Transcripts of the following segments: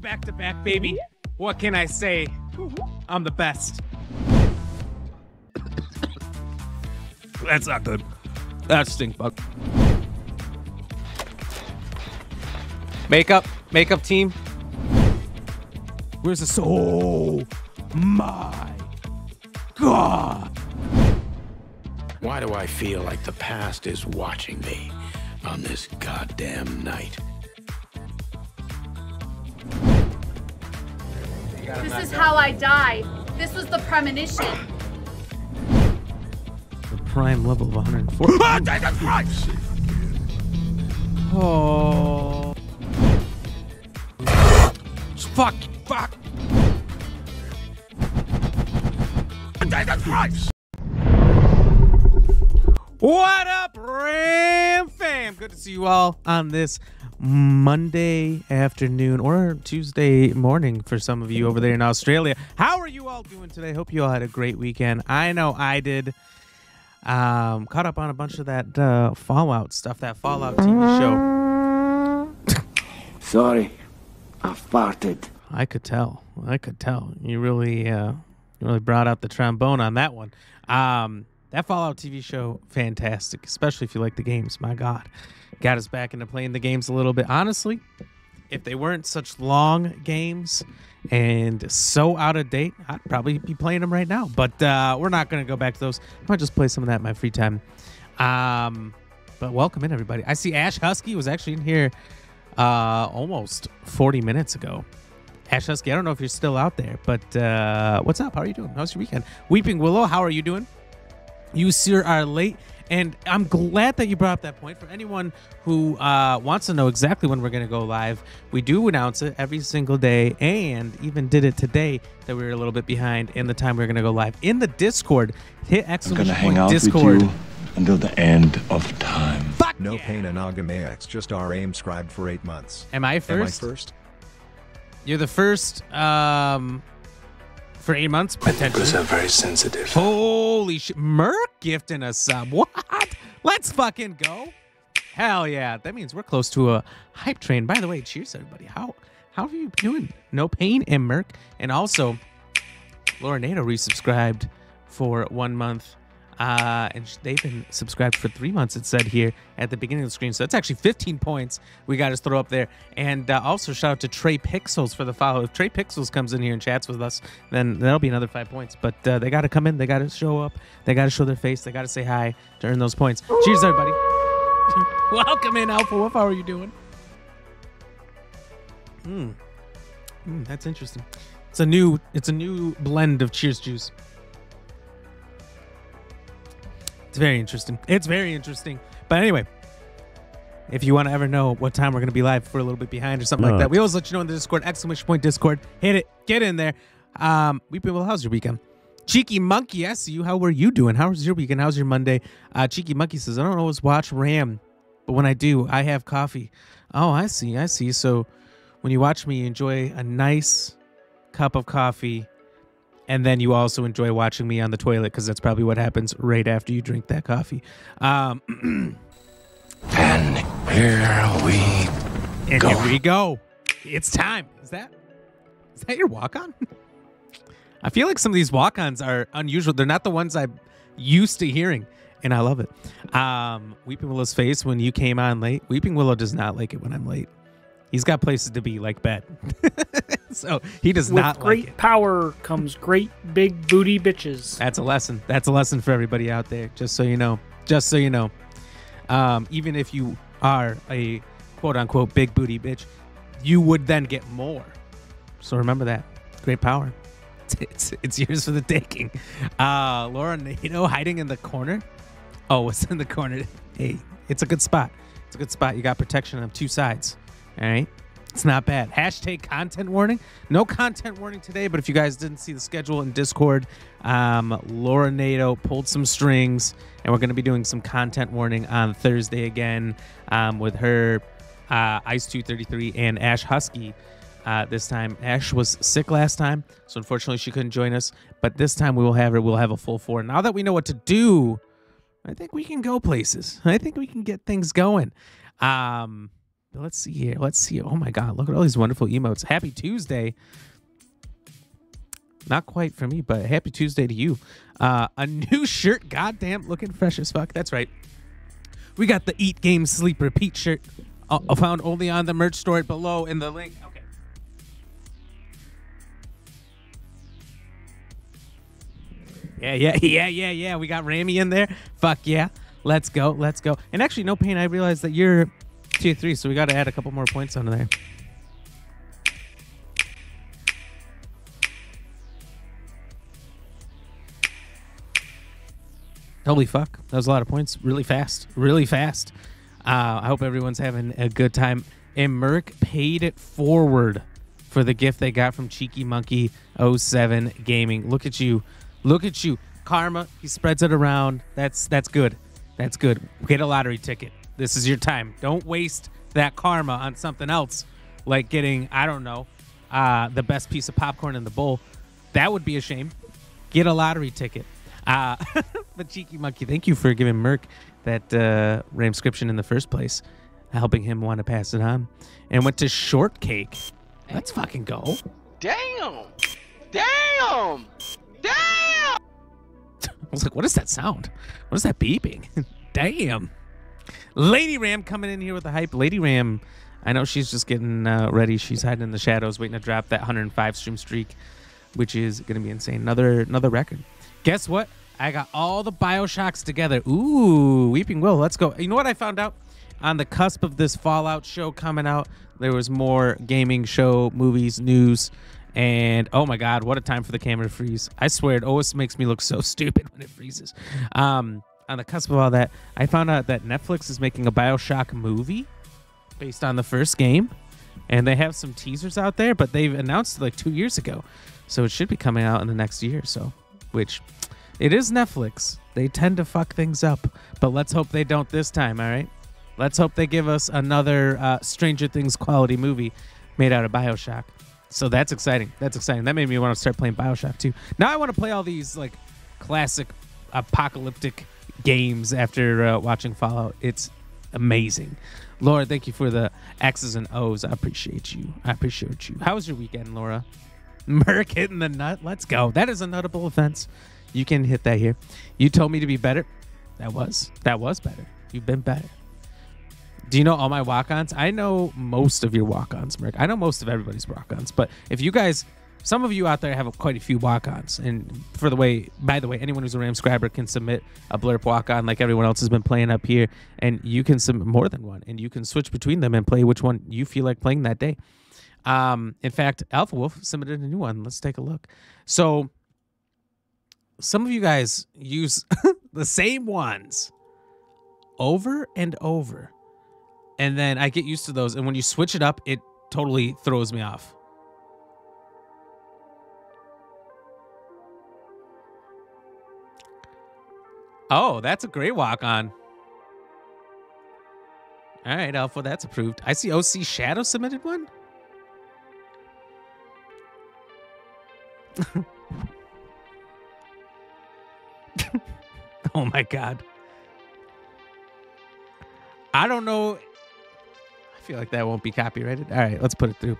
Two back to back, baby. What can I say? I'm the best. That's not good. That stink bug. Makeup, makeup team. Where's the soul? My God. Why do I feel like the past is watching me on this goddamn night? Is how I die. This was the premonition. The prime level of 104. Ah, Jesus Christ! Oh. Fuck, fuck. Jesus Christ! What up, Ram fam? Good to see you all on this Monday afternoon or Tuesday morning for some of you over there in Australia. How are you all doing today? Hope you all had a great weekend. I know I did. Um, caught up on a bunch of that uh, Fallout stuff, that Fallout TV show. Sorry, I farted. I could tell. I could tell. You really, uh, you really brought out the trombone on that one. Um, that Fallout TV show, fantastic, especially if you like the games. My God, got us back into playing the games a little bit. Honestly, if they weren't such long games and so out of date, I'd probably be playing them right now. But uh, we're not going to go back to those. I might just play some of that in my free time. Um, but welcome in, everybody. I see Ash Husky was actually in here uh, almost 40 minutes ago. Ash Husky, I don't know if you're still out there, but uh, what's up? How are you doing? How's your weekend? Weeping Willow, how are you doing? You sir are late, and I'm glad that you brought up that point. For anyone who uh, wants to know exactly when we're going to go live, we do announce it every single day, and even did it today that we were a little bit behind in the time we are going to go live in the Discord. Hit I'm gonna hang point out Discord. with you until the end of time. Fuck No yeah. pain and Agamax, just our aim scribed for eight months. Am I first? Am I first? first? You're the first um, for eight months potentially. Because I'm very sensitive. Holy shit. Merc gifting us sub. What? Let's fucking go. Hell yeah. That means we're close to a hype train. By the way, cheers everybody. How how are you doing? No pain and Merc. And also, Laura Nato resubscribed for one month. Uh, and they've been subscribed for three months, it said here at the beginning of the screen. So that's actually 15 points we got to throw up there. And uh, also, shout out to Trey Pixels for the follow. If Trey Pixels comes in here and chats with us, then that'll be another five points. But uh, they got to come in, they got to show up, they got to show their face, they got to say hi to earn those points. Cheers, everybody. Welcome in, Alpha Wolf. How are you doing? Hmm. Hmm, that's interesting. It's a new it's a new blend of cheers juice. It's very interesting. It's very interesting. But anyway, if you want to ever know what time we're going to be live, if we're a little bit behind or something like that, we always let you know in the Discord, exclamation point Discord. Hit it. Get in there. Um, Weeping Will, how's your weekend? Cheeky Monkey, I see you. How were you doing? How was your weekend? How's your Monday? Uh, Cheeky Monkey says, I don't always watch Ram, but when I do, I have coffee. Oh, I see. I see. So when you watch me, you enjoy a nice cup of coffee and then you also enjoy watching me on the toilet because that's probably what happens right after you drink that coffee. Um, And here we and Go. here we go. It's time. Is that is that your walk on? I feel like some of these walk ons are unusual. They're not the ones I'm used to hearing, and I love it. Um, Weeping Willow's face when you came on late. Weeping Willow does not like it when I'm late. He's got places to be, like bed. so he does With not great like power comes great big booty bitches. That's a lesson. That's a lesson for everybody out there. Just so you know. Just so you know. Um, even if you are a quote unquote big booty bitch, you would then get more. So remember that. Great power. It's, it's, it's yours for the taking. Uh, Laura Nato hiding in the corner. Oh, what's in the corner? Hey, it's a good spot. It's a good spot. You got protection on two sides. All right. It's not bad. Hashtag content warning. No content warning today, but if you guys didn't see the schedule in Discord, um, Laura Nato pulled some strings, and we're going to be doing some content warning on Thursday again um, with her, uh, Ice 233, and Ash Husky. Uh, this time, Ash was sick last time, so unfortunately she couldn't join us. But this time we will have her. We'll have a full four. Now that we know what to do, I think we can go places. I think we can get things going. Um, let's see here. Let's see. Oh my God, look at all these wonderful emotes. Happy Tuesday. Not quite for me, but happy Tuesday to you. Uh, a new shirt. Goddamn, looking fresh as fuck. That's right. We got the Eat Game Sleep Repeat shirt. Uh, found only on the merch store below in the link. Okay. Yeah, yeah, yeah, yeah, yeah. We got Ramy in there. Fuck yeah. Let's go. Let's go. And actually, no pain. I realized that you're tier three, so we got to add a couple more points onto there. Holy fuck. That was a lot of points. Really fast. Really fast. Uh, I hope everyone's having a good time. And Merc paid it forward for the gift they got from Cheeky Monkey 07 Gaming. Look at you. Look at you. Karma, he spreads it around. That's that's good. That's good. Get a lottery ticket. This is your time. Don't waste that karma on something else like getting, I don't know, uh, the best piece of popcorn in the bowl. That would be a shame. Get a lottery ticket. Uh, but Cheeky Monkey, thank you for giving Merc that uh, Ramscription in the first place, helping him want to pass it on. And went to Shortcake. Let's fucking go. Damn! Damn! Damn! I was like, what is that sound? What is that beeping? Damn. Lady Ram coming in here with the hype. Lady Ram, I know she's just getting uh, ready. She's hiding in the shadows, waiting to drop that 105 stream streak, which is to be insane. Another another record. Guess what? I got all the Bioshocks together. Ooh, Weeping Will. Let's go. You know what I found out? On the cusp of this Fallout show coming out, there was more gaming show, movies, news, and oh my god, what a time for the camera to freeze. I swear it always makes me look so stupid when it freezes. Um, on the cusp of all that, I found out that Netflix is making a Bioshock movie based on the first game. And they have some teasers out there, but they've announced it like two years ago. So it should be coming out in the next year or so. Which it is Netflix. They tend to fuck things up. But let's hope they don't this time, all right? Let's hope they give us another uh, Stranger Things quality movie made out of Bioshock. So that's exciting. That's exciting. That made me want to start playing Bioshock too. Now I want to play all these like classic apocalyptic games after uh, watching Fallout. It's amazing. Laura, thank you for the X's and O's. I appreciate you. I appreciate you. How was your weekend, Laura? Merc hitting the nut. Let's go. That is a notable offense. You can hit that here. You told me to be better. That was. That was better. You've been better. Do you know all my walk-ons? I know most of your walk-ons, Merc. I know most of everybody's walk-ons. But if you guys some of you out there have quite a few walk-ons. And for the way by the way anyone who's a ram scriber can submit a blurb walk-on like everyone else has been playing up here. And you can submit more than one. And you can switch between them and play which one you feel like playing that day. Um, in fact alpha wolf submitted a new one. Let's take a look. So some of you guys use the same ones over and over. And then i get used to those. And when you switch it up it totally throws me off Oh, that's a great walk on. All right, Alpha, that's approved. I see OC Shadow submitted one. oh my god. I don't know. I feel like that won't be copyrighted. All right, let's put it through.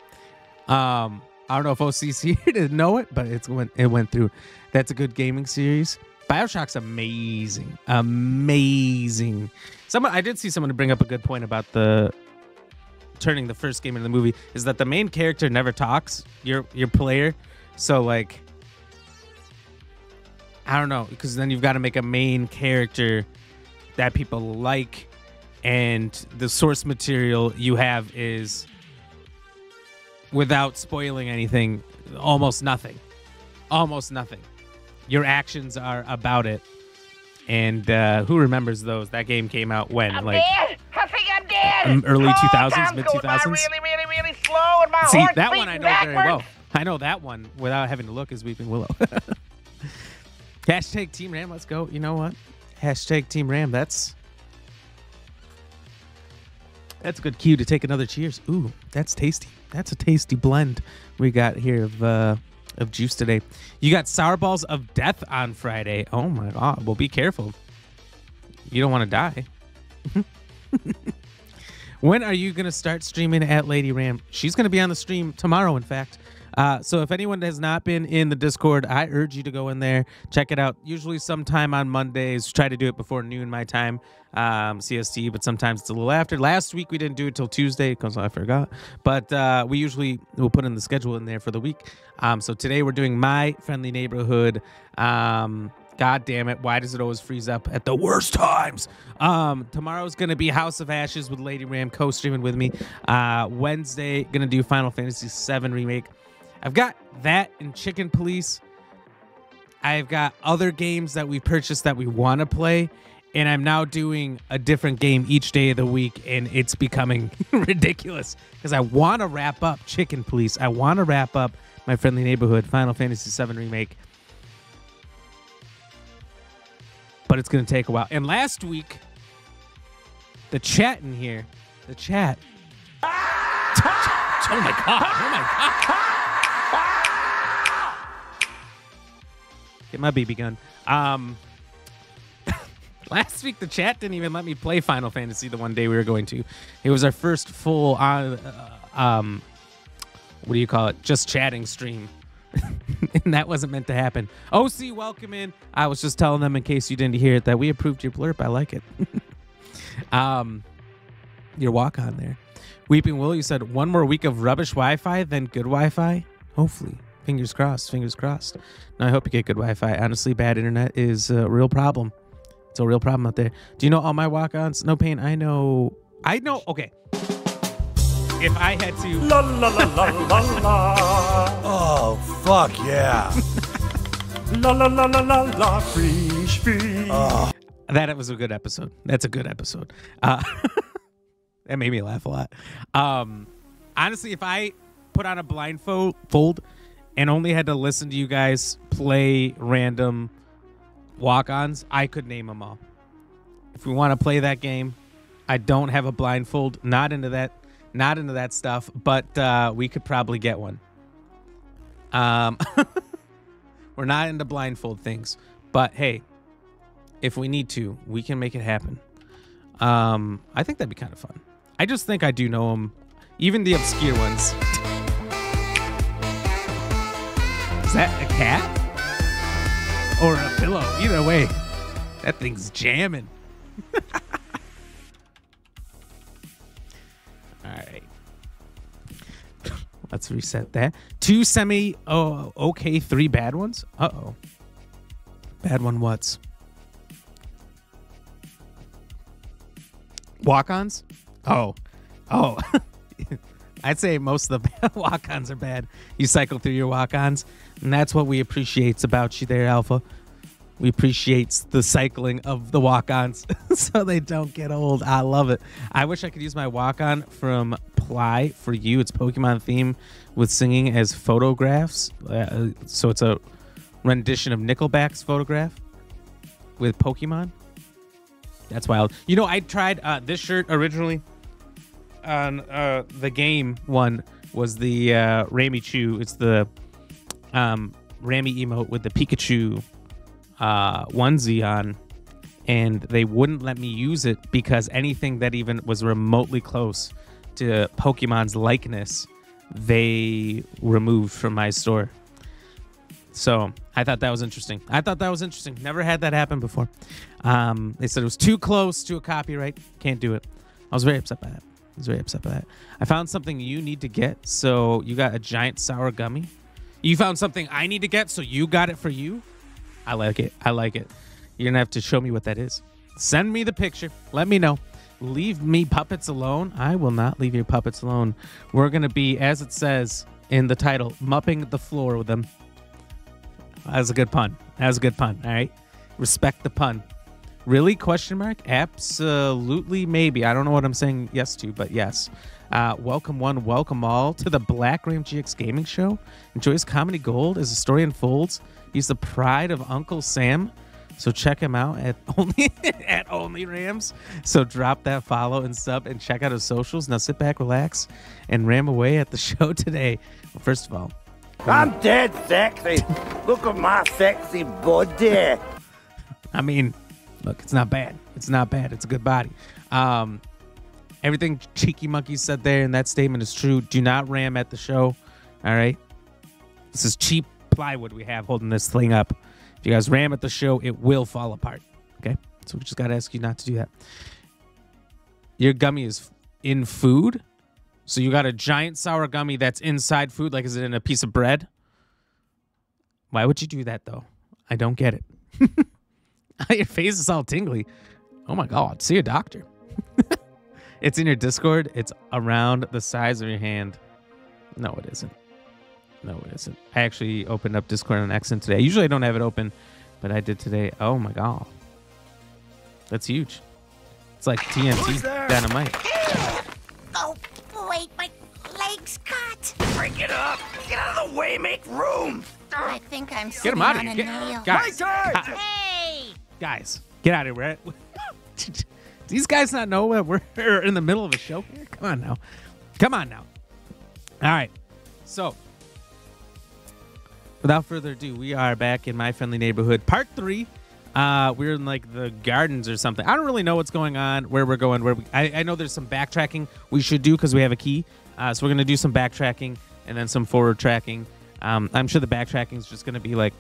Um, I don't know if OC's here to know it, but it's went it went through. That's a good gaming series. Bioshock's amazing, amazing. Someone I did see someone bring up a good point about the turning the first game into the movie is that the main character never talks. Your your player, so like I don't know because then you've got to make a main character that people like, and the source material you have is without spoiling anything, almost nothing, almost nothing your actions are about it. And uh, who remembers those? That game came out when, I'm like dead. I think I'm dead. um, early Oh, 2000s, mid two thousands. Really, really, really slow, and my See, heart's that one I know very well. I know that one without having to look is Weeping Willow. Hashtag Team Ram. Let's go. You know what? Hashtag Team Ram. That's that's a good cue to take another cheers. Ooh, that's tasty. That's a tasty blend we got here of uh, of juice today. You got sour balls of death on Friday. Oh my god. Well, be careful. You don't want to die. When are you gonna start streaming at Lady Ram? She's gonna be on the stream tomorrow, in fact. Uh, so if anyone has not been in the Discord, I urge you to go in there, check it out. Usually, sometime on Mondays, try to do it before noon my time, um, CST, but sometimes it's a little after. Last week we didn't do it till Tuesday because I forgot, but uh, we usually will put in the schedule in there for the week. Um, so today we're doing my friendly neighborhood. Um, God damn it. Why does it always freeze up at the worst times? Um, tomorrow's going to be House of Ashes with Lady Ram co streaming with me. Uh, Wednesday, going to do Final Fantasy VII Remake. I've got that and Chicken Police. I've got other games that we purchased that we want to play. And I'm now doing a different game each day of the week. And it's becoming ridiculous because I want to wrap up Chicken Police. I want to wrap up My Friendly Neighborhood Final Fantasy VII Remake. but it's going to take a while. And last week, the chat in here, the chat. Oh my god! Oh my god! Get my BB gun. Um, last week the chat didn't even let me play Final Fantasy the one day we were going to. It was our first full on, uh, um, what do you call it? Just chatting stream. and that wasn't meant to happen. OC, welcome in. I was just telling them in case you didn't hear it that we approved your blurb. I like it. um, your walk on there. Weeping Will, you said one more week of rubbish Wi-Fi, then good Wi-Fi. Hopefully, fingers crossed. Fingers crossed. No, I hope you get good Wi-Fi. Honestly, bad internet is a real problem. It's a real problem out there. Do you know all my walk-ons? No pain. I know. I know. Okay. If I had to. La la la la la la. Oh, fuck yeah. La la la la la la. Free, free. Oh, That it was a good episode. That's a good episode. Uh, that made me laugh a lot. Um, honestly, if I put on a blindfold fold and only had to listen to you guys play random walk-ons, I could name them all. If we want to play that game, I don't have a blindfold. Not into that. Not into that stuff. But uh, we could probably get one. Um, we're not into blindfold things. But hey, if we need to, we can make it happen. Um, I think that'd be kind of fun. I just think I do know them, even the obscure ones. Is that a cat or a pillow? Either way, that thing's jamming. All right. Let's reset that. Two semi oh okay, three bad ones. Uh oh. Bad one what's? Walk-ons? Oh, oh. I'd say most of the walk-ons are bad. You cycle through your walk-ons, and that's what we appreciate about you there, Alpha. We appreciate the cycling of the walk-ons, so they don't get old. I love it. I wish I could use my walk-on from Ply for you. It's Pokemon theme with singing as photographs. Uh, so it's a rendition of Nickelback's photograph with Pokemon. That's wild. You know, I tried uh, this shirt originally on uh, the game one was the uh, Rami Chu. It's the um, Rami emote with the Pikachu uh, onesie on, and they wouldn't let me use it because anything that even was remotely close to Pokemon's likeness, they removed from my store. So I thought that was interesting. I thought that was interesting. Never had that happen before. Um, they said it was too close to a copyright. Can't do it. I was very upset by that. Was very upset by that. I found something you need to get. So you got a giant sour gummy. You found something I need to get. So you got it for you. I like it. I like it. You're gonna have to show me what that is. Send me the picture. Let me know. Leave me puppets alone. I will not leave your puppets alone. We're gonna be, as it says in the title, mupping the floor with them. That was a good pun. That was a good pun. All right. Respect the pun. Really? Question mark? Absolutely, maybe. I don't know what I'm saying yes to, but yes. Uh, welcome one, welcome all to the Black Ram GX Gaming Show. Enjoys comedy gold as the story unfolds. He's the pride of Uncle Sam. So check him out at only at Only Rams. So drop that follow and sub and check out his socials. Now sit back, relax, and ram away at the show today. Well, first of all, I'm dead sexy. Look at my sexy body. I mean, look, it's not bad. It's not bad. It's a good body. Um, Everything Cheeky Monkey said there in that statement is true. Do not ram at the show. All right. This is cheap plywood we have holding this thing up. If you guys ram at the show, it will fall apart. Okay. So we just got to ask you not to do that. Your gummy is in food. So you got a giant sour gummy that's inside food. Like, is it in a piece of bread? Why would you do that, though? I don't get it. Your face is all tingly. Oh my God. See a doctor. it's in your Discord. It's around the size of your hand. No, it isn't. No, it isn't. I actually opened up Discord on accident today. Usually I don't have it open, but I did today. Oh my God. That's huge. It's like TNT dynamite. Oh, wait, my leg's cut. Break it up. Get out of the way. Make room. I think I'm Get him out of on here. Get, nail. guys, turn. guys, Hey! Guys, get out of here. These guys not know that we're in the middle of a show here? Come on now. Come on now. All right. So, without further ado, we are back in my friendly neighborhood, part three. Uh, we're in like the gardens or something. I don't really know what's going on, where we're going. Where we, I, I know there's some backtracking we should do because we have a key. Uh, so we're gonna do some backtracking and then some forward tracking. Um, I'm sure the backtracking is just gonna be like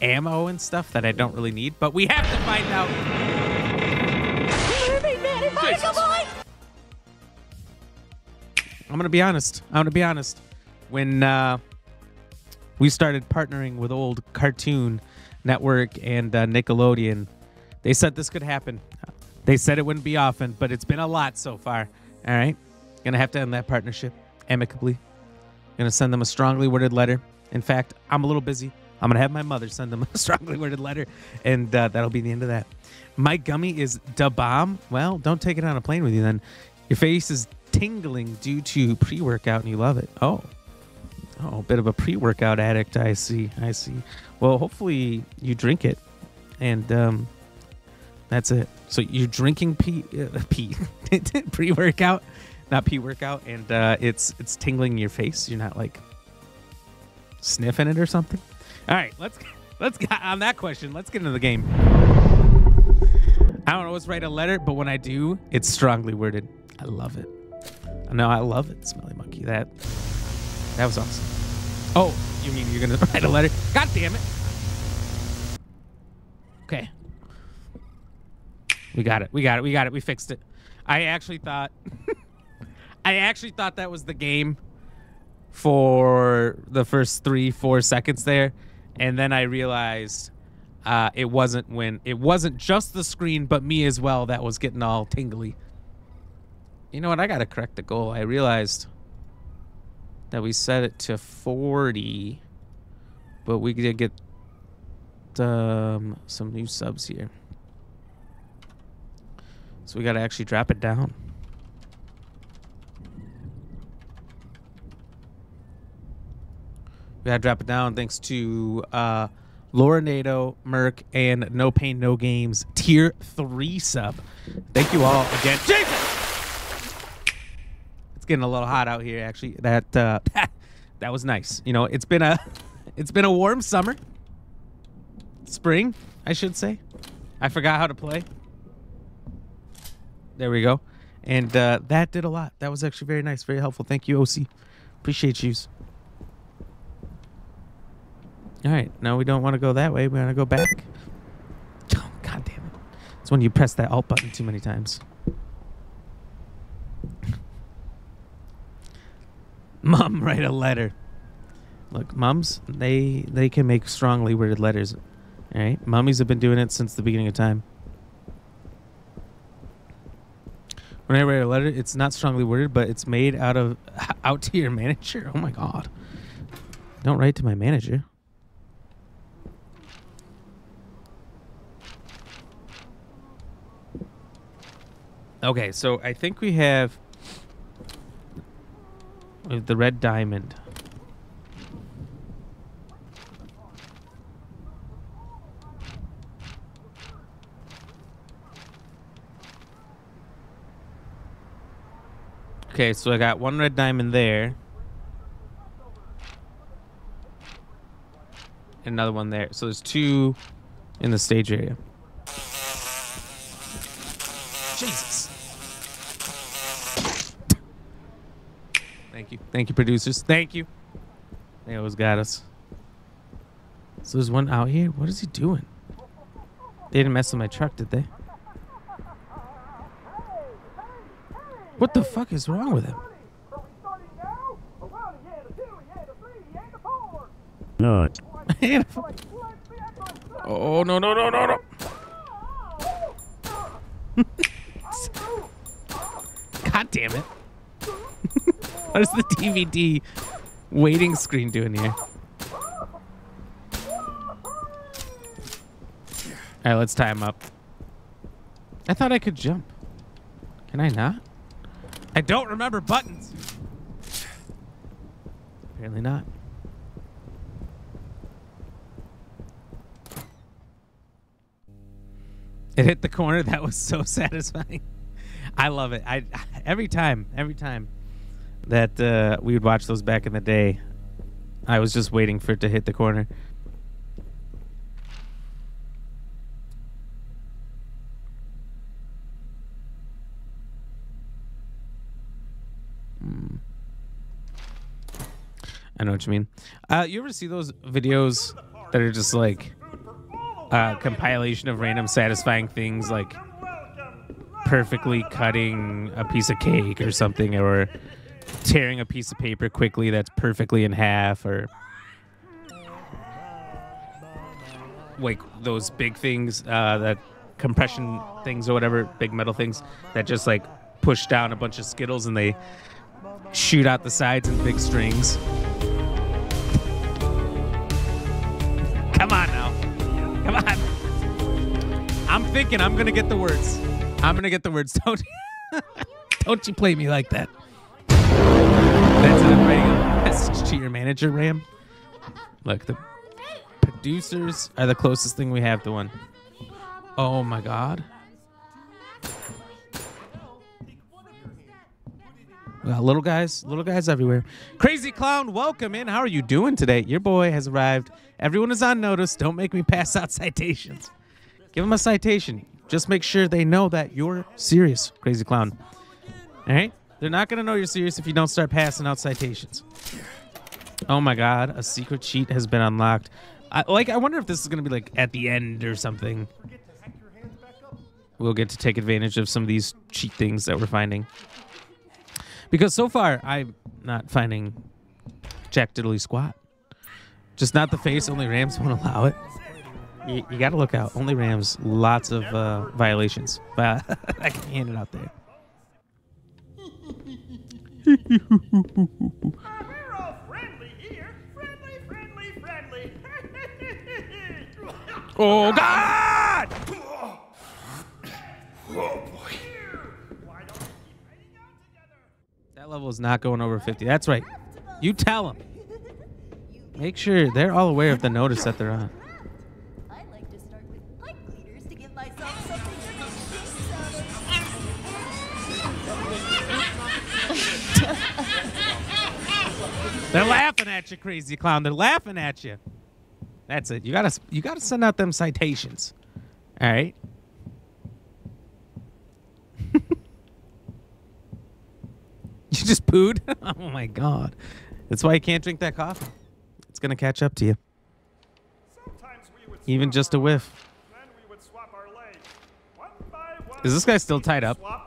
ammo and stuff that I don't really need, but we have to find out. I'm gonna be honest. I'm gonna be honest. When uh, we started partnering with old Cartoon Network and uh, Nickelodeon, they said this could happen. They said it wouldn't be often, but it's been a lot so far. All right, gonna have to end that partnership amicably. Gonna send them a strongly worded letter. In fact, I'm a little busy. I'm gonna have my mother send them a strongly worded letter, and uh, that'll be the end of that. My gummy is da bomb. Well, don't take it on a plane with you then. Your face is tingling due to pre-workout, and you love it. Oh, oh, a bit of a pre-workout addict. I see. I see. Well, hopefully you drink it, and um, that's it. So you're drinking pee, uh, pee, pre-workout, not pee-workout, and uh, it's it's tingling your face. You're not like sniffing it or something. All right, let's let's get on that question. Let's get into the game. I don't always write a letter, but when I do, it's strongly worded. I love it. No, I love it, Smelly Monkey. That that was awesome. Oh, you mean you're gonna write a letter? God damn it. Okay. We got it. We got it. We got it. We fixed it. I actually thought I actually thought that was the game for the first three, four seconds there. And then I realized uh, it wasn't when it wasn't just the screen, but me as well that was getting all tingly. You know what? I gotta correct the goal. I realized that we set it to 40, but we did get um, some new subs here. So we gotta actually drop it down. We gotta drop it down thanks to uh, Laura Nato, Merc, and No Pain No Games tier three sub. Thank you all again. Jesus! It's getting a little hot out here. Actually, that uh, that was nice. You know, it's been a it's been a warm summer, spring, I should say. I forgot how to play. There we go, and uh, that did a lot. That was actually very nice, very helpful. Thank you, OC. Appreciate yous. All right, now we don't want to go that way. We want to go back. Oh, God damn it. It's when you press that alt button too many times. Mom, write a letter. Look, mums, they they can make strongly worded letters. All right, mummies have been doing it since the beginning of time. When I write a letter, it's not strongly worded, but it's made out of out to your manager. Oh my god! Don't write to my manager. Okay, so I think we have the red diamond. Okay, so I got one red diamond there. Another one there. So there's two in the stage area. Jesus. You. Thank you, producers. Thank you. They always got us. So there's one out here. What is he doing? They didn't mess with my truck, did they? What the fuck is wrong with him? No. oh no no no no no! God damn it! What is the DVD waiting screen doing here? All right, let's tie him up. I thought I could jump. Can I not? I don't remember buttons. Apparently not. It hit the corner. That was so satisfying. I love it. I every time, every time that uh, we would watch those back in the day, I was just waiting for it to hit the corner. Hmm. I know what you mean. Uh, you ever see those videos that are just like a compilation of random satisfying things, like perfectly cutting a piece of cake or something, or tearing a piece of paper quickly that's perfectly in half, or like those big things, uh, that compression things or whatever, big metal things that just like push down a bunch of Skittles and they shoot out the sides in big strings. Come on now. Come on. I'm thinking I'm gonna get the words. I'm gonna get the words. Don't don't you play me like that. Message to your manager, Ram. Look, the producers are the closest thing we have to one. Oh my god. Little guys, little guys everywhere. Crazy Clown, welcome in. How are you doing today? Your boy has arrived. Everyone is on notice. Don't make me pass out citations. Give them a citation. Just make sure they know that you're serious, Crazy Clown. All right? They're not going to know you're serious if you don't start passing out citations. Oh my god, a secret cheat has been unlocked. I, like, I wonder if this is going to be like at the end or something. We'll get to take advantage of some of these cheat things that we're finding. Because so far, I'm not finding Jack Diddley squat. Just not the face. Only Rams won't allow it. You, you got to look out. Only Rams. Lots of uh, violations. But I can hand it out there. oh God! Oh boy. That level is not going over 50. That's right. You tell them. Make sure they're all aware of the notice that they're on. They're laughing at you, crazy clown. They're laughing at you. That's it. You gotta you gotta send out them citations. All right. you just pooed. oh my god. That's why you can't drink that coffee. It's gonna catch up to you. Even just a whiff. Is this guy still tied up?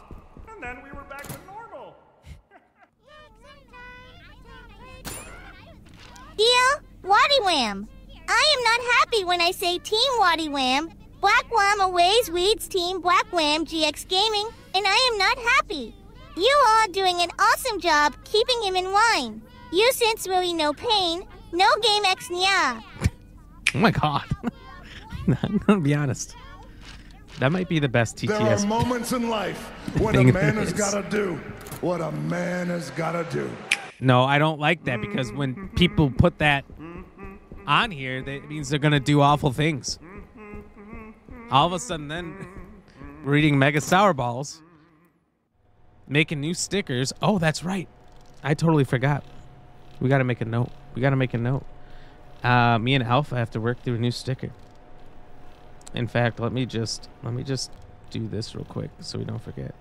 Deal? Waddy Wham! I am not happy when I say Team Waddy Wham. Black Wham aways weeds Team Black Wham GX Gaming, and I am not happy. You all doing an awesome job keeping him in line. You since really no pain, no game X nya. Oh my god. I'm gonna be honest. That might be the best TTS. There are moments in life when a man has got to do what a man has got to do. No, I don't like that because when people put that on here, that means they're gonna do awful things. All of a sudden, then we're eating mega sour balls, making new stickers. Oh, that's right. I totally forgot. We got to make a note. We got to make a note. Uh, me and Alpha have to work through a new sticker. In fact, let me just let me just do this real quick so we don't forget.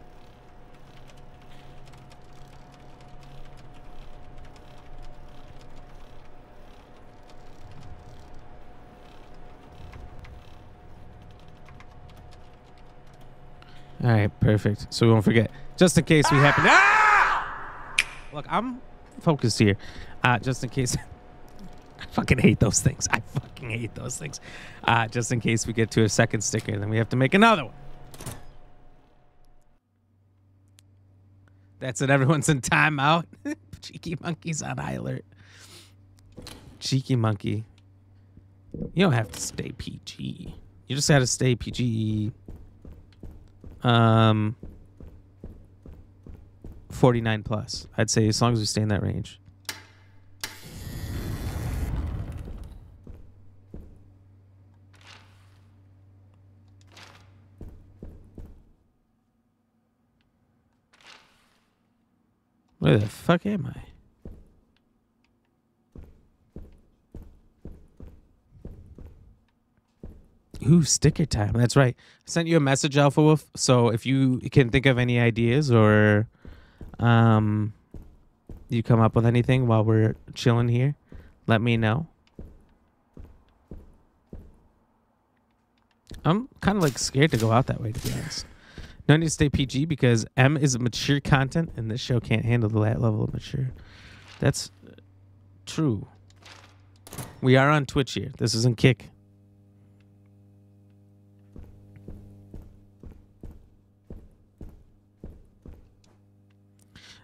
All right, perfect. So we won't forget. Just in case we happen. Ah! Look, I'm focused here. Uh, just in case. I fucking hate those things. I fucking hate those things. Uh, just in case we get to a second sticker, then we have to make another one. That's it. Everyone's in timeout. Cheeky monkey's on high alert. Cheeky monkey. You don't have to stay PG. You just got to stay PG. Um, 49 plus. I'd say as long as we stay in that range. Where the fuck am I? Ooh, sticker time. That's right. I sent you a message, Alpha Wolf. So if you can think of any ideas or um you come up with anything while we're chilling here, let me know. I'm kind of like scared to go out that way, to be honest. No need to stay PG because M is mature content, and this show can't handle that level of mature. That's true. We are on Twitch here. This isn't Kick.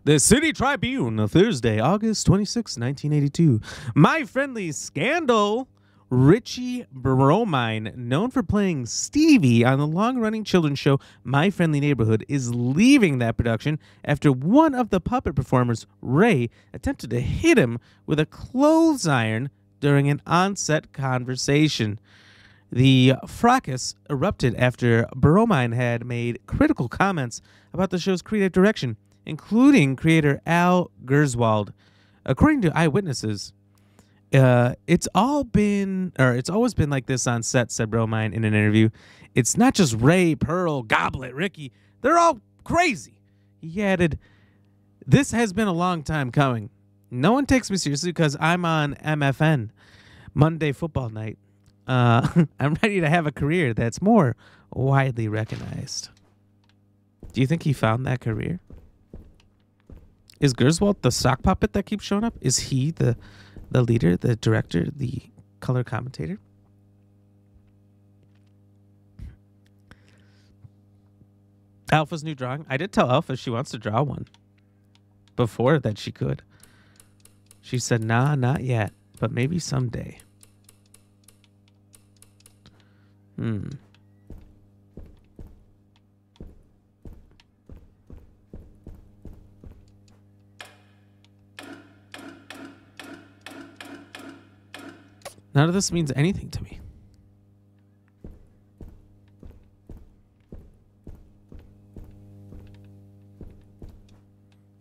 The City Tribune, Thursday, August 26, 1982. My friendly scandal. Richie Bromine, known for playing Stevie on the long running children's show My Friendly Neighborhood, is leaving that production after one of the puppet performers, Ray, attempted to hit him with a clothes iron during an on set conversation. The fracas erupted after Bromine had made critical comments about the show's creative direction, including creator Al Gerswald. According to eyewitnesses, uh, it's all been, or it's always been like this on set, said Bromine in an interview. It's not just Ray, Pearl, Goblet, Ricky. They're all crazy. He added, This has been a long time coming. No one takes me seriously because I'm on MFN, Monday Football Night. Uh, I'm ready to have a career that's more widely recognized. Do you think he found that career? Is Gerswald the sock puppet that keeps showing up? Is he the the leader, the director, the color commentator? Alpha's new drawing. I did tell Alpha she wants to draw one before that she could. She said, nah, not yet, but maybe someday. Hmm. None of this means anything to me.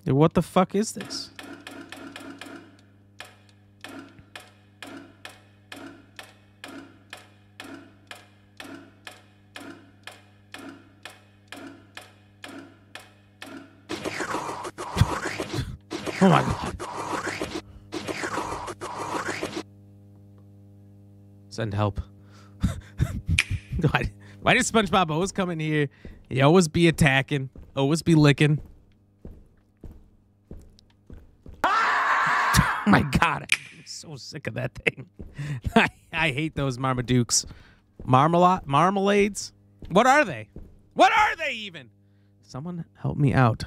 What the fuck is this? oh my god. Send help. why, why does SpongeBob always come in here? He always be attacking, always be licking. oh my god, I'm so sick of that thing. I, I hate those Marmadukes. Marmalade, marmalades. What are they? What are they even? Someone help me out.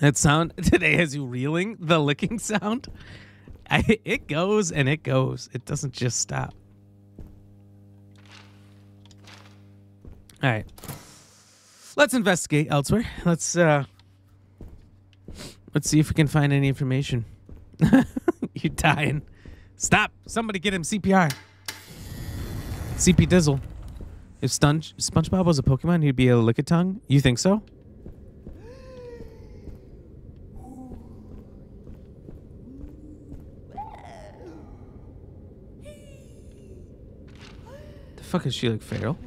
That sound today has you reeling the licking sound. I, it goes and it goes. It doesn't just stop. All right. Let's investigate elsewhere. Let's uh let's see if we can find any information. You're dying. Stop. Somebody get him CPR. CP Dizzle. If Sponge, SpongeBob was a Pokemon, he'd be a Lickitung. You think so? fuck is she like feral?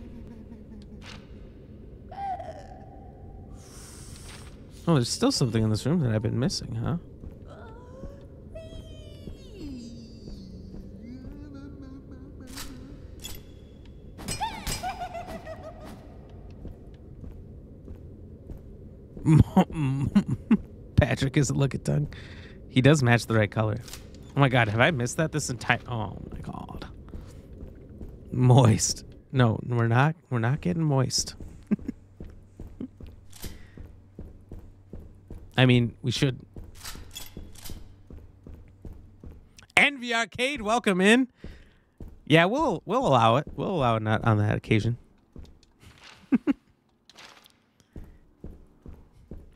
Oh, there's still something in this room that I've been missing, huh? Patrick is a Lickitung. He does match the right color. Oh my god, have I missed that this entire? Oh my god. Moist. No, we're not. We're not getting moist. I mean, we should. Envy Arcade, welcome in. Yeah, we'll we'll allow it. We'll allow it not on that occasion.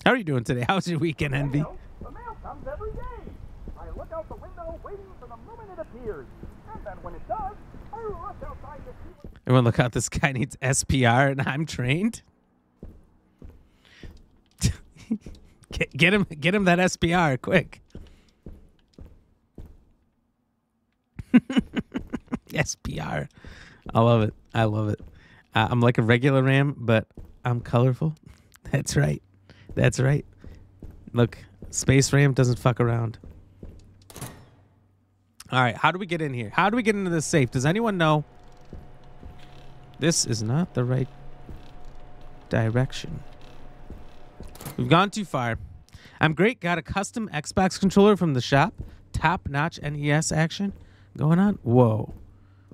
How are you doing today? How's your weekend, Envy? The mail comes every day. I look out the window waiting for the moment it appears. And then when it does, I rush outside to see what... Everyone, look out! This guy needs SPR, and I'm trained. get, get him, get him that SPR quick. SPR, I love it. I love it. Uh, I'm like a regular ram, but I'm colorful. That's right. That's right. Look, Space Ram doesn't fuck around. All right, how do we get in here? How do we get into this safe? Does anyone know? This is not the right direction. We've gone too far. I'm great. Got a custom Xbox controller from the shop. Top notch NES action going on. Whoa.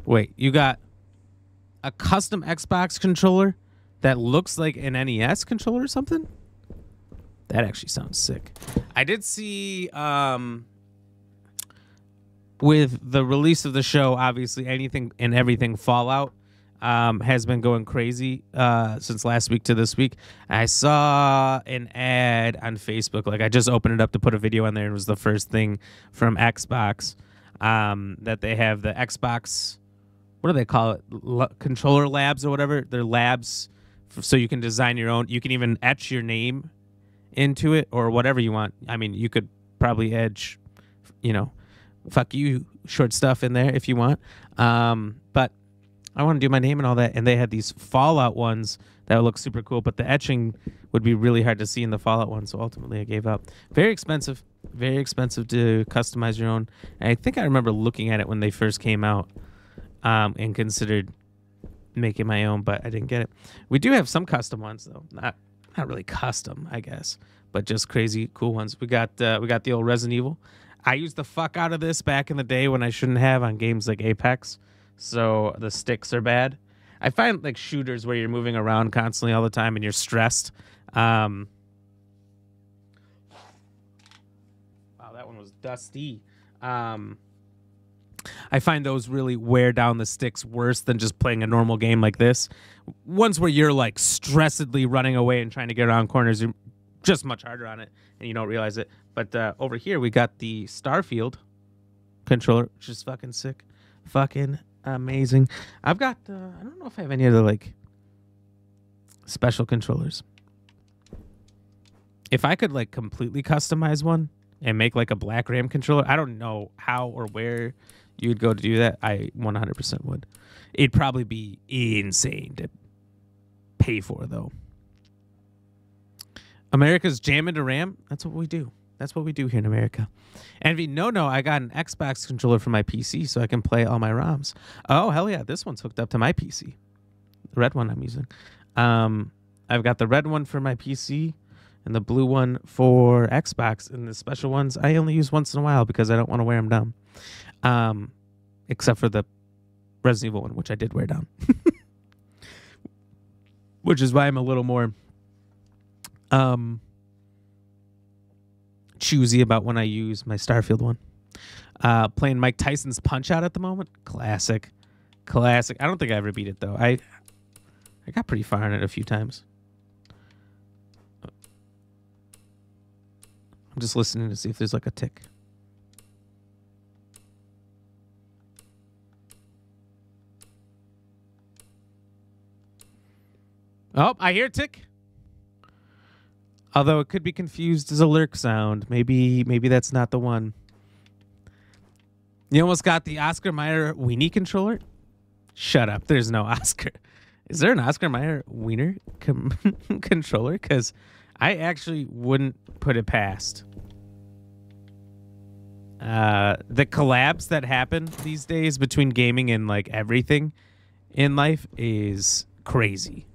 Wait, you got a custom Xbox controller that looks like an NES controller or something? That actually sounds sick. I did see um with the release of the show, obviously anything and everything Fallout um, has been going crazy uh, since last week to this week. I saw an ad on Facebook. Like I just opened it up to put a video on there, and it was the first thing from Xbox um, that they have the Xbox. What do they call it? L- controller labs or whatever. They're labs, f- so you can design your own. You can even etch your name into it or whatever you want. I mean, you could probably edge, you know, fuck you short stuff in there if you want. Um, but I want to do my name and all that. And they had these Fallout ones that would look super cool, but the etching would be really hard to see in the Fallout one. So ultimately, I gave up. Very expensive, very expensive to customize your own. And I think I remember looking at it when they first came out um, and considered making my own, but I didn't get it. We do have some custom ones though, not not really custom, I guess, but just crazy cool ones. We got uh, we got the old Resident Evil. I used the fuck out of this back in the day when I shouldn't have on games like Apex. So the sticks are bad. I find like shooters where you're moving around constantly all the time and you're stressed. Um, wow, that one was dusty. Um, I find those really wear down the sticks worse than just playing a normal game like this. Ones where you're like stressedly running away and trying to get around corners, you're just much harder on it and you don't realize it. But uh, over here, we got the Starfield controller, which is fucking sick. Fucking amazing. I've got, uh, I don't know if I have any other like special controllers. If I could like completely customize one and make like a black RAM controller, I don't know how or where you'd go to do that. I 100% would. It'd probably be insane to pay for though. America's jamming to RAM. That's what we do. That's what we do here in America. Envy, no, no, I got an Xbox controller for my PC so I can play all my ROMs. Oh, hell yeah. This one's hooked up to my PC. The red one I'm using. Um, I've got the red one for my PC and the blue one for Xbox. And the special ones I only use once in a while because I don't want to wear them down. Um, except for the Resident Evil one, which I did wear down. which is why I'm a little more um choosy about when I use my Starfield one. Uh, playing Mike Tyson's Punch Out at the moment. Classic. Classic. I don't think I ever beat it though. I I got pretty far in it a few times. I'm just listening to see if there's like a tick. Oh, I hear a tick. Although it could be confused as a lurk sound. Maybe maybe that's not the one. You almost got the Oscar Mayer Weenie controller? Shut up. There's no Oscar. Is there an Oscar Mayer Wiener controller? Because I actually wouldn't put it past. Uh, the collabs that happen these days between gaming and like everything in life is crazy.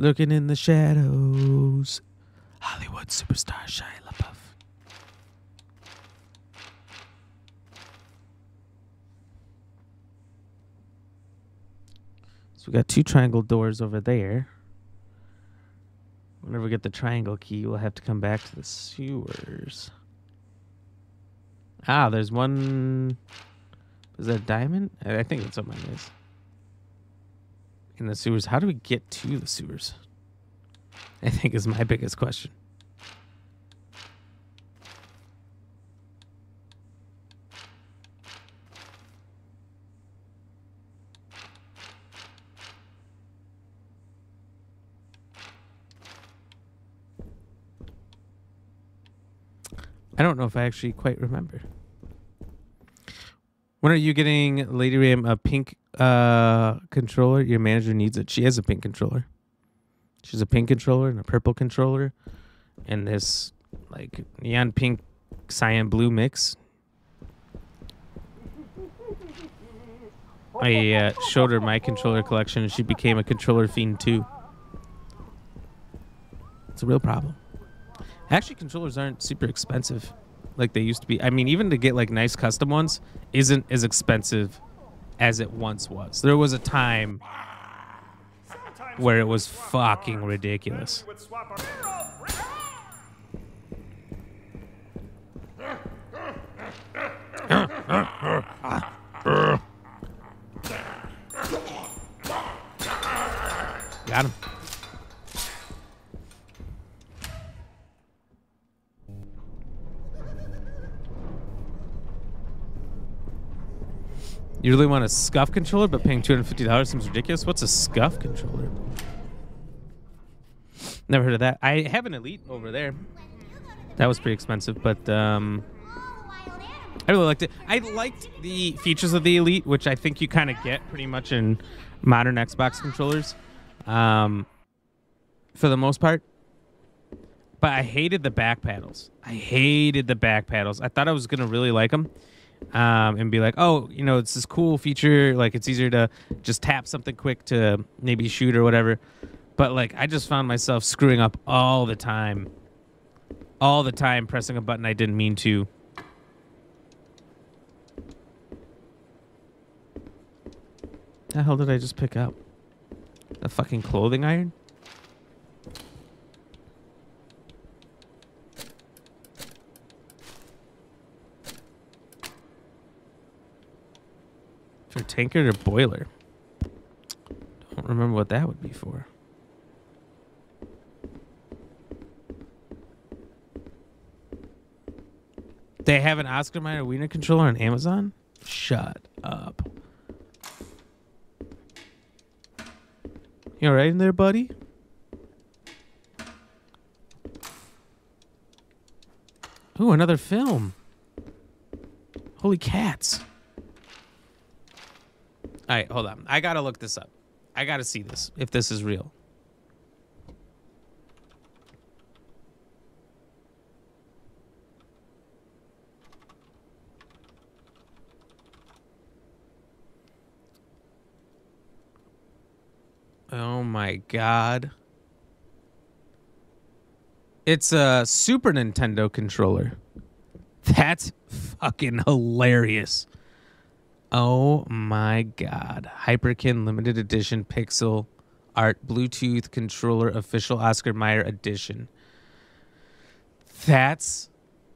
Lurking in the shadows. Hollywood superstar Shia LaBeouf. So we got two triangle doors over there. Whenever we get the triangle key, we'll have to come back to the sewers. Ah, there's one. Is that diamond? I I think that's what mine is. In the sewers. How do we get to the sewers? I think is my biggest question. I don't know if I actually quite remember. When are you getting Lady Ram a pink uh, controller? Your manager needs it. She has a pink controller. She's a pink controller and a purple controller, and this like neon pink, cyan blue mix. I uh, showed her my controller collection, and she became a controller fiend too. It's a real problem. Actually, controllers aren't super expensive like they used to be. I mean, even to get like nice custom ones isn't as expensive as it once was. There was a time where it was fucking ridiculous. Got him. You really want a scuff controller, but paying two hundred fifty dollars seems ridiculous. What's a scuff controller? Never heard of that. I have an elite over there. That was pretty expensive, but um, I really liked it. I liked the features of the elite, which I think you kind of get pretty much in modern Xbox controllers, um, for the most part. But I hated the back paddles. I hated the back paddles. I thought I was gonna really like them um, and be like, oh, you know, it's this cool feature. Like it's easier to just tap something quick to maybe shoot or whatever. But like I just found myself screwing up all the time, all the time pressing a button I didn't mean to. The hell did I just pick up? A fucking clothing iron? For tankard or boiler? Don't remember what that would be for. They have an Oscar Mayer Wiener controller on Amazon? Shut up. You alright in there, buddy? Ooh, another film. Holy cats. All right, hold on. I gotta look this up. I gotta see this if this is real. Oh my god. It's a Super Nintendo controller. That's fucking hilarious. Oh my god. Hyperkin limited edition pixel art Bluetooth controller official Oscar Mayer edition. That's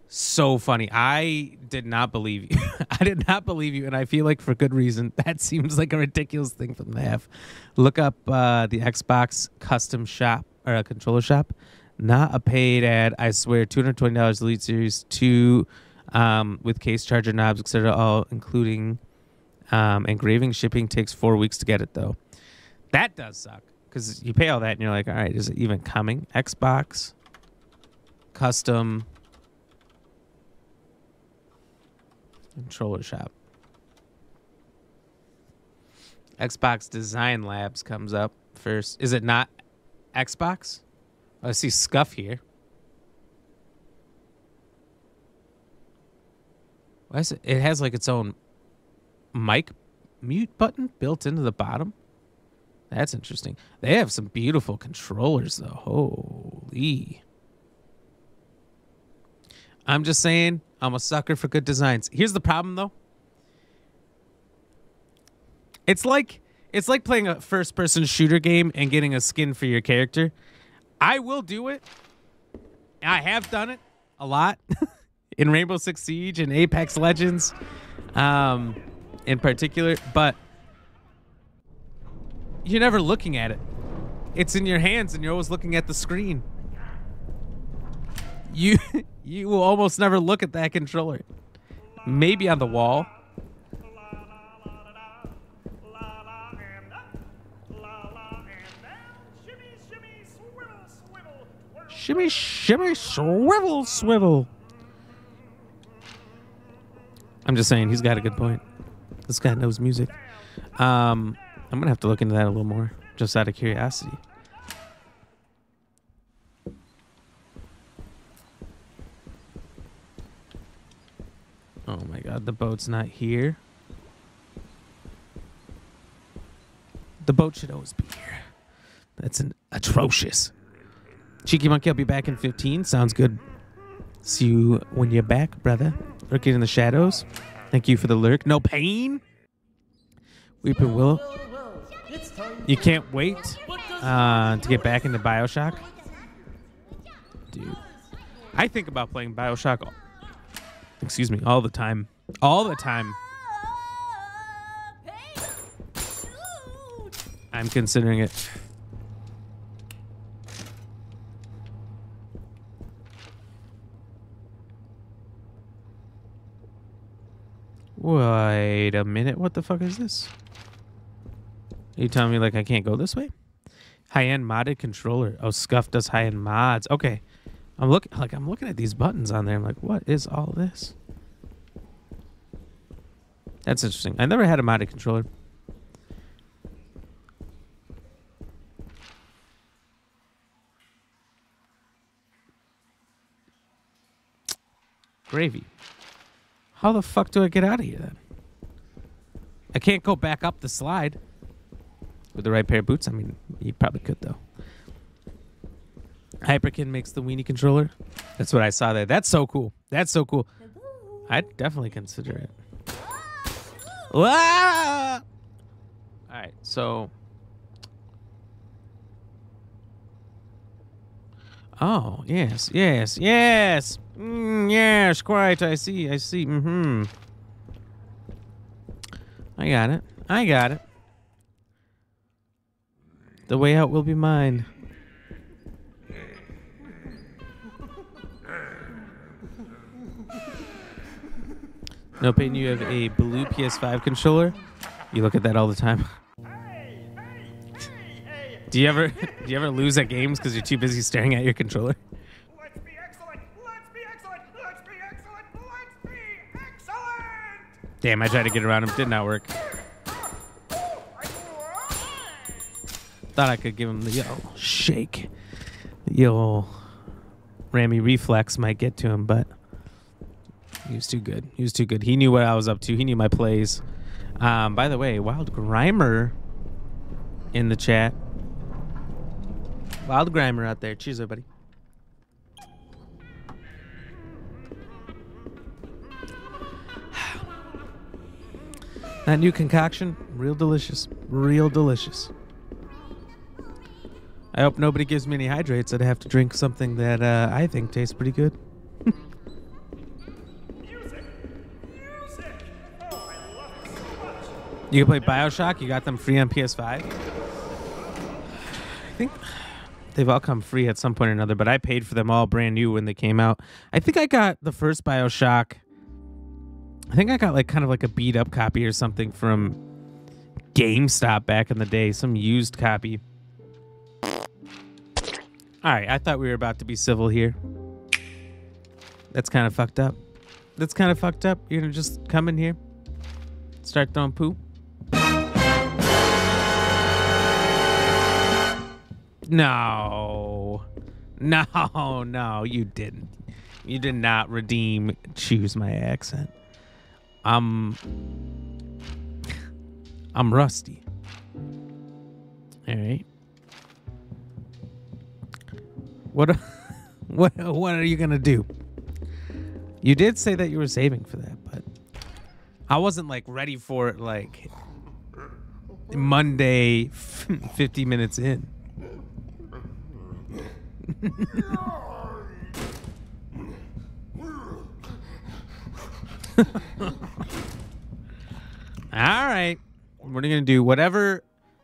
so funny. I did not believe you. I did not believe you, and I feel like for good reason. That seems like a ridiculous thing for them to have. Look up uh, the Xbox custom shop or a controller shop. Not a paid ad. I swear, two hundred twenty dollars Elite Series two, um, with case charger knobs, etc. All including um, engraving shipping takes four weeks to get it though. That does suck because you pay all that and you're like, all right, is it even coming? Xbox custom controller shop. Xbox Design Labs comes up first. Is it not Xbox? Oh, I see SCUF here. Why is it? It has like its own mic mute button built into the bottom. That's interesting. They have some beautiful controllers, though. Holy. I'm just saying, I'm a sucker for good designs. Here's the problem, though. It's like it's like playing a first-person shooter game and getting a skin for your character. I will do it. I have done it a lot in Rainbow Six Siege and Apex Legends, um, in particular. But you're never looking at it. It's in your hands, and you're always looking at the screen. You you will almost never look at that controller. Maybe on the wall. Shimmy, shimmy, swivel, swivel. I'm just saying, he's got a good point. This guy knows music. Um, I'm gonna have to look into that a little more, just out of curiosity. Oh my god, the boat's not here. The boat should always be here. That's an atrocious. Cheeky Monkey, I'll be back in 15. Sounds good. See you when you're back, brother. Lurking in the shadows. Thank you for the lyric. No pain. Weeping Willow. You can't wait uh, to get back into Bioshock. Dude. I think about playing Bioshock, excuse me, all the time. All the time. I'm considering it. Wait a minute. What the fuck is this? Are you telling me like I can't go this way? High-end modded controller. Oh, SCUF does high-end mods. Okay. I'm looking like I'm looking at these buttons on there. I'm like, what is all this? That's interesting. I never had a modded controller. Gravy. How the fuck do I get out of here then? I can't go back up the slide with the right pair of boots. I mean, you probably could though. Hyperkin makes the weenie controller. That's what I saw there. That's so cool. That's so cool. I'd definitely consider it. Ah! All right, so. Oh yes, yes, yes, mm, yes. Quite. I see. I see. Mm-hmm. I got it. I got it. The way out will be mine. No pain. You have a blue PS5 controller. You look at that all the time. do you ever do you ever lose at games because you're too busy staring at your controller? Damn, I tried to get around him. Did not work. Thought I could give him the yo shake. The yo Rami reflex might get to him, but he was too good. He was too good. He knew what I was up to. He knew my plays. Um, by the way, Wild Grimer in the chat. Wild Grimer out there. Cheers, everybody. That new concoction, real delicious. Real delicious. I hope nobody gives me any hydrates I'd have to drink something that uh, I think tastes pretty good. You can play Bioshock. You got them free on PS5. I think they've all come free at some point or another, but I paid for them all brand new when they came out. I think I got the first Bioshock. I think I got like kind of like a beat up copy or something from GameStop back in the day, some used copy. All right, I thought we were about to be civil here. That's kind of fucked up. That's kind of fucked up. You're gonna just come in here, start throwing poo. No. No, no, you didn't. You did not redeem choose my accent. I'm I'm rusty. All right. What what what are you going to do? You did say that you were saving for that, but I wasn't like ready for it like Monday 50 minutes in. All right. We're you going to do whatever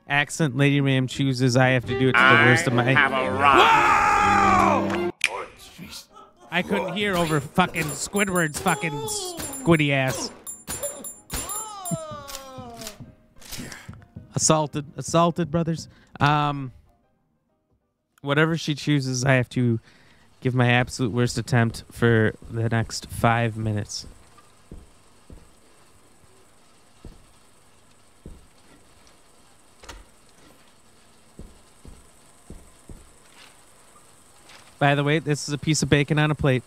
accent Lady Ram chooses. I have to do it to the worst of my. have a I couldn't hear over fucking Squidward's fucking squiddy ass. assaulted, assaulted, brothers. Um, whatever she chooses, I have to give my absolute worst attempt for the next five minutes. By the way, this is a piece of bacon on a plate.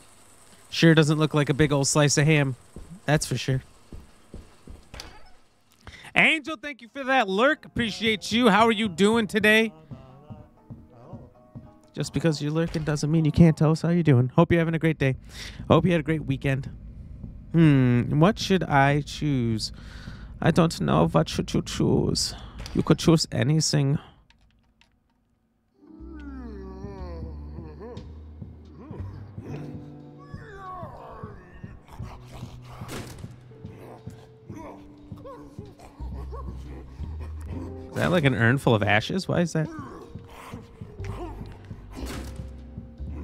Sure doesn't look like a big old slice of ham. That's for sure. Angel, thank you for that lurk. Appreciate you. How are you doing today? Just because you're lurking doesn't mean you can't tell us how you're doing. Hope you're having a great day. Hope you had a great weekend. Hmm, what should I choose? I don't know. What should you choose? You could choose anything. Is that like an urn full of ashes? Why is that?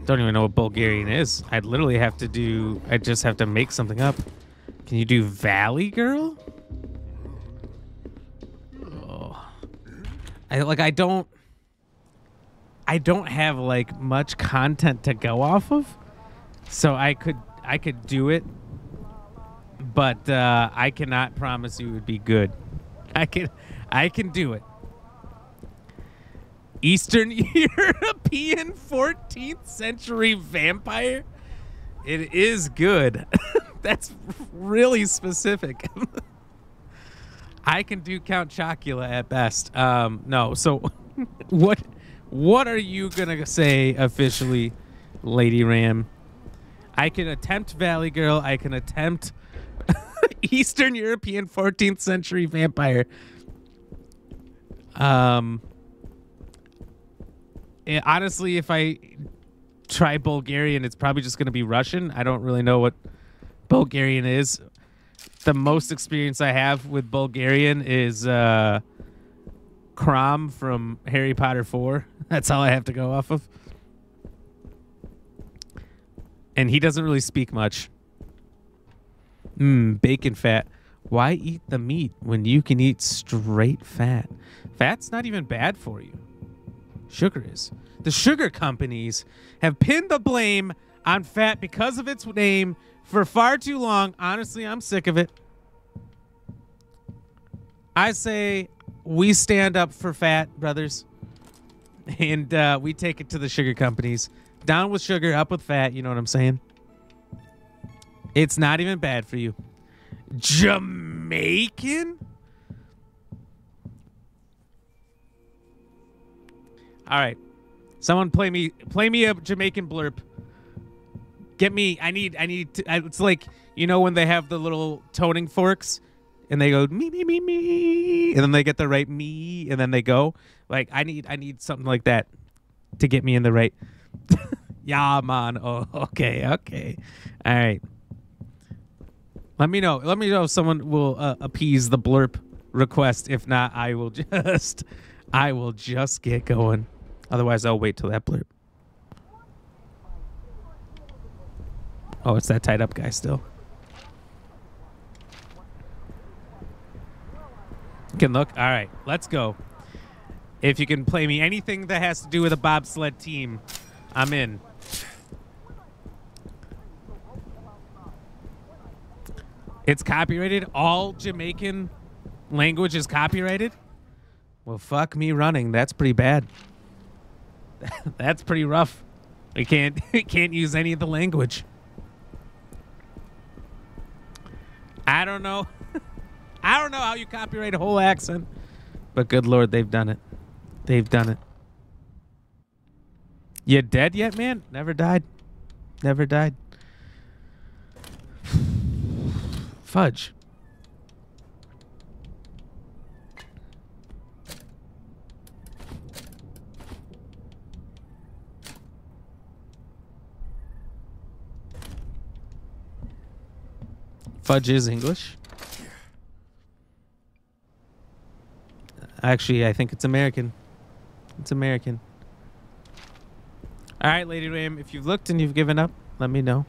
Don't even know what Bulgarian is. I'd literally have to do. I just have to make something up. Can you do Valley Girl? Oh. I like. I don't. I don't have like much content to go off of, so I could I could do it, but uh, I cannot promise you it would be good. I can I can do it. Eastern European 14th century vampire. It is good. That's really specific. I can do Count Chocula at best. Um, no, so what what are you gonna say officially, Lady Ram? I can attempt Valley Girl. I can attempt Eastern European 14th century vampire. Um, eh, honestly, if I try Bulgarian, it's probably just going to be Russian. I don't really know what Bulgarian is. The most experience I have with Bulgarian is uh, Krum from Harry Potter 4. That's all I have to go off of. And he doesn't really speak much. Mmm, bacon fat. Why eat the meat when you can eat straight fat? Fat's not even bad for you. Sugar is. The sugar companies have pinned the blame on fat because of its name for far too long. Honestly, I'm sick of it. I say we stand up for fat, brothers, and uh, we take it to the sugar companies. Down with sugar, up with fat. You know what I'm saying? It's not even bad for you. Jamaican? All right. Someone play me play me a Jamaican blurb. Get me I need I need to, it's like you know when they have the little toning forks and they go me me me me and then they get the right me and then they go like I need I need something like that to get me in the right Yeah, man. Oh, okay. Okay. All right. Let me know. Let me know if someone will uh, appease the blurb request. If not, I will just, I will just get going. Otherwise, I'll wait till that blurb. Oh, it's that tied up guy still. You can look. All right, let's go. If you can play me anything that has to do with a bobsled team, I'm in. It's copyrighted. All Jamaican language is copyrighted. Well, fuck me running. That's pretty bad. That's pretty rough. We can't we can't use any of the language. I don't know. I don't know how you copyright a whole accent, but good lord, they've done it. They've done it. You dead yet, man? Never died. Never died. Fudge. Fudge is English. Actually, I think it's American. It's American. All right, Lady Ram, if you've looked and you've given up, let me know.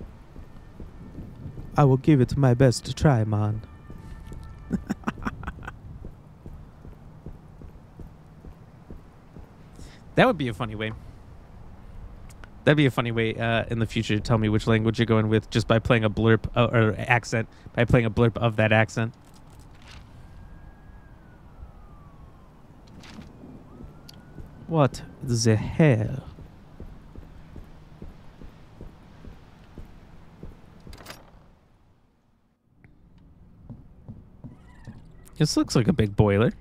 I will give it my best to try, man. that would be a funny way. That'd be a funny way uh, in the future to tell me which language you're going with just by playing a blurb uh, or accent, by playing a blurb of that accent. What the hell? This looks like a big boiler.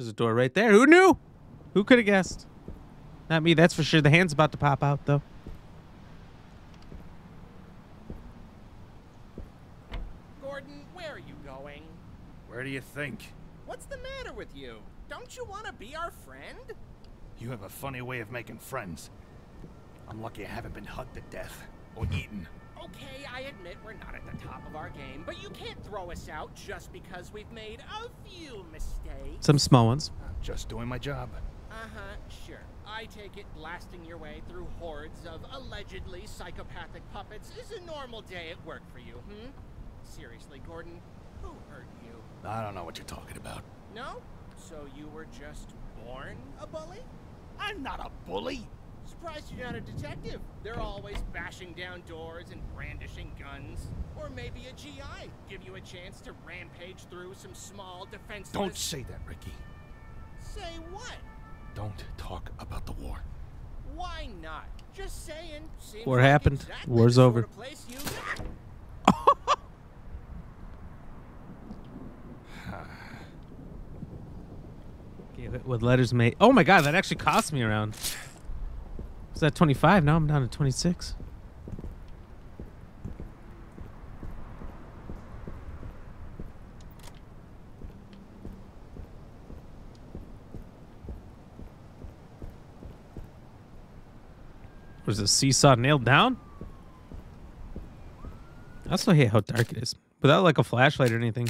There's a door right there. Who knew? Who could have guessed? Not me, that's for sure. The hand's about to pop out, though. Gordon, where are you going? Where do you think? What's the matter with you? Don't you want to be our friend? You have a funny way of making friends. I'm lucky I haven't been hugged to death or eaten. Okay, I admit we're not at the top of our game, but you can't throw us out just because we've made a few mistakes. Some small ones. Just doing my job. Uh-huh, sure. I take it blasting your way through hordes of allegedly psychopathic puppets is a normal day at work for you, hmm? Seriously, Gordon, who hurt you? I don't know what you're talking about. No? So you were just born a bully? I'm not a bully. Surprised you're not a detective. They're always bashing down doors and brandishing guns. Or maybe a GI. Give you a chance to rampage through some small defenseless... Don't say that, Ricky. Say what? Don't talk about the war. Why not? Just saying. Seems War like happened. exactly War's over. Place you... With- with letters made. Oh my god, that actually cost me around. Was that 25? Now I'm down to 26. Was the seesaw nailed down? I also hate how dark it is. Without like a flashlight or anything.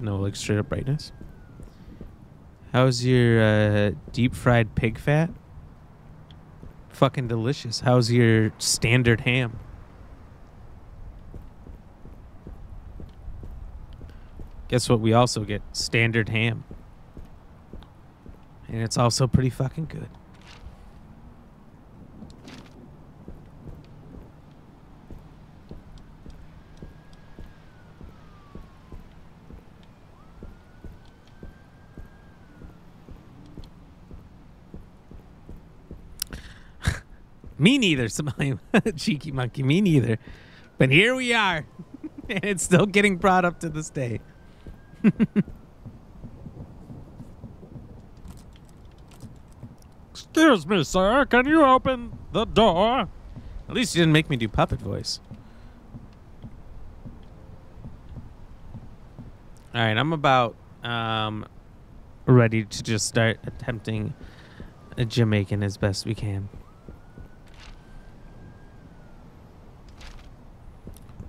No, like straight up brightness. How's your uh, deep fried pig fat? Fucking delicious. How's your standard ham? Guess what? We also get standard ham. And it's also pretty fucking good. Me neither, Smile. Cheeky monkey. Me neither. But here we are. and it's still getting brought up to this day. Excuse me, sir. Can you open the door? At least you didn't make me do puppet voice. All right, I'm about um, ready to just start attempting a Jamaican as best we can.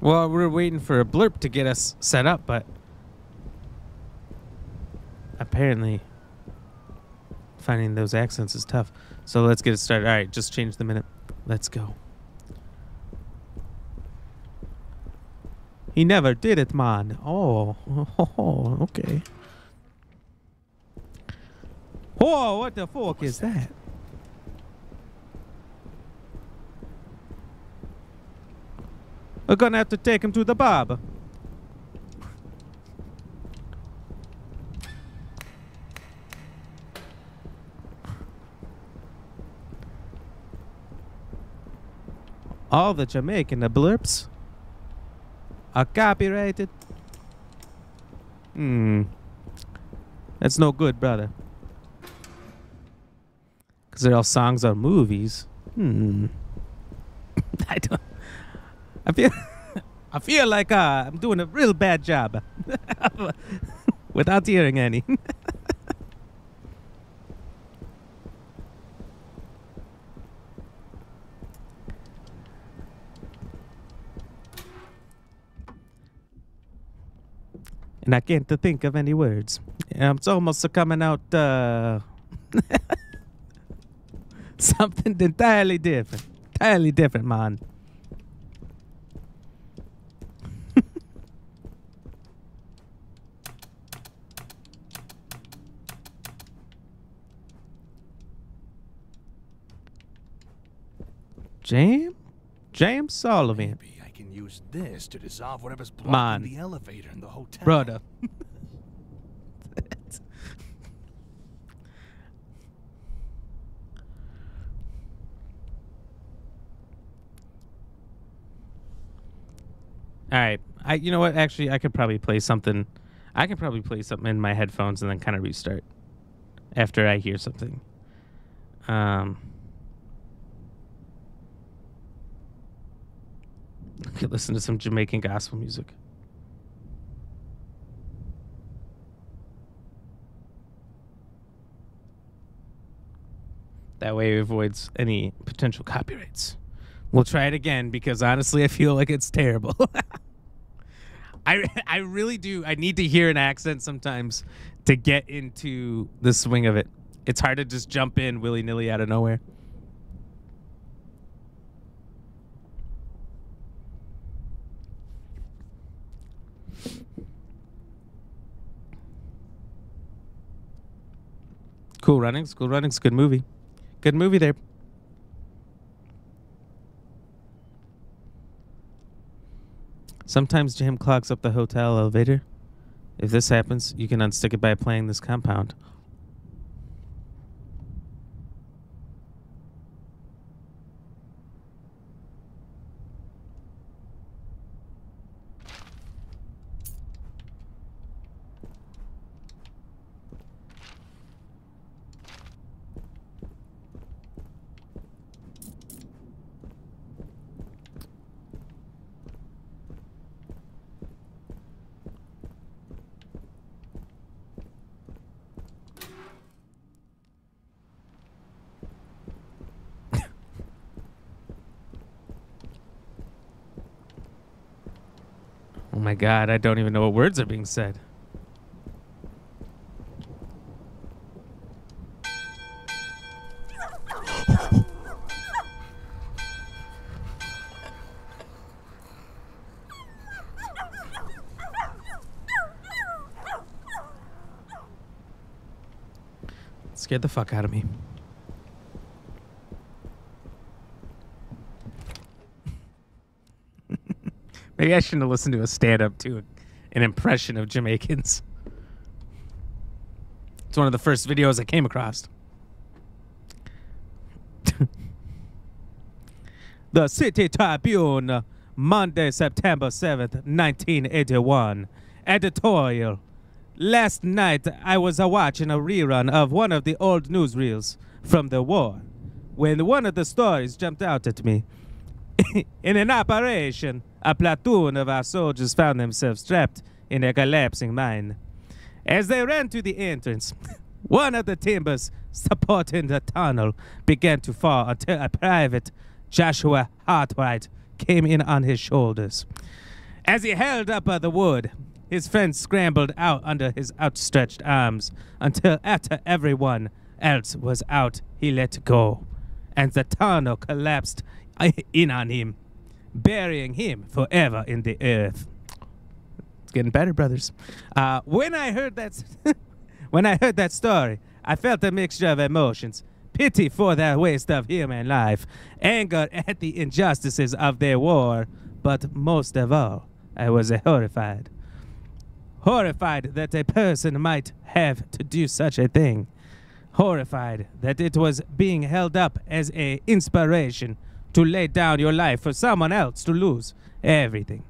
Well, we're waiting for a blurb to get us set up, but apparently finding those accents is tough. So let's get it started. All right, just change the minute. Let's go. He never did it, man. Oh, oh okay. Whoa, what the fuck is that? We're gonna have to take him to the barber. All the Jamaican blurps are copyrighted. Hmm. That's no good, brother. Because they're all songs on movies. Hmm. I don't. I feel. I feel like uh, I'm doing a real bad job without hearing any. and I can't think of any words. Um, it's almost coming out uh, something entirely different. Entirely different, man. James? James Sullivan. Maybe I can use this to dissolve whatever's blocking Man. the elevator in the hotel. Brother. All right. I you know what? Actually, I could probably play something. I could probably play something in my headphones and then kind of restart after I hear something. Um Could listen to some Jamaican gospel music. That way it avoids any potential copyrights. We'll try it again because honestly, I feel like it's terrible. I I really do. I need to hear an accent sometimes to get into the swing of it. It's hard to just jump in willy nilly out of nowhere. Cool Runnings. Cool Runnings. Good movie. Good movie there. Sometimes jam clogs up the hotel elevator. If this happens, you can unstick it by playing this compound. God, I don't even know what words are being said. Scared the fuck out of me. Maybe I shouldn't have listened to a stand up to an impression of Jamaicans. It's one of the first videos I came across. the City Tribune, Monday, September 7th, 1981. Editorial. Last night I was watching a rerun of one of the old newsreels from the war when one of the stories jumped out at me. in an operation, a platoon of our soldiers found themselves trapped in a collapsing mine. As they ran to the entrance, one of the timbers supporting the tunnel began to fall until a private Joshua Hartwright came in on his shoulders. As he held up the wood, his friends scrambled out under his outstretched arms until after everyone else was out, he let go, and the tunnel collapsed eh, in on him, burying him forever in the earth. It's getting better, brothers. Uh, when I heard that, when I heard that story, I felt a mixture of emotions: pity for that waste of human life, anger at the injustices of their war, but most of all, I was horrified. Horrified that a person might have to do such a thing. Horrified that it was being held up as a inspiration to lay down your life for someone else to lose everything,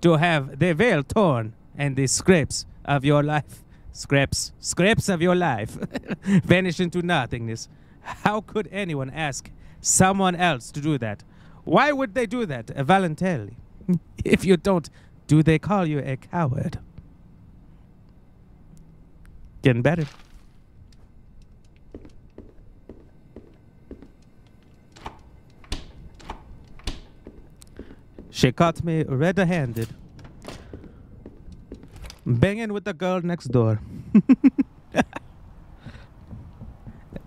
to have the veil torn and the scraps of your life, scraps, scraps of your life, vanish into nothingness. How could anyone ask someone else to do that? Why would they do that voluntarily? if you don't, do they call you a coward? Getting better. She caught me red handed. Banging with the girl next door.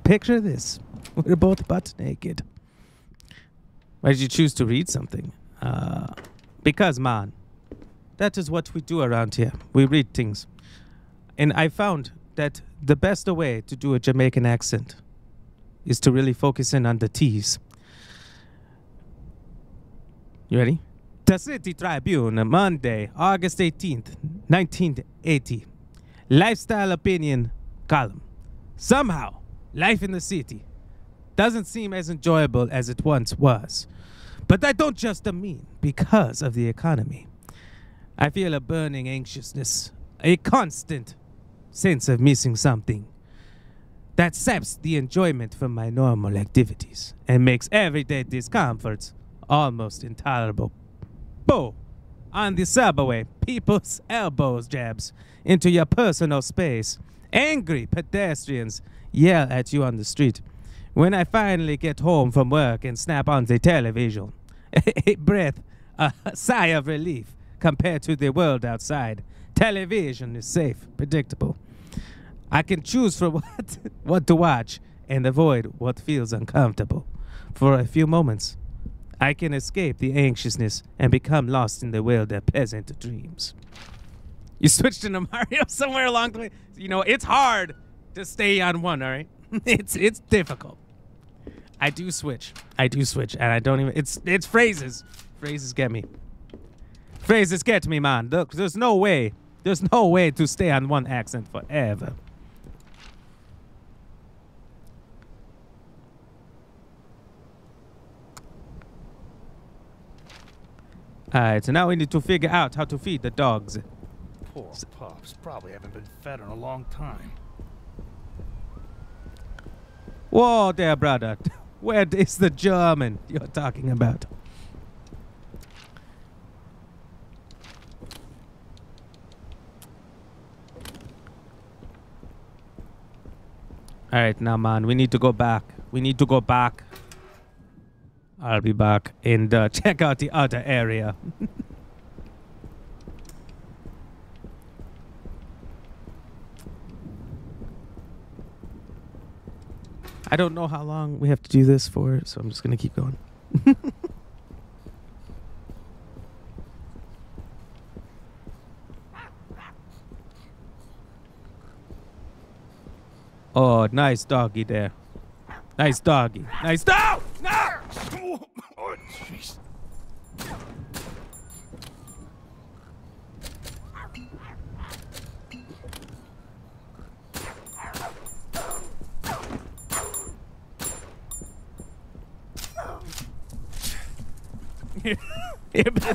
Picture this. We're both butt naked. Why did you choose to read something? Uh, because, man, that is what we do around here. We read things. And I found that the best way to do a Jamaican accent is to really focus in on the T's. You ready? The City Tribune, Monday, August 18th, 1980. Lifestyle opinion column. Somehow, life in the city doesn't seem as enjoyable as it once was. But I don't just mean because of the economy. I feel a burning anxiousness, a constant sense of missing something that saps the enjoyment from my normal activities and makes everyday discomforts almost intolerable. Boo! On the subway, people's elbows jabs into your personal space. Angry pedestrians yell at you on the street. When I finally get home from work and snap on the television, a breath, a sigh of relief compared to the world outside. Television is safe, predictable. I can choose for what what to watch and avoid what feels uncomfortable. For a few moments, I can escape the anxiousness and become lost in the world of pleasant dreams. You switched into Mario somewhere along the way. You know, it's hard to stay on one, all right? it's it's difficult. I do switch. I do switch, and I don't even. It's it's phrases. Phrases get me. Phrases get me, man. Look, there's no way. There's no way to stay on one accent forever. Alright, so now we need to figure out how to feed the dogs. Poor pups. Probably haven't been fed in a long time. Whoa there, brother. Where is the German you're talking about? All right, now, man, we need to go back. We need to go back. I'll be back and uh, check out the other area. I don't know how long we have to do this for, so I'm just going to keep going. oh, nice doggy there. Nice doggy. Nice dog! No! Oh, jeez.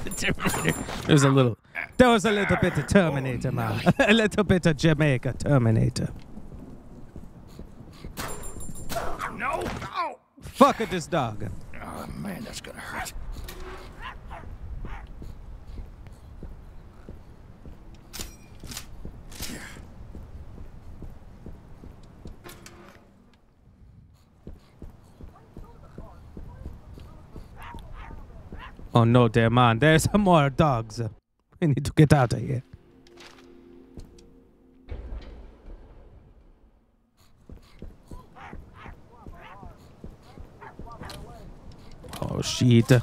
the Terminator. There's a little. There was a little bit of Terminator, man. a little bit of Jamaica Terminator. No! No! Fuck at this dog. Oh, man, that's gonna hurt. Oh no, there, man. There's some more dogs. We need to get out of here. Shit.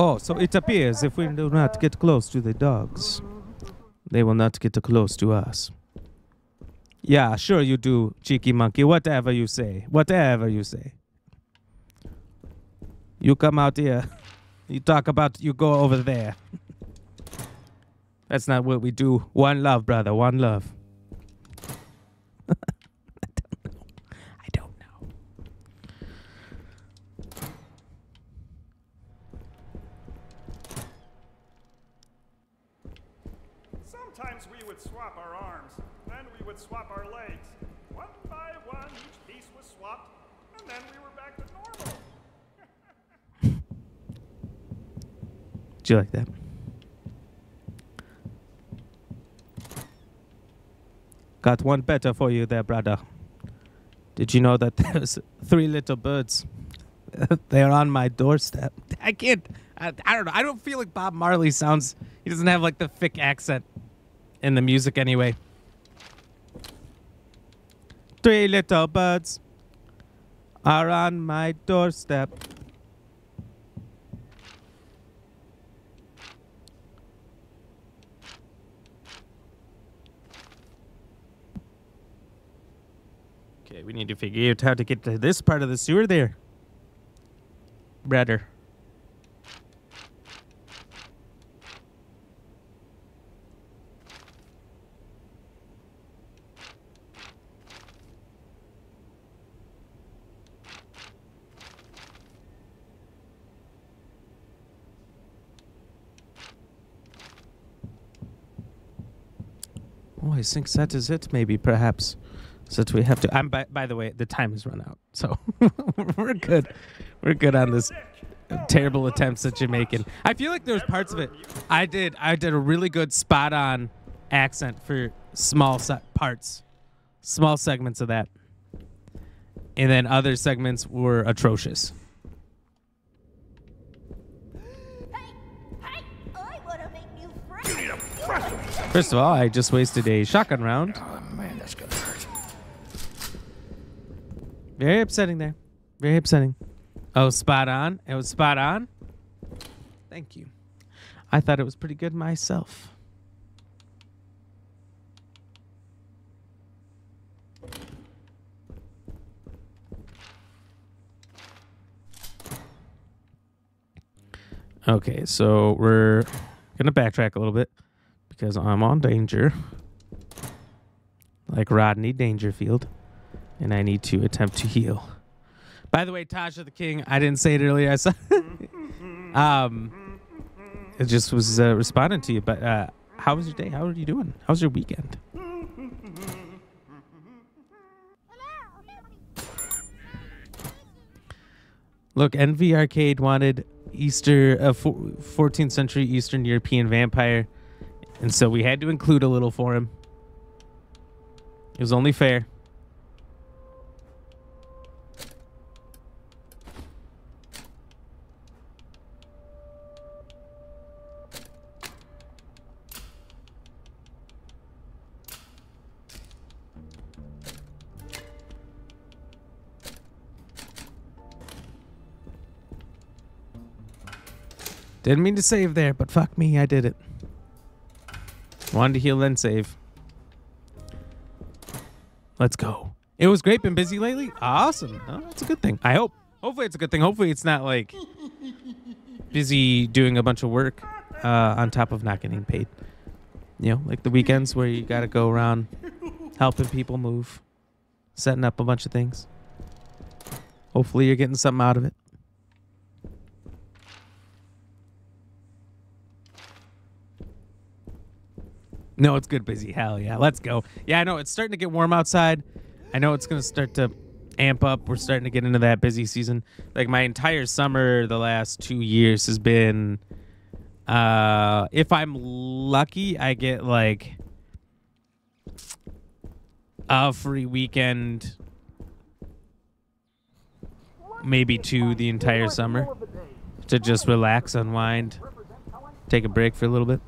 Oh, so it appears if we do not get close to the dogs, they will not get close to us. Yeah, sure you do, cheeky monkey. Whatever you say. Whatever you say. You come out here. You talk about you go over there. That's not what we do. One love, brother. One love. I don't know. Sometimes we would swap our arms, then we would swap our legs. One by one, each piece was swapped, and then we were back to normal. Do you like that? Got one better for you there, brother. Did you know that there's three little birds? They're on my doorstep. I can't. I, I don't know. I don't feel like Bob Marley sounds. He doesn't have like the thick accent in the music anyway. Three little birds are on my doorstep. We need to figure out how to get to this part of the sewer there. Brother. Oh, I think that is it, maybe, perhaps. So that we have to. I'm by, by the way, the time has run out, so we're good. We're good on this terrible attempts that you're making. I feel like there's parts of it. I did. I did a really good spot on accent for small set parts, small segments of that, and then other segments were atrocious. First of all, I just wasted a shotgun round. Very upsetting there. Very upsetting. Oh, spot on. It was spot on. Thank you. I thought it was pretty good myself. Okay, so we're gonna backtrack a little bit because I'm on danger, like Rodney Dangerfield, and I need to attempt to heal. By the way, Tasha the King, I didn't say it earlier. I saw. um, it just was uh, responding to you. But uh, how was your day? How are you doing? How was your weekend? Look, NV Arcade wanted Easter, uh, 14th century Eastern European vampire, and so we had to include a little for him. It was only fair. Didn't mean to save there, but fuck me, I did it. Wanted to heal then save. Let's go. It was great. Been busy lately. Awesome. Oh, that's a good thing. I hope. Hopefully, it's a good thing. Hopefully, it's not like busy doing a bunch of work uh, on top of not getting paid. You know, like the weekends where you got to go around helping people move, setting up a bunch of things. Hopefully, you're getting something out of it. No, it's good busy. Hell yeah. Let's go. Yeah, I know it's starting to get warm outside. I know it's going to start to amp up. We're starting to get into that busy season. Like my entire summer the last 2 years has been uh if I'm lucky, I get like a free weekend maybe two the entire summer to just relax, unwind, take a break for a little bit.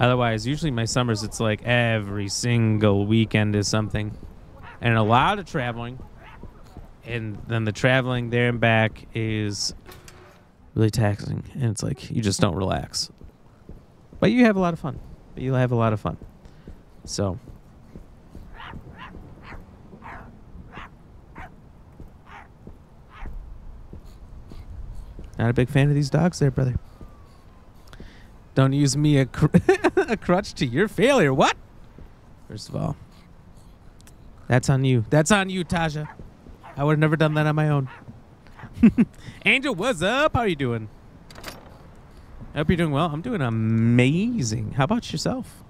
Otherwise, usually my summers, it's like every single weekend is something, and a lot of traveling. And then the traveling there and back is really taxing, and it's like you just don't relax. But you have a lot of fun. But you have a lot of fun. So. Not a big fan of these dogs there, brother. Don't use me a, cr- a crutch to your failure. What? First of all, that's on you. That's on you, Taja. I would have never done that on my own. Angel, what's up? How are you doing? I hope you're doing well. I'm doing amazing. How about yourself?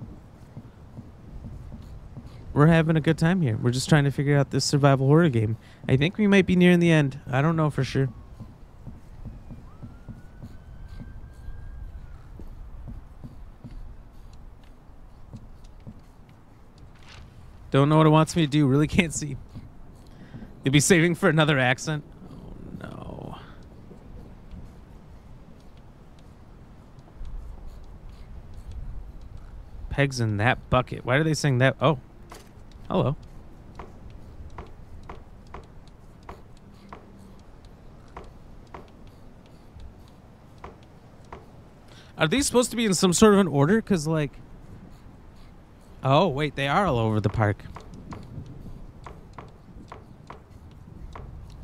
We're having a good time here. We're just trying to figure out this survival horror game. I think we might be nearing the end. I don't know for sure. Don't know what it wants me to do. Really can't see. You'll be saving for another accent? Oh, no. Pegs in that bucket. Why do they saying that? Oh. Hello. Are these supposed to be in some sort of an order? Because, like... Oh, wait. They are all over the park.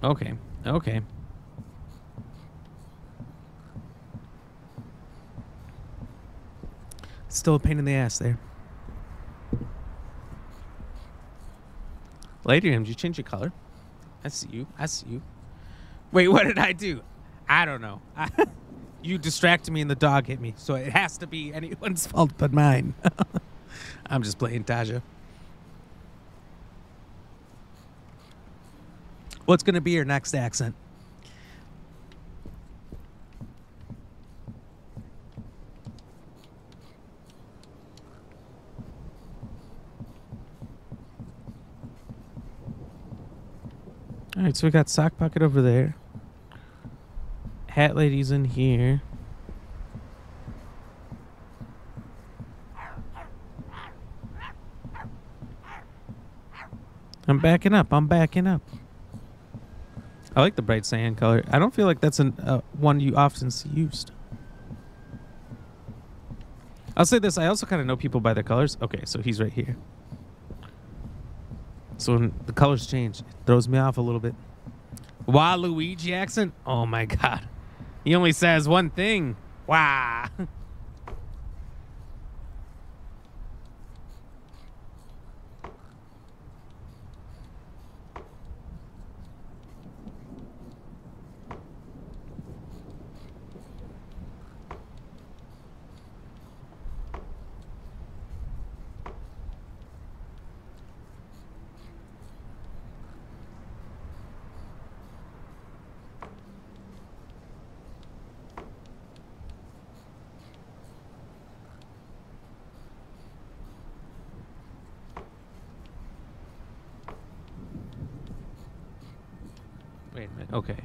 Okay. Okay. Still a pain in the ass there. Ladrium, did you change your color? I see you. I see you. Wait, what did I do? I don't know. you distracted me and the dog hit me, so it has to be anyone's fault but mine. I'm just playing Taja. What's going to be your next accent? All right, so we got sock pocket over there. Hat lady's in here. I'm backing up. I'm backing up. I like the bright sand color. I don't feel like that's an, uh, one you often see used. I'll say this. I also kind of know people by their colors. Okay, so he's right here. So when the colors change, it throws me off a little bit. Waluigi accent? Oh my god. He only says one thing. Wow. Wait a minute. Okay.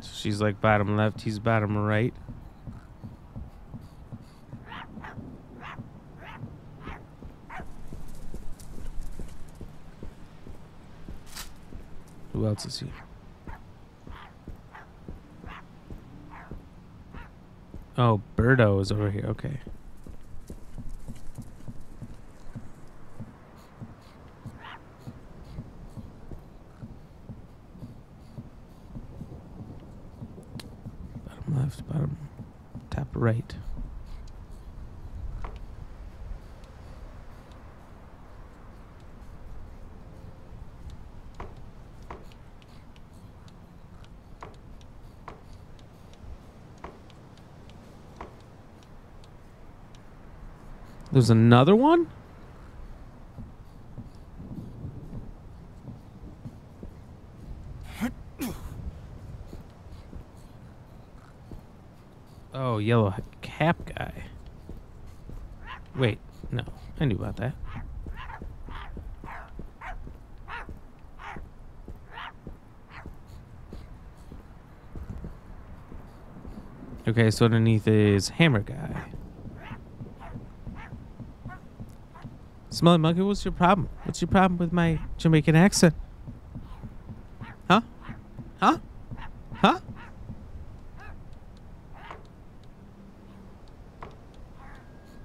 So she's like bottom left, he's bottom right. Who else is here? Oh, Birdo is over here. Okay. Bottom left, bottom, top right. There's another one? Oh, yellow cap guy. Wait, no. I knew about that. Okay, so underneath is hammer guy. Smelly monkey, what's your problem? What's your problem with my Jamaican accent? Huh? Huh? Huh?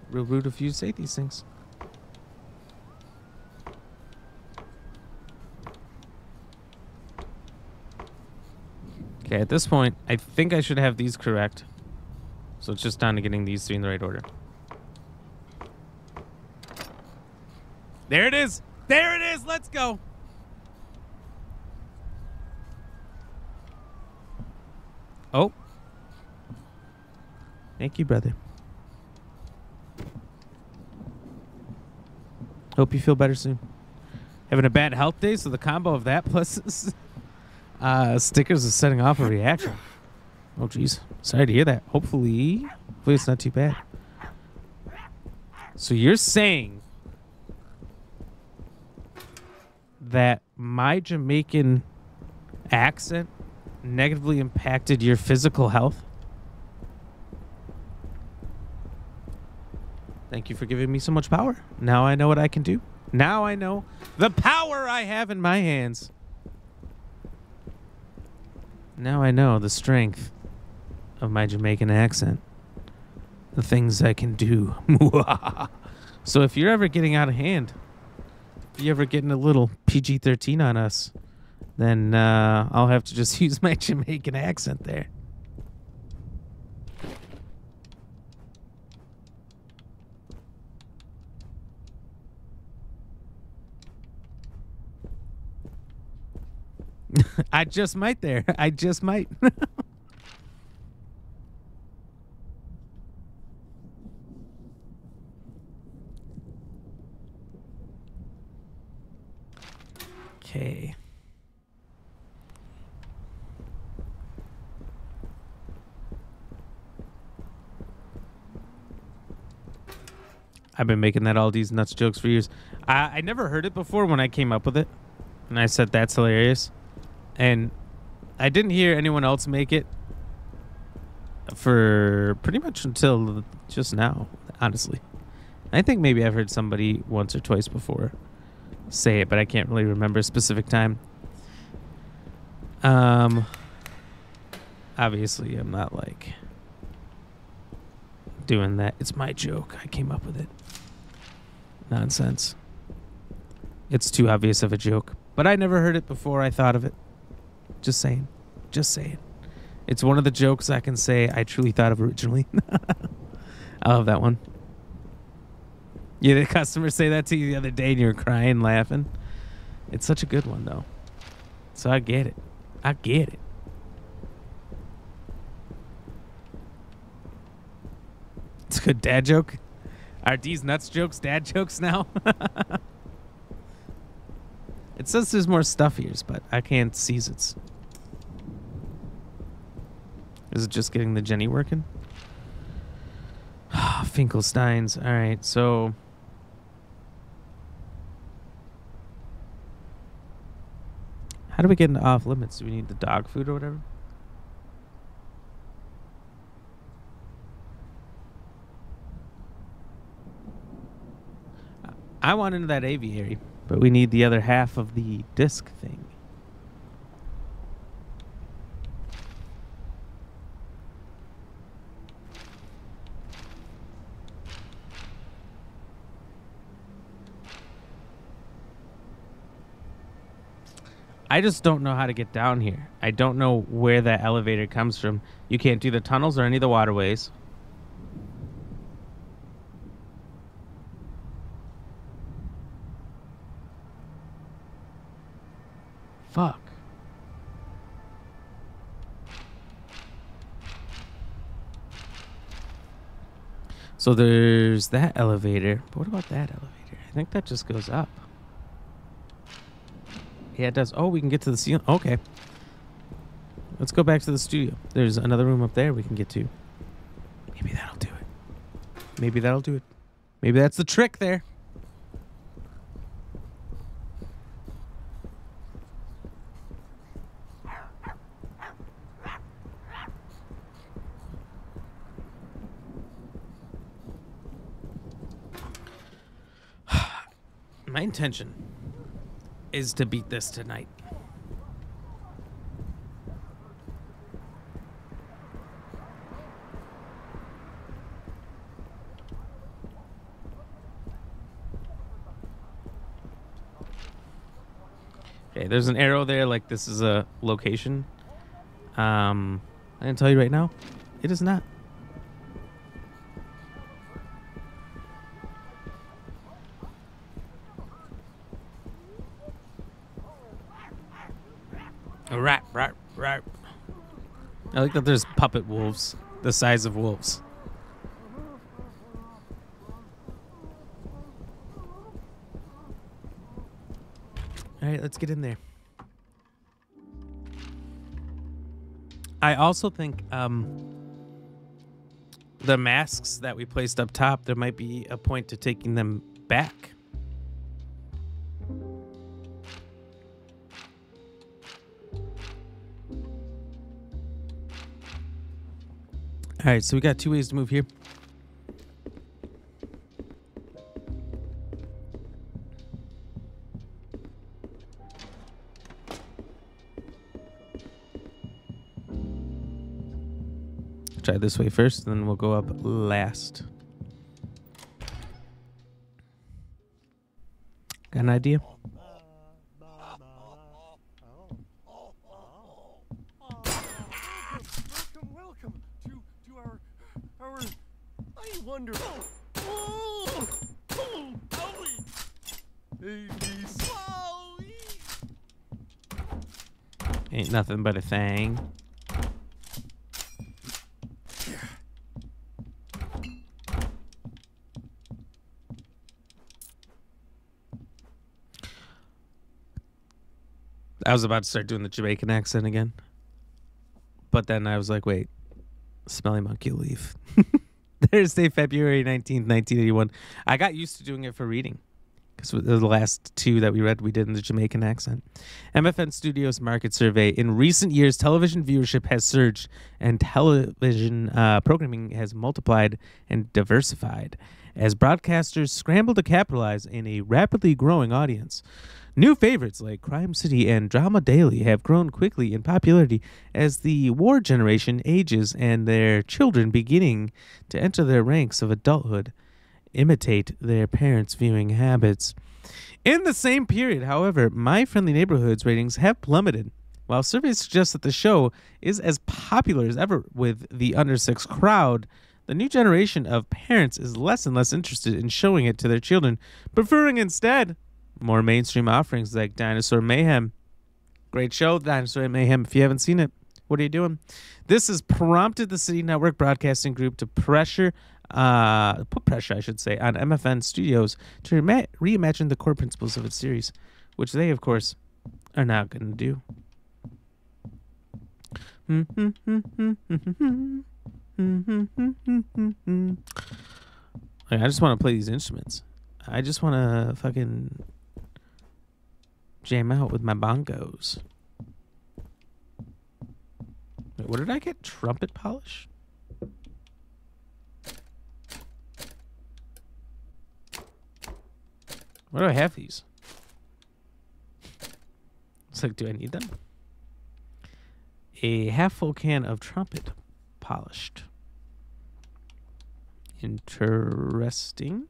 real rude of you to say these things. Okay, at this point, I think I should have these correct. So it's just down to getting these three in the right order. There it is. There it is. Let's go. Oh. Thank you, brother. Hope you feel better soon. Having a bad health day, so the combo of that plus uh, stickers is setting off a reaction. Oh, jeez. Sorry to hear that. Hopefully, hopefully it's not too bad. So you're saying that my Jamaican accent negatively impacted your physical health? Thank you for giving me so much power. Now I know what I can do. Now I know the power I have in my hands. Now I know the strength of my Jamaican accent. The things I can do. so if you're ever getting out of hand, you're ever getting a little PG 13 on us, then uh, I'll have to just use my Jamaican accent there. I just might there. I just might. okay. I've been making that all these nuts jokes for years. I, I never heard it before when I came up with it, and I said that's hilarious, and I didn't hear anyone else make it for pretty much until just now. Honestly, I think maybe I've heard somebody once or twice before say it, but I can't really remember a specific time. Um, obviously, I'm not like doing that. It's my joke. I came up with it. Nonsense. It's too obvious of a joke. But I never heard it before I thought of it. Just saying. Just saying. It's one of the jokes I can say I truly thought of originally. I love that one. You had a customer say that to you the other day and you were crying, laughing. It's such a good one, though. So I get it. I get it. It's a good dad joke. Are these nuts jokes dad jokes now? it says there's more stuff here, but I can't seize it. Is it just getting the Jenny working? Ah, Finkelsteins. All right, so. How do we get into off limits? Do we need the dog food or whatever? I want into that aviary, but we need the other half of the disc thing. I just don't know how to get down here. I don't know where that elevator comes from. You can't do the tunnels or any of the waterways. Fuck. So there's that elevator. But what about that elevator? I think that just goes up. Yeah, it does. Oh, we can get to the ceiling. Okay. Let's go back to the studio. There's another room up there we can get to. Maybe that'll do it. Maybe that'll do it. Maybe that's the trick there. my intention is to beat this tonight. Okay, there's an arrow there, like this is a location. Um, I can tell you right now, it is not. Right, right, right. I like that there's puppet wolves, the size of wolves. All right, let's get in there. I also think um, the masks that we placed up top, there might be a point to taking them back. All right, so we got two ways to move here. Try this way first, then we'll go up last. Got an idea? Welcome, welcome to to our our. I wonder. Ain't nothing but a thing. I was about to start doing the Jamaican accent again. But then I was like, wait, Smelly Monkey leave. Thursday, February 19th, 1981. I got used to doing it for reading because the last two that we read, we did in the Jamaican accent. MFN Studios Market Survey. In recent years, television viewership has surged and television uh, programming has multiplied and diversified as broadcasters scramble to capitalize in a rapidly growing audience. New favorites like Crime City and Drama Daily have grown quickly in popularity as the war generation ages and their children beginning to enter their ranks of adulthood imitate their parents' viewing habits. In the same period, however, My Friendly Neighborhoods ratings have plummeted. While surveys suggest that the show is as popular as ever with the under six crowd, the new generation of parents is less and less interested in showing it to their children, preferring instead more mainstream offerings like Dinosaur Mayhem. Great show, Dinosaur Mayhem. If you haven't seen it, what are you doing? This has prompted the City Network Broadcasting Group to pressure, uh, put pressure, I should say, on MFN Studios to reima- reimagine the core principles of its series, which they, of course, are not going to do. I just want to play these instruments. I just want to fucking jam out with my bongos. Wait, what did I get? Trumpet polish? Why do I have these? It's like, do I need them? A half full can of trumpet polished. Interesting.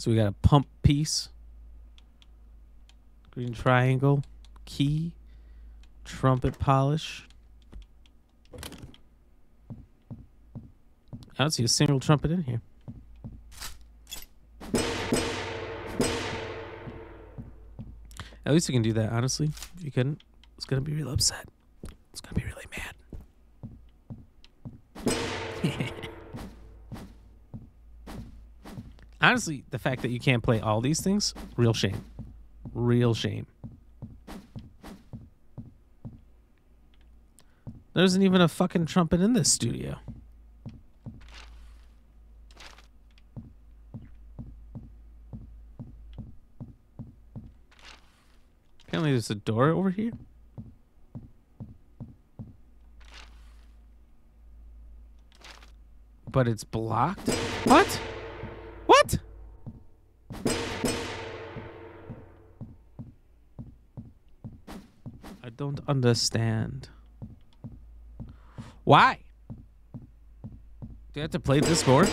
So we got a pump piece, green triangle, key, trumpet polish. I don't see a single trumpet in here. At least you can do that, honestly. If you couldn't, it's gonna be real upset. It's gonna be really honestly, the fact that you can't play all these things, real shame. Real shame. There isn't even a fucking trumpet in this studio. Apparently there's a door over here. But it's blocked? What? don't understand. Why? Do you have to play this more?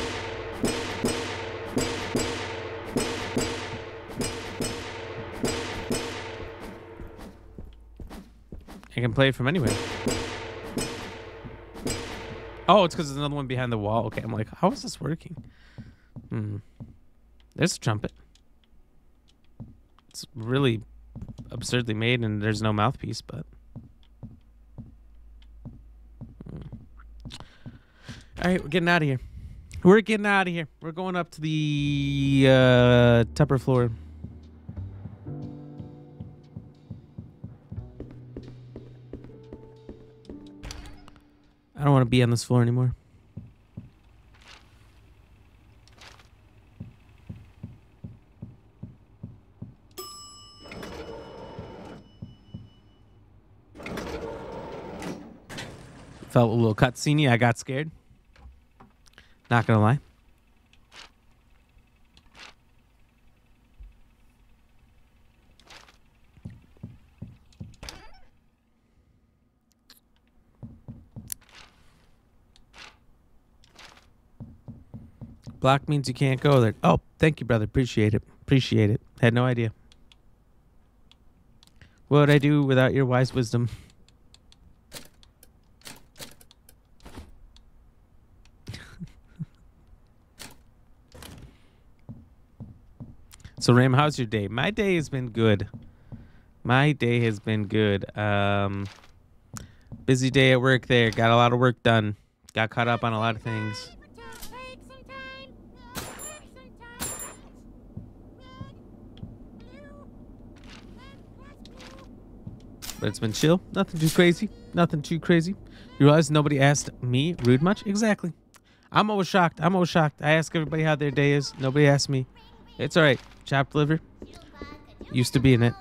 I can play it from anywhere. Oh, it's because there's another one behind the wall. Okay, I'm like, how is this working? Hmm. There's a trumpet. It's really absurdly made, and there's no mouthpiece, but. Hmm. All right, we're getting out of here. We're getting out of here. We're going up to the uh, Tupper floor. I don't want to be on this floor anymore. Felt a little cutscene. I got scared. Not gonna lie. Block means you can't go there. Oh, thank you, brother. Appreciate it. Appreciate it. Had no idea. What would I do without your wise wisdom? so, Ram, how's your day? My day has been good. My day has been good. Um, busy day at work there. Got a lot of work done. Got caught up on a lot of things. but it's been chill. Nothing too crazy. Nothing too crazy. You realize nobody asked me rude much? Exactly. I'm always shocked. I'm always shocked. I ask everybody how their day is. Nobody asks me. It's all right. Chopped liver. Used to be in it.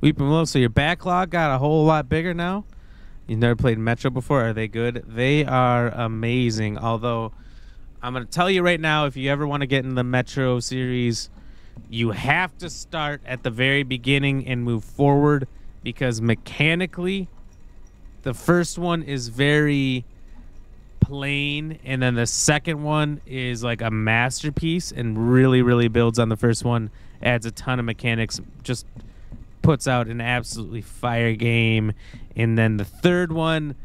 Weeping Willow, so your backlog got a whole lot bigger now? You've never played Metro before? Are they good? They are amazing. Although I'm gonna tell you right now, if you ever want to get in the Metro series, you have to start at the very beginning and move forward because mechanically, the first one is very plain, and then the second one is like a masterpiece and really, really builds on the first one. Adds a ton of mechanics, just puts out an absolutely fire game, and then the third one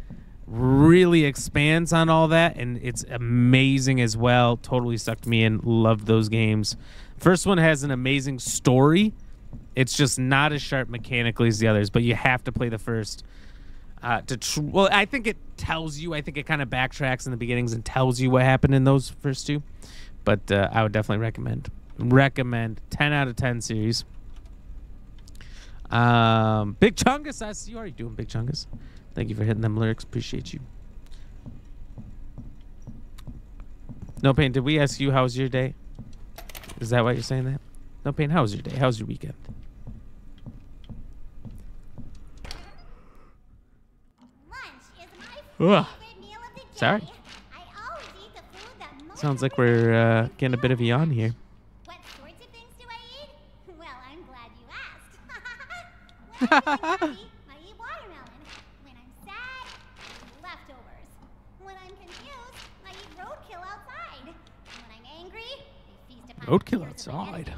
really expands on all that and it's amazing as well. Totally sucked me in. Loved those games. First one has an amazing story. It's just not as sharp mechanically as the others but you have to play the first uh, to tr- well i think it tells you i think it kind of backtracks in the beginnings and tells you what happened in those first two but uh, i would definitely recommend recommend 10 out of 10 series um big chungus i see you already doing big chungus Thank you for hitting them lyrics. Appreciate you. No pain. Did we ask you how was your day? Is that why you're saying that? No pain. How was your day? How was your weekend? Ugh. Sorry. Sounds like we're uh, getting a bit of a yawn here. What sorts of things do I eat? Well, I'm glad you asked. When I'm hungry, I eat watermelon. When I'm sad, I eat leftovers. When I'm confused, I eat roadkill outside. And when I'm angry, I feast upon Roadkill outside.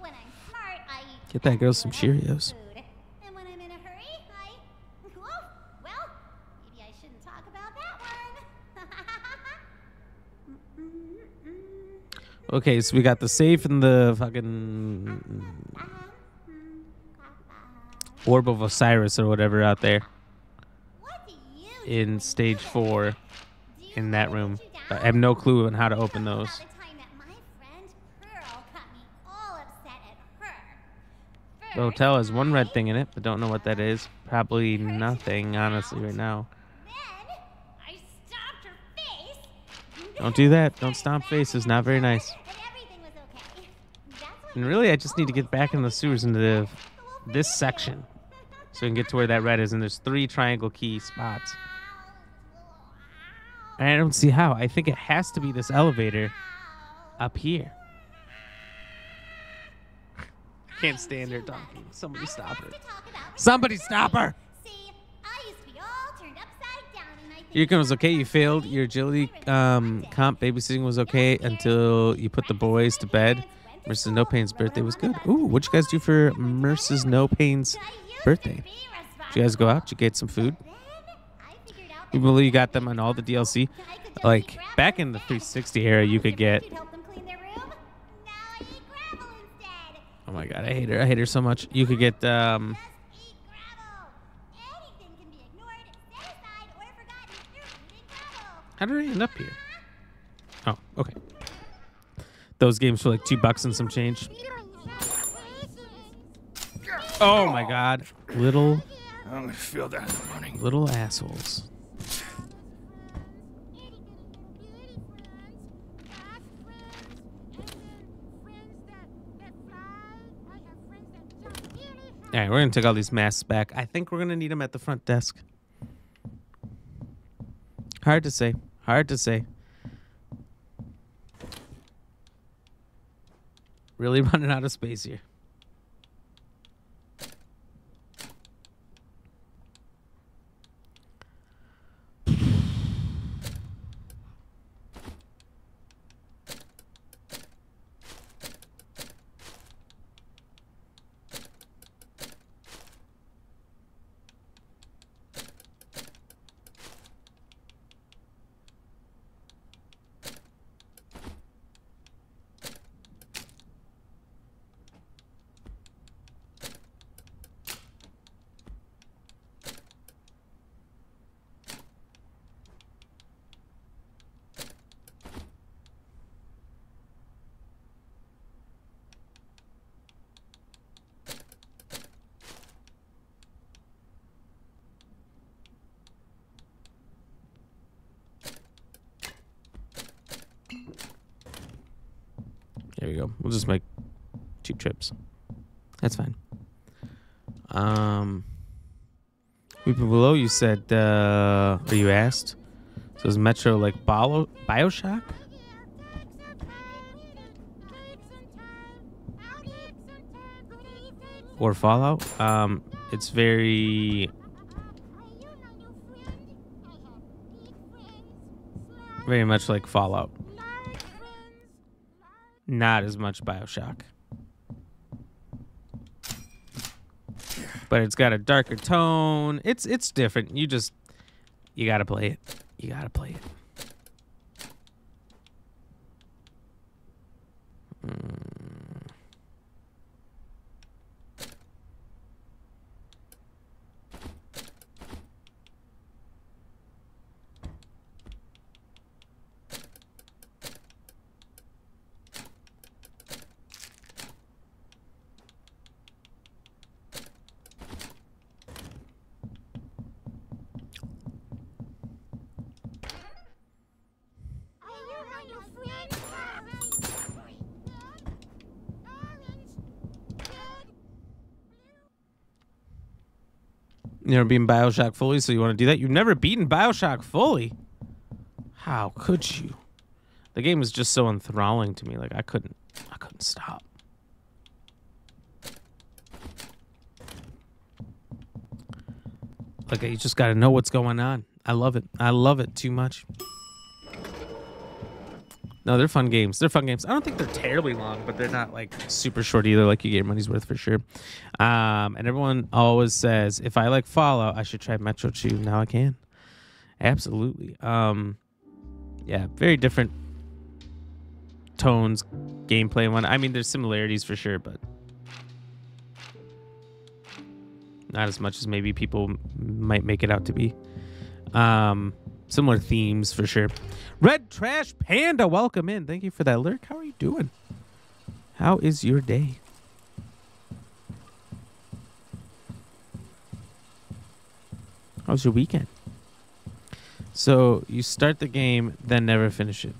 When I'm smart, I eat Get that girl some Cheerios. food. And when I'm in a hurry, I. Whoa, well, maybe I shouldn't talk about that one. Okay, so we got the safe and the fucking orb of Osiris or whatever out there in stage four in that room. I have no clue on how to open those. The hotel has one red thing in it, but don't know what that is. Probably nothing, honestly, right now. Don't do that. Don't stomp faces. Not very nice. And really, I just need to get back in the sewers into the, this section. So we can get to where that red is. And there's three triangle key spots. And I don't see how. I think it has to be this elevator up here. I can't stand her talking. Somebody stop her. Somebody stop her! Yukon was okay. You failed your agility um, comp. Babysitting was okay until you put the boys to bed. Mrs. No Pain's birthday was good. Ooh, what'd you guys do for Mrs. No Pain's birthday? Did you guys go out? Did you get some food? Even though you got them on all the DLC, like back in the 360 era, you could get. Oh my god, I hate her! I hate her so much. You could get um. How did I end up here? Oh, okay. Those games for like two bucks and some change. Oh my god, little. I'm gonna feel that in the morning. Little assholes. All right, we're gonna take all these masks back. I think we're gonna need them at the front desk. Hard to say. Hard to say. Really running out of space here. There we go. We'll just make two trips. That's fine. Um, Weeping Below, you said, uh, or you asked, so is Metro like Bio- Bioshock? Or Fallout? Um, it's very. Very much like Fallout. Not as much Bioshock. But it's got a darker tone. It's it's different. You just you gotta play it. You gotta play it. Mm. You never beaten Bioshock fully, so you want to do that? You've never beaten Bioshock fully? How could you? The game was just so enthralling to me. Like I couldn't, I couldn't stop. Like you just got to know what's going on. I love it. I love it too much. No, they're fun games. They're fun games. I don't think they're terribly long, but they're not like super short either. Like you get your money's worth for sure. Um, and everyone always says if I like Fallout, I should try Metro 2. Now I can. Absolutely. Um, yeah, very different tones, gameplay. One. I mean, there's similarities for sure, but not as much as maybe people might make it out to be. Um, similar themes for sure. Red Trash Panda, welcome in. Thank you for that lyric. How are you doing? How is your day? How's your weekend? So you start the game, then never finish it.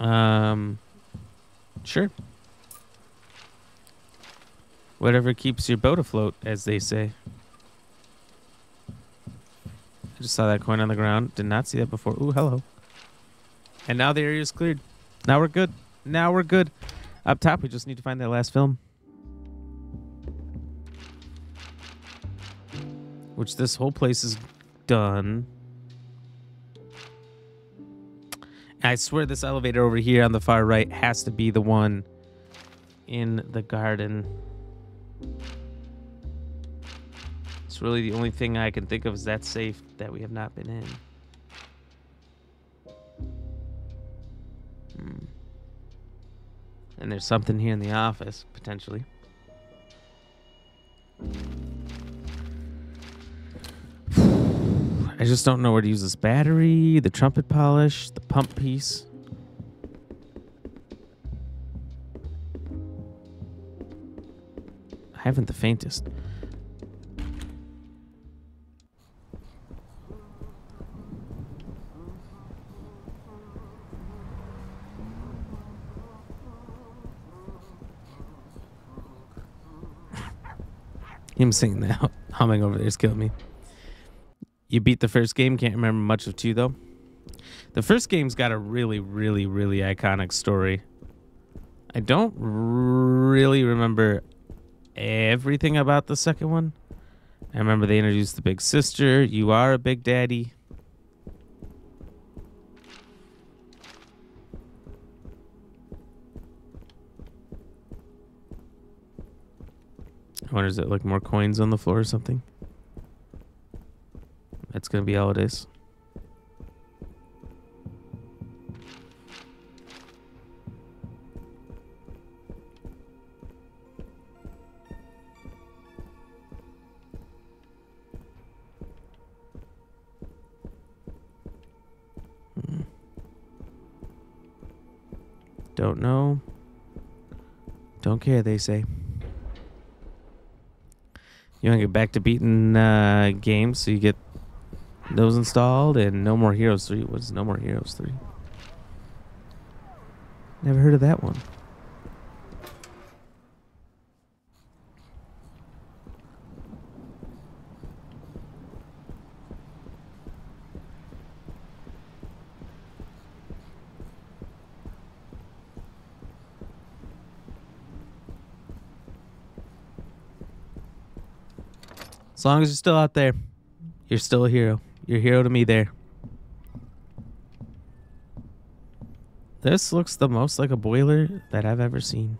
Um, sure. Whatever keeps your boat afloat, as they say. I just saw that coin on the ground. Did not see that before. Ooh, hello. And now the area is cleared. Now we're good. Now we're good. Up top, we just need to find that last film. Which this whole place is done. I swear this elevator over here on the far right has to be the one in the garden. It's really the only thing I can think of is that safe that we have not been in. Hmm. And there's something here in the office, potentially. I just don't know where to use this battery, the trumpet polish, the pump piece. I haven't the faintest. Him singing that, humming over there is killing me. You beat the first game, can't remember much of two though. The first game's got a really, really, really iconic story. I don't really remember everything about the second one. I remember they introduced the big sister. You are a big daddy. Wonder, is it like more coins on the floor or something? That's gonna be all it is. Hmm. Don't know. Don't care, they say. You want to get back to beating uh, games so you get those installed and No More Heroes 3. What's No More Heroes 3? Never heard of that one. Long as you're still out there, you're still a hero. You're a hero to me there. This looks the most like a boiler that I've ever seen.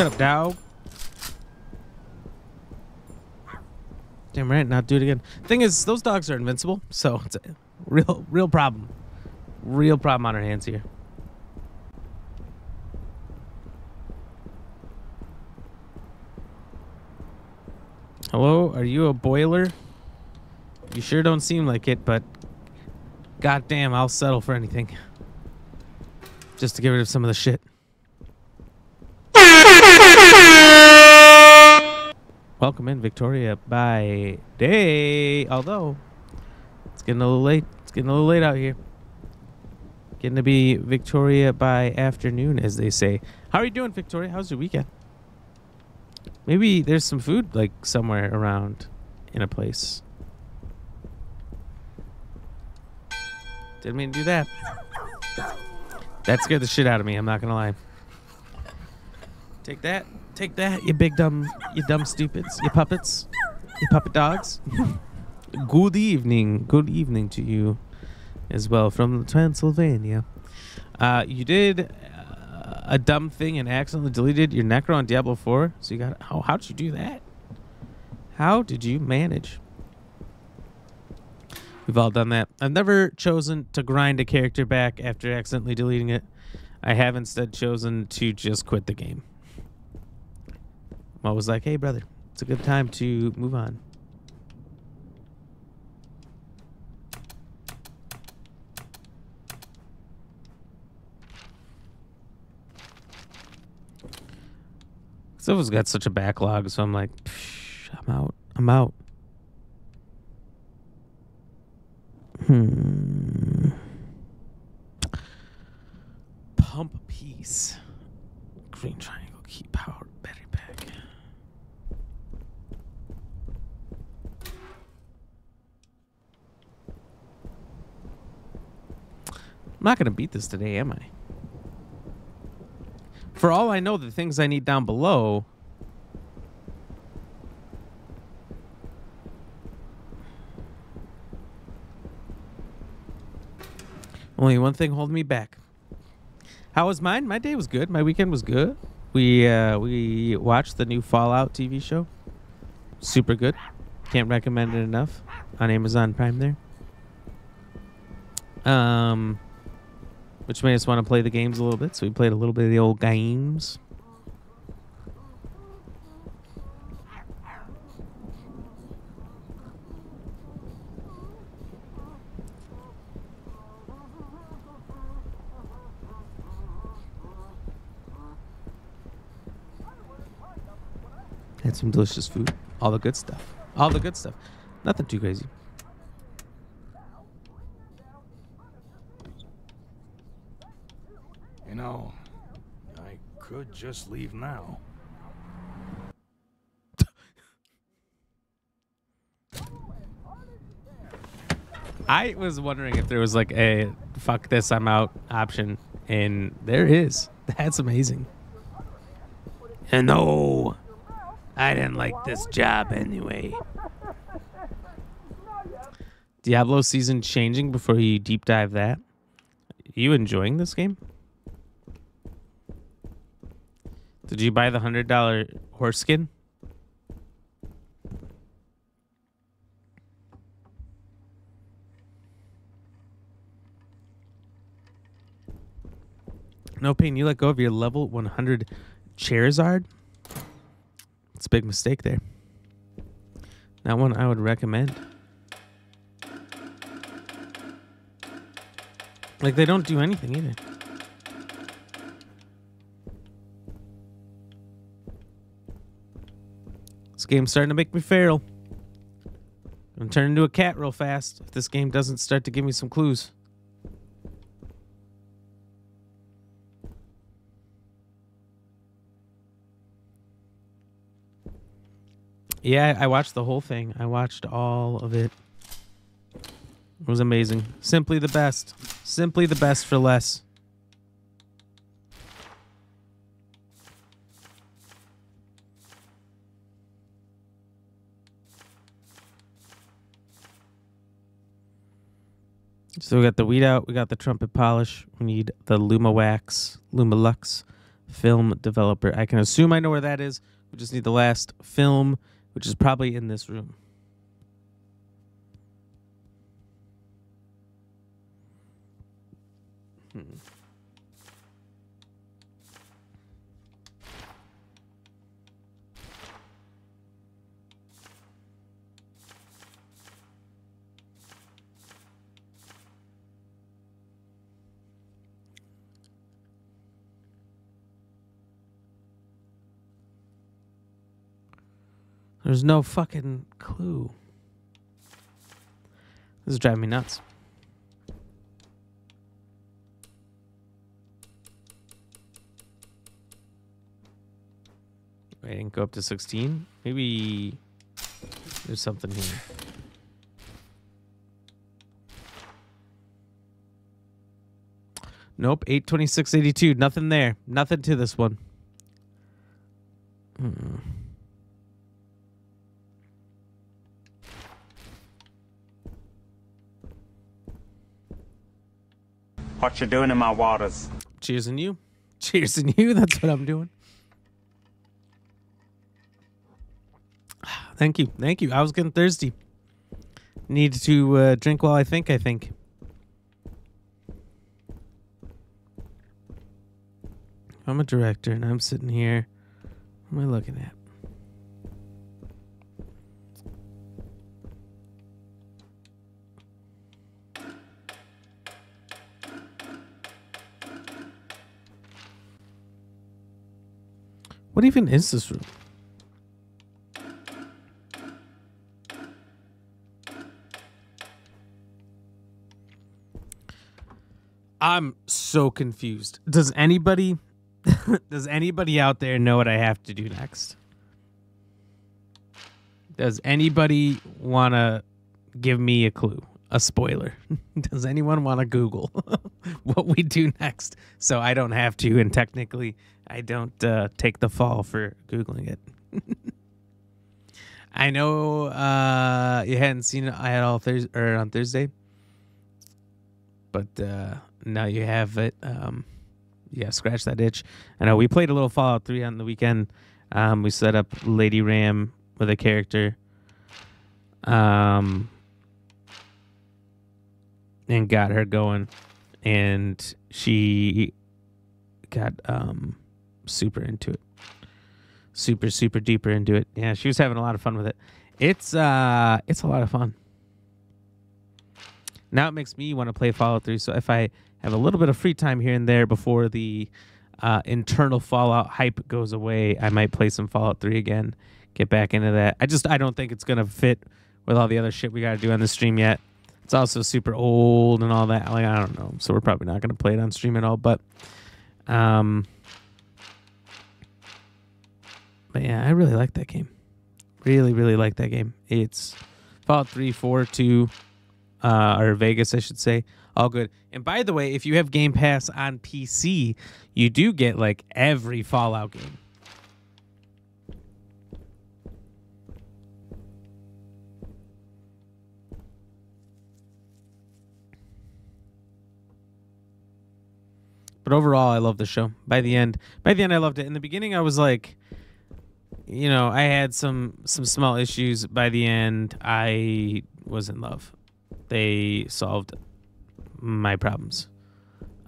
Shut up, dog. Damn right, not do it again. Thing is, those dogs are invincible, so it's a real, real problem. Real problem on our hands here. Hello, are you a boiler? You sure don't seem like it, but goddamn, I'll settle for anything. Just to get rid of some of the shit. Welcome in, Victoria, by day. Although, it's getting a little late. It's getting a little late out here. Getting to be Victoria by afternoon, as they say. How are you doing, Victoria? How's your weekend? Maybe there's some food, like, somewhere around in a place. Didn't mean to do that. That scared the shit out of me, I'm not gonna lie. Take that. Take that, you big dumb, you dumb stupids, you puppets, you puppet dogs. Good evening. Good evening to you as well from Transylvania. Uh, you did uh, a dumb thing and accidentally deleted your Necron Diablo 4. So you got how how'd you do that? How did you manage? We've all done that. I've never chosen to grind a character back after accidentally deleting it. I have instead chosen to just quit the game. I was like, hey, brother, it's a good time to move on. Silva's got such a backlog, so I'm like, I'm out. I'm out. Hmm. Pump piece. Green triangle, key power, battery pack. I'm not gonna beat this today, am I? For all I know, the things I need down below. Only one thing holding me back. How was mine? My day was good. My weekend was good. We uh, we watched the new Fallout TV show. Super good. Can't recommend it enough on Amazon Prime there. Um, which made us want to play the games a little bit. So we played a little bit of the old games. Had some delicious food. All the good stuff. All the good stuff. Nothing too crazy. Know, I could just leave now. I was wondering if there was like a fuck this, I'm out option, and there is. That's amazing. And no, I didn't like this job anyway. Diablo season changing before you deep dive that. you enjoying this game? Did you buy the hundred dollar horse skin? No pain. You let go of your level 100 Charizard. It's a big mistake there. Not one I would recommend. Like they don't do anything either. Game's starting to make me feral. I'm gonna turn into a cat real fast if this game doesn't start to give me some clues. Yeah, I watched the whole thing. I watched all of it. It was amazing. Simply the best. Simply the best for less. So we got the weed out, we got the trumpet polish, we need the Luma Wax, Luma Lux film developer. I can assume I know where that is. We just need the last film, which is probably in this room. There's no fucking clue. This is driving me nuts. I didn't go up to 16. Maybe there's something here. Nope, 82682. Nothing there. Nothing to this one. Hmm. What you doing in my waters? Cheers in you. Cheers in you. That's what I'm doing. Thank you. Thank you. I was getting thirsty. Need to uh, drink while I think, I think. I'm a director and I'm sitting here. What am I looking at? What even is this room? I'm so confused. Does anybody Does anybody out there know what I have to do next? Does anybody want to give me a clue, a spoiler? Does anyone want to Google what we do next so I don't have to and technically I don't uh, take the fall for Googling it? I know uh, you hadn't seen it at all Thursday or on Thursday, but uh, now you have it. Um, yeah, scratch that itch. I know we played a little Fallout 3 on the weekend. Um, we set up Lady Ram with a character. Um, and got her going. And she got um super into it. Super, super deeper into it. Yeah, she was having a lot of fun with it. It's uh it's a lot of fun. Now it makes me want to play Fallout 3. So if I have a little bit of free time here and there before the uh, internal Fallout hype goes away, I might play some Fallout 3 again. Get back into that. I just I don't think it's gonna fit with all the other shit we got to do on the stream yet. It's also super old and all that. Like I don't know, so we're probably not gonna play it on stream at all. But um, but yeah, I really like that game. Really, really like that game. It's Fallout 3, 4, 2, uh, or Vegas, I should say. All good. And by the way, if you have Game Pass on PC, you do get like every Fallout game. But overall, I love the show. By the end, by the end, I loved it. In the beginning, I was like, you know, I had some some small issues. By the end, I was in love. They solved my problems.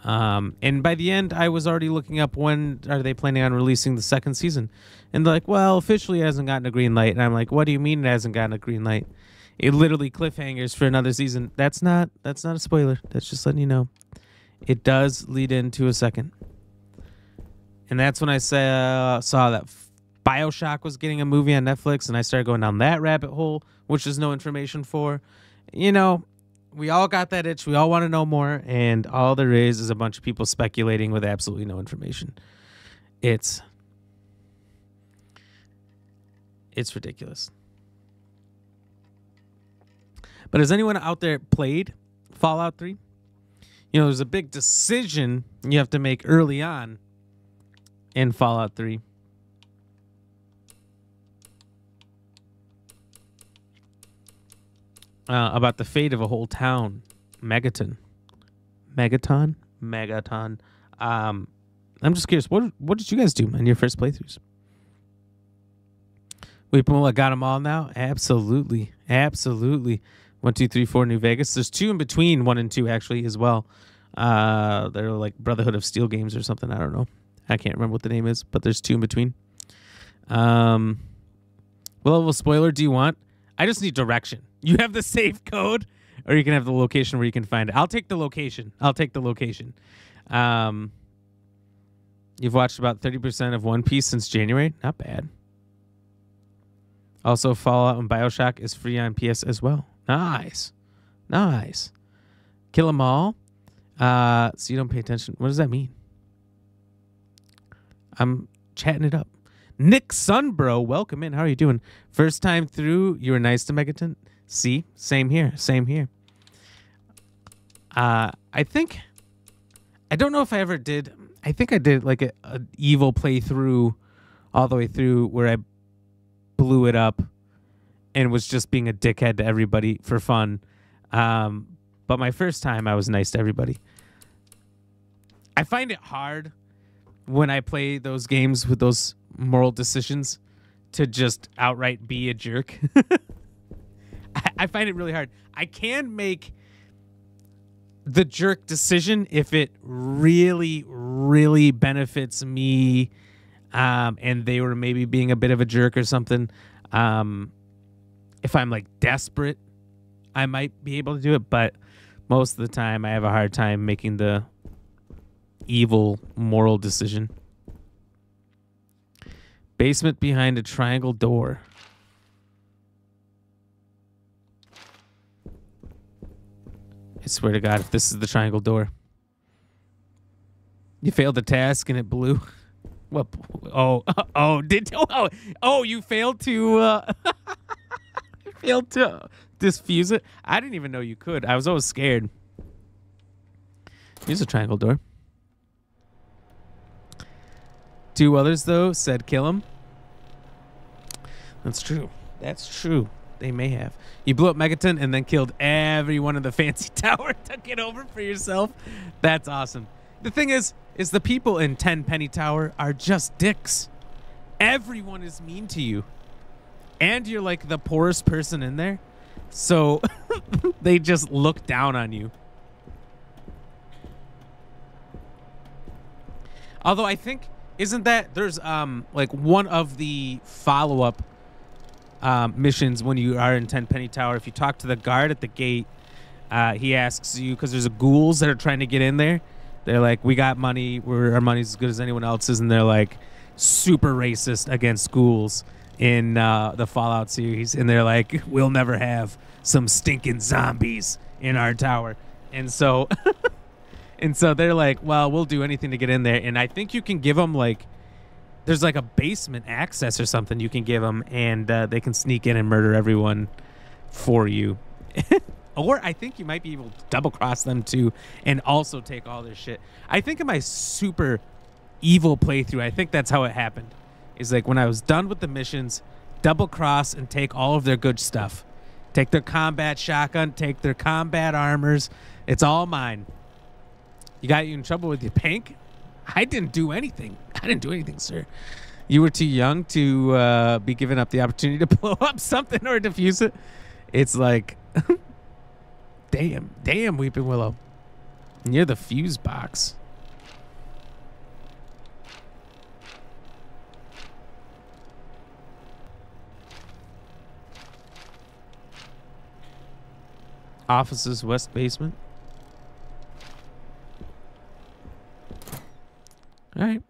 Um, and by the end, I was already looking up when are they planning on releasing the second season, and they're like, well, officially it hasn't gotten a green light. And I'm like, what do you mean it hasn't gotten a green light? It literally cliffhangers for another season. That's not that's not a spoiler. That's just letting you know. It does lead into a second, and that's when I saw saw that Bioshock was getting a movie on Netflix, and I started going down that rabbit hole, which there's no information for. You know, we all got that itch. We all want to know more, and all there is is a bunch of people speculating with absolutely no information. It's it's ridiculous. But has anyone out there played Fallout 3? You know, there's a big decision you have to make early on in Fallout 3. Uh, about the fate of a whole town, Megaton. Megaton, Megaton. Um, I'm just curious. What what did you guys do in your first playthroughs? Pamela got them all now. Absolutely, absolutely. One, two, three, four. New Vegas. There's two in between one and two actually as well. Uh, they're like Brotherhood of Steel games or something. I don't know. I can't remember what the name is, but there's two in between. Um, what level spoiler do you want? I just need direction. You have the safe code, or you can have the location where you can find it. I'll take the location. I'll take the location. Um, you've watched about 30% of One Piece since January. Not bad. Also, Fallout and Bioshock is free on PS as well. Nice. Nice. Kill 'em all. Uh, so you don't pay attention. What does that mean? I'm chatting it up. Nick Sunbro, welcome in. How are you doing? First time through, you were nice to Megaton. See, same here, same here. Uh, I think, I don't know if I ever did. I think I did like a, a evil playthrough, all the way through where I blew it up, and was just being a dickhead to everybody for fun. Um, but my first time, I was nice to everybody. I find it hard when I play those games with those moral decisions to just outright be a jerk. I, find it really hard. I can make the jerk decision if it really, really benefits me, um, and they were maybe being a bit of a jerk or something. Um, if I'm like desperate, I might be able to do it, but most of the time I have a hard time making the evil moral decision. Basement behind a triangle door. I swear to God, if this is the triangle door. You failed the task and it blew. What? Oh, oh, did oh, oh you failed to uh, failed to disfuse it. I didn't even know you could. I was always scared. Here's a triangle door. Two others though said kill him. That's true. That's true. They may have. You blew up Megaton and then killed everyone in the fancy tower. Took it over for yourself. That's awesome. The thing is, is the people in Tenpenny Tower are just dicks. Everyone is mean to you, and you're like the poorest person in there, so they just look down on you. Although I think isn't that there's um like one of the follow up um, missions when you are in Tenpenny Tower. If you talk to the guard at the gate, uh, he asks you because there's a ghouls that are trying to get in there. They're like, "We got money. We're, our money's as good as anyone else's," and they're like super racist against ghouls in uh, the Fallout series, and they're like, "We'll never have some stinking zombies in our tower," and so. And so they're like, well, we'll do anything to get in there. And I think you can give them like, there's like a basement access or something you can give them, and uh, they can sneak in and murder everyone for you. or I think you might be able to double cross them too, and also take all their shit. I think in my super evil playthrough, I think that's how it happened. Is like when I was done with the missions, double cross and take all of their good stuff. Take their combat shotgun, take their combat armors. It's all mine. You got you in trouble with your pank? I didn't do anything. I didn't do anything, sir. You were too young to uh, be given up the opportunity to blow up something or defuse it. It's like, damn, damn, Weeping Willow. Near the fuse box. Offices, west basement. All right.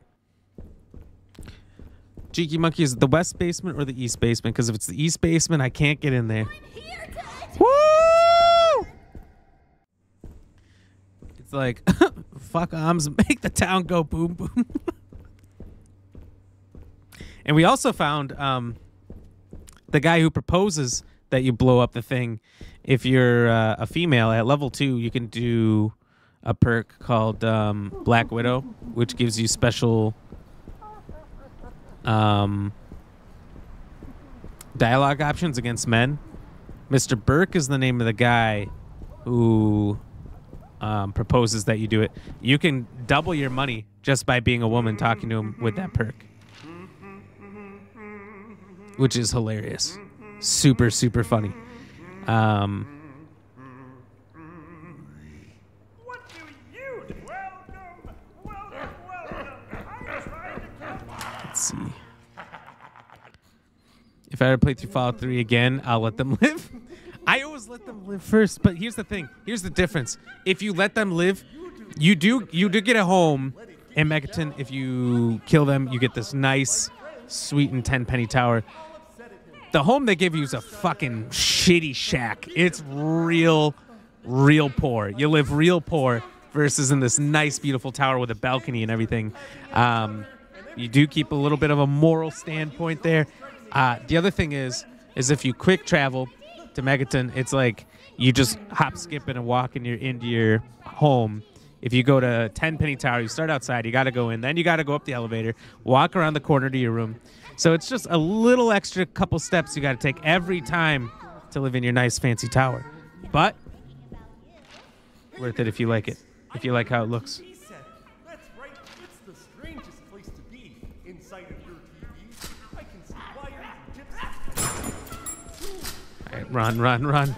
Cheeky Monkey, is the west basement or the east basement? Because if it's the east basement, I can't get in there. Woo! It's like, fuck arms, make the town go boom boom. and we also found um, the guy who proposes that you blow up the thing. If you're uh, a female at level two, you can do a perk called um, Black Widow, which gives you special um, dialogue options against men. Mr. Burke is the name of the guy who um, proposes that you do it. You can double your money just by being a woman talking to him with that perk, which is hilarious. Super, super funny. Um, Let's see. If I ever play through Fallout 3 again, I'll let them live. I always let them live first, but here's the thing. Here's the difference. If you let them live, you do you do get a home in Megaton. If you kill them, you get this nice, sweet and Tenpenny Tower. The home they give you is a fucking shitty shack. It's real, real poor. You live real poor versus in this nice, beautiful tower with a balcony and everything. Um, you do keep a little bit of a moral standpoint there. Uh, the other thing is, is if you quick travel to Megaton, it's like you just hop, skip, and walk, and you're into your home. If you go to Tenpenny Tower, you start outside, you got to go in, then you got to go up the elevator, walk around the corner to your room. So it's just a little extra couple steps you got to take every time to live in your nice fancy tower. But worth it if you like it, if you like how it looks. Run, run, run.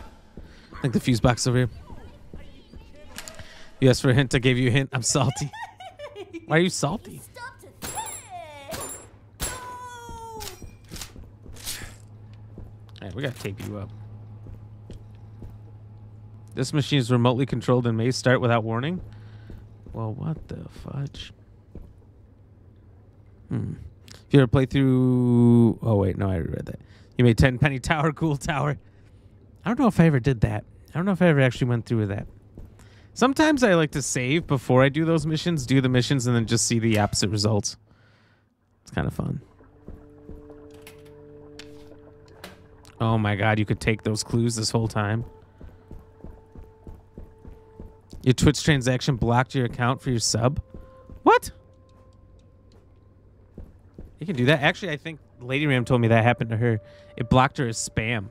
I think the fuse box over here. You asked for a hint. I gave you a hint. I'm salty. Why are you salty? All right, we gotta tape you up. This machine is remotely controlled and may start without warning. Well, what the fudge? Hmm. If you ever play through, oh wait, no, I already read that. You made Tenpenny Tower, cool tower. I don't know if I ever did that. I don't know if I ever actually went through with that. Sometimes I like to save before I do those missions, do the missions, and then just see the opposite results. It's kind of fun. Oh my god, you could take those clues this whole time. Your Twitch transaction blocked your account for your sub? What? You can do that. Actually, I think Lady Ram told me that happened to her. It blocked her as spam.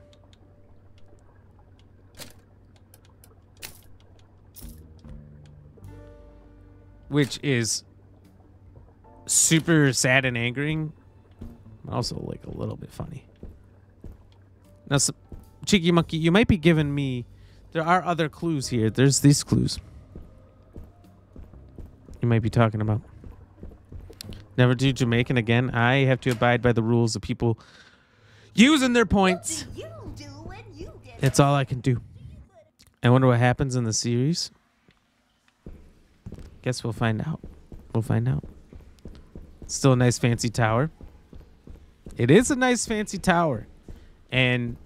Which is super sad and angering. Also, like a little bit funny. Now, so, Cheeky Monkey, you might be giving me. There are other clues here. There's these clues. You might be talking about. Never do Jamaican again. I have to abide by the rules of people using their points. That's all I can do. I wonder what happens in the series. Guess we'll find out. We'll find out. Still a nice fancy tower. It is a nice fancy tower. And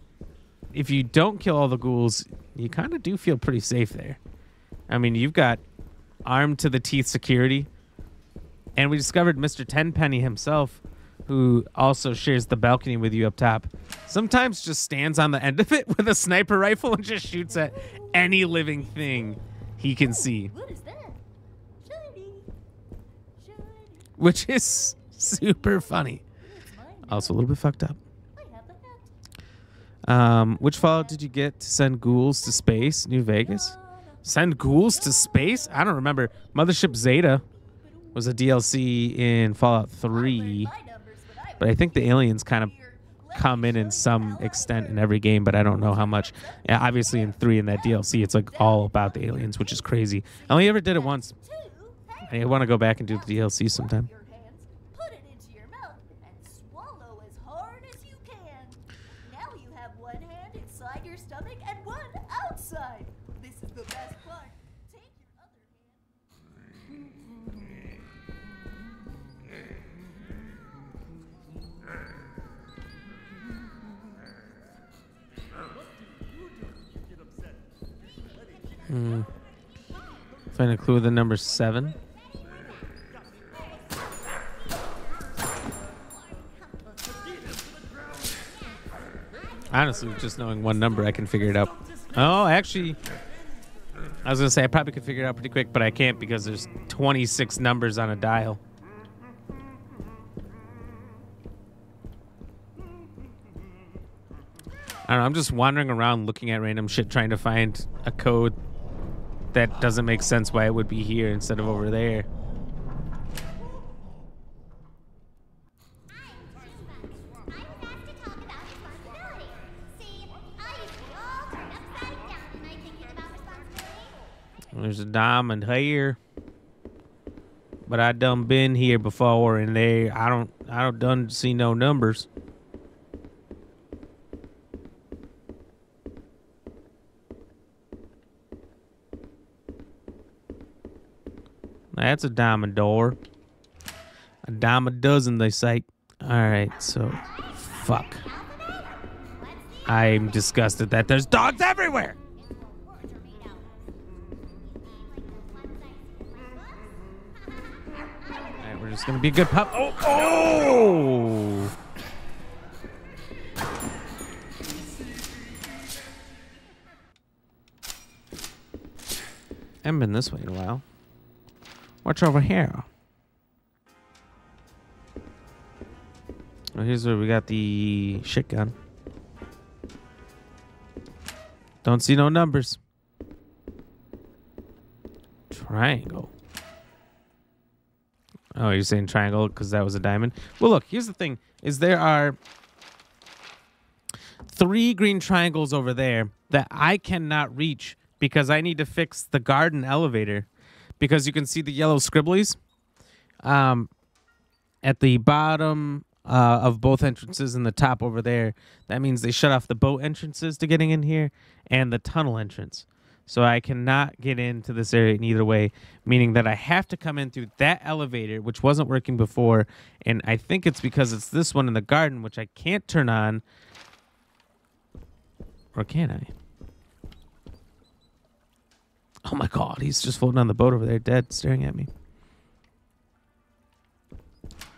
if you don't kill all the ghouls, you kind of do feel pretty safe there. I mean, you've got armed to the teeth security. And we discovered Mr. Tenpenny himself, who also shares the balcony with you up top. Sometimes just stands on the end of it with a sniper rifle and just shoots at any living thing he can see. Which is super funny. Also a little bit fucked up. Um, which Fallout did you get to send ghouls to space? New Vegas? Send ghouls to space? I don't remember. Mothership Zeta was a DLC in Fallout 3. But I think the aliens kind of come in in some extent in every game, but I don't know how much. Yeah, obviously, in 3 in that DLC, it's like all about the aliens, which is crazy. I only ever did it once. I want to go back and do the DLC sometime. Now you have one hand inside your stomach and one outside. This is the best part. Take your other Hmm. Find a clue with the number seven. Honestly, just knowing one number, I can figure it out. Oh, actually, I was gonna say I probably could figure it out pretty quick, but I can't because there's 26 numbers on a dial. I don't know. I'm just wandering around looking at random shit, trying to find a code that doesn't make sense why it would be here instead of over there. There's a diamond here. But I done been here before and there I don't I don't done see no numbers. That's a diamond door. A dime a dozen, they say. All right, so fuck. I'm disgusted that there's dogs everywhere. Right, we're gonna be a good pup. Oh, oh! haven't been this way in a while. Watch over here. Well, here's where we got the shit gun. Don't see no numbers. Triangle. Oh, you're saying triangle because that was a diamond? Well, look, here's the thing: is there are three green triangles over there that I cannot reach because I need to fix the garden elevator because you can see the yellow scribblies um, at the bottom uh, of both entrances and the top over there. That means they shut off the boat entrances to getting in here and the tunnel entrance. So I cannot get into this area in either way, meaning that I have to come in through that elevator, which wasn't working before. And I think it's because it's this one in the garden, which I can't turn on. Or can I? Oh my god, he's just floating on the boat over there, dead, staring at me.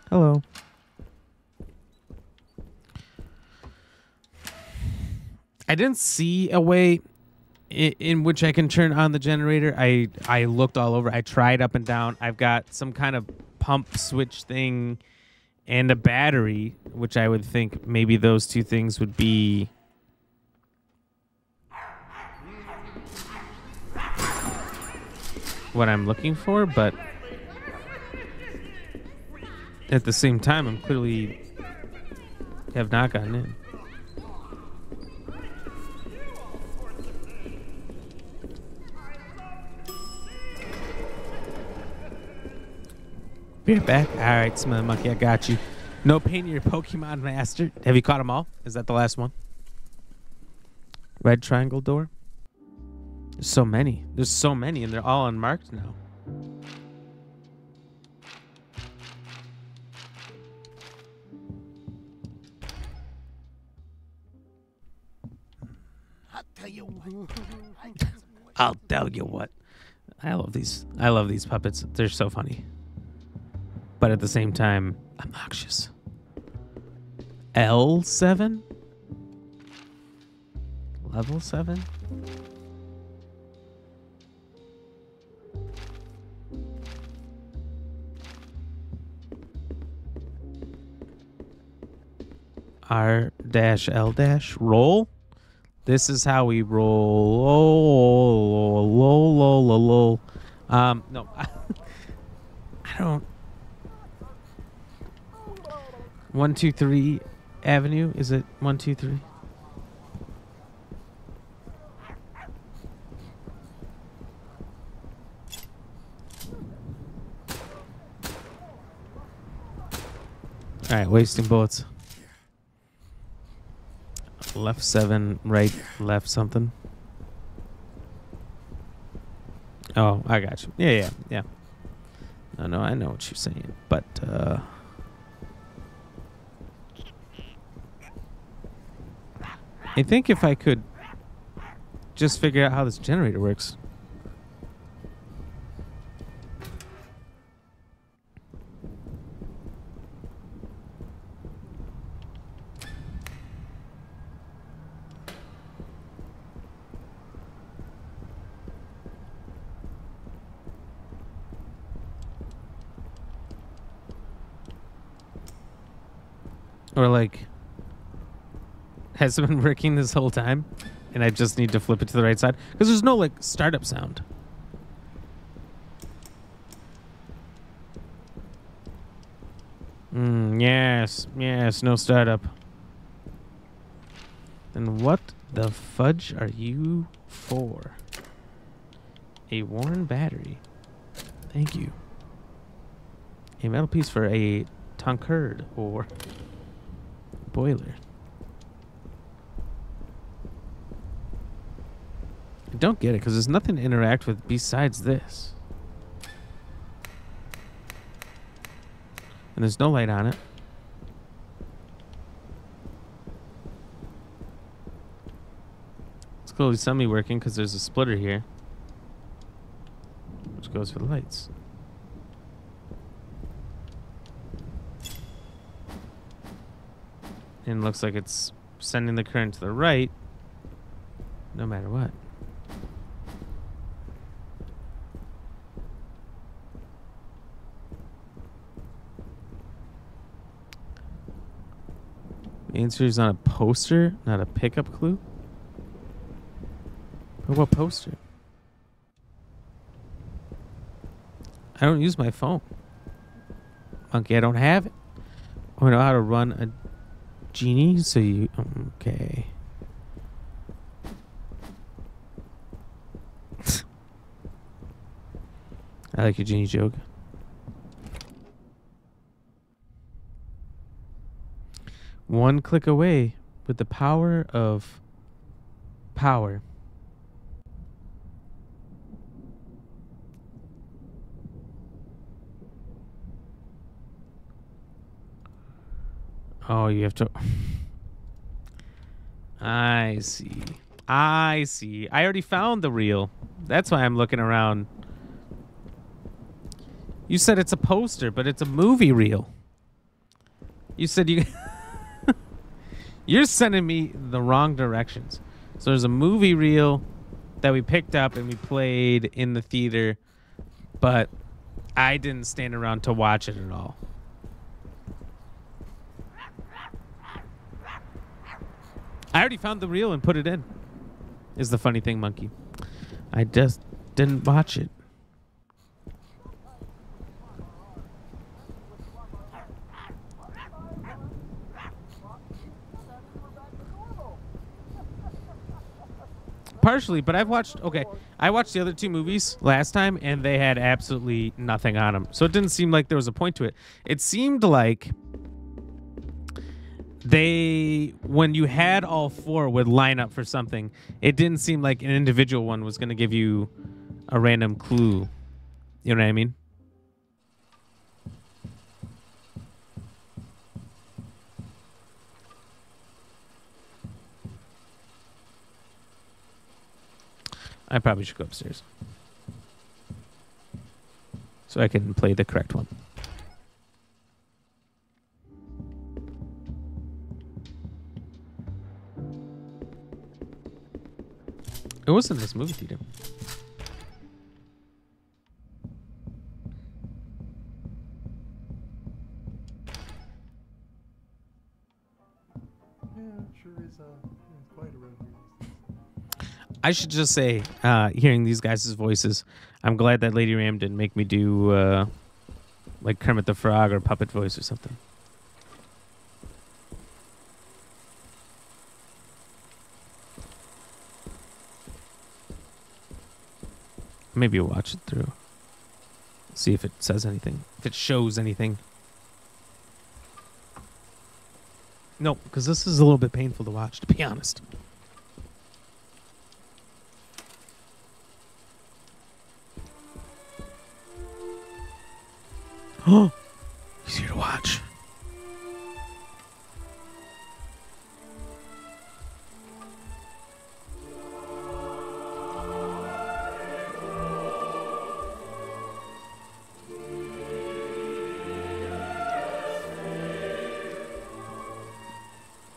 Hello. I didn't see a way in, which I can turn on the generator. I I looked all over. I tried up and down. I've got some kind of pump switch thing and a battery, which I would think maybe those two things would be what I'm looking for, but at the same time, I'm clearly have not gotten in. Be right back. All right, Smell Monkey, I got you. No pain in your Pokemon Master. Have you caught them all? Is that the last one? Red triangle door? There's so many. There's so many, and they're all unmarked now. I'll tell you what. I love these. I love these puppets. They're so funny. But at the same time, obnoxious. L7? Level 7? R dash L dash roll. This is how we roll. Oh, lol, lol, lol, lol. Um, no, I don't. One, two, three Avenue. Is it one, two, three? All right, wasting bullets. Left seven, right, left something. Oh, I got you. Yeah, yeah, yeah. No, no, I know what you're saying, but uh I think if I could just figure out how this generator works. Or like has been working this whole time and I just need to flip it to the right side because there's no like startup sound. Mm, yes, yes, no startup. Then what the fudge are you for? A worn battery. Thank you. A metal piece for a tankard or boiler. Don't get it because there's nothing to interact with besides this. And there's no light on it. It's clearly semi working because there's a splitter here, which goes for the lights. And looks like it's sending the current to the right no matter what. Answer is on a poster, not a pickup clue. But what poster? I don't use my phone. Monkey, I don't have it. I know how to run a genie, so you. Okay. I like your genie joke. One click away with the power of power. Oh, you have to. I see. I see. I already found the reel. That's why I'm looking around. You said it's a poster, but it's a movie reel. You said you. You're sending me the wrong directions. So there's a movie reel that we picked up and we played in the theater, but I didn't stand around to watch it at all. I already found the reel and put it in. Is the funny thing, monkey. I just didn't watch it. Partially, but I've watched. Okay, I watched the other two movies last time, and they had absolutely nothing on them. So it didn't seem like there was a point to it. It seemed like they, when you had all four, would line up for something. It didn't seem like an individual one was going to give you a random clue. You know what I mean? I probably should go upstairs. So I can play the correct one. It was in this movie theater. I should just say, uh, hearing these guys' voices, I'm glad that Lady Ram didn't make me do uh, like Kermit the Frog or puppet voice or something. Maybe watch it through. See if it says anything. If it shows anything. No, because this is a little bit painful to watch, to be honest. Oh, he's here to watch.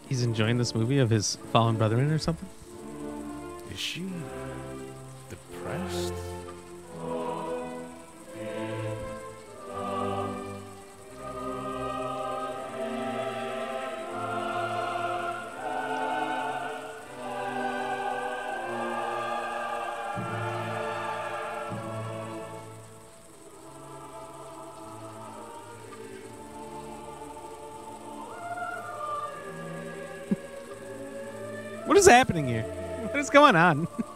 He's enjoying this movie of his fallen brethren or something. Is she happening here? What is going on?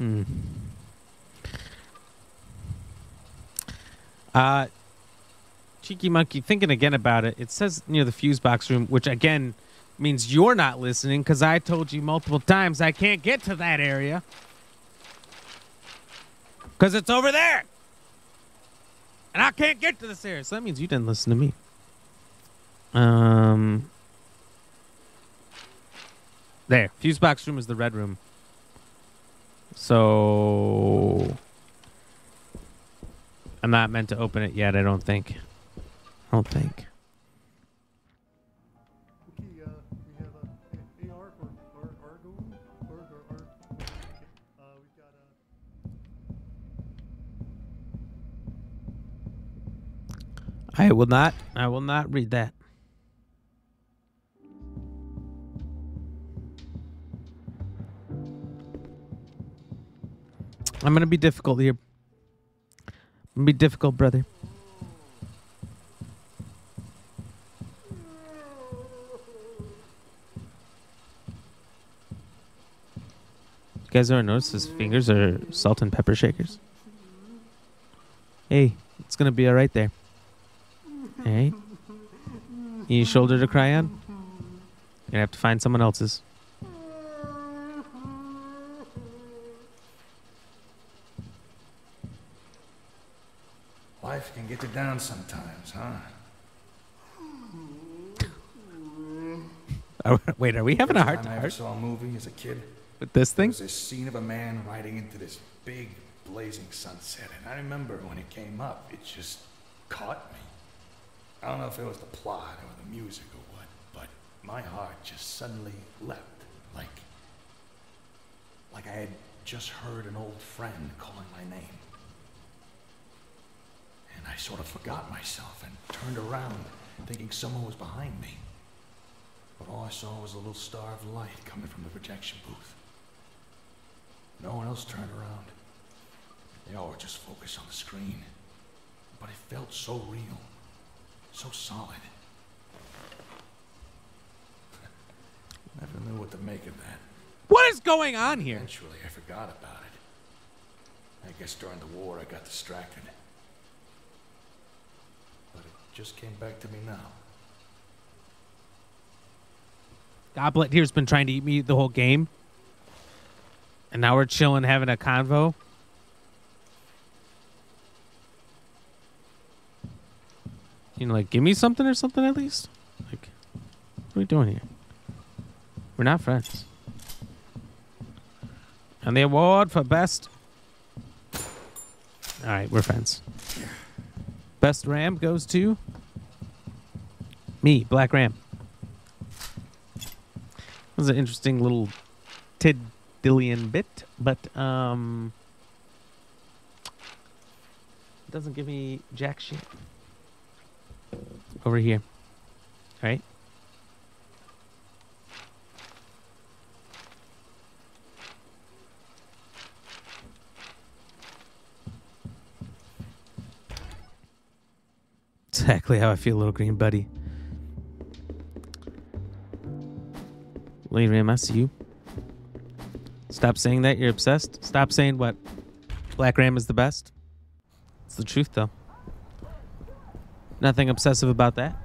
Hmm. Uh, Cheeky Monkey, thinking again about it, it says near the fuse box room, which again means you're not listening because I told you multiple times I can't get to that area because it's over there. And I can't get to this area. So that means you didn't listen to me. Um, there. Fuse box room is the red room. So I'm not meant to open it yet, I don't think. I don't think. I will not I will not read that. I'm gonna be difficult here. Gonna be difficult, brother. You guys ever notice his fingers are salt and pepper shakers? Hey, it's gonna be alright there. Alright? You shoulder to cry on? gonna have to find someone else's. Life can get you down sometimes, huh? Wait, are we having a hard time I ever saw a movie as a kid. with this thing? was this scene of a man riding into this big blazing sunset, and I remember when it came up, it just caught me. I don't know if it was the plot or the music or what, but my heart just suddenly leapt, like like I had just heard an old friend calling my name. And I sort of forgot myself and turned around, thinking someone was behind me. But all I saw was a little star of light coming from the projection booth. No one else turned around. They all were just focused on the screen. But it felt so real, so solid. Never knew what to make of that. What is going on here? Eventually, I forgot about it. I guess during the war, I got distracted. Just came back to me now. Goblet here's been trying to eat me the whole game. And now we're chilling having a convo. You know, like, give me something or something at least? Like, what are we doing here? We're not friends. And the award for best. All right, we're friends. Best ram goes to me, Black Ram. It was an interesting little Tidillion bit, but um, it doesn't give me jack shit. Over here, right? Exactly how I feel, little green buddy. Lady Ram, I see you. Stop saying that. You're obsessed. Stop saying what? Black Ram is the best. It's the truth, though. Nothing obsessive about that.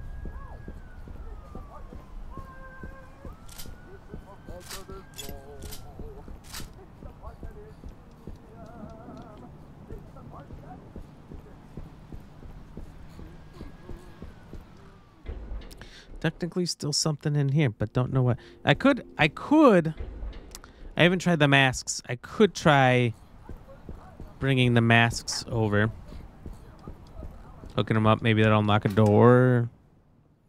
Technically, still something in here, but don't know what. I could. I could. I haven't tried the masks. I could try bringing the masks over, hooking them up. Maybe that'll unlock a door.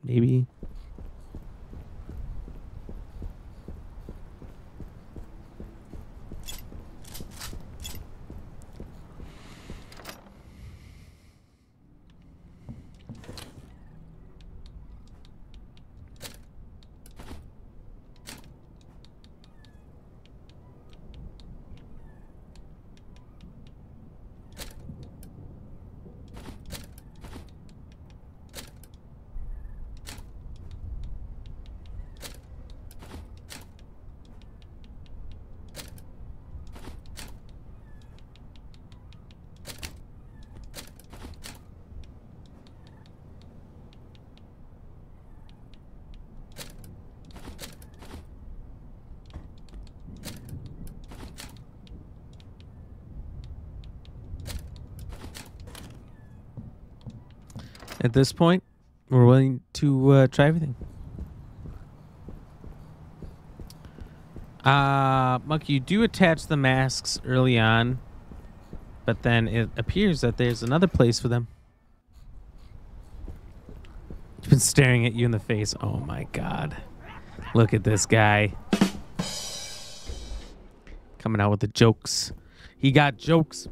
Maybe. This point, we're willing to uh, try everything. Uh, Monkey, you do attach the masks early on, but then it appears that there's another place for them. He's been staring at you in the face. Oh my god. Look at this guy. Coming out with the jokes. He got jokes.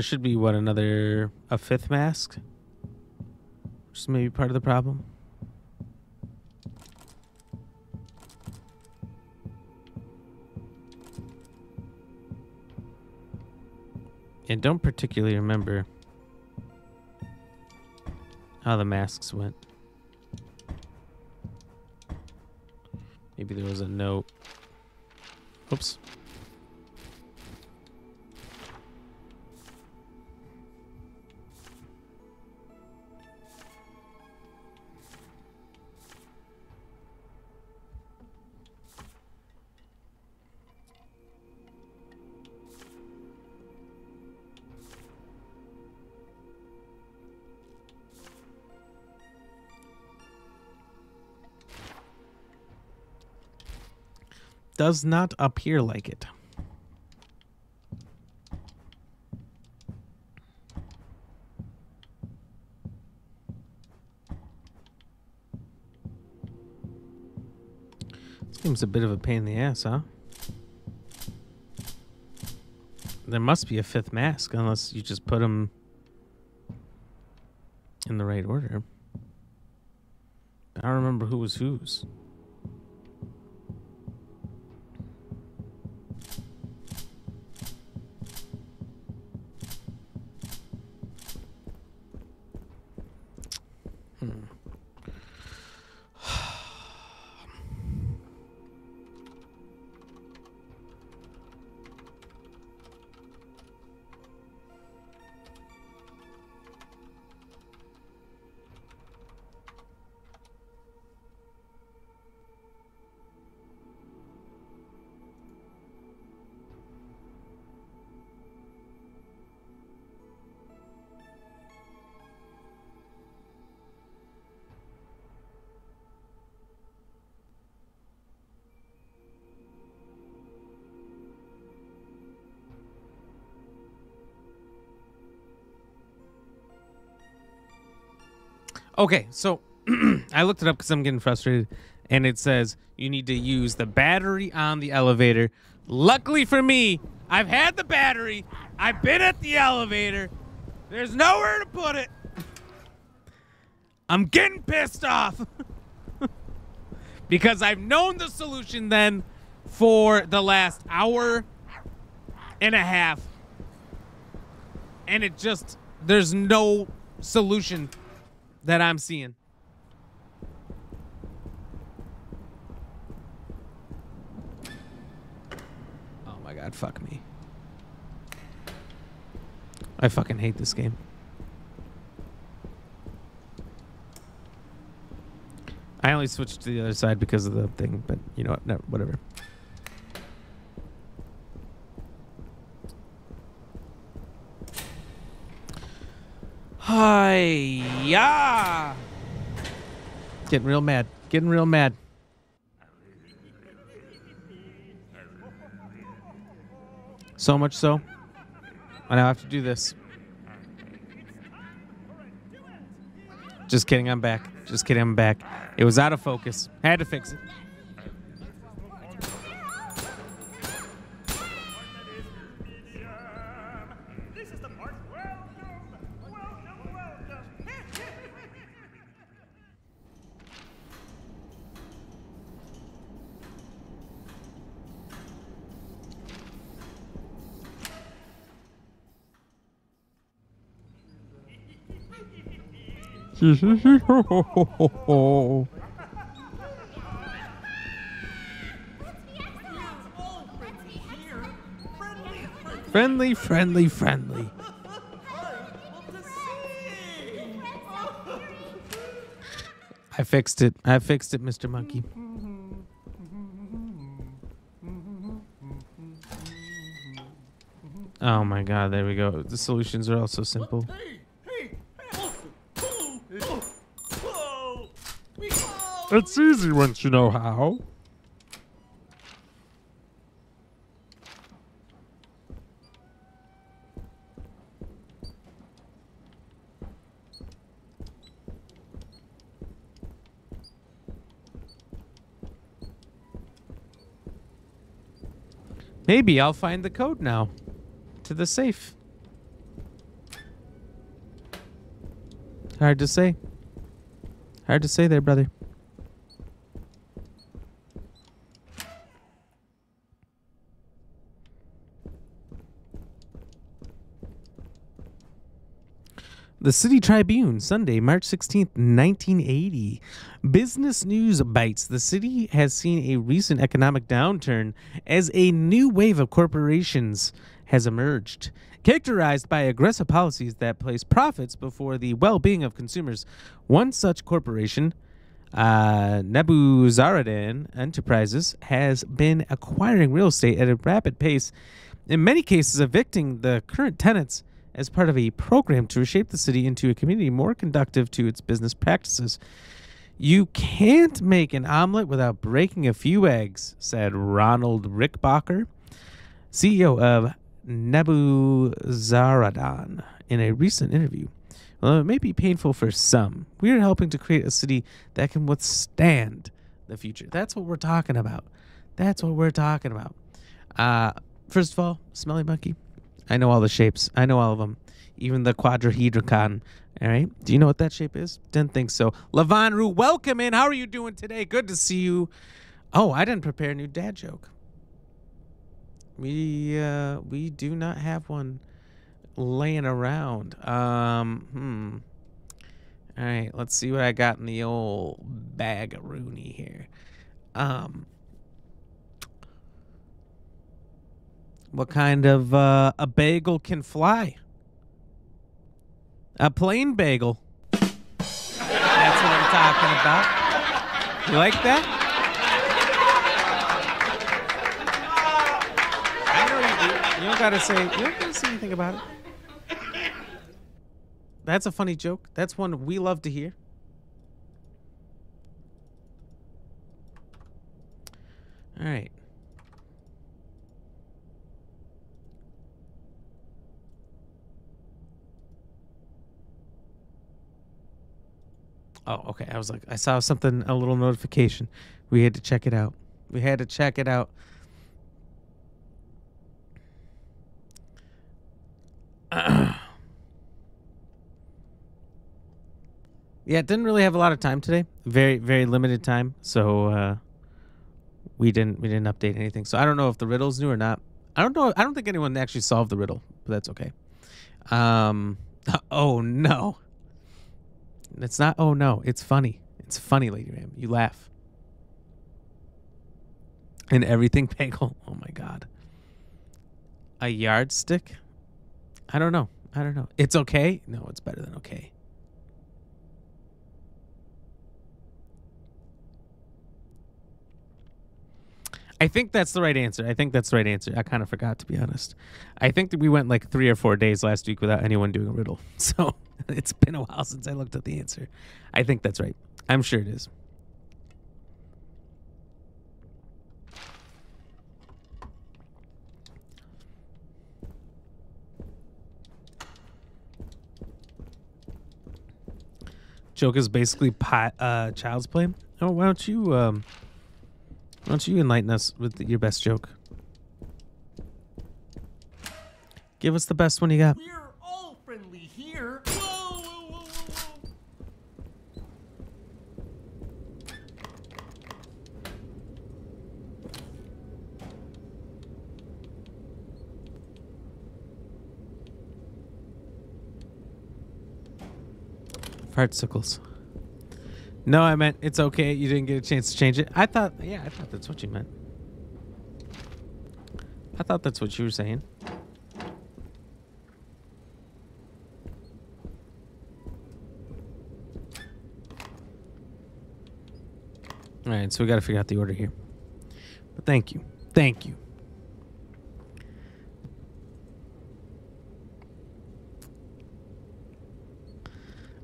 There should be what another a fifth mask, which is maybe part of the problem. And don't particularly remember how the masks went. Maybe there was a note. Oops. Does not appear like it. Game's a bit of a pain in the ass, huh? There must be a fifth mask, unless you just put them in the right order. I don't remember who was whose. Okay, so I looked it up because I'm getting frustrated, and it says you need to use the battery on the elevator. Luckily for me, I've had the battery. I've been at the elevator. There's nowhere to put it. I'm getting pissed off because I've known the solution then for the last hour and a half, and it just there's no solution that I'm seeing. Oh my god, fuck me. I fucking hate this game. I only switched to the other side because of the thing, but you know what? No, whatever. Hi, yeah. Getting real mad. Getting real mad. So much so, I now have to do this. Just kidding, I'm back. Just kidding, I'm back. It was out of focus. Had to fix it. Friendly, friendly, friendly. I fixed it. I fixed it, Mr. Monkey. Oh my god, there we go. The solutions are also simple. It's easy once you know how. Maybe I'll find the code now to the safe. Hard to say. Hard to say there, brother. The City Tribune, Sunday, March 16th, 1980. Business News Bites. The city has seen a recent economic downturn as a new wave of corporations has emerged, characterized by aggressive policies that place profits before the well being of consumers. One such corporation, uh, Nebuzaradan Enterprises, has been acquiring real estate at a rapid pace, in many cases, evicting the current tenants as part of a program to reshape the city into a community more conductive to its business practices. You can't make an omelet without breaking a few eggs, said Ronald Rickbacher, CEO of Nebuzaradan, in a recent interview. Well, it may be painful for some. We are helping to create a city that can withstand the future. That's what we're talking about. That's what we're talking about. Uh, first of all, Smelly Monkey, I know all the shapes. I know all of them, even the quadrahedron. All right. Do you know what that shape is? Didn't think so. Levon Rue, welcome in. How are you doing today? Good to see you. Oh, I didn't prepare a new dad joke. We uh we do not have one laying around. Um, hmm. All right, let's see what I got in the old bag of Rooney here. Um, what kind of uh, a bagel can fly? A plain bagel. That's what I'm talking about. You like that? You don't gotta say. You don't gotta say anything about it. That's a funny joke. That's one we love to hear. All right. Oh, okay. I was like, I saw something, a little notification. We had to check it out. We had to check it out. yeah, didn't really have a lot of time today. Very, very limited time. So uh, we didn't we didn't update anything. So I don't know if the riddle's new or not. I don't know. I don't think anyone actually solved the riddle, but that's okay. Um. Oh no. It's not. Oh no. It's funny. It's funny, Lady Ram. You laugh. And everything bagel. Oh my god. A yardstick. I don't know. I don't know. It's okay. No, it's better than okay. I think that's the right answer. I think that's the right answer. I kind of forgot to be honest. I think that we went like three or four days last week without anyone doing a riddle. So it's been a while since I looked at the answer. I think that's right. I'm sure it is. Joke is basically uh, child's play. Oh, why don't you um, why don't you enlighten us with your best joke? Give us the best one you got. We're all friendly here. Whoa, whoa, whoa, whoa, whoa. Fartsicles. No, I meant it's okay. You didn't get a chance to change it. I thought, yeah, I thought that's what you meant. I thought that's what you were saying. All right, so we got to figure out the order here. But thank you. Thank you.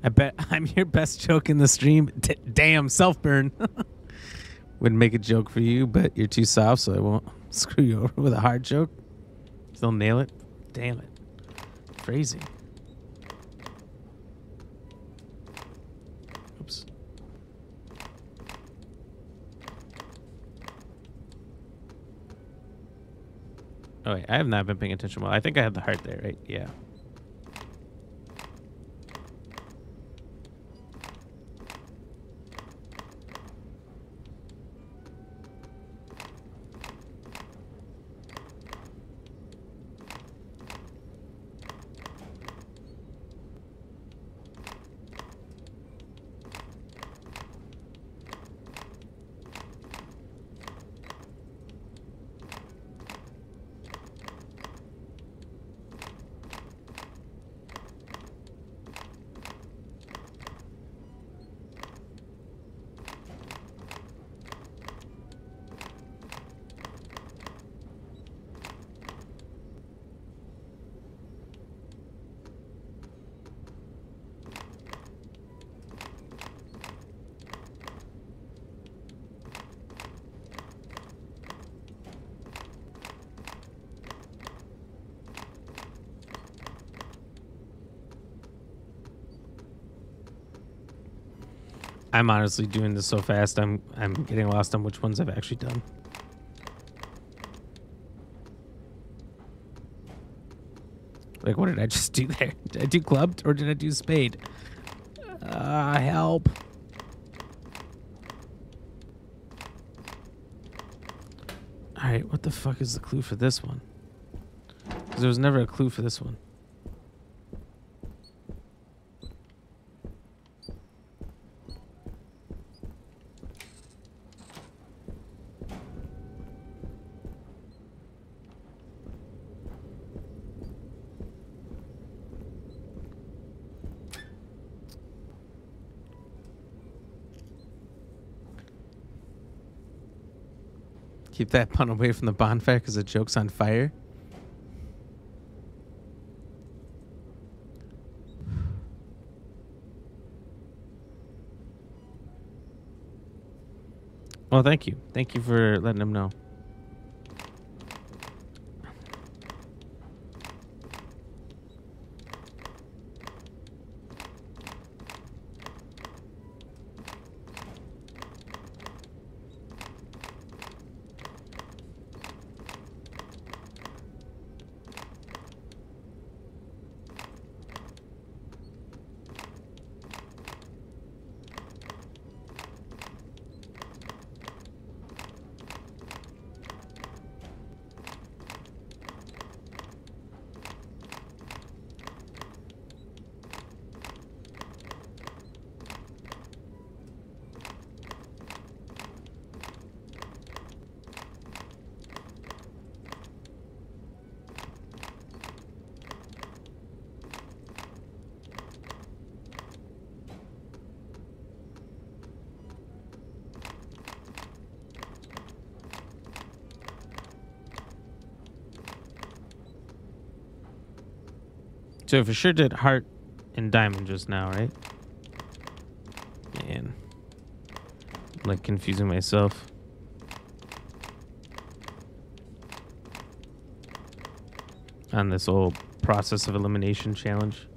I bet I'm your best joke in the stream. D- damn, self burn. Wouldn't make a joke for you, but you're too soft, so I won't screw you over with a hard joke. Still nail it. Damn it. Crazy. Oops. Oh wait, I have not been paying attention well. I think I had the heart there, right? Yeah. I'm honestly doing this so fast. I'm I'm getting lost on which ones I've actually done. Like, what did I just do there? Did I do clubbed or did I do spade? Uh, help. All right, what the fuck is the clue for this one? Because there was never a clue for this one. Keep that pun away from the bonfire because the joke's on fire. Well, thank you. Thank you for letting him know. So for sure did heart and diamond just now, right? Man. I'm like confusing myself. On this whole process of elimination challenge.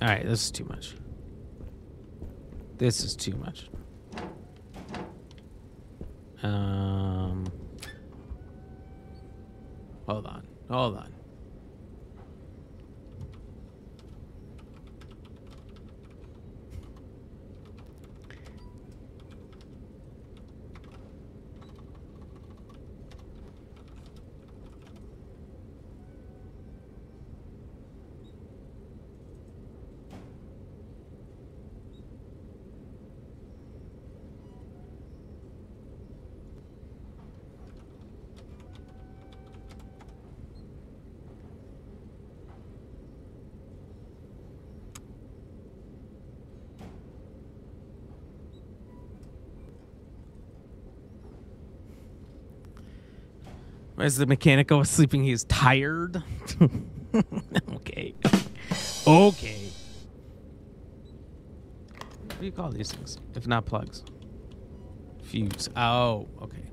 All right, this is too much. This is too much. Um, hold on, hold on. As the mechanic was sleeping, he's tired. okay. Okay. What do you call these things? If not plugs? Fuse. Oh, okay.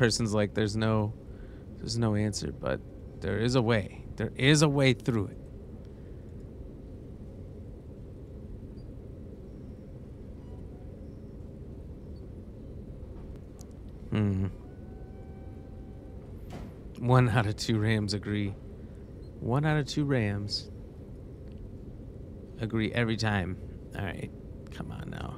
person's like, there's no, there's no answer, but there is a way. There is a way through it. Hmm. One out of two Rams agree. One out of two Rams agree every time. All right. Come on now.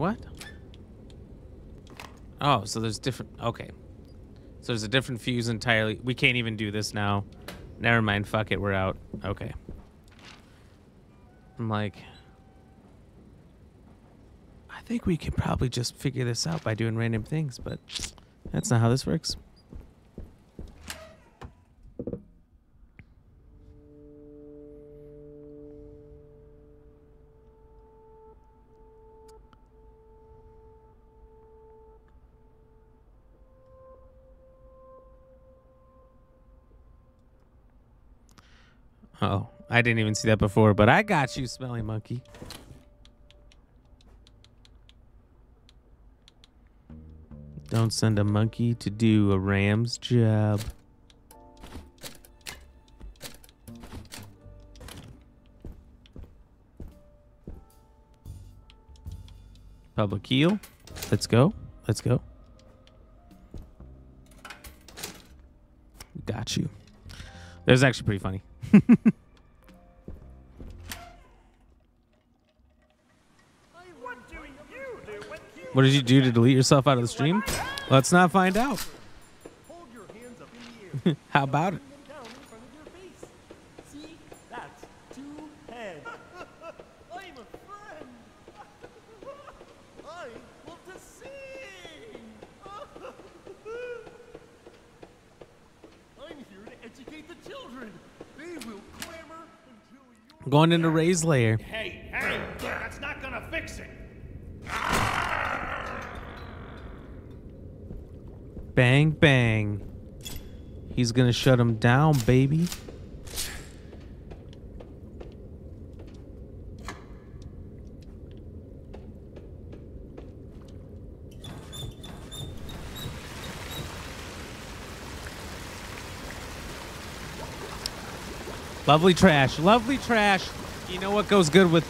What? Oh, so there's different. Okay. So there's a different fuse entirely. We can't even do this now. Never mind. Fuck it. We're out. Okay. I'm like. I think we could probably just figure this out by doing random things, but that's not how this works. I didn't even see that before, but I got you, smelly monkey. Don't send a monkey to do a ram's job. Public heal. Let's go. Let's go. Got you. That was actually pretty funny. What did you do to delete yourself out of the stream? Let's not find out. How about it? See? That's two heads. Bang, bang. He's gonna shut him down, baby. Lovely trash. Lovely trash. You know what goes good with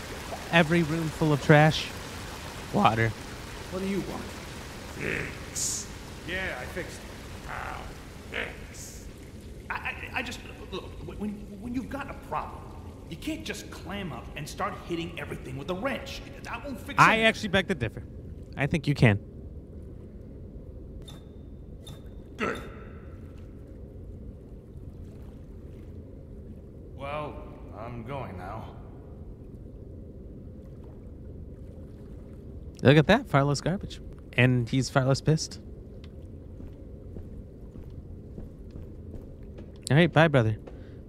every room full of trash? Water. What do you want? Fix. Yeah, I fixed it. Ah, How? Fix. I, I, I just look when when you've got a problem, you can't just clam up and start hitting everything with a wrench. That won't fix it. I actually beg to differ. I think you can. Good. Well, I'm going now. Look at that, far less garbage. And he's far less pissed. All right, bye, brother.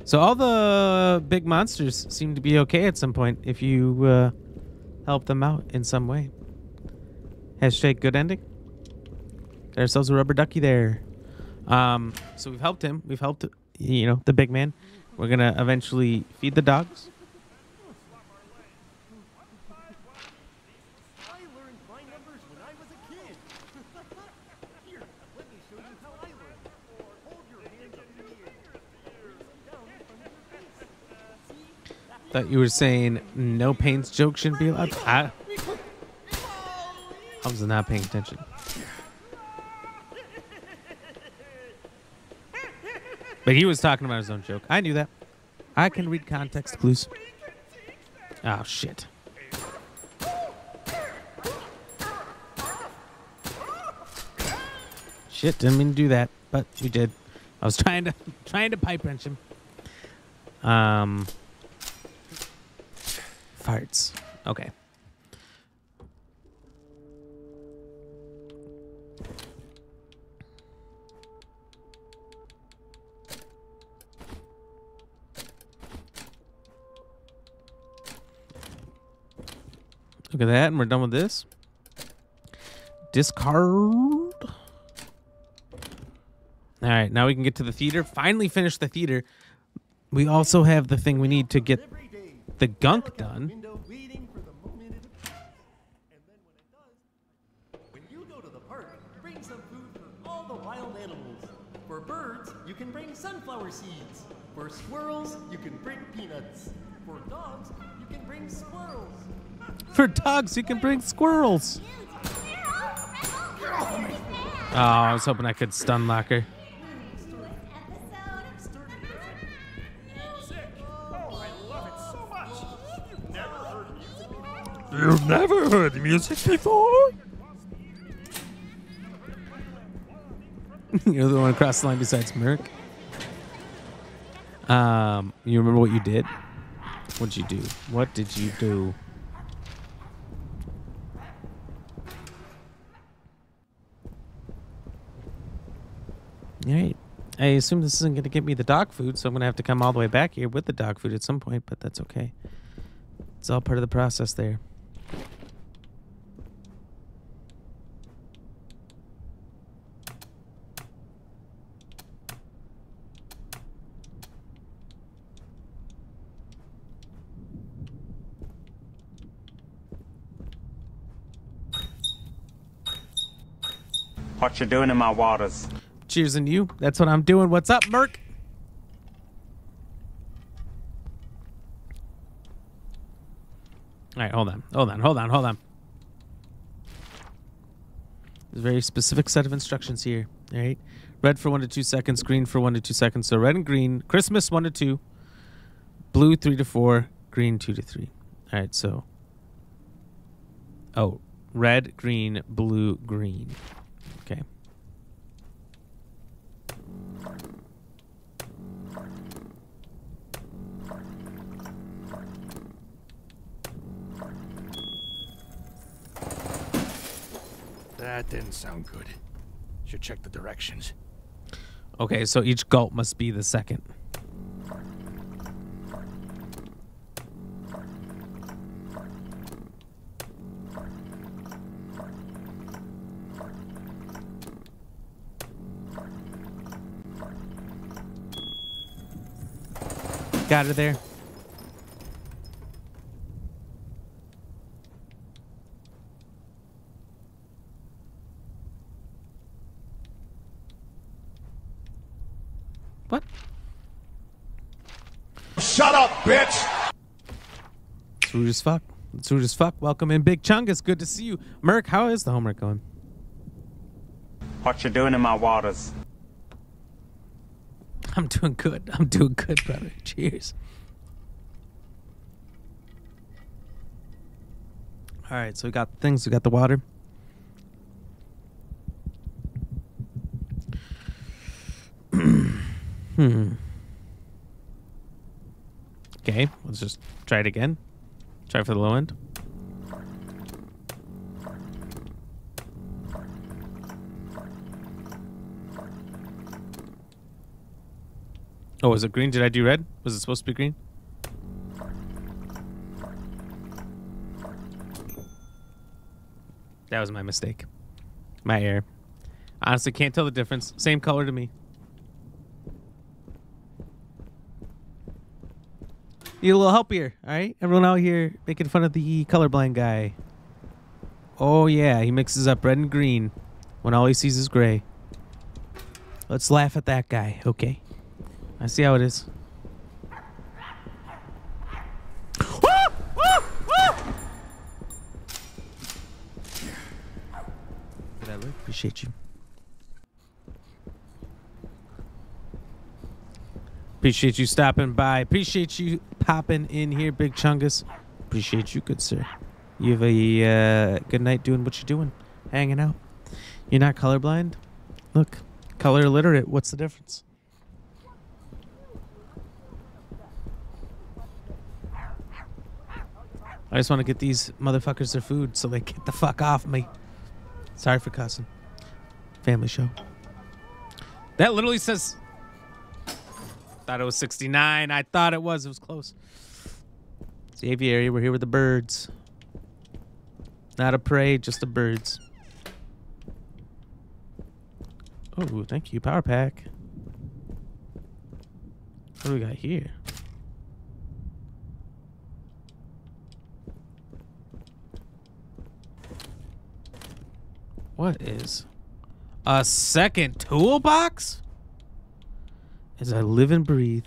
So all the big monsters seem to be okay at some point if you uh, help them out in some way. Hashtag good ending. Got ourselves a rubber ducky there. Um, so we've helped him. We've helped, you know, the big man. We're gonna eventually feed the dogs. I learned my numbers when I was a kid. Here, let me show you how I learned. Hold your hands up in the air. Raise them down in front of your face. See? That's You were saying no paints joke shouldn't be allowed. I, I was not paying attention. But he was talking about his own joke. I knew that. I can read context clues. Oh shit. Shit, didn't mean to do that, but we did. I was trying to trying to pipe wrench him. Um Farts. Okay. Look at that, and we're done with this. Discard. All right, now we can get to the theater. Finally finish the theater. We also have the thing we need to get the gunk done. When you go to the park, bring some food for all the wild animals. For birds, you can bring sunflower seeds. For squirrels, you can bring peanuts. For dogs, you can bring squirrels. For dogs, you can bring squirrels. Oh, I was hoping I could stun lock her. You've never heard music before? You're the one across the line besides Merc. Um, you remember what you did? What'd you do? What did you do? All right. I assume this isn't going to get me the dog food, so I'm going to have to come all the way back here with the dog food at some point, but that's okay. It's all part of the process there. What you doing in my waters? Cheers and you. That's what I'm doing. What's up, Merc? All right, hold on. Hold on. Hold on. Hold on. There's a very specific set of instructions here. All right. Red for one to two seconds, green for one to two seconds. So red and green. Christmas one to two. Blue three to four. Green two to three. All right. So. Oh, red, green, blue, green. Okay. That didn't sound good. Should check the directions. Okay, so each gulp must be the second. Got her there. What? Shut up, bitch! It's rude as fuck. It's rude as fuck. Welcome in, Big Chungus. Good to see you. Merc, how is the homework going? What you doing in my waters? I'm doing good. I'm doing good, brother. Cheers. All right, so we got things. We got the water. hmm. Okay, let's just try it again. Try for the low end. Oh, was it green? Did I do red? Was it supposed to be green? That was my mistake. My error. Honestly, can't tell the difference. Same color to me. Need a little help here, all right? Everyone out here making fun of the colorblind guy. Oh, yeah, he mixes up red and green when all he sees is gray. Let's laugh at that guy, okay? I see how it is. Appreciate you. Appreciate you stopping by. Appreciate you popping in here, Big Chungus. Appreciate you, good sir. You have a uh, good night doing what you're doing, hanging out. You're not colorblind? Look, color illiterate. What's the difference? I just want to get these motherfuckers their food so they get the fuck off me. Sorry for cussing. Family show. That literally says. Thought it was 69. I thought it was. It was close. It's the aviary. We're here with the birds. Not a prey, just the birds. Oh, thank you, power pack. What do we got here? What is a second toolbox? As I live and breathe.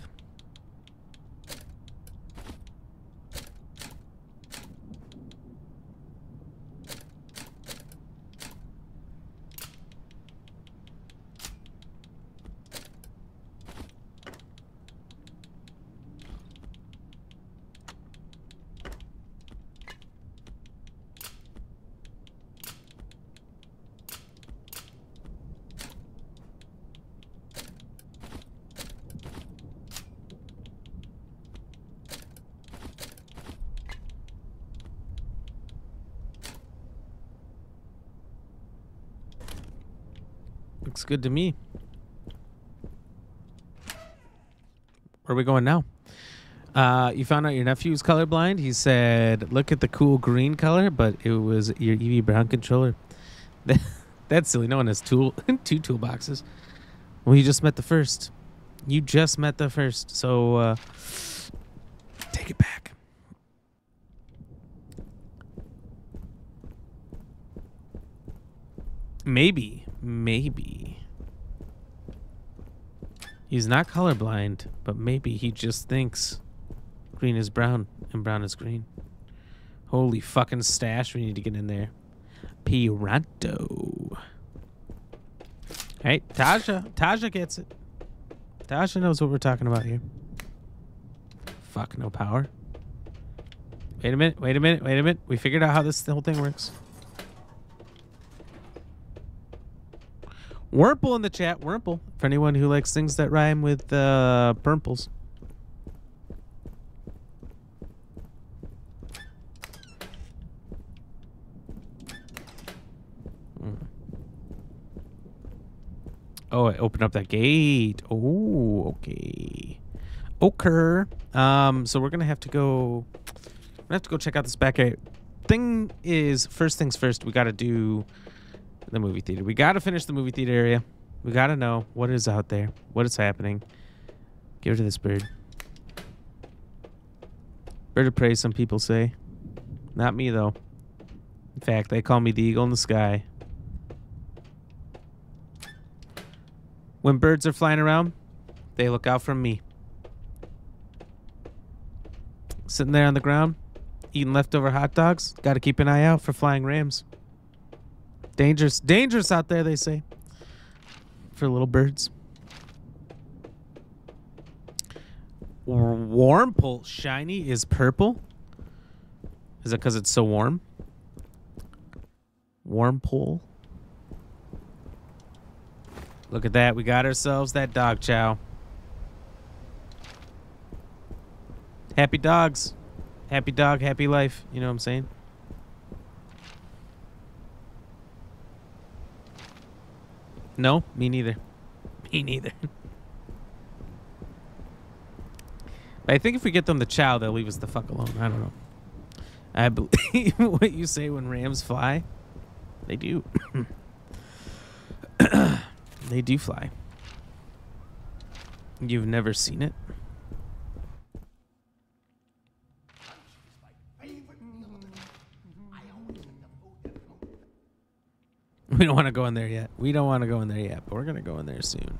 Good to me. Where are we going now? Uh, you found out your nephew's colorblind. He said, "Look at the cool green color," but it was your EV Brown controller. That's silly. No one has tool two toolboxes. Well, you just met the first. You just met the first. So uh, take it back. Maybe, maybe. He's not colorblind, but maybe he just thinks green is brown and brown is green. Holy fucking stash, we need to get in there. Piranto. Hey, Taja. Taja gets it. Tasha knows what we're talking about here. Fuck, no power. Wait a minute, wait a minute, wait a minute. We figured out how this whole thing works. Wurmple in the chat. Wurmple. For anyone who likes things that rhyme with uh, purples. Mm. Oh, I opened up that gate. Oh, okay. Okay. Um, so we're gonna have to go. We're gonna have to go check out this back area. Thing is, first things first, we gotta do the movie theater. We got to finish the movie theater area. We got to know what is out there, what is happening. Give it to this bird. Bird of prey, some people say. Not me, though. In fact, they call me the eagle in the sky. When birds are flying around, they look out for me. Sitting there on the ground, eating leftover hot dogs, got to keep an eye out for flying rams. Dangerous, dangerous out there, they say. For little birds. Warm pull shiny is purple. Is it because it's so warm? Warm pull. Look at that. We got ourselves that dog chow. Happy dogs. Happy dog, happy life. You know what I'm saying? No, me neither. Me neither. I think if we get them the chow, they'll leave us the fuck alone. I don't know. I believe what you say when rams fly. They do. they do fly. You've never seen it? We don't want to go in there yet. We don't want to go in there yet, but we're going to go in there soon.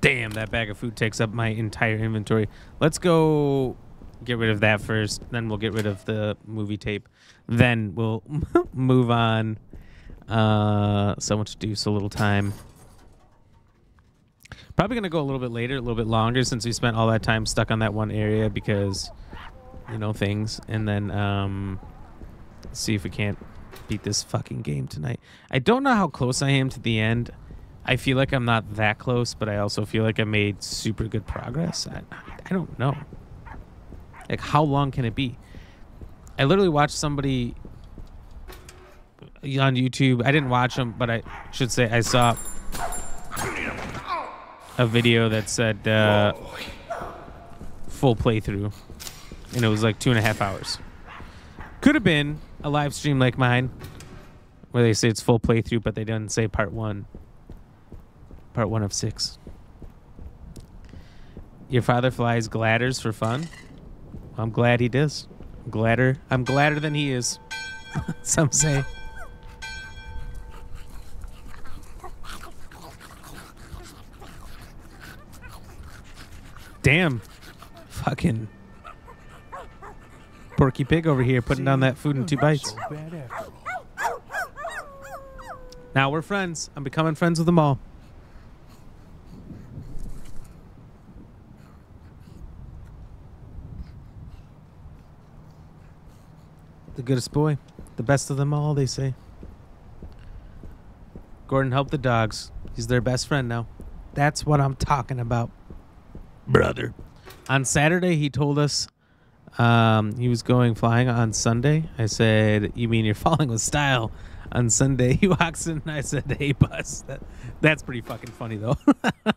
Damn, that bag of food takes up my entire inventory. Let's go get rid of that first. Then we'll get rid of the movie tape. Then we'll move on. Uh, so much to do, so little time. Probably gonna go a little bit later, a little bit longer, since we spent all that time stuck on that one area because, you know, things. And then um, see if we can't beat this fucking game tonight. I don't know how close I am to the end. I feel like I'm not that close, but I also feel like I made super good progress. I, I don't know. Like, how long can it be? I literally watched somebody on YouTube. I didn't watch them, but I should say I saw a video that said uh, full playthrough, and it was like two and a half hours. Could have been a live stream like mine, where they say it's full playthrough, but they didn't say part one. Part one of six. Your father flies gladders for fun. I'm glad he does. I'm gladder. I'm gladder than he is. Some say. Damn. Fucking Porky Pig over here putting down that food in two bites. Now we're friends. I'm becoming friends with them all. The goodest boy. The best of them all, they say. Gordon helped the dogs. He's their best friend now. That's what I'm talking about, brother. On Saturday, he told us um, he was going flying on Sunday. I said, "You mean you're falling with style?" On Sunday, he walks in, and I said, "Hey, bus." That, that's pretty fucking funny, though.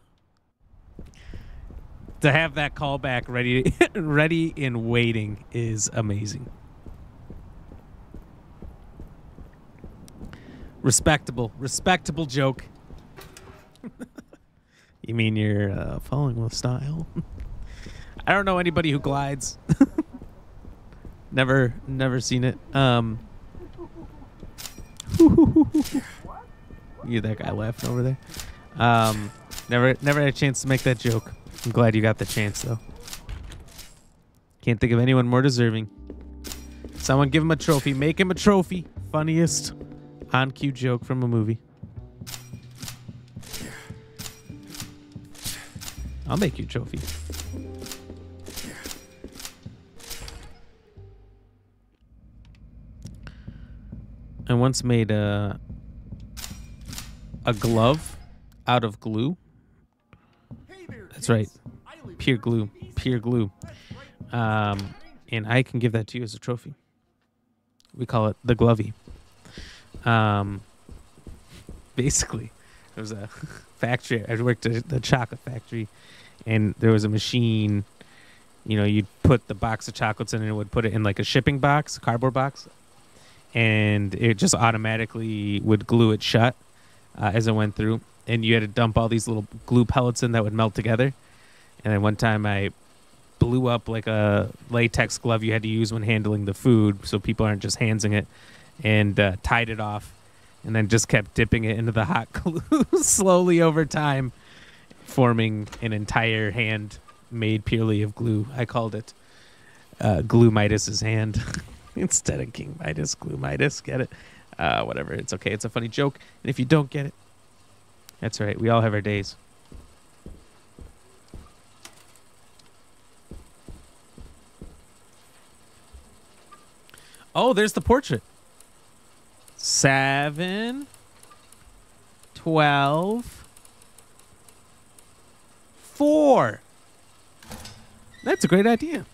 to have that callback ready, ready and waiting is amazing. Respectable, respectable joke. You mean you're uh, falling with style? I don't know anybody who glides. never, never seen it. Um, you that guy laughing over there. Um, never, never had a chance to make that joke. I'm glad you got the chance though. Can't think of anyone more deserving. Someone give him a trophy. Make him a trophy. Funniest on cue joke from a movie. I'll make you a trophy. I once made a a glove out of glue. That's right, pure glue, pure glue. Um, and I can give that to you as a trophy. We call it the glovey. Um, basically, there was a factory. I worked at the chocolate factory, and there was a machine. You know, you'd put the box of chocolates in, and it would put it in like a shipping box, cardboard box, and it just automatically would glue it shut uh, as it went through. And you had to dump all these little glue pellets in that would melt together. And then one time I blew up like a latex glove you had to use when handling the food, so people aren't just handsing it, and uh, tied it off, and then just kept dipping it into the hot glue slowly over time, forming an entire hand made purely of glue. I called it uh, Glue Midas's hand instead of King Midas. Glue Midas, get it? Uh, whatever. It's okay. It's a funny joke, and if you don't get it, that's right. We all have our days. Oh, there's the portrait. Seven, twelve, four. That's a great idea.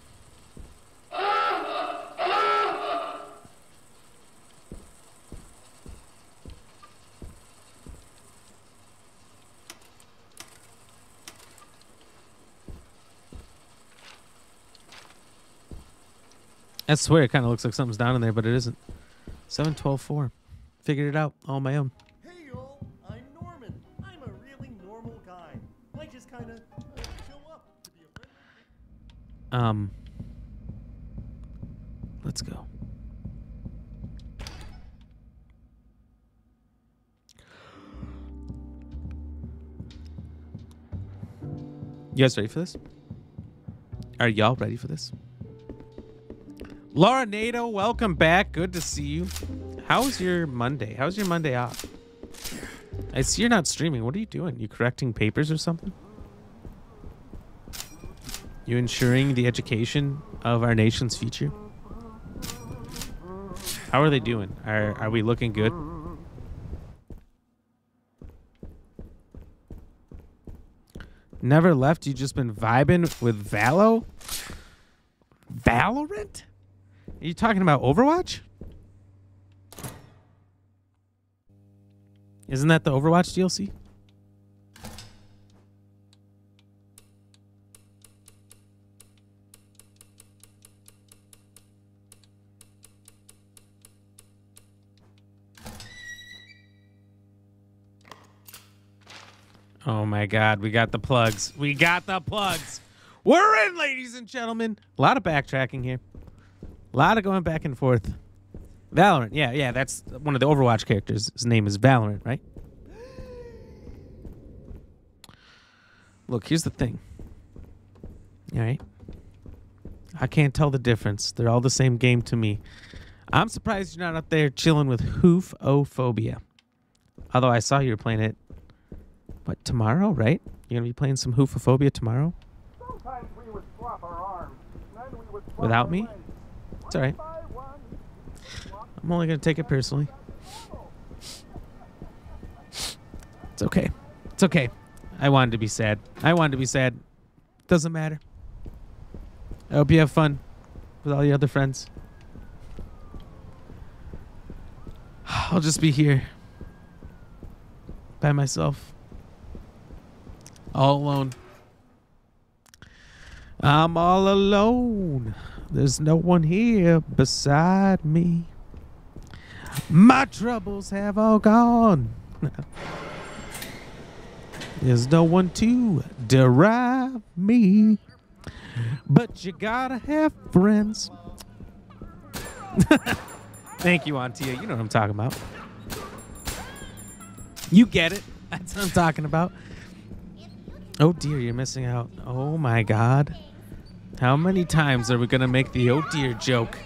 I swear it kind of looks like something's down in there, but it isn't. 7, 12, 4. Figured it out all on my own. Hey y'all, I'm Norman. I'm a really normal guy. I just kind of uh, show up to be a friend. Um, let's go. You guys ready for this? Are y'all ready for this? Laura Nato, welcome back. Good to see you. How's your Monday? How's your Monday off? I see you're not streaming. What are you doing? You correcting papers or something? You ensuring the education of our nation's future? How are they doing? Are are we looking good? Never left. You just been vibing with Valo? Valorant? Are you talking about Overwatch? Isn't that the Overwatch DLC? Oh my god, we got the plugs. We got the plugs. We're in, ladies and gentlemen. A lot of backtracking here. A lot of going back and forth. Valorant, yeah, yeah, that's one of the Overwatch characters. His name is Valorant, right? Look, here's the thing. All right. I can't tell the difference. They're all the same game to me. I'm surprised you're not up there chilling with Hoofophobia. Although I saw you were playing it, what, tomorrow, right? You're going to be playing some Hoofophobia tomorrow? Sometimes we would swap our arms, then we would swap Without me? It's all right. I'm only going to take it personally. It's okay. It's okay. I wanted to be sad. I wanted to be sad. Doesn't matter. I hope you have fun with all your other friends. I'll just be here by myself, all alone. I'm all alone. There's no one here beside me. My troubles have all gone. There's no one to derive me. But you gotta have friends. Thank you, Antia. You know what I'm talking about. You get it. That's what I'm talking about. Oh dear, you're missing out. Oh my god. How many times are we gonna make the oh dear joke?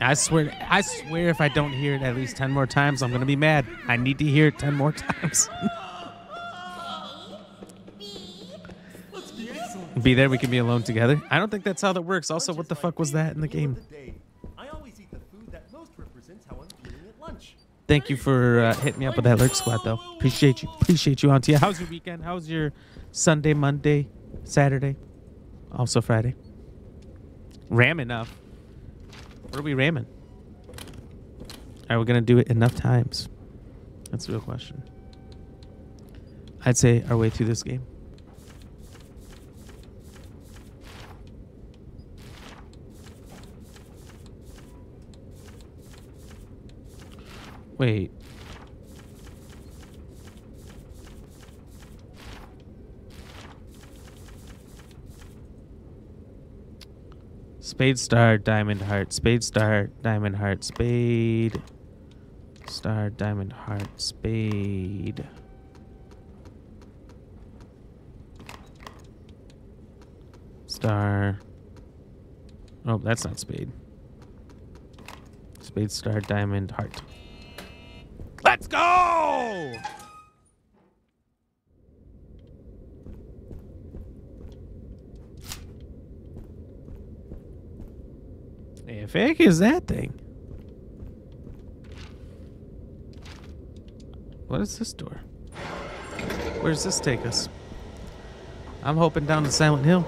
I swear I swear if I don't hear it at least ten more times, I'm gonna be mad. I need to hear it ten more times. be there, we can be alone together. I don't think that's how that works. Also, what the fuck was that in the game? Thank you for uh, hitting me up with that lurk squad, though. Appreciate you. Appreciate you, Auntie. How's your weekend? How's your Sunday, Monday, Saturday, also Friday? Ram enough. What are we ramming? Are we gonna do it enough times? That's the real question. I'd say our way through this game. Wait. Spade star diamond heart. Spade star diamond heart. Spade star diamond heart. Spade. Star. Oh that's not spade. Spade star diamond heart. Let's go! Hey, fake is that thing? What is this door? Where does this take us? I'm hoping down to Silent Hill.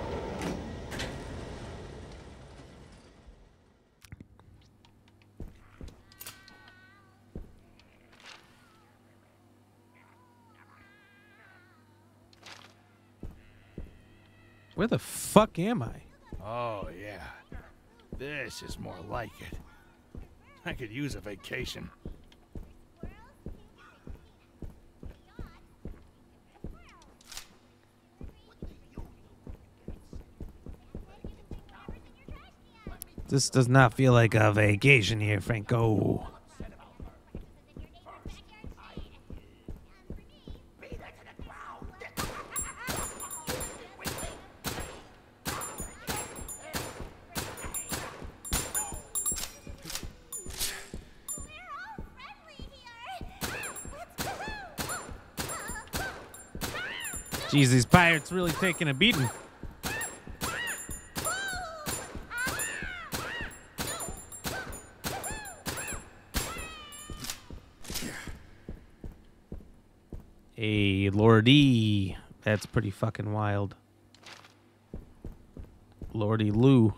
Where the fuck am I? Oh, yeah. This is more like it. I could use a vacation. This does not feel like a vacation here, Franco. Jeez, these pirates really taking a beating. Hey, Lordy. That's pretty fucking wild. Lordy Lou.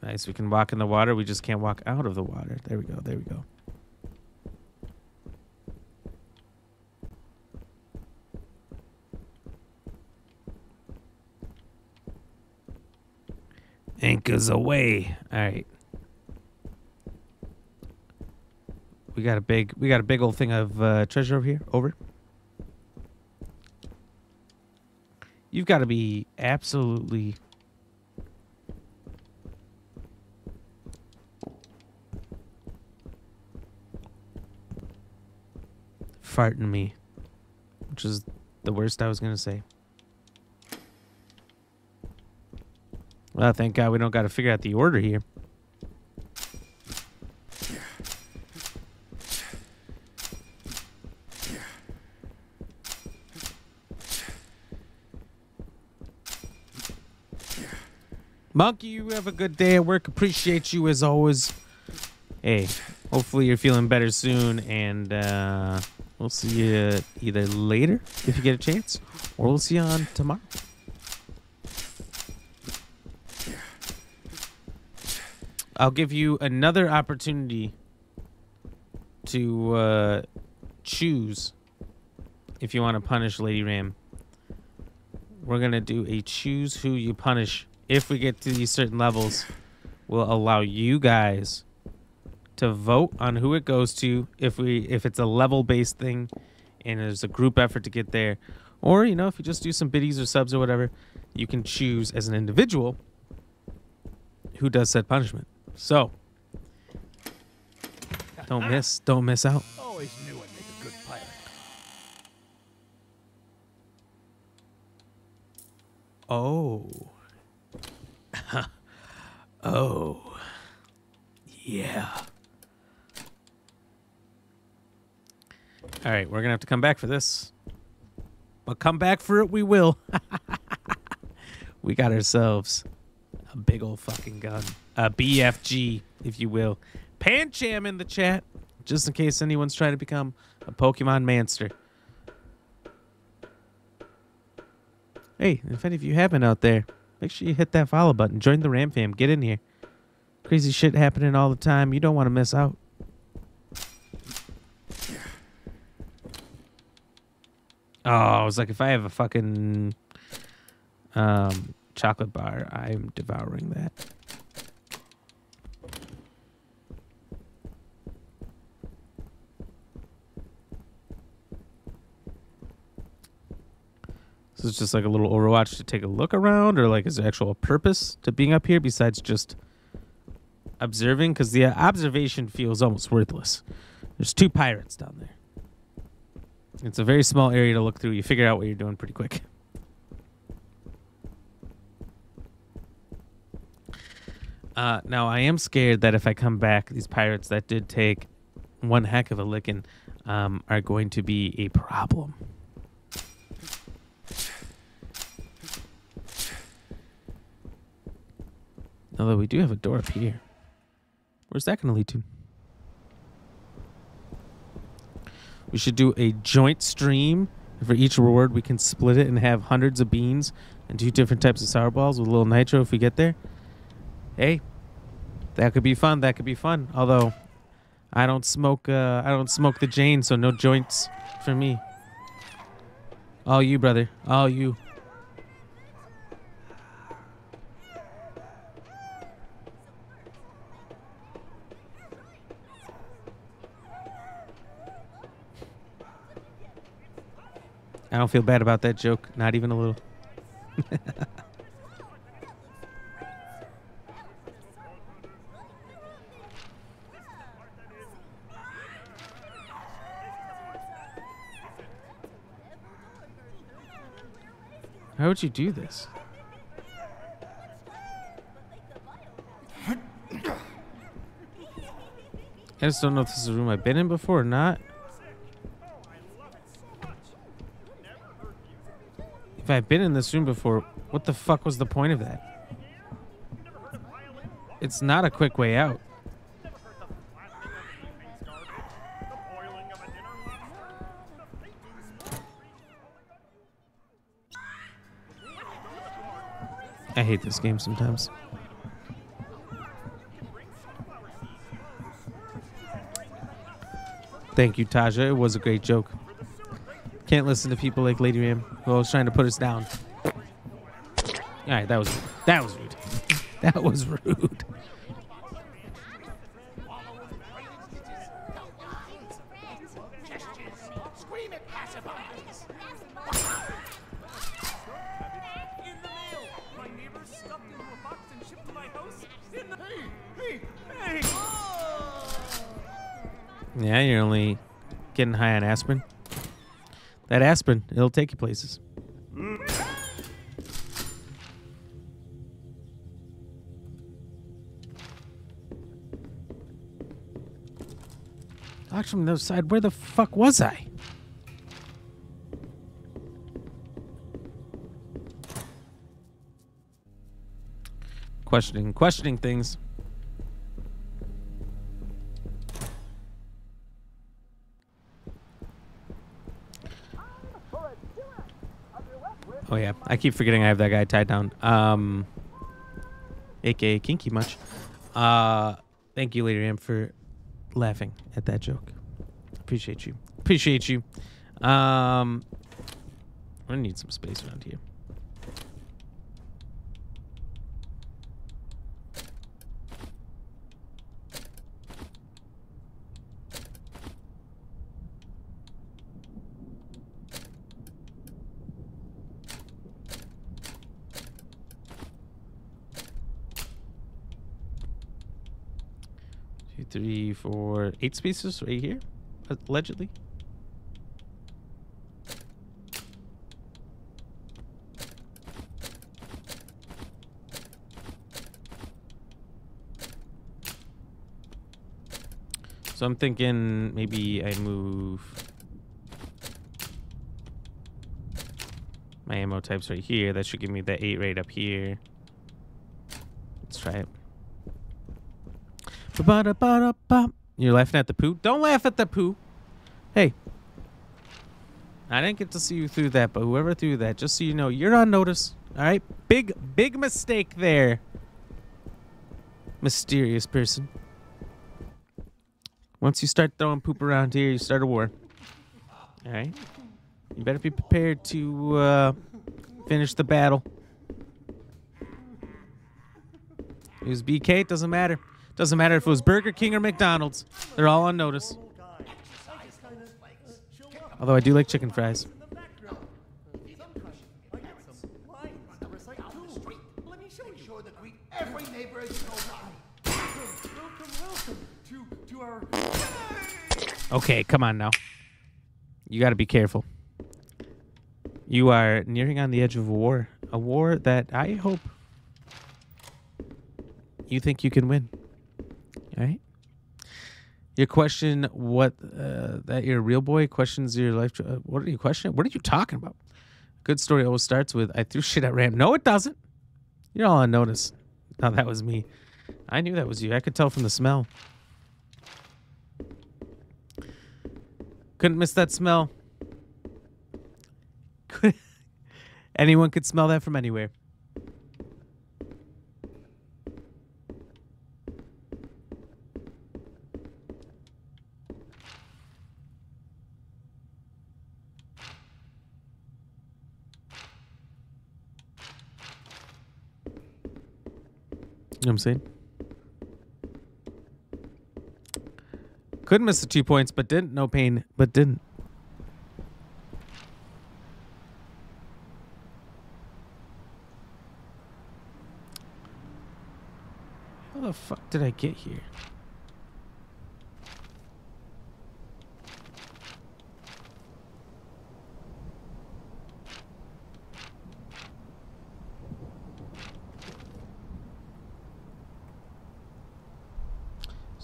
Nice. We can walk in the water. We just can't walk out of the water. There we go. There we go. Anchors away. All right. We got a big we got a big old thing of uh, treasure over here. Over. You've got to be absolutely farting me, which is the worst I was gonna say. Well, thank God we don't got to figure out the order here. Monkey, you have a good day at work. Appreciate you as always. Hey, hopefully you're feeling better soon, and uh, we'll see you either later if you get a chance, or we'll see you on tomorrow. I'll give you another opportunity to uh, choose if you want to punish Lady Ram. We're gonna do a choose who you punish. If we get to these certain levels, we'll allow you guys to vote on who it goes to. If we if it's a level based thing, and there's a group effort to get there, or you know if you just do some biddies or subs or whatever, you can choose as an individual who does said punishment. So don't miss, don't miss out. Always knew I'd make a good pirate. Oh. oh. Yeah. All right, we're going to have to come back for this. But come back for it we will. we got ourselves a big old fucking gun. A BFG, if you will. Pancham in the chat, just in case anyone's trying to become a Pokemon Manster. Hey, if any of you have been out there, make sure you hit that follow button. Join the Ram fam. Get in here. Crazy shit happening all the time. You don't want to miss out. Oh, it's like if I have a fucking um, chocolate bar, I'm devouring that. So it's just like a little Overwatch to take a look around, or like is there actual purpose to being up here besides just observing? Because the uh, observation feels almost worthless. There's two pirates down there. It's a very small area to look through. You figure out what you're doing pretty quick. Uh, now I am scared that if I come back, these pirates that did take one heck of a licking um, are going to be a problem. Although we do have a door up here. Where's that going to lead to? We should do a joint stream. For each reward, we can split it and have hundreds of beans and two different types of sour balls with a little nitro if we get there. Hey, that could be fun. That could be fun. Although, I don't smoke. Uh, I don't smoke the Jane, so no joints for me. All you, brother. All you. I don't feel bad about that joke, not even a little. How would you do this? I just don't know if this is a room I've been in before or not. I've been in this room before. What the fuck was the point of that? It's not a quick way out. I hate this game sometimes. Thank you, Taja. It was a great joke. Can't listen to people like Lady Ram who always trying to put us down. All right, that was that was rude. That was rude. Yeah, you're only getting high on aspirin. That aspirin, it'll take you places. Doctor from the other side, where the fuck was I? Questioning, questioning things. I keep forgetting I have that guy tied down. Um, aka Kinky Much. Uh, thank you, Lady Ram, for laughing at that joke. Appreciate you. Appreciate you. Um, I'm need some space around here. Two, four, eight spaces right here, allegedly. So I'm thinking maybe I move my ammo types right here. That should give me the eight right up here. Let's try it. Ba-ba-da-ba-da-ba. You're laughing at the poo? Don't laugh at the poo. Hey. I didn't get to see you through that, but whoever threw that, just so you know, you're on notice. All right? Big, big mistake there. Mysterious person. Once you start throwing poop around here, you start a war. All right? You better be prepared to uh, finish the battle. It was BK, it doesn't matter. Doesn't matter if it was Burger King or McDonald's. They're all on notice. Although I do like chicken fries. Okay, come on now. You got to be careful. You are nearing on the edge of a war. A war that I hope you think you can win. Right? Your question, what, uh, that you're a real boy, questions your life. Uh, what are you questioning? What are you talking about? Good story always starts with, I threw shit at Ram. No, it doesn't. You're all on notice. No, that was me. I knew that was you. I could tell from the smell. Couldn't miss that smell. Anyone could smell that from anywhere. Know what I'm saying? Couldn't miss the two points, but didn't. No pain, but didn't. How the fuck did I get here?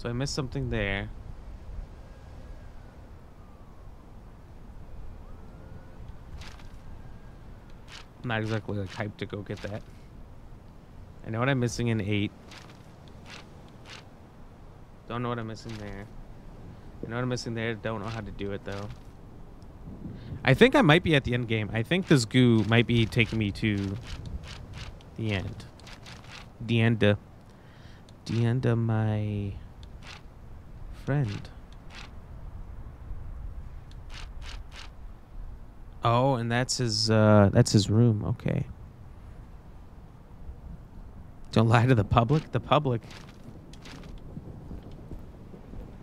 So I missed something there. I'm not exactly like hyped to go get that. I know what I'm missing in eight. Don't know what I'm missing there. I know what I'm missing there. Don't know how to do it though. I think I might be at the end game. I think this goo might be taking me to the end. The end. uh, The end of my friend. Oh, and that's his uh that's his room. Okay. Don't lie to the public. The public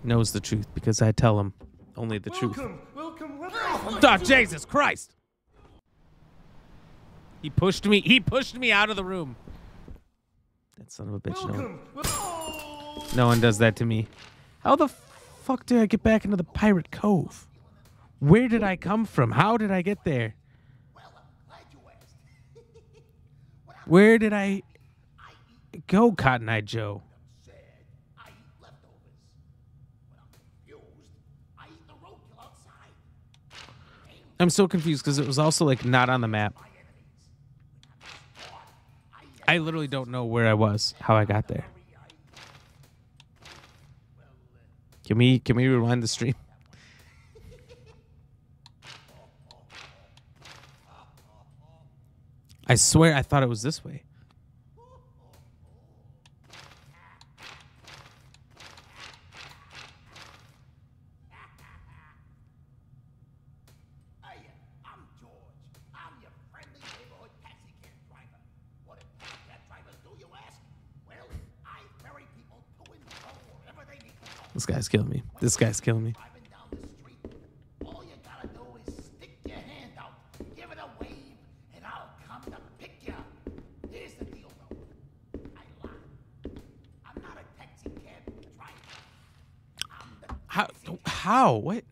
knows the truth because I tell them only the truth. Welcome, welcome, welcome. Oh, Jesus Christ! He pushed me. He pushed me out of the room. That son of a bitch. No, Welcome. no one does that to me. How the fuck did I get back into the pirate cove? Where did I come from? How did I get there? Where did I go, Cotton Eye Joe? I'm so confused because it was also like not on the map. I literally don't know where I was, how I got there. Can we can we rewind the stream? I swear I thought it was this way. Guy's killing me. This guy's killing me. How? How? What?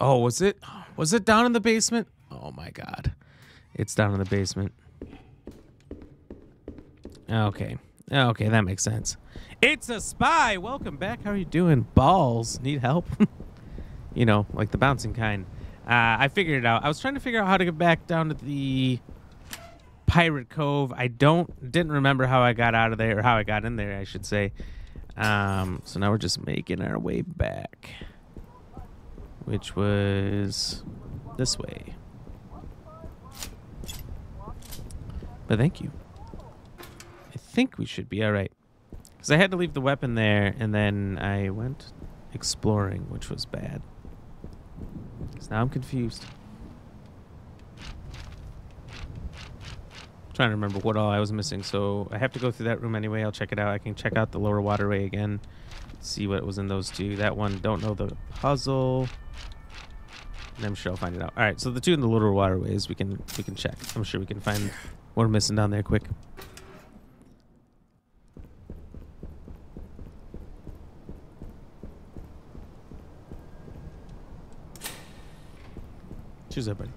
Oh, was it? Was it down in the basement? Oh my god. It's down in the basement. Okay. Okay, that makes sense. It's a spy. Welcome back. How are you doing? Balls. Need help? you know, like the bouncing kind. Uh, I figured it out. I was trying to figure out how to get back down to the Pirate Cove. I don't didn't remember how I got out of there or how I got in there, I should say. Um, so now we're just making our way back which was this way. But thank you. I think we should be all right. Because I had to leave the weapon there, and then I went exploring, which was bad. So now I'm confused. trying to remember what all I was missing, so I have to go through that room anyway. I'll check it out. I can check out the lower waterway again, see what was in those two. That one, don't know the puzzle. And I'm sure I'll find it out. All right, so the two in the lower waterways, we can we can check. I'm sure we can find we're missing down there quick. Cheers, everybody.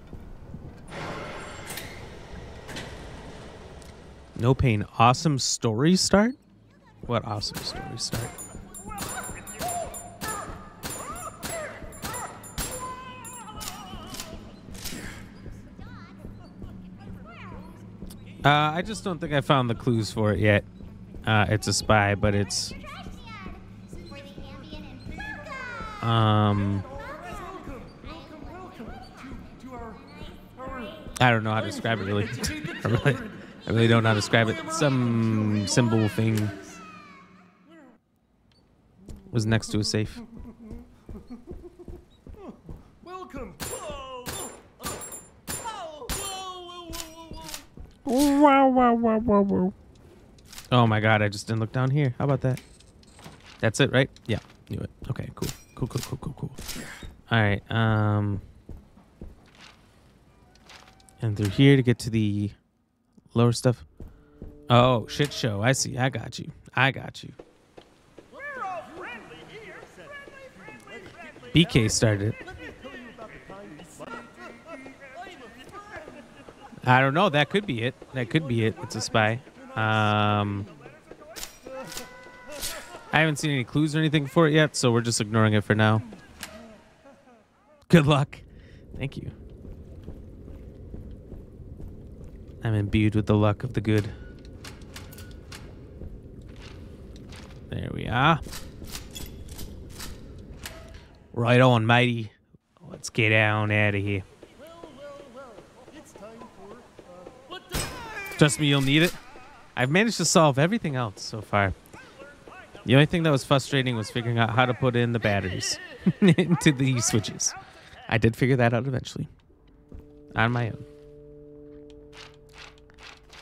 No pain. Awesome story start? What awesome story start? Uh, I just don't think I found the clues for it yet. Uh, it's a spy, but it's. Um. I don't know how to describe it really. I really, I really don't know how to describe it. Some symbol thing was next to a safe. Oh my god, I just didn't look down here. How about that? That's it, right? Yeah, knew it. Okay, cool. Cool, cool, cool, cool, cool. All right, um and through here to get to the lower stuff. Oh, shit show. I see. I got you. I got you. BK started it. I don't know. That could be it. That could be it. It's a spy. Um, I haven't seen any clues or anything for it yet, so we're just ignoring it for now. Good luck. Thank you. I'm imbued with the luck of the good. There we are. Right on, matey. Let's get on out of here. Trust me, you'll need it. I've managed to solve everything else so far. The only thing that was frustrating was figuring out how to put in the batteries into the switches. I did figure that out eventually. On my own.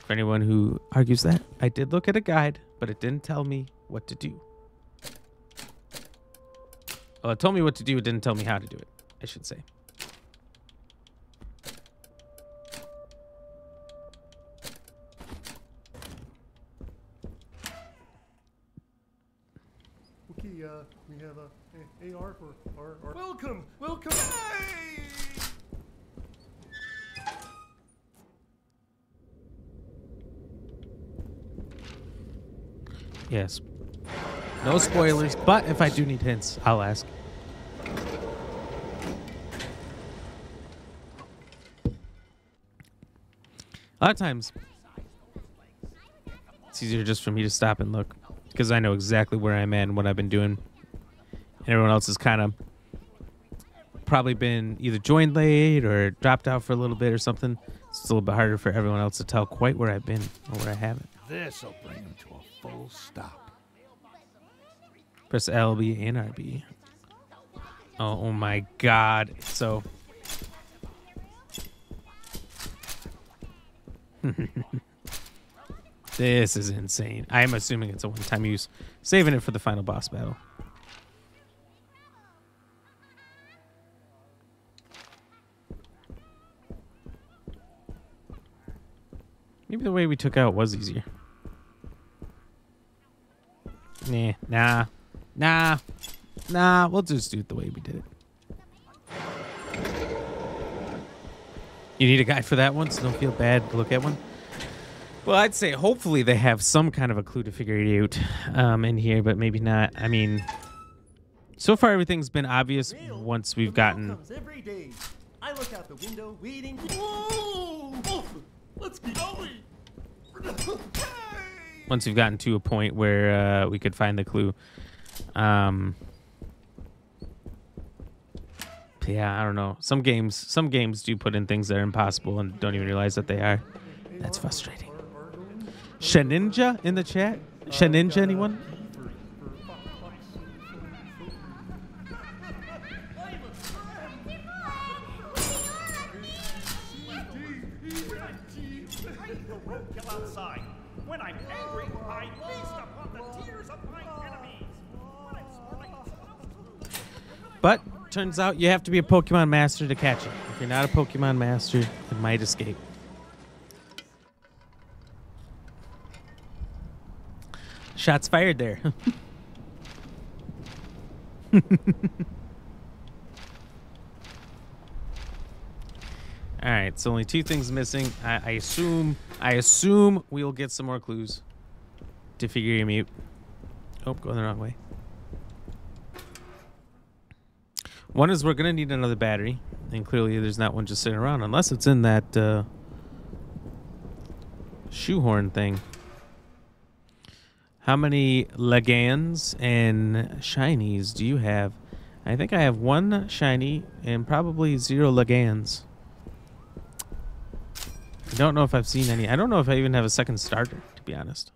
For anyone who argues that, I did look at a guide, but it didn't tell me what to do. Well, it told me what to do, it didn't tell me how to do it, I should say. Okay, uh, we have a, a AR for our, our welcome, welcome. Hey! Yes. No spoilers, but if I do need hints, I'll ask. A lot of times, it's easier just for me to stop and look because I know exactly where I'm at and what I've been doing. And everyone else has kind of probably been either joined late or dropped out for a little bit or something. It's a little bit harder for everyone else to tell quite where I've been or where I haven't. This'll bring them to a full stop. Press LB and RB. Oh, oh my god. So This is insane. I'm assuming it's a one-time use. Saving it for the final boss battle. Maybe the way we took out was easier. Nah, nah, nah, nah. We'll just do it the way we did it. You need a guide for that one, so don't feel bad to look at one. Well, I'd say hopefully they have some kind of a clue to figure it out um, in here, but maybe not. I mean, so far everything's been obvious once we've gotten. Let's be going. Once we've gotten to a point where uh, we could find the clue. Um, yeah, I don't know. Some games, some games do put in things that are impossible and don't even realize that they are. That's frustrating. Shedinja in the chat. Shedinja, anyone? But turns out you have to be a Pokemon master to catch it. If you're not a Pokemon master, it might escape. Shots fired there. All right, so only two things missing. I, I assume I assume we'll get some more clues to figure him out. Oh, going the wrong way. One is we're gonna need another battery, and clearly there's not one just sitting around unless it's in that uh, shoehorn thing. How many Legans and shinies do you have? I think I have one shiny and probably zero Legans. I don't know if I've seen any. I don't know if I even have a second starter, to be honest.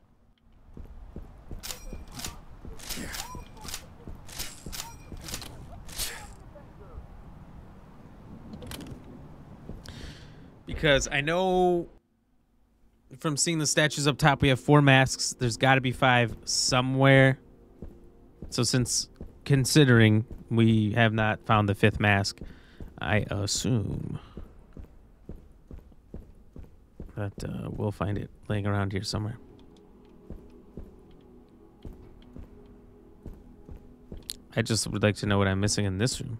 Because I know from seeing the statues up top, we have four masks. There's got to be five somewhere. So since considering we have not found the fifth mask, I assume that uh, we'll find it laying around here somewhere. I just would like to know what I'm missing in this room.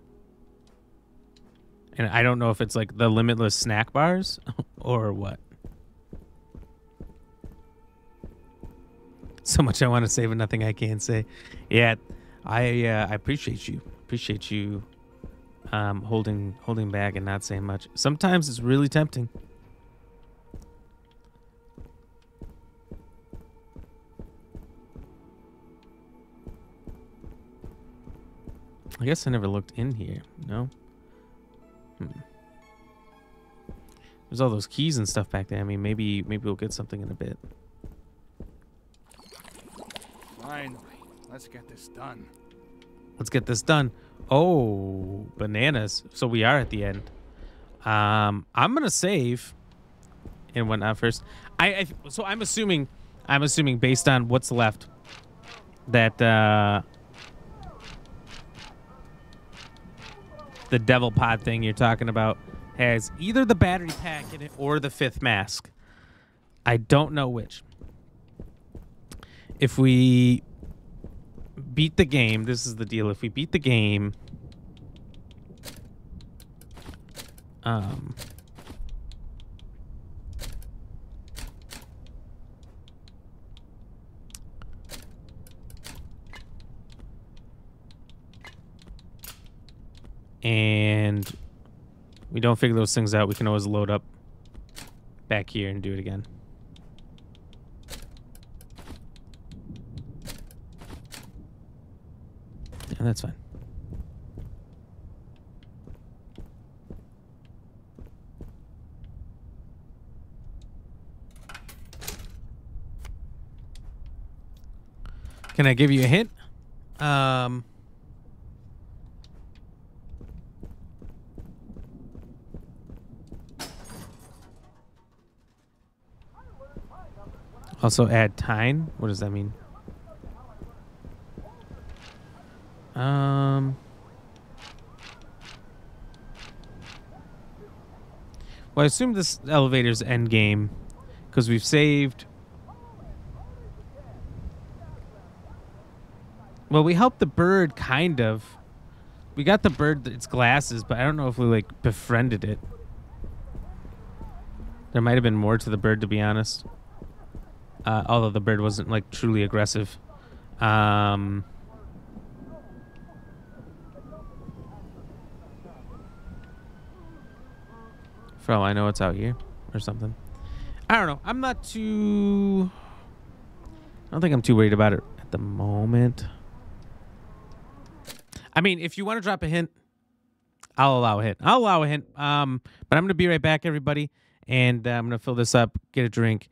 And I don't know if it's like the limitless snack bars or what? So much I want to say, but nothing I can say. Yeah, I uh, I appreciate you. Appreciate you um, holding holding back and not saying much. Sometimes it's really tempting. I guess I never looked in here. No. Hmm. There's all those keys and stuff back there. I mean, maybe maybe we'll get something in a bit. Finally, let's get this done. Let's get this done. Oh, bananas. So we are at the end. Um, I'm gonna save and whatnot first. I, I so I'm assuming I'm assuming based on what's left that uh the devil pod thing you're talking about has either the battery pack in it or the fifth mask. I don't know which. If we beat the game, this is the deal. If we beat the game, um, and we don't figure those things out, we can always load up back here and do it again. Yeah, that's fine. Can I give you a hint? Um, also add time. What does that mean? Um. Well, I assume this elevator's end game because we've saved. Well, we helped the bird kind of. We got the bird its glasses, but I don't know if we like befriended it. There might have been more to the bird, to be honest. Uh, although the bird wasn't like truly aggressive. Um. For all I know, it's out here or something. I don't know. I'm not too. I don't think I'm too worried about it at the moment. I mean, if you want to drop a hint, I'll allow a hint. I'll allow a hint. Um, but I'm gonna be right back, everybody, and uh, I'm gonna fill this up, get a drink.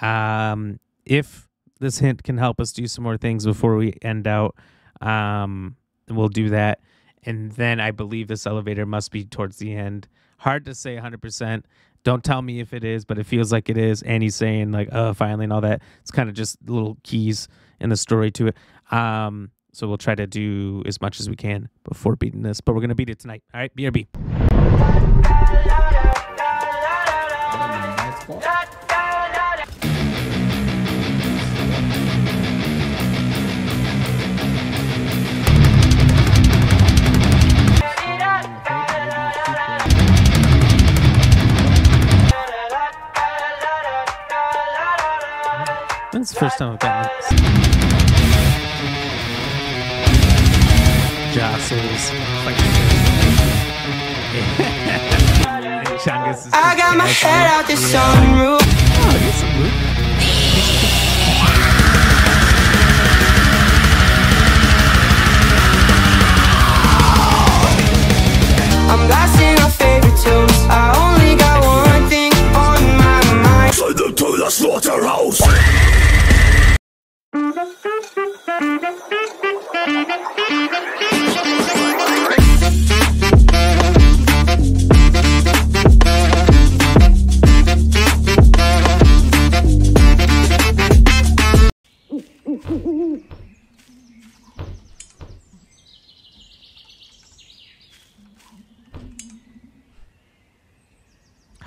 Um, if this hint can help us do some more things before we end out, um, we'll do that. And then I believe this elevator must be towards the end. Hard to say 100%. Don't tell me if it is, but it feels like it is. And he's saying like, "Oh, finally," and all that. It's kind of just little keys in the story to it. Um, so we'll try to do as much as we can before beating this, but we're gonna beat it tonight. All right, BRB. That's the first time I've gotten it. Jostles. Chungus is I got my head out the Yeah. sunroof. Oh, slaughterhouse.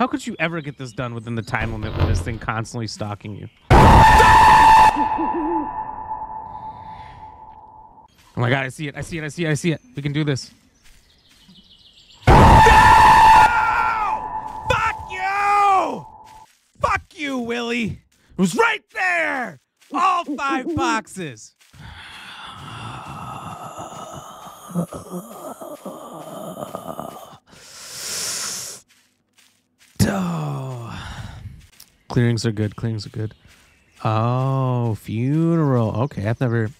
How could you ever get this done within the time limit with this thing constantly stalking you? Oh my god, I see it, I see it, I see it, I see it. We can do this. No! Fuck you! Fuck you! Willie. It was right there. All five boxes. Clearings are good. Clearings are good. Oh, funeral. Okay, I've never.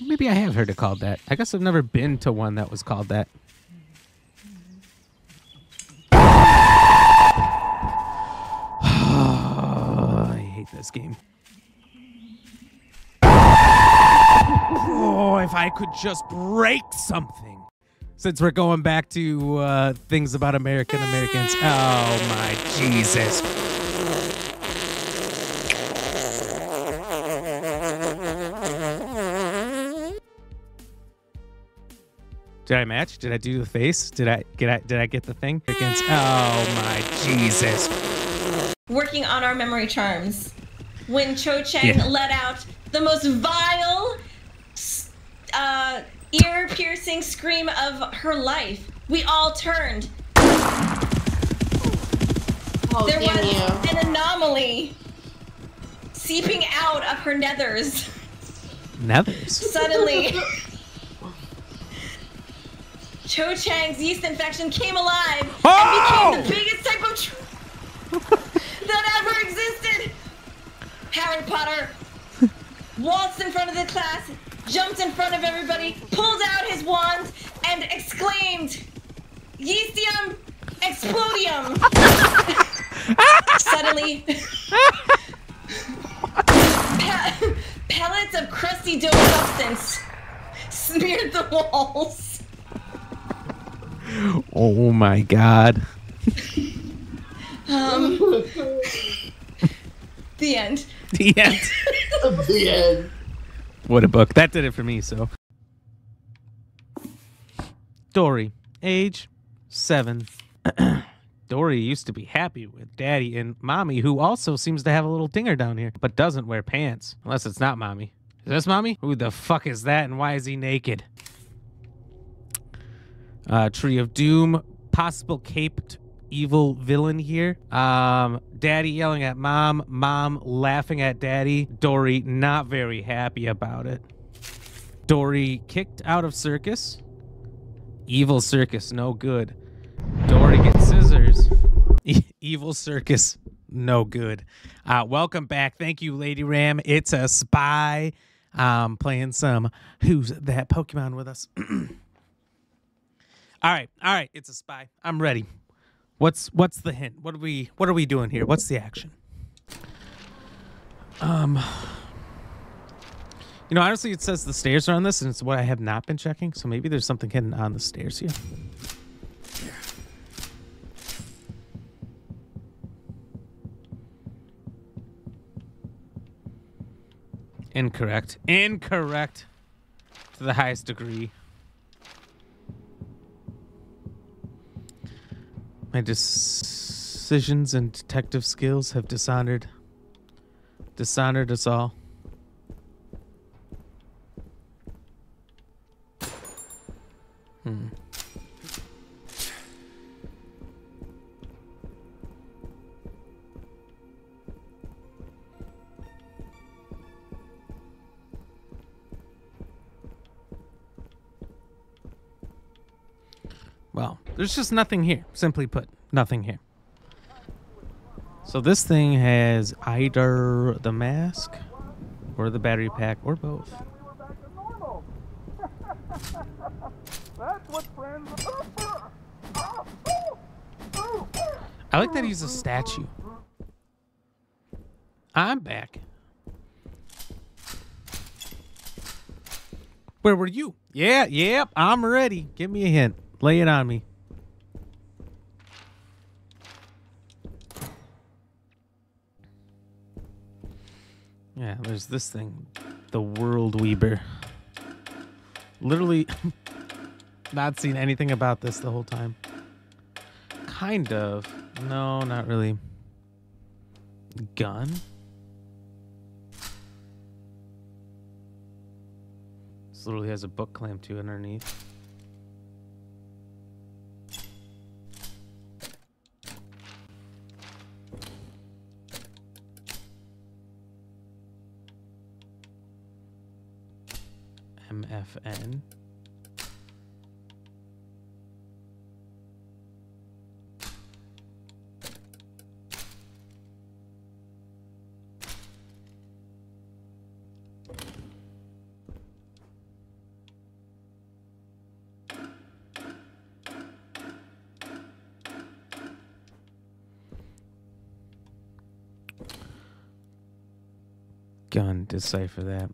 Maybe I have heard it called that. I guess I've never been to one that was called that. I hate this game. Oh, if I could just break something. Since we're going back to uh, things about American Americans. Oh, my Jesus. Did I match? Did I do the face? Did I get? I, did I get the thing? Against? Oh my Jesus! working on our memory charms when Cho Chang Yeah. let out the most vile, uh, ear piercing scream of her life. We all turned. Oh, there was you. an anomaly seeping out of her nethers Nethers. suddenly. Cho Chang's yeast infection came alive Oh! and became the biggest type of tr- that ever existed. Harry Potter waltzed in front of the class, jumped in front of everybody, pulled out his wand, and exclaimed, Yeastium Explodium! Suddenly, pe- pellets of crusty dough substance smeared the walls. Oh my God. Um, the end. The end. the end. What a book. That did it for me, so. Dory, age seven. Dory used to be happy with daddy and mommy, who also seems to have a little dinger down here, but doesn't wear pants. Unless it's not mommy. Is this mommy? Who the fuck is that and why is he naked? Uh, Tree of Doom, possible caped evil villain here. Um, daddy yelling at mom, mom laughing at daddy. Dory not very happy about it. Dory kicked out of circus. Evil circus, no good. Dory gets scissors. E- evil circus, no good. Uh, welcome back. Thank you, Lady Ram. It's a spy. Um, playing some Who's That Pokemon with us. all right, all right. It's a spy. I'm ready. What's what's the hint? What are we what are we doing here? What's the action? Um You know, honestly it says the stairs are on this and it's what I have not been checking, so maybe there's something hidden on the stairs here. Incorrect. Incorrect to the highest degree. My decisions and detective skills have dishonored dishonored us all. Hmm. Well, there's just nothing here. Simply put, nothing here. So this thing has either the mask or the battery pack or both. I like that he's a statue. I'm back. Where were you? Yeah, yep, I'm ready. Give me a hint. Lay it on me. Yeah, there's this thing. The World Weaver. Literally not seen anything about this the whole time. Kind of. No, not really. Gun? This literally has a book clamp to underneath. MFN. Gun decipher that.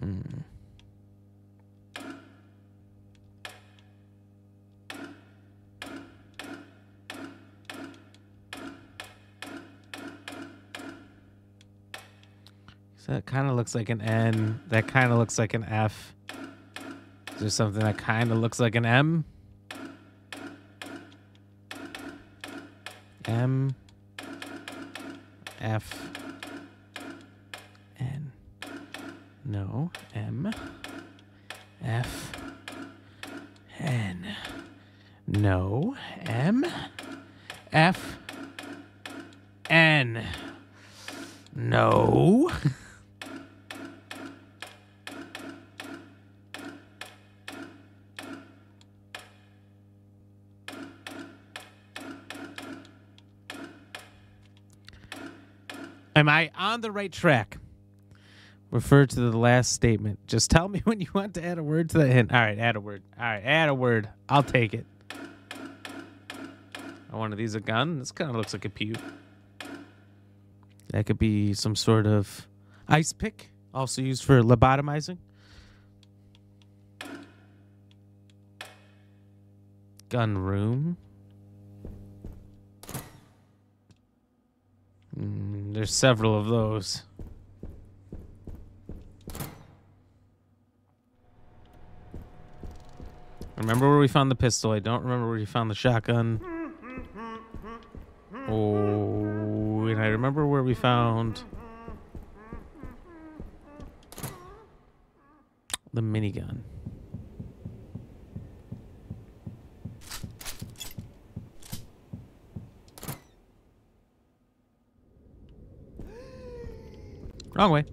Hmm. So that kind of looks like an N. That kind of looks like an F. Is there something that kind of looks like an M? M. F. N. No. M. F. N. No. M. F. N. No. Am I on the right track? Refer to the last statement. Just tell me when you want to add a word to the hint. All right, add a word. All right, add a word. I'll take it. Oh, one of these a gun? This kind of looks like a pew. That could be some sort of ice pick, also used for lobotomizing. Gun room. There's several of those. Remember where we found the pistol. I don't remember where we found the shotgun. Oh, and I remember where we found the minigun. Wrong way.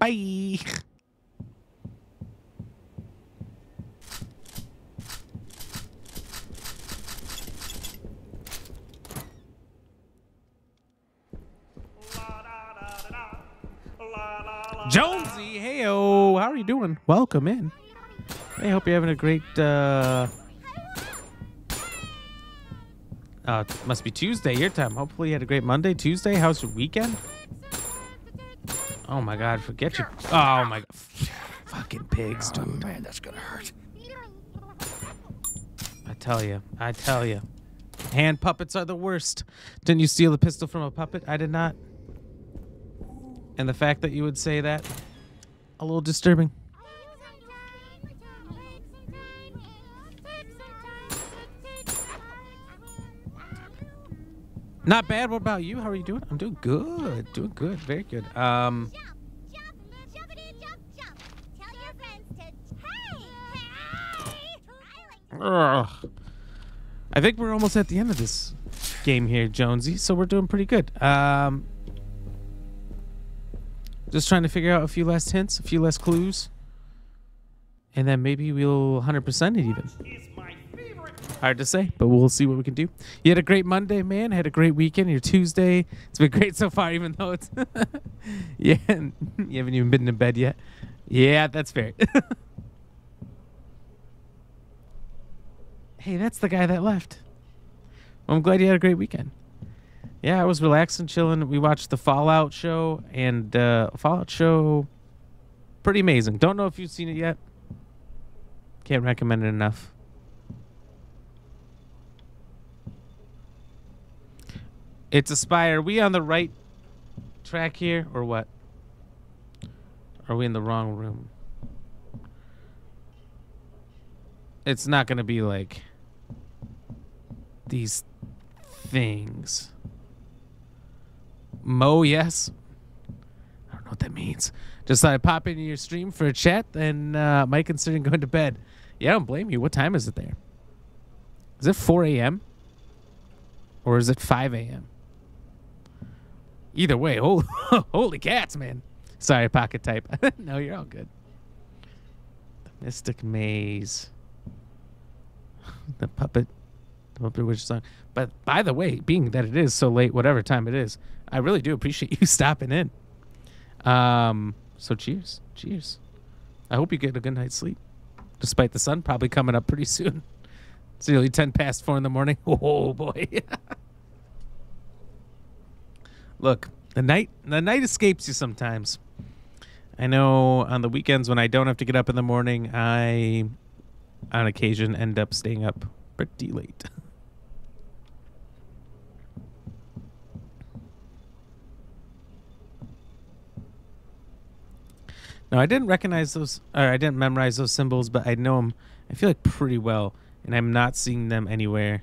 Bye. Jonesy, heyo, how are you doing? Welcome in. I hope you're having a great. uh uh, must be Tuesday your time. Hopefully you had a great Monday, Tuesday. How's your weekend? Oh my God, forget your. Oh my God, fucking pigs, dude. Oh, man, that's gonna hurt. I tell you, I tell you, hand puppets are the worst. Didn't you steal a pistol from a puppet? I did not. And the fact that you would say that, a little disturbing. Not bad. What about you? How are you doing? I'm doing good. Doing good. Very good. Um. Ugh. I think we're almost at the end of this game here, Jonesy. So we're doing pretty good. Um. Just trying to figure out a few last hints, a few less clues, and then maybe we'll 100% it even. Hard to say, but we'll see what we can do. You had a great Monday, man. Had a great weekend. Your Tuesday, it's been great so far, even though it's yeah, you haven't even been in bed yet. Yeah, that's fair. hey, that's the guy that left. Well, I'm glad you had a great weekend. Yeah, I was relaxing, and chilling. We watched the Fallout show, and uh, Fallout show, pretty amazing. Don't know if you've seen it yet. Can't recommend it enough. It's a spy. Are we on the right track here, or what? Are we in the wrong room? It's not going to be like these things. Mo, yes. I don't know what that means. Just thought I'd pop into your stream for a chat and uh, might consider going to bed. Yeah, I don't blame you. What time is it there? Is it 4 a.m.? Or is it 5 a.m.? Either way, holy, holy cats, man. Sorry, pocket type. no, you're all good. The Mystic Maze. the puppet. The puppet witch song. But by the way, being that it is so late, whatever time it is, I really do appreciate you stopping in. Um, so cheers. Cheers. I hope you get a good night's sleep. Despite the sun probably coming up pretty soon. It's nearly 10 past 4 in the morning. Oh boy. Look, the night the night escapes you sometimes. I know on the weekends when I don't have to get up in the morning, I on occasion end up staying up pretty late. Now, I didn't recognize those, or I didn't memorize those symbols, but I know them. I feel like pretty well, and I'm not seeing them anywhere.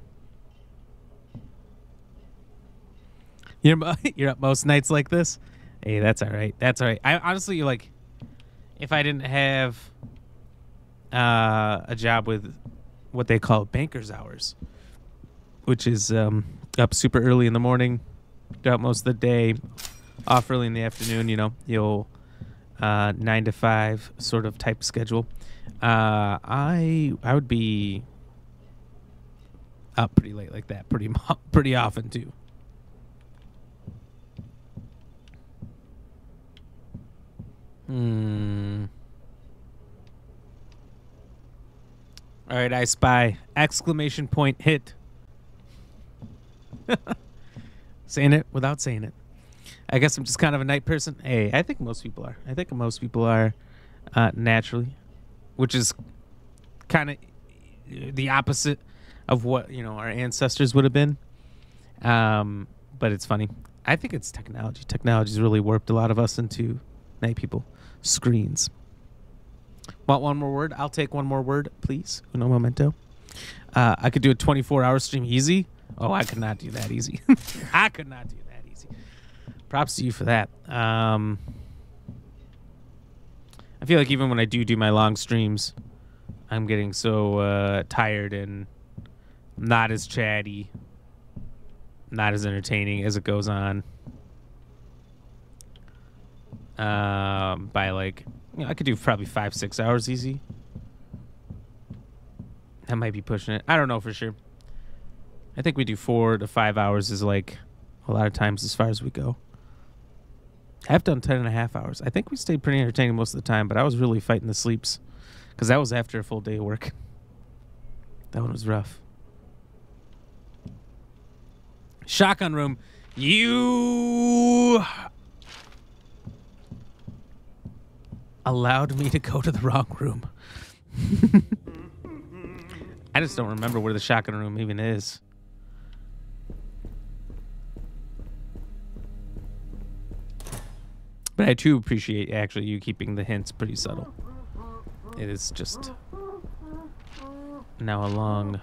You're you're up most nights like this. Hey, that's all right. That's all right. I honestly like, if I didn't have uh, a job with what they call banker's hours, which is um, up super early in the morning, out most of the day, off early in the afternoon. You know, you'll uh, nine to five sort of type schedule. Uh, I I would be up pretty late like that, pretty pretty often too. Hmm. All right, I spy exclamation point hit. saying it without saying it. I guess I'm just kind of a night person. Hey, I think most people are. I think most people are uh, naturally, which is kind of the opposite of what you know our ancestors would have been. Um, but it's funny. I think it's technology. Technology's really warped a lot of us into night people. Screens. Want one more word? I'll take one more word, please. Uno momento. Uh, I could do a 24 hour stream easy. Oh, I could not do that easy. I could not do that easy. Props to you for that. Um, I feel like even when I do do my long streams, I'm getting so uh, tired and not as chatty, not as entertaining as it goes on. Um, by like, you know, I could do probably five, six hours easy. That might be pushing it. I don't know for sure. I think we do four to five hours is like a lot of times as far as we go. I've done ten and a half hours. I think we stayed pretty entertaining most of the time, but I was really fighting the sleeps because that was after a full day of work. That one was rough. Shotgun room. You allowed me to go to the wrong room. I just don't remember where the shotgun room even is. But I do appreciate actually you keeping the hints pretty subtle. It is just now a long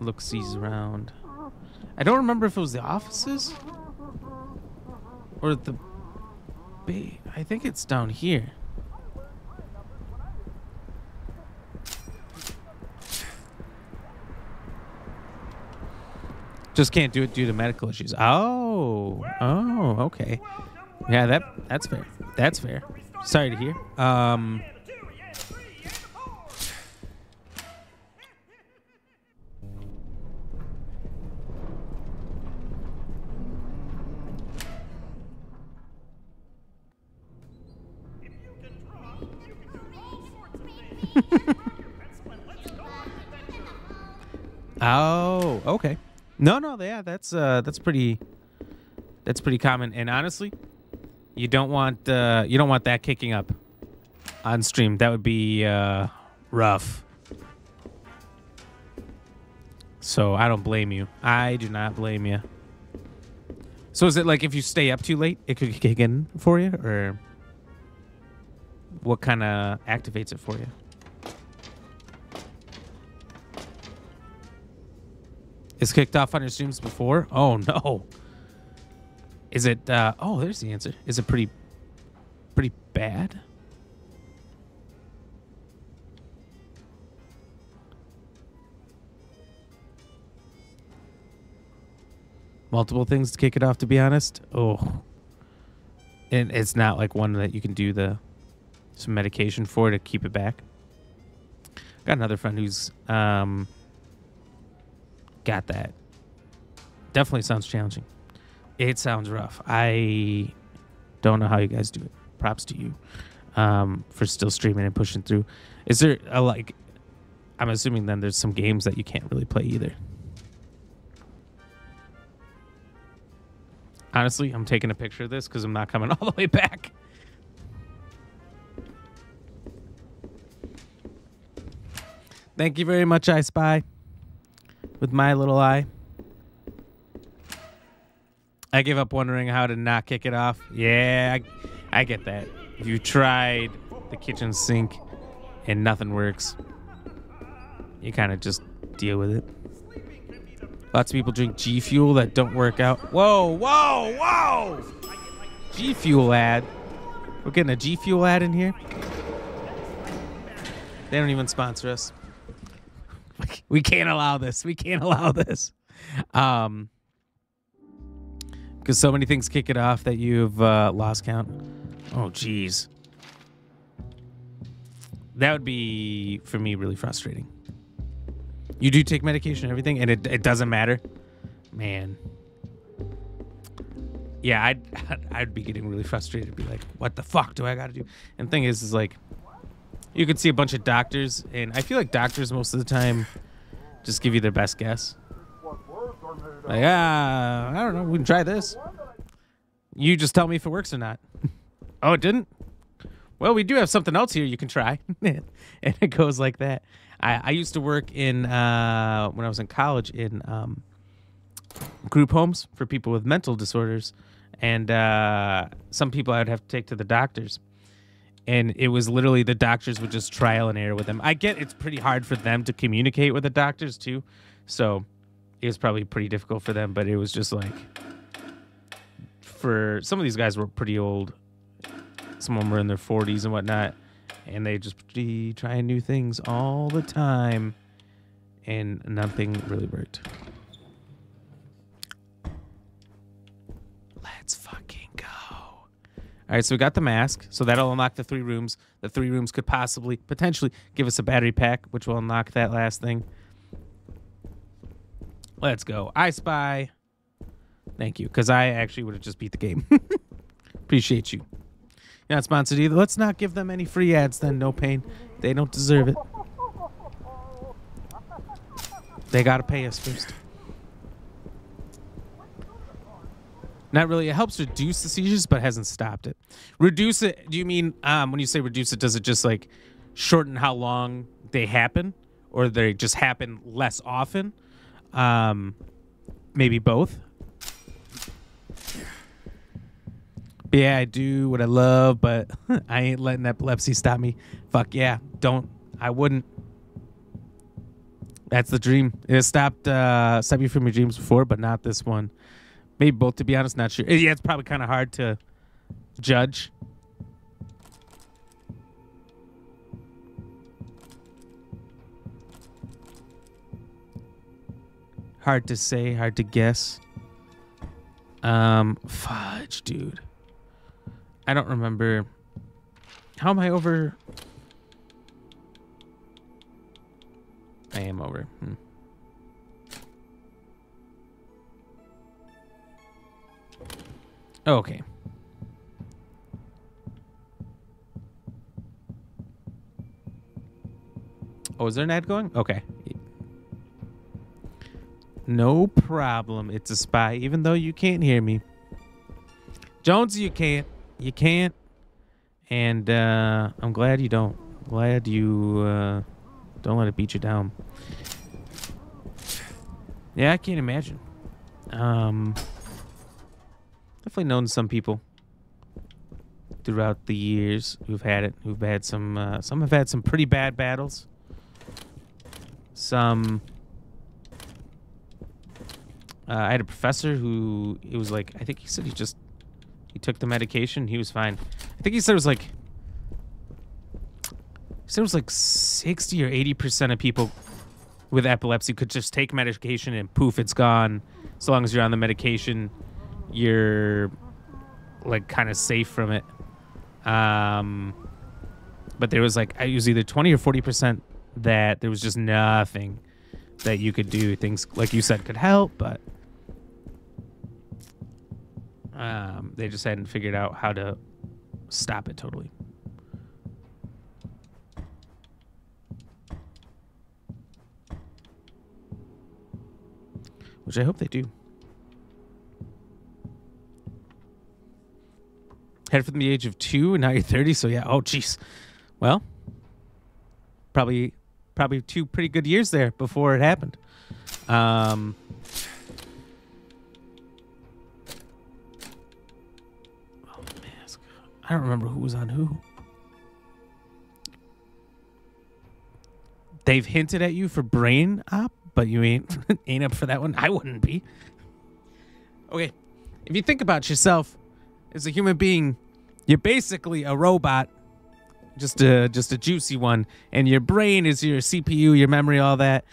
look sees around. I don't remember if it was the offices or the bay. I think it's down here. Just can't do it due to medical issues. Oh, oh, okay. Yeah, that that's fair. That's fair. Sorry to hear. Um, oh, okay. No, no, yeah, that's uh, that's pretty, that's pretty common. And honestly, you don't want uh, you don't want that kicking up on stream. That would be uh, rough. So I don't blame you. I do not blame you. So is it like if you stay up too late, it could kick in for you, or what kind of activates it for you? It's kicked off on your streams before? Oh no. Is it? Uh, oh, there's the answer. Is it pretty, pretty bad? Multiple things to kick it off. To be honest, oh, and it's not like one that you can do the some medication for to keep it back. Got another friend who's um got that. Definitely sounds challenging. It sounds rough. I don't know how you guys do it. Props to you um, for still streaming and pushing through. Is there a like? I'm assuming then there's some games that you can't really play either. Honestly, I'm taking a picture of this because I'm not coming all the way back. Thank you very much, I Spy. With my little eye. I give up wondering how to not kick it off. Yeah, I, I get that. If you tried the kitchen sink and nothing works, you kind of just deal with it. Lots of people drink G Fuel that don't work out. Whoa, whoa, whoa! G Fuel ad. We're getting a G Fuel ad in here. They don't even sponsor us. We can't allow this. We can't allow this. Um, because so many things kick it off that you've uh, lost count. Oh, jeez. That would be for me really frustrating. You do take medication and everything, and it, it doesn't matter. Man. Yeah, I'd I'd be getting really frustrated. Be like, what the fuck do I got to do? And thing is, is like, you could see a bunch of doctors, and I feel like doctors most of the time just give you their best guess. Like, ah, I don't know. We can try this. You just tell me if it works or not. oh, it didn't. Well, we do have something else here you can try, and it goes like that. I, I used to work in uh, when I was in college in um, group homes for people with mental disorders, and uh, some people I would have to take to the doctors, and it was literally the doctors would just trial and error with them. I get it's pretty hard for them to communicate with the doctors too, so it was probably pretty difficult for them. But it was just like for some of these guys were pretty old. Some of them were in their 40s and whatnot, and they just be trying new things all the time, and nothing really worked. Right, so we got the mask, so that'll unlock the three rooms. The three rooms could possibly, potentially, give us a battery pack, which will unlock that last thing. Let's go. I spy. Thank you, because I actually would have just beat the game. Appreciate you. You're not sponsored either. Let's not give them any free ads then. No pain. They don't deserve it. They got to pay us first. Not really. It helps reduce the seizures, but hasn't stopped it. Reduce it. Do you mean um, when you say reduce it? Does it just like shorten how long they happen, or they just happen less often? Um, maybe both. But yeah, I do what I love, but I ain't letting epilepsy stop me. Fuck yeah, don't. I wouldn't. That's the dream. It has stopped uh, stopped you from your dreams before, but not this one. Maybe both, to be honest. Not sure. Yeah, it's probably kind of hard to judge. Hard to say. Hard to guess. Um, fudge, dude. I don't remember. How am I over? I am over. Hmm. Okay. Oh, is there an ad going? Okay. No problem. It's a spy, even though you can't hear me. Jones, you can't. You can't. And uh, I'm glad you don't. Glad you uh, don't let it beat you down. Yeah, I can't imagine. Um, definitely known some people throughout the years who've had it, who've had some. Uh, some have had some pretty bad battles. Some Uh, I had a professor who it was like I think he said he just he took the medication. He was fine. I think he said it was like he said it was like sixty or eighty percent of people with epilepsy could just take medication and poof, it's gone. As long as you're on the medication, you're like kind of safe from it. Um, but there was like it was either twenty or forty percent that there was just nothing that you could do. Things like you said could help, but um, they just hadn't figured out how to stop it totally. Which I hope they do. Had it from the age of two, and now you're 30. So yeah. Oh, jeez. Well, probably, probably two pretty good years there before it happened. Um, oh. I don't remember who was on who. They've hinted at you for brain op, but you ain't ain't up for that one. I wouldn't be. Okay, if you think about yourself as a human being, you're basically a robot, just a just a juicy one, and your brain is your CPU, your memory, all that.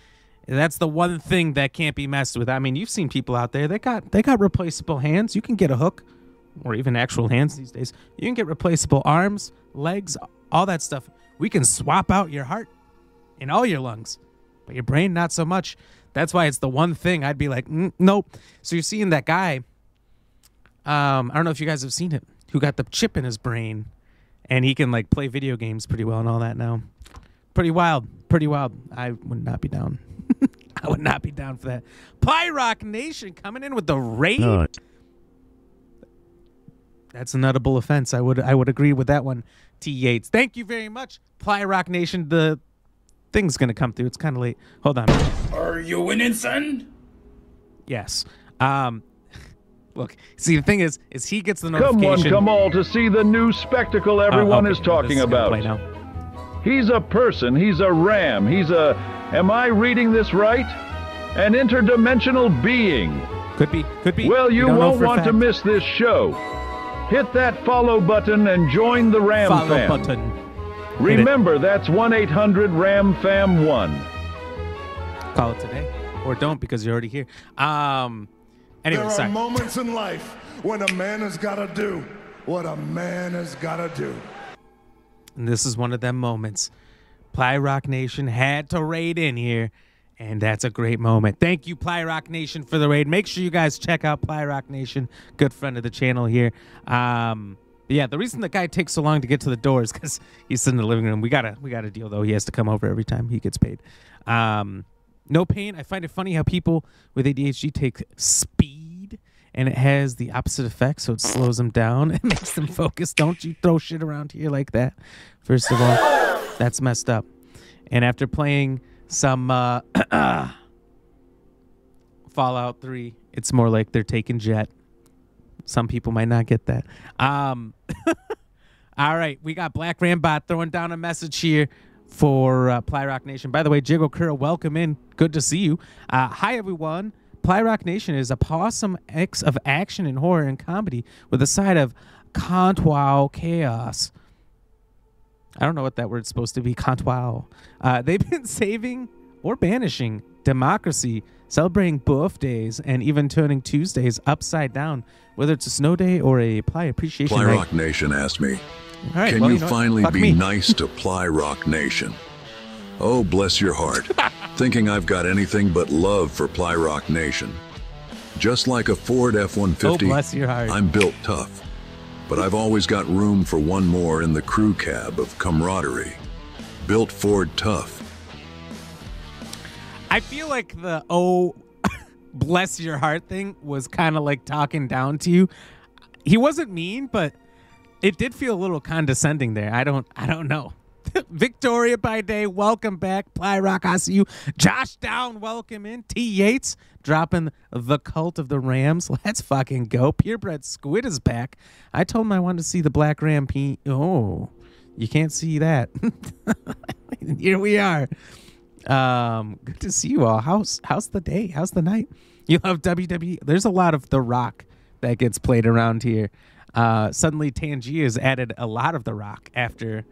That's the one thing that can't be messed with. I mean, you've seen people out there they got they got replaceable hands. You can get a hook, or even actual hands these days. You can get replaceable arms, legs, all that stuff. We can swap out your heart and all your lungs, but your brain not so much. That's why it's the one thing I'd be like, mm, nope. So you're seeing that guy. Um, I don't know if you guys have seen it. Who got the chip in his brain, and he can like play video games pretty well and all that now. Pretty wild. Pretty wild. I would not be down. I would not be down for that. Plyrock Nation coming in with the raid. No. That's an notable offense. I would I would agree with that one. T Yates. Thank you very much. Plyrock Nation. The thing's gonna come through. It's kind of late. Hold on. Are you winning, son? Yes. Um. Look. See, the thing is, is he gets the notification. Come one, come all to see the new spectacle everyone okay. is talking about. He's a person, he's a ram, he's a. Am I reading this right? An interdimensional being. Could be, could be. Well, We you won't want to miss this show. Hit that follow button and join the Ram Follow Fam. button. Remember, that's 1 800 Ram Fam 1. Call it today, or don't because you're already here. Um. Anyway, there sorry. are moments in life when a man has got to do what a man has got to do. And this is one of them moments. Ply Rock Nation had to raid in here, and that's a great moment. Thank you, Ply Rock Nation, for the raid. Make sure you guys check out Ply Rock Nation, good friend of the channel here. Um, yeah, the reason the guy takes so long to get to the door is because he's in the living room. We gotta we got a deal though. He has to come over every time he gets paid. Um, no pain. I find it funny how people with ADHD take speed and it has the opposite effect, so it slows them down and makes them focus. Don't you throw shit around here like that. First of all, that's messed up. And after playing some uh, Fallout 3, it's more like they're taking jet. Some people might not get that. Um, all right, we got Black Rambot throwing down a message here for uh, Plyrock Nation. By the way, Jiggle Kura, welcome in. Good to see you. Uh, hi, everyone. Plyrock Nation is a possum X of action and horror and comedy with a side of Contwow chaos. I don't know what that word's supposed to be. Contwow. Uh, they've been saving or banishing democracy, celebrating birthdays, and even turning Tuesdays upside down, whether it's a snow day or a Ply Appreciation Night. Plyrock Nation asked me, right, Can well, you, you know finally be me. nice to Ply Rock Nation? Oh, bless your heart. Thinking I've got anything but love for Ply Rock Nation. Just like a Ford F 150, Oh, bless your heart. I'm built tough. But I've always got room for one more in the crew cab of camaraderie. Built Ford tough. I feel like the oh bless your heart thing was kind of like talking down to you. He wasn't mean, but it did feel a little condescending there. I don't I don't know. Victoria by day, welcome back. Ply Rock, I see you. Josh Down, welcome in. T Yates dropping the cult of the Rams. Let's fucking go. Purebred Squid is back. I told him I wanted to see the Black Ram P. Oh, you can't see that. Here we are. Um, good to see you all. How's how's the day? How's the night? You love WWE. There's a lot of The Rock that gets played around here. Uh, suddenly, has added a lot of The Rock after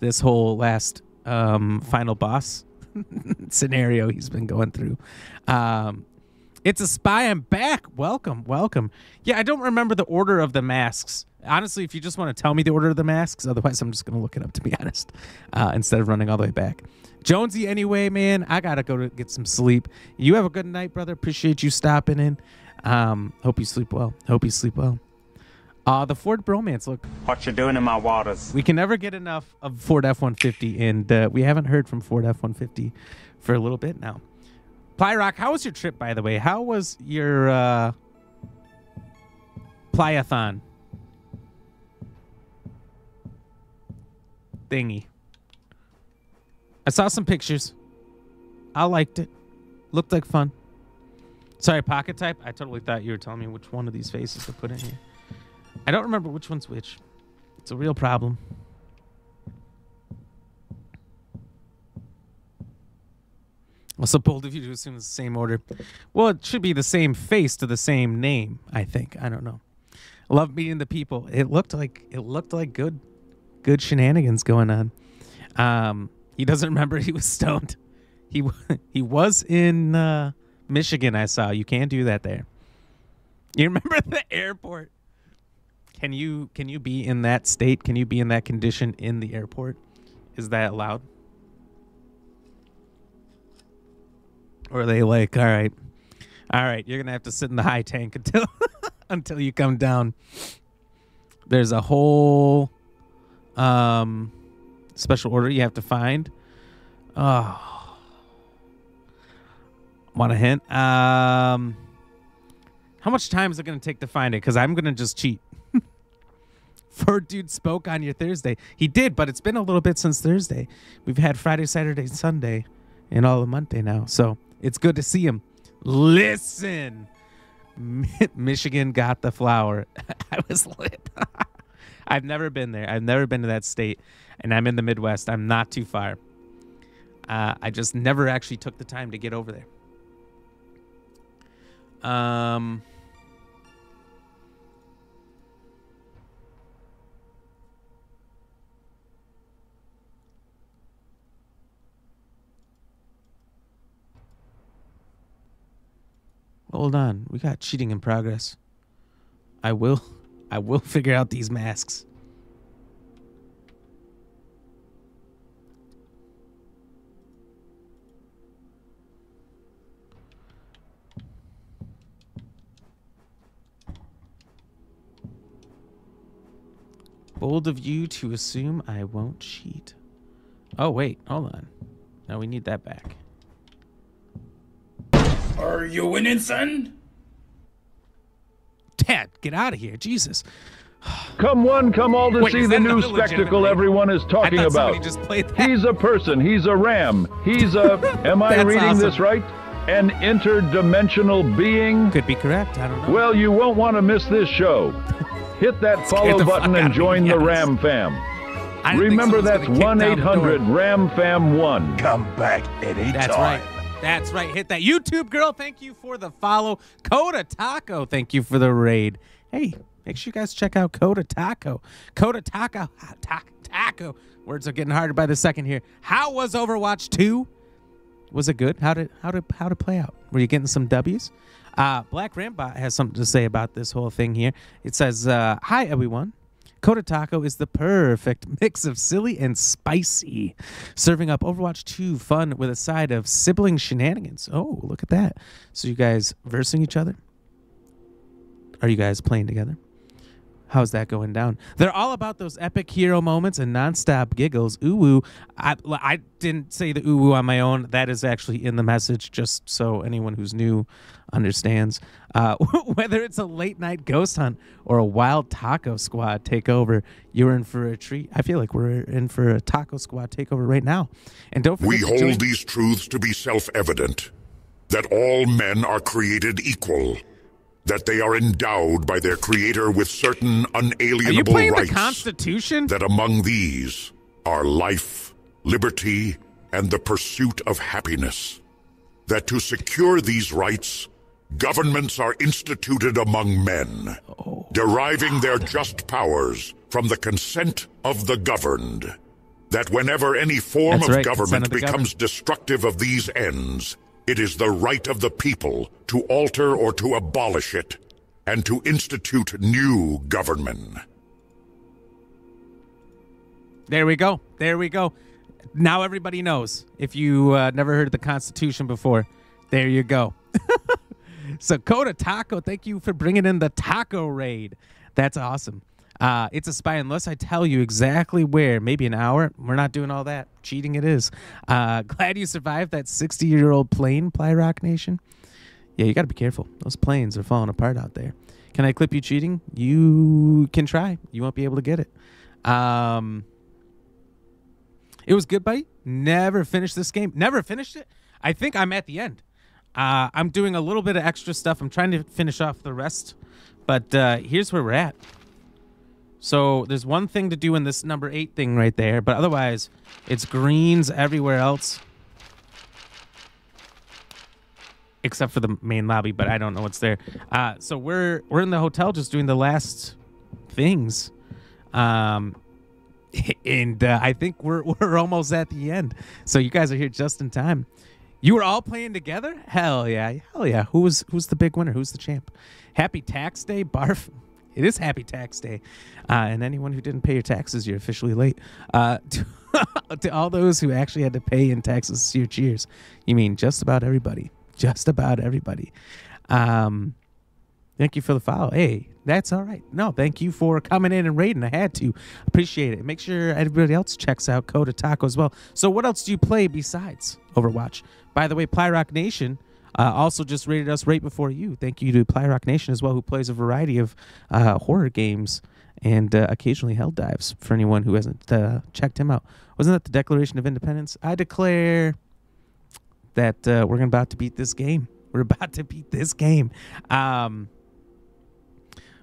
this whole last um, final boss scenario he's been going through. Um, it's a spy. I'm back. Welcome, welcome. Yeah, I don't remember the order of the masks. Honestly, if you just want to tell me the order of the masks, otherwise I'm just gonna look it up to be honest, uh, instead of running all the way back. Jonesy, anyway, man, I gotta go to get some sleep. You have a good night, brother. Appreciate you stopping in. Um, hope you sleep well. Hope you sleep well. Uh, the Ford bromance. Look, What you doing in my waters? we can never get enough of Ford F one fifty, and uh, we haven't heard from Ford F one fifty for a little bit now. Plyrock, how was your trip, by the way? How was your uh, plyathon thingy? I saw some pictures. I liked it. Looked like fun. Sorry, pocket type. I totally thought you were telling me which one of these faces to put in here. I don't remember which one's which. It's a real problem. What's so bold of you to assume it's the same order. Well, it should be the same face to the same name. I think. I don't know. Love meeting the people. It looked like it looked like good, good shenanigans going on. Um, he doesn't remember he was stoned. He he was in uh, Michigan. I saw. You can't do that there. You remember the airport? Can you can you be in that state? Can you be in that condition in the airport? Is that allowed? Or are they like, all right, all right, you're gonna have to sit in the high tank until until you come down. There's a whole um special order you have to find. Oh, want a hint? Um, how much time is it gonna take to find it? Because I'm gonna just cheat. Fur dude spoke on your Thursday. He did, but it's been a little bit since Thursday. We've had Friday, Saturday, Sunday, and all of Monday now. So it's good to see him. Listen, Michigan got the flower. I was lit. I've never been there. I've never been to that state, and I'm in the Midwest. I'm not too far. Uh, I just never actually took the time to get over there. Um. Hold on. We got cheating in progress. I will I will figure out these masks. Bold of you to assume I won't cheat. Oh wait, hold on. Now we need that back. Are you winning, son? Dad, get out of here. Jesus. Come one, come all to Wait, see the new spectacle everyone is talking I about. just played that. He's a person, he's a ram, he's a. am I reading awesome. this right? An interdimensional being? Could be correct, I don't know. Well, you won't want to miss this show. Hit that follow button and of me, join the yes. Ram Fam. I Remember someone that's 1 800. Ram Fam 1. Come back anytime. That's right. That's right. Hit that YouTube girl. Thank you for the follow. Coda Taco. Thank you for the raid. Hey, make sure you guys check out Coda Taco. Coda Taco. Ta- Taco. Words are getting harder by the second here. How was Overwatch 2? Was it good? How did how did how did play out? Were you getting some W's? Uh, Black Rambot has something to say about this whole thing here. It says, uh, "Hi everyone." Coda Taco is the perfect mix of silly and spicy, serving up Overwatch 2 fun with a side of sibling shenanigans. Oh, look at that. So, you guys versing each other? Are you guys playing together? How's that going down? They're all about those epic hero moments and nonstop giggles. Ooh, woo. I, I didn't say the ooh woo on my own. That is actually in the message, just so anyone who's new understands. Uh, whether it's a late night ghost hunt or a wild taco squad takeover, you're in for a treat. I feel like we're in for a taco squad takeover right now. And don't forget We hold join- these truths to be self evident that all men are created equal, that they are endowed by their Creator with certain unalienable rights, the Constitution? that among these are life, liberty, and the pursuit of happiness, that to secure these rights, Governments are instituted among men, deriving their just powers from the consent of the governed. That whenever any form That's of right, government of becomes destructive of these ends, it is the right of the people to alter or to abolish it, and to institute new government. There we go. There we go. Now everybody knows. If you uh, never heard of the Constitution before, there you go. so Taco, thank you for bringing in the taco raid. That's awesome. Uh, it's a spy unless I tell you exactly where. Maybe an hour. We're not doing all that. Cheating it is. Uh, glad you survived that 60 year old plane, Plyrock Nation. Yeah, you got to be careful. Those planes are falling apart out there. Can I clip you cheating? You can try. You won't be able to get it. Um, it was good, buddy. Never finished this game. Never finished it. I think I'm at the end. Uh, I'm doing a little bit of extra stuff. I'm trying to finish off the rest, but uh, here's where we're at. So there's one thing to do in this number eight thing right there, but otherwise, it's greens everywhere else, except for the main lobby. But I don't know what's there. Uh, so we're we're in the hotel just doing the last things. Um, and uh, I think we're we're almost at the end. So you guys are here just in time. You were all playing together? Hell yeah, hell yeah. Who was who's the big winner? Who's the champ? Happy Tax Day, Barf. It is Happy Tax Day, uh, and anyone who didn't pay your taxes, you're officially late. Uh, to, to all those who actually had to pay in taxes, your cheers. You mean just about everybody? Just about everybody. Um, Thank you for the follow. Hey, that's all right. No, thank you for coming in and raiding. I had to. Appreciate it. Make sure everybody else checks out Coda Taco as well. So, what else do you play besides Overwatch? By the way, Plyrock Nation uh, also just rated us right before you. Thank you to Play Rock Nation as well, who plays a variety of uh, horror games and uh, occasionally hell dives for anyone who hasn't uh, checked him out. Wasn't that the Declaration of Independence? I declare that uh, we're about to beat this game. We're about to beat this game. Um,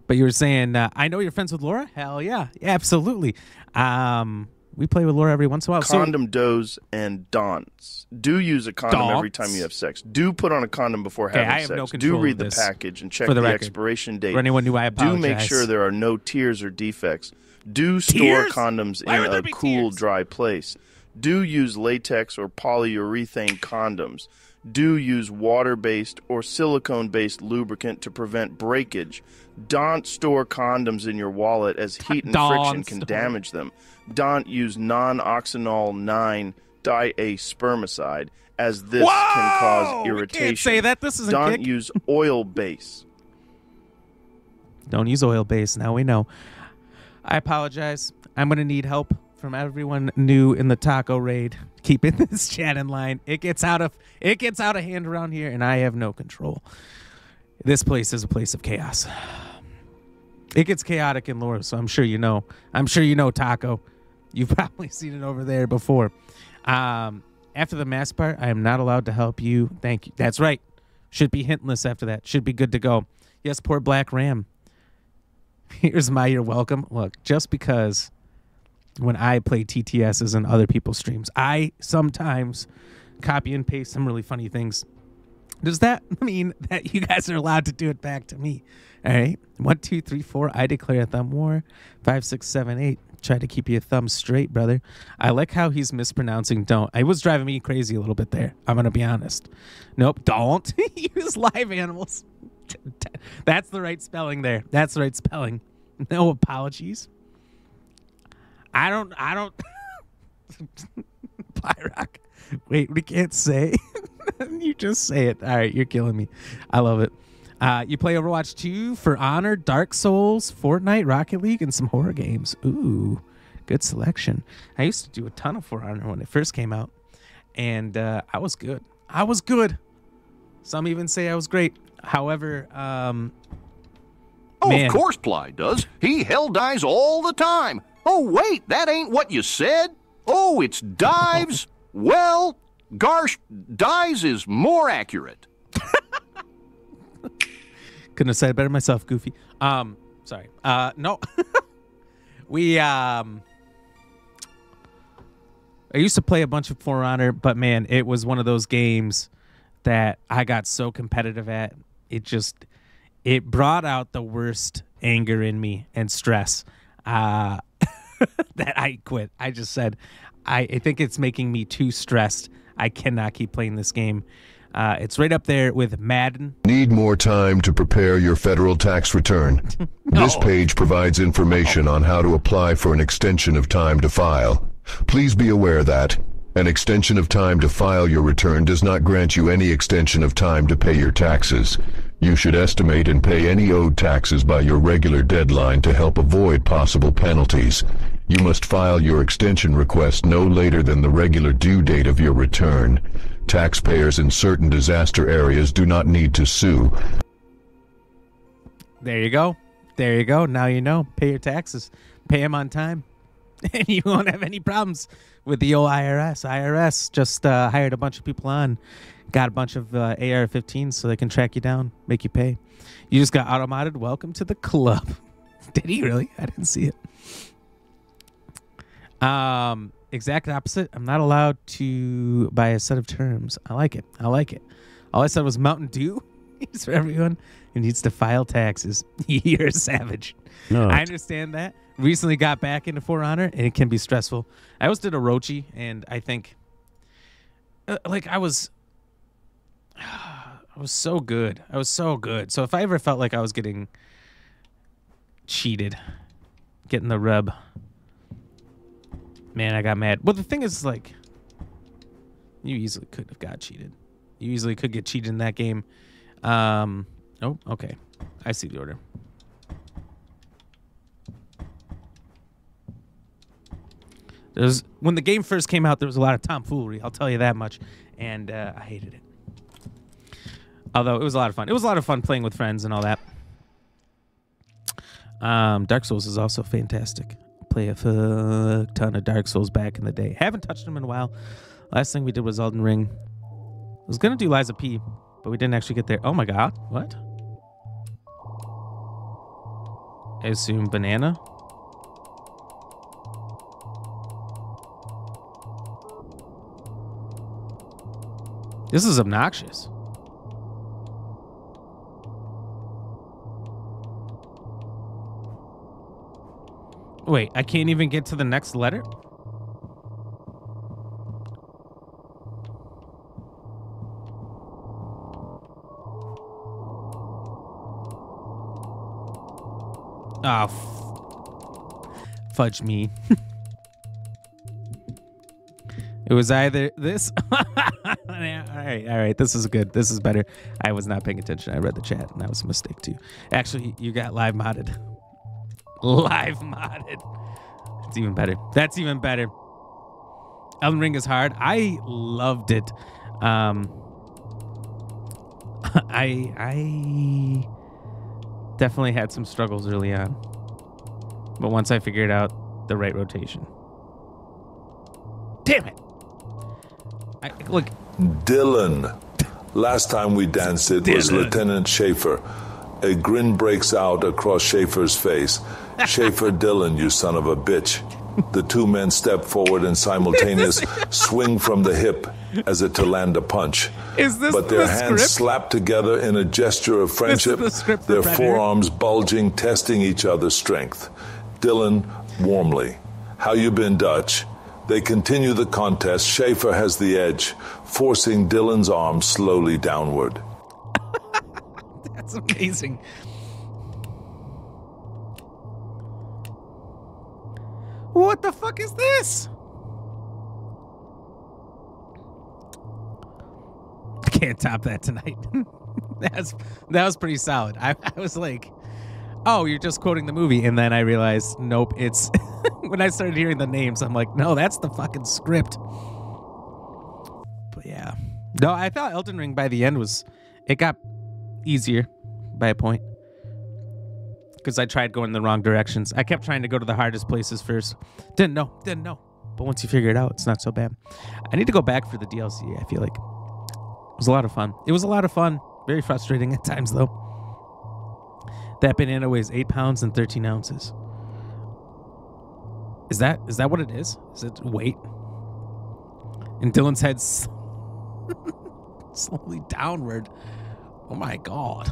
but you were saying, uh, I know you're friends with Laura. Hell yeah, yeah, absolutely. Um, we play with Laura every once in a while. So- Condom does and don'ts. Do use a condom every time you have sex. Do put on a condom before Okay, having I have sex. no Do read the package and check for the the, expiration date. For anyone new, I Do make sure there are no tears or defects. Do store Tears? condoms Why in a cool, dry place. Do use latex or polyurethane condoms. Do use water based or silicone based lubricant to prevent breakage. Don't store condoms in your wallet as heat and Don't friction can store. damage them. Don't use non oxynol 9 diaspermicide as this can cause Whoa! We can't irritation. say that. This isn't Don't kick. use oil base. Don't use oil base. Now we know. I apologize. I'm going to need help from everyone new in the taco raid keeping this chat in line. It gets out of it gets out of hand around here and I have no control. This place is a place of chaos. It gets chaotic in lore, so I'm sure you know. I'm sure you know Taco. You've probably seen it over there before. Um, after the mass part, I am not allowed to help you. Thank you. That's right. Should be hintless after that. Should be good to go. Yes, poor Black Ram. Here's my you're welcome. Look, just because when I play TTSs and other people's streams, I sometimes copy and paste some really funny things. Does that mean that you guys are allowed to do it back to me? All right. One, two, three, four. I declare a thumb war. Five, six, seven, eight. Try to keep your thumb straight, brother. I like how he's mispronouncing don't. It was driving me crazy a little bit there. I'm going to be honest. Nope. Don't use live animals. That's the right spelling there. That's the right spelling. No apologies. I don't, I don't. Plyrock. Wait, we can't say. you just say it. All right, you're killing me. I love it. Uh, you play Overwatch 2 for Honor, Dark Souls, Fortnite, Rocket League, and some horror games. Ooh, good selection. I used to do a ton of For Honor when it first came out, and uh, I was good. I was good. Some even say I was great. However, um, Oh, Man. of course Ply does. He hell dies all the time. Oh, wait, that ain't what you said. Oh, it's dives. well, Garsh, dies is more accurate. couldn't have said it better myself, Goofy. Um, sorry. Uh, no, we um, I used to play a bunch of For Honor, but man, it was one of those games that I got so competitive at it just it brought out the worst anger in me and stress uh, that I quit. I just said, I, I think it's making me too stressed. I cannot keep playing this game. Uh, it's right up there with Madden. Need more time to prepare your federal tax return? This page provides information on how to apply for an extension of time to file. Please be aware that an extension of time to file your return does not grant you any extension of time to pay your taxes. You should estimate and pay any owed taxes by your regular deadline to help avoid possible penalties. You must file your extension request no later than the regular due date of your return. Taxpayers in certain disaster areas do not need to sue. There you go. There you go. Now you know. Pay your taxes. Pay them on time. And you won't have any problems with the old IRS. IRS just uh, hired a bunch of people on, got a bunch of uh, AR 15s so they can track you down, make you pay. You just got automated. Welcome to the club. Did he really? I didn't see it. Um, exact opposite. I'm not allowed to buy a set of terms. I like it. I like it. All I said was Mountain Dew is for everyone who needs to file taxes. You're a savage. No. I understand that. Recently got back into For Honor, and it can be stressful. I always did Orochi, and I think, uh, like, I was, I was so good. I was so good. So if I ever felt like I was getting cheated, getting the rub, man, I got mad. Well, the thing is, like, you easily could have got cheated. You easily could get cheated in that game. Um, oh, okay. I see the order. There's when the game first came out, there was a lot of tomfoolery. I'll tell you that much, and uh, I hated it. Although it was a lot of fun. It was a lot of fun playing with friends and all that. Um, Dark Souls is also fantastic. Play a fuck ton of Dark Souls back in the day. Haven't touched them in a while. Last thing we did was Elden Ring. I was gonna do Lies of P, but we didn't actually get there. Oh my god, what? I assume banana. This is obnoxious. Wait, I can't even get to the next letter? Ah, f- fudge me. it was either this. All right, all right. This is good. This is better. I was not paying attention. I read the chat, and that was a mistake too. Actually, you got live modded. Live modded. It's even better. That's even better. Elden Ring is hard. I loved it. Um, I I definitely had some struggles early on, but once I figured out the right rotation, damn it! I, look, Dillon. Last time we danced, it was Lieutenant Schaefer. A grin breaks out across Schaefer's face. Schaefer, Dillon, you son of a bitch. The two men step forward and simultaneous swing from the hip as if to land a punch. Is this but their the hands script? slap together in a gesture of friendship, the their forearms bulging, testing each other's strength. Dillon, warmly, how you been, Dutch? They continue the contest. Schaefer has the edge, forcing Dillon's arm slowly downward. That's amazing. What the fuck is this? Can't top that tonight. That's that was pretty solid. I, I was like, oh, you're just quoting the movie, and then I realized, nope, it's when I started hearing the names, I'm like, no, that's the fucking script. But yeah, no, I thought Elden Ring by the end was it got easier by a point because I tried going the wrong directions. I kept trying to go to the hardest places first. Didn't know, didn't know. But once you figure it out, it's not so bad. I need to go back for the DLC. I feel like it was a lot of fun. It was a lot of fun. Very frustrating at times though. That banana weighs eight pounds and thirteen ounces. Is that is that what it is? Is it weight? And Dillon's head's slowly downward. Oh my god.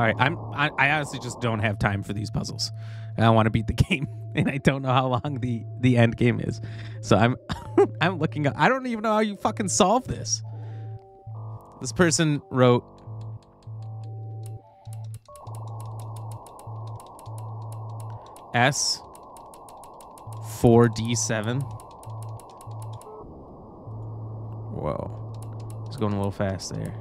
All right, I'm I, I honestly just don't have time for these puzzles. I want to beat the game, and I don't know how long the the end game is. So I'm I'm looking up. I don't even know how you fucking solve this. This person wrote S 4D7. Whoa. It's going a little fast there.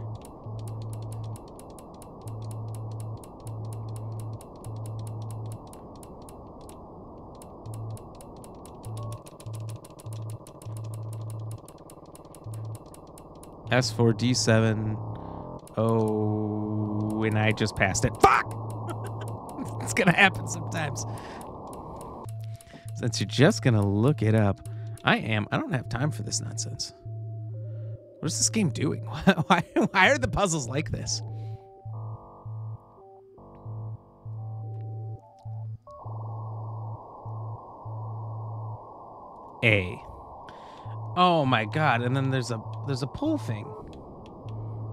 S4D7. Oh, and I just passed it. Fuck! it's gonna happen sometimes. Since you're just gonna look it up, I am. I don't have time for this nonsense. What is this game doing? Why, why are the puzzles like this? A. Oh my god! And then there's a there's a pull thing.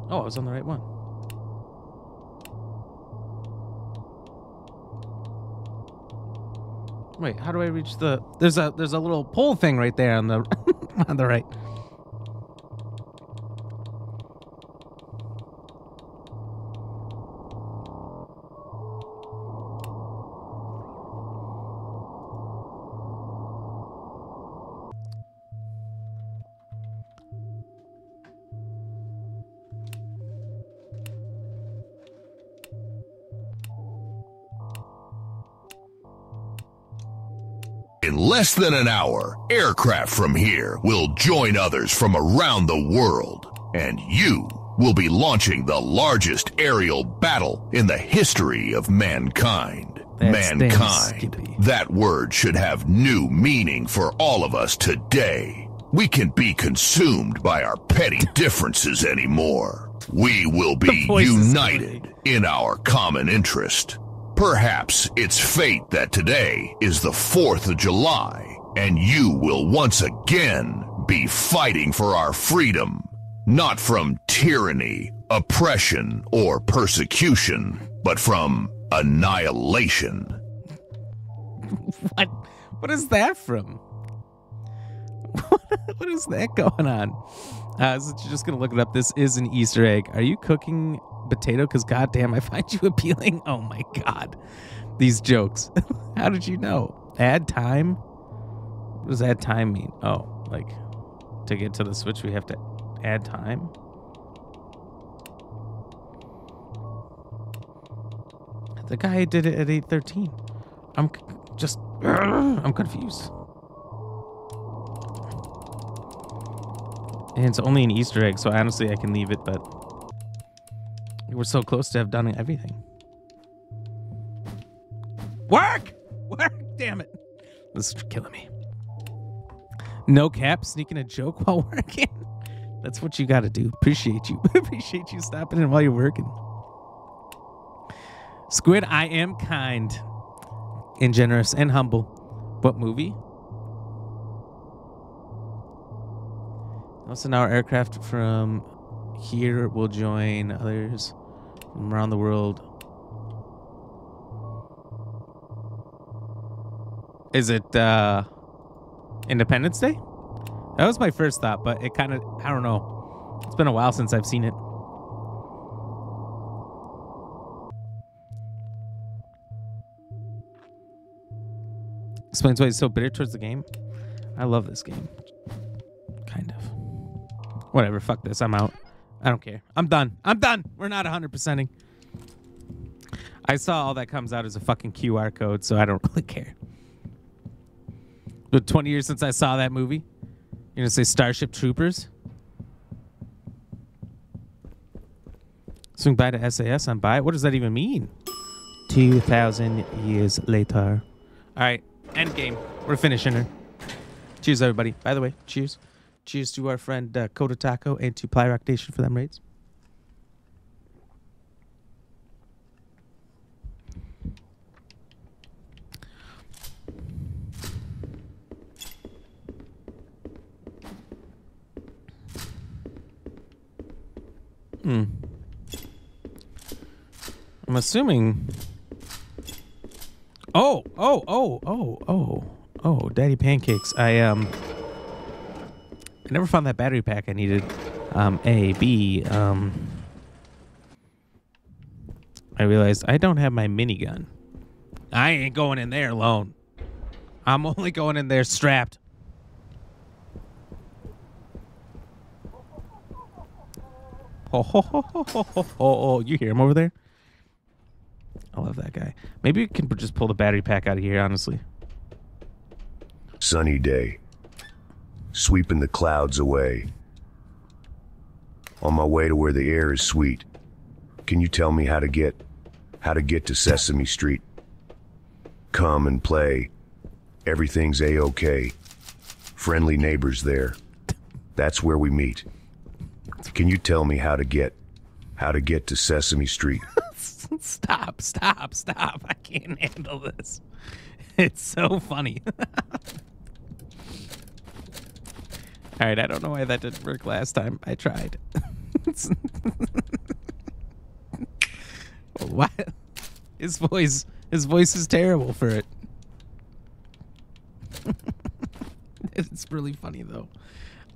Oh, I was on the right one. Wait, how do I reach the? There's a there's a little pull thing right there on the on the right. Less than an hour, aircraft from here will join others from around the world, and you will be launching the largest aerial battle in the history of mankind. That's mankind. That word should have new meaning for all of us today. We can't be consumed by our petty differences anymore. We will be united in our common interest. Perhaps it's fate that today is the 4th of July, and you will once again be fighting for our freedom, not from tyranny, oppression, or persecution, but from annihilation. What? What is that from? what is that going on? Uh, so just gonna look it up. This is an Easter egg. Are you cooking potato? Because goddamn, I find you appealing. Oh my god, these jokes. How did you know? Add time. What does add time mean? Oh, like to get to the switch, we have to add time. The guy did it at eight thirteen. I'm just. I'm confused. And it's only an Easter egg, so honestly, I can leave it, but we're so close to have done everything. Work! Work! Damn it. This is killing me. No cap, sneaking a joke while working. That's what you got to do. Appreciate you. Appreciate you stopping in while you're working. Squid, I am kind and generous and humble. What movie? Also, now our aircraft from here will join others from around the world. Is it uh, Independence Day? That was my first thought, but it kind of, I don't know. It's been a while since I've seen it. Explains why he's so bitter towards the game. I love this game. Kind of. Whatever, fuck this. I'm out. I don't care. I'm done. I'm done. We're not 100%ing. I saw all that comes out as a fucking QR code, so I don't really care. But 20 years since I saw that movie, you're gonna say Starship Troopers? Swing by to SAS on buy. What does that even mean? 2,000 years later. All right, end game. We're finishing her. Cheers, everybody. By the way, cheers. Cheers to our friend uh, Taco and to Plyrock Nation for them raids. Hmm. I'm assuming. Oh, oh, oh, oh, oh, oh, Daddy Pancakes. I, um. I never found that battery pack I needed. Um, A, B, um, I realized I don't have my minigun. I ain't going in there alone. I'm only going in there strapped. Ho, ho, ho, ho, ho, ho, ho. Oh, you hear him over there? I love that guy. Maybe we can just pull the battery pack out of here, honestly. Sunny day. Sweeping the clouds away. On my way to where the air is sweet. Can you tell me how to get how to get to Sesame Street? Come and play. Everything's a-okay. Friendly neighbors there. That's where we meet. Can you tell me how to get how to get to Sesame Street? stop, stop, stop. I can't handle this. It's so funny. All right, I don't know why that didn't work last time. I tried. what? His voice, his voice is terrible for it. it's really funny though.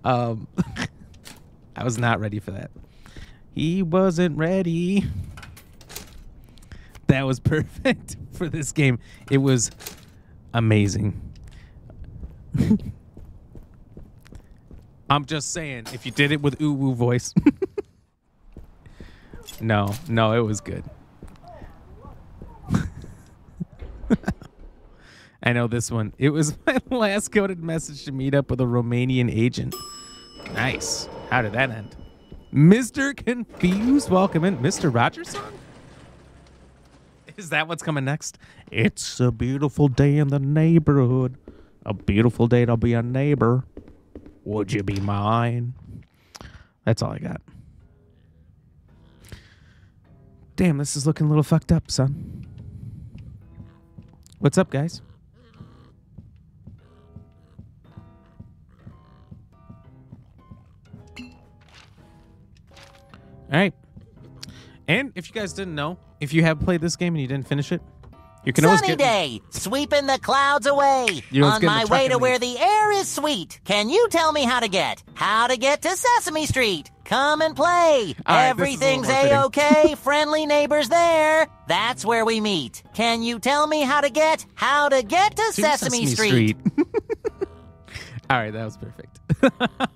Um, I was not ready for that. He wasn't ready. That was perfect for this game. It was amazing. I'm just saying, if you did it with ooh woo voice. no, no, it was good. I know this one. It was my last coded message to meet up with a Romanian agent. Nice. How did that end? Mr. Confused, welcome in. Mr. Rogers song? Is that what's coming next? It's a beautiful day in the neighborhood. A beautiful day to be a neighbor. Would you be mine? That's all I got. Damn, this is looking a little fucked up, son. What's up, guys? All right. And if you guys didn't know, if you have played this game and you didn't finish it, you can always Sunny get day, sweeping the clouds away. On my way to where the air is sweet. Can you tell me how to get? How to get to Sesame Street? Come and play. Right, this is a little Everything's a okay. Friendly neighbors there. That's where we meet. Can you tell me how to get? How to get to, to Sesame, Street? All right, that was perfect.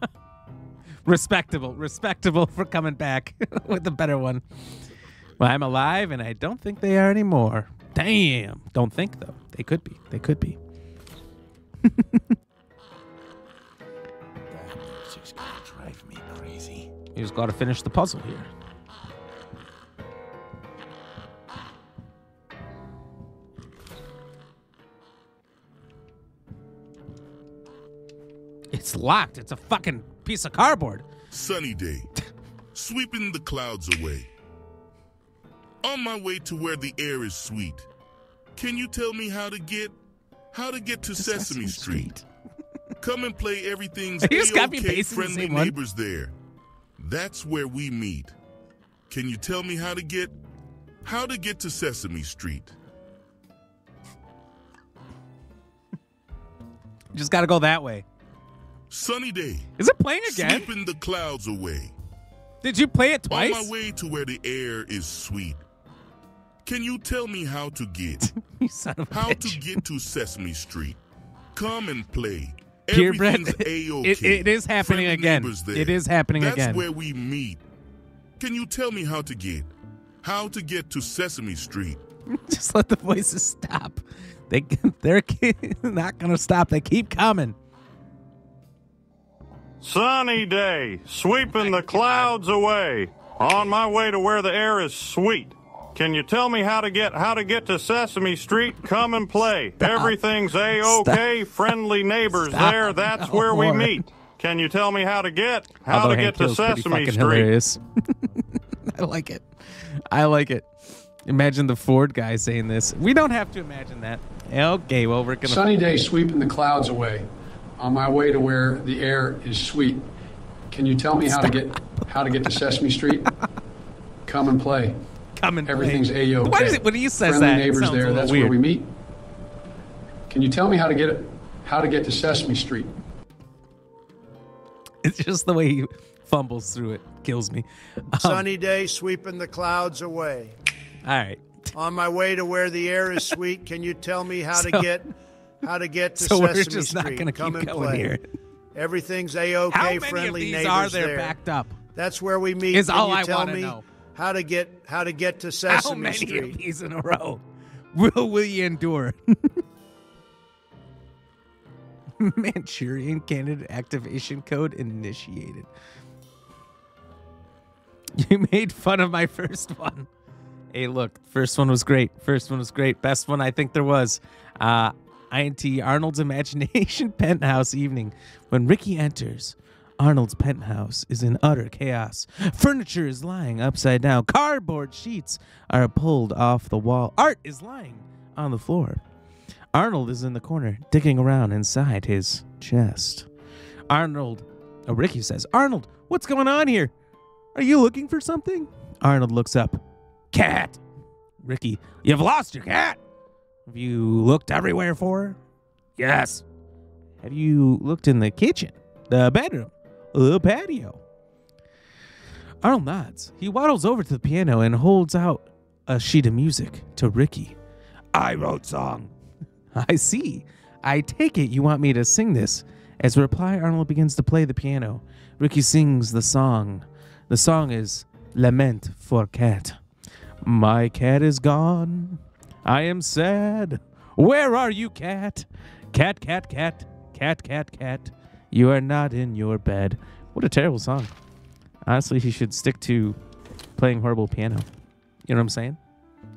respectable, respectable for coming back with a better one. Well, I'm alive, and I don't think they are anymore. Damn. Don't think though. They could be. They could be. You just got to finish the puzzle here. It's locked. It's a fucking piece of cardboard. Sunny day, sweeping the clouds away. On my way to where the air is sweet. Can you tell me how to get how to get to Sesame, Street? Come and play everything's You just got me A-OK pasting the friendly one. neighbors there. That's where we meet. Can you tell me how to get how to get to Sesame Street? Just got to go that way. Sunny day. Is it playing again? Sweeping the clouds away. Did you play it twice? On twice? my way to where the air is sweet. Can you tell me how to get? you son of a how bitch. to get to Sesame Street? Come and play. Purebred. Everything's A-OK. It- it is happening Friendly again. neighbors there. It is happening again. That's again. where we meet. Can you tell me how to get? How to get to Sesame Street? just let the voices stop. They they're not gonna stop. They keep coming. Sunny day, sweeping the clouds away. On my way to where the air is sweet. Can you tell me how to get how to get to Sesame Street? Come and play. Everything's a okay. Friendly neighbors Stop. there. That's No where we more. meet. Can you tell me how to get how Although to Hank get to Sesame Street? I like it. I like it. Imagine the Ford guy saying this. We don't have to imagine that. Okay, well we're gonna. Sunny day sweeping the clouds away. On my way to where the air is sweet. Can you tell me how to get how to get to Sesame Street? Come and play. Come and Everything's play. a okay. Why does it- when he says Friendly that, neighbors there. That's weird. where we meet. Can you tell me how to get it? How to get to Sesame Street? It's just the way he fumbles through it kills me. Um, Sunny day, sweeping the clouds away. all right. On my way to where the air is sweet, can you tell me how to get how to get to so we're Sesame just not Street? gonna Come keep and going play. here. Everything's a okay. How many of friendly these neighbors are there there. backed up? That's where we meet. Is Can all you I tell wanna me know. How to get how to get to Sesame How many Street? of these in a row will will you endure? Manchurian candidate activation code initiated. You made fun of my first one. Hey, look, first one was great. First one was great. Best one I think there was. Uh, INT Arnold's imagination penthouse evening. When Ricky enters, Arnold's penthouse is in utter chaos. Furniture is lying upside down. Cardboard sheets are pulled off the wall. Art is lying on the floor. Arnold is in the corner, digging around inside his chest. Arnold, oh, Ricky says, Arnold, what's going on here? Are you looking for something? Arnold looks up. Cat. Ricky, you've lost your cat. Have you looked everywhere for her? Yes. Have you looked in the kitchen, the bedroom, the patio? Arnold nods. He waddles over to the piano and holds out a sheet of music to Ricky. I wrote song. I see. I take it you want me to sing this. As reply, Arnold begins to play the piano. Ricky sings the song. The song is Lament for Cat. My cat is gone. I am sad. Where are you, cat? Cat, cat, cat, cat, cat, cat. You are not in your bed. What a terrible song. Honestly, he should stick to playing horrible piano. You know what I'm saying?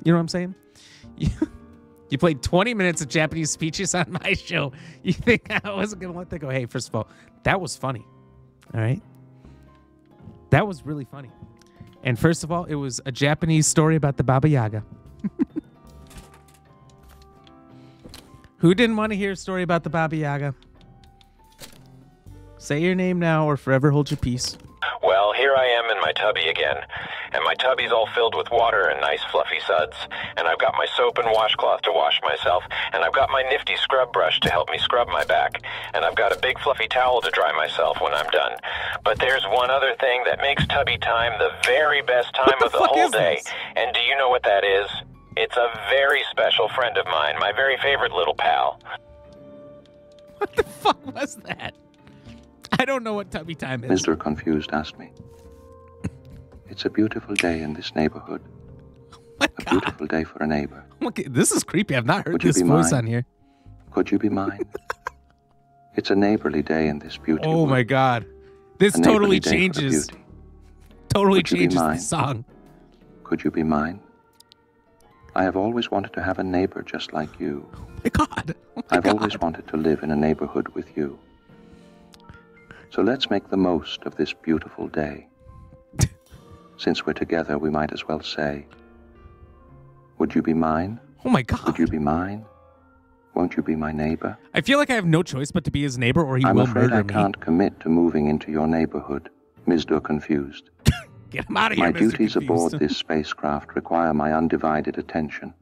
You know what I'm saying? You, you played 20 minutes of Japanese speeches on my show. You think I wasn't going to let that go? Hey, first of all, that was funny. All right. That was really funny. And first of all, it was a Japanese story about the Baba Yaga. Who didn't want to hear a story about the Baba Yaga? Say your name now or forever hold your peace. Well, here I am in my tubby again. And my tubby's all filled with water and nice fluffy suds. And I've got my soap and washcloth to wash myself. And I've got my nifty scrub brush to help me scrub my back. And I've got a big fluffy towel to dry myself when I'm done. But there's one other thing that makes tubby time the very best time of the whole day. this? And do you know what that is? It's a very special friend of mine, my very favorite little pal. What the fuck was that? I don't know what tubby time is. Mr. Confused asked me. It's a beautiful day in this neighborhood. a beautiful day for a neighbor. Okay, this is creepy. I've not heard Would you this voice mine? on here. Could you be mine? it's a neighborly day in this beautiful. Oh my god. This totally day for the changes. Totally be changes the song. Could you be mine? I have always wanted to have a neighbor just like you. Oh my God. Oh I've always wanted to live in a neighborhood with you. So let's make the most of this beautiful day. Since we're together, we might as well say, Would you be mine? Oh my god. Would you be mine? Won't you be my neighbor? I feel like I have no choice but to be his neighbor or he I'm will afraid murder I me. can't commit to moving into your neighborhood, Mr. Confused. Get him out of here, My Mr. duties Confused. aboard this spacecraft require my undivided attention.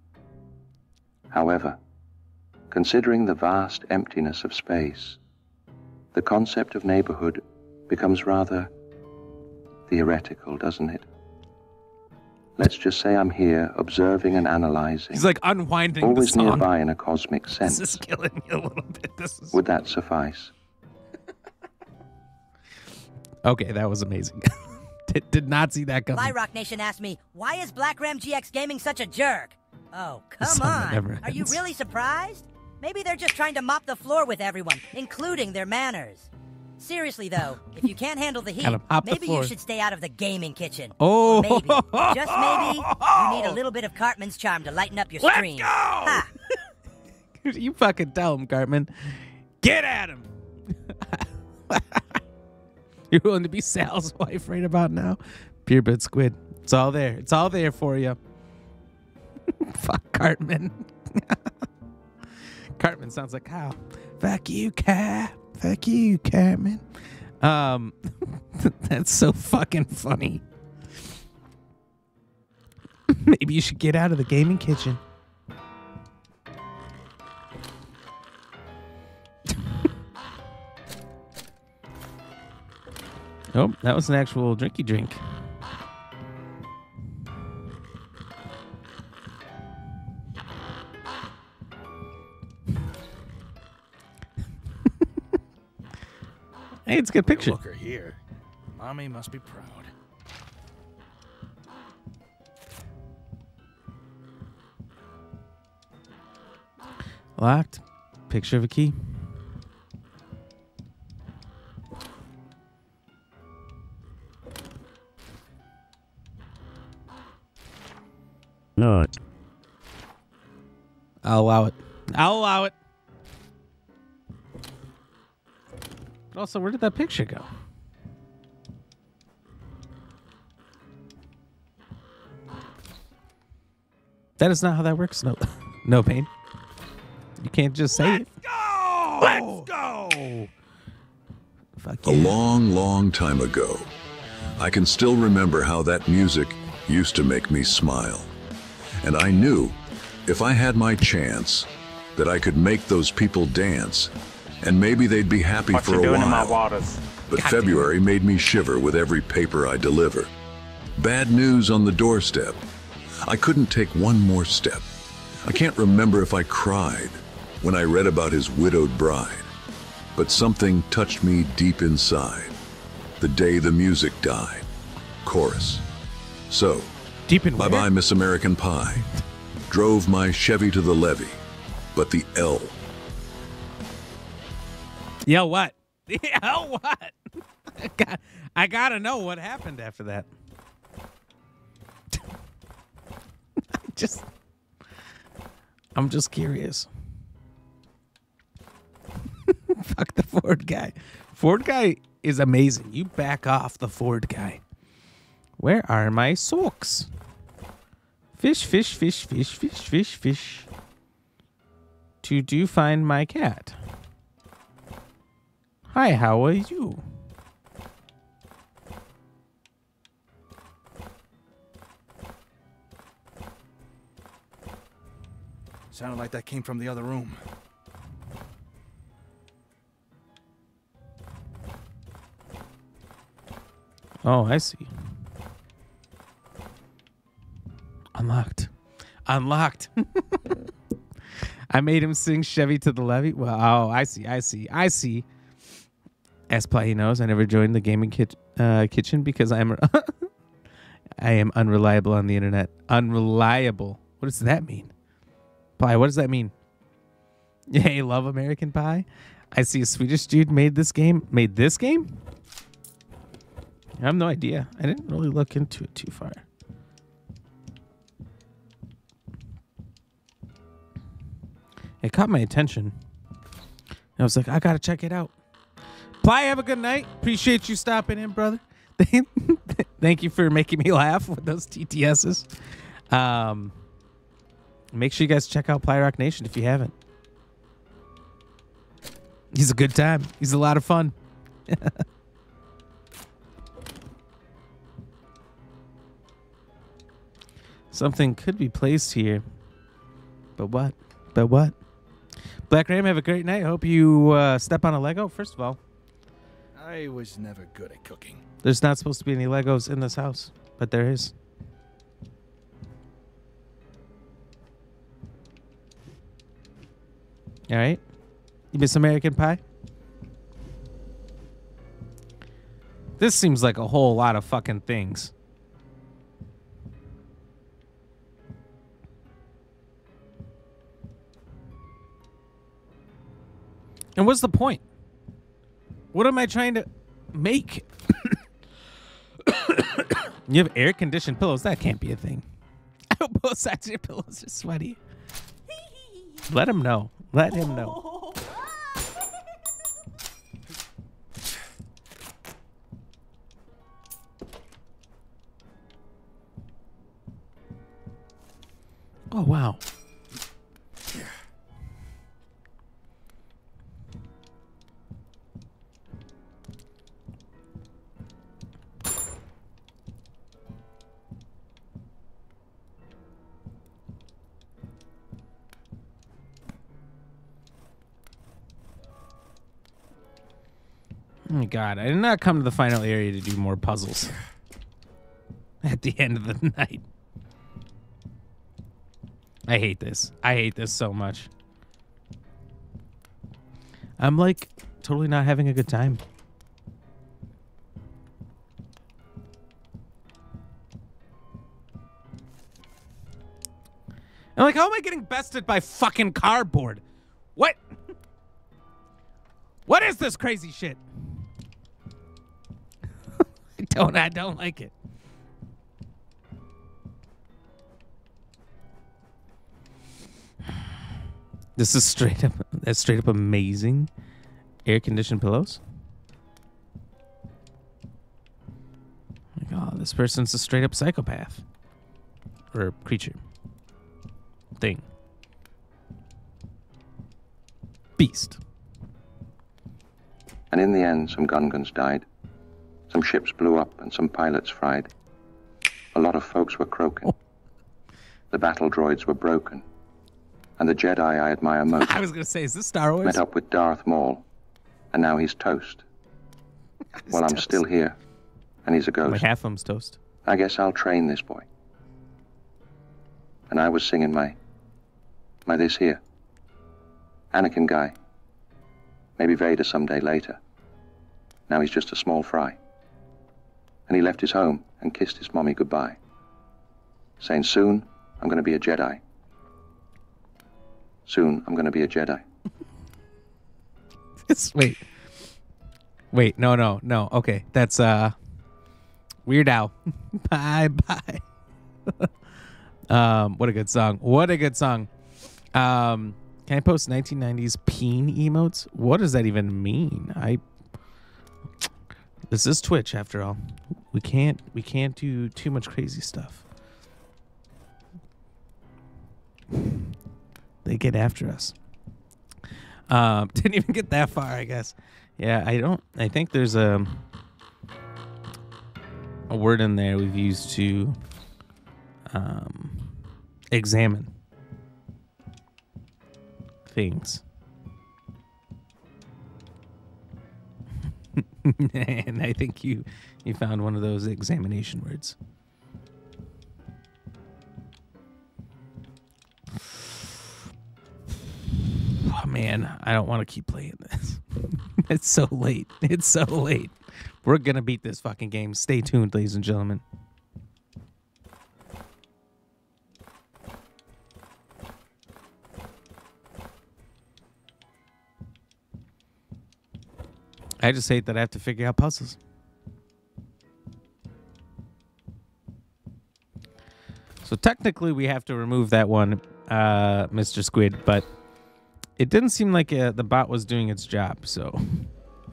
However, considering the vast emptiness of space, the concept of neighborhood becomes rather theoretical, doesn't it? Let's just say I'm here observing and analyzing. He's like unwinding always the song. nearby in a cosmic sense. This is killing me a little bit. This is Would that suffice? okay. That was amazing. did, did not see that coming. Fly Rock Nation asked me, why is Black Ram GX Gaming such a jerk? Oh, come on. Are you really surprised? Maybe they're just trying to mop the floor with everyone, including their manners. Seriously, though, if you can't handle the heat, Gotta the maybe you should stay out of the gaming kitchen. Oh. Or maybe, just maybe, you need a little bit of Cartman's charm to lighten up your Let's stream. go! You fucking tell him, Cartman. Get at him. You're willing to be Sal's wife right about now? Purebred squid. It's all there. It's all there for you. Fuck Cartman. Cartman sounds like Kyle. Fuck you, Cat. Fuck you, Cartman. Um, that's so fucking funny. Maybe you should get out of the gaming kitchen. oh, that was an actual drinky drink. Hey, it's a good picture. Look her here. Mommy must be proud. Locked. Picture of a key. Not. I'll allow it. I'll allow it. But also, where did that picture go? That is not how that works. No, no pain. You can't just say it. Go! Let's go! Fuck A long, long time ago, I can still remember how that music used to make me smile. And I knew if I had my chance that I could make those people dance, and maybe they'd be happy What for a doing in my while. waters? But February made me shiver with every paper I deliver. Bad news on the doorstep. I couldn't take one more step. I can't remember if I cried when I read about his widowed bride. But something touched me deep inside. The day the music died. Chorus. So, deep in bye bye, Miss American Pie. Drove my Chevy to the levee, but the L Yeah, what? Yeah, what? I, got, I gotta know what happened after that. just, I'm just curious. Fuck the Ford guy. Ford guy is amazing. You back off the Ford guy. Where are my socks? Fish, fish, fish, fish, fish, fish, fish. To do find my cat. Hi, how are you? Sounded like that came from the other room. Oh, I see. Unlocked. Unlocked. I made him sing Chevy to the levee. Well, oh, I see. I see. I see. As Play knows, I never joined the gaming kit, uh, kitchen because I'm I am unreliable on the internet. Unreliable. What does that mean? Pie, what does that mean? Hey, love American Pie. I see a Swedish dude made this game. Made this game? I have no idea. I didn't really look into it too far. It caught my attention. I was like, I gotta check it out. Ply, have a good night. Appreciate you stopping in, brother. Thank you for making me laugh with those TTSs. Um, make sure you guys check out Plyrock Nation if you haven't. He's a good time. He's a lot of fun. Something could be placed here. But what? But what? Black Ram, have a great night. Hope you uh, step on a Lego. First of all, I was never good at cooking. there's not supposed to be any Legos in this house, but there is. All right. You miss American Pie? This seems like a whole lot of fucking things. And what's the point? What am I trying to make? you have air conditioned pillows. That can't be a thing. I hope both sides of your pillows are sweaty. Let him know. Let him know. Oh, wow. My god, I did not come to the final area to do more puzzles. At the end of the night. I hate this. I hate this so much. I'm like totally not having a good time. I'm like, how am I getting bested by fucking cardboard? What? What is this crazy shit? I don't I don't like it. This is straight up that's straight up amazing. Air conditioned pillows. Like, oh, this person's a straight up psychopath. Or creature. Thing. Beast. And in the end, some Gungans died. Some ships blew up and some pilots fried. A lot of folks were croaking. Oh. The battle droids were broken. And the Jedi I admire most I was gonna say, is this Star Wars? met up with Darth Maul. And now he's toast. well, I'm still here. And he's a ghost. Like half of them's toast. I guess I'll train this boy. And I was singing my, my this here. Anakin guy. Maybe Vader someday later. Now he's just a small fry. And he left his home and kissed his mommy goodbye, saying, Soon I'm going to be a Jedi. Soon I'm going to be a Jedi. Wait. Wait, no, no, no. Okay, that's uh Weird Al. bye bye. um, what a good song. What a good song. Um, can I post 1990s peen emotes? What does that even mean? I This is Twitch after all. We can't we can't do too much crazy stuff. They get after us. Um, didn't even get that far, I guess. Yeah, I don't. I think there's a a word in there we've used to um, examine things, and I think you you found one of those examination words. Oh man, I don't want to keep playing this. it's so late. It's so late. We're gonna beat this fucking game. Stay tuned, ladies and gentlemen. I just hate that I have to figure out puzzles. So technically, we have to remove that one, uh, Mr. Squid, but it didn't seem like uh, the bot was doing its job. So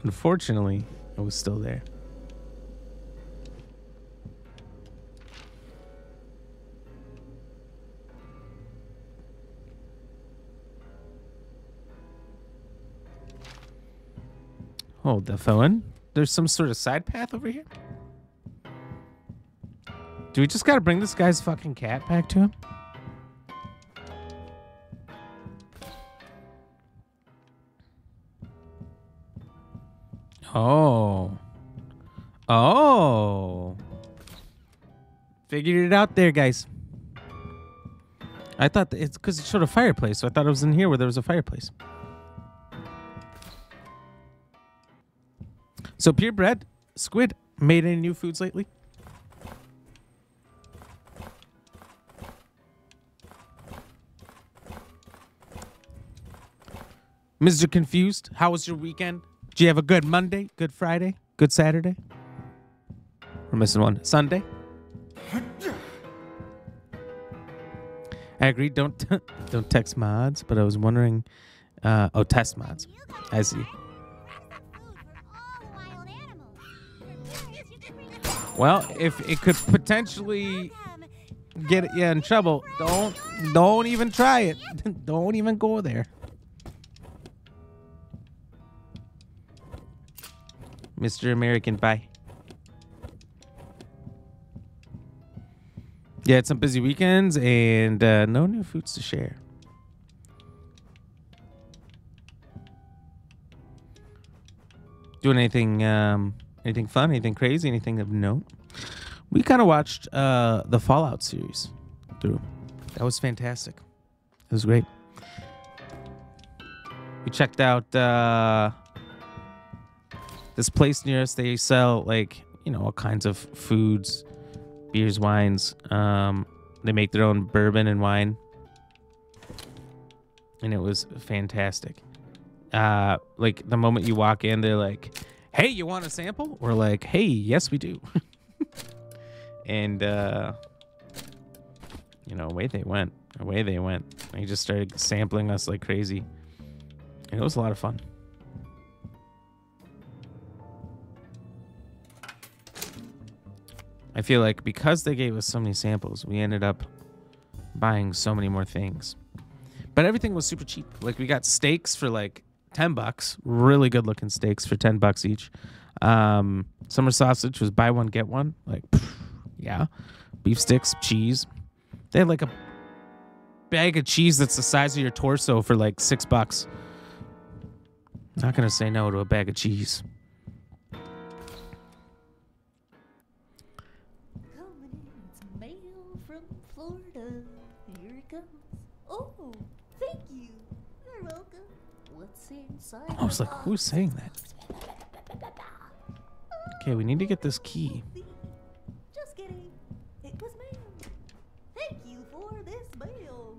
unfortunately, it was still there. Hold the phone. There's some sort of side path over here. Do we just gotta bring this guy's fucking cat back to him? Oh. Oh. Figured it out there, guys. I thought it's because it showed a fireplace, so I thought it was in here where there was a fireplace. So, purebred squid made any new foods lately? Mr. Confused, how was your weekend? Did you have a good Monday, good Friday, good Saturday? We're missing one. Sunday? I agree. Don't don't text mods, but I was wondering. Uh, oh, test mods. I see. Well, if it could potentially get you in trouble, don't don't even try it. don't even go there. Mr. American, Pie. Yeah, it's some busy weekends and uh, no new foods to share. Doing anything, um, anything fun, anything crazy, anything of note? We kind of watched uh, the Fallout series through. That was fantastic. It was great. We checked out uh, this place near us. They sell like you know all kinds of foods, beers, wines. Um, they make their own bourbon and wine, and it was fantastic. Uh, like the moment you walk in, they're like, "Hey, you want a sample?" Or like, "Hey, yes, we do." and uh, you know, away they went. Away they went. They just started sampling us like crazy. And it was a lot of fun. I feel like because they gave us so many samples, we ended up buying so many more things. But everything was super cheap. Like we got steaks for like 10 bucks, really good looking steaks for 10 bucks each. Um, summer sausage was buy one get one. Like pff, yeah. Beef sticks, cheese. They had like a bag of cheese that's the size of your torso for like 6 bucks. Not going to say no to a bag of cheese. I was like, who's saying that? Okay, we need to get this key. Just kidding. It was mail. Thank you for this mail.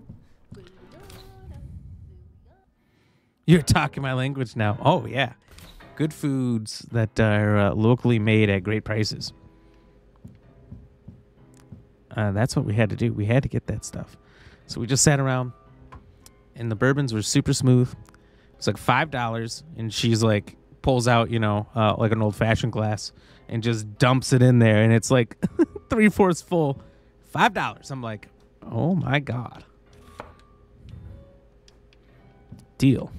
You're talking my language now. Oh, yeah. Good foods that are uh, locally made at great prices. Uh, that's what we had to do. We had to get that stuff. So we just sat around, and the bourbons were super smooth. It's like five dollars, and she's like pulls out, you know, uh, like an old fashioned glass, and just dumps it in there, and it's like three fourths full. Five dollars. I'm like, oh my god. Deal.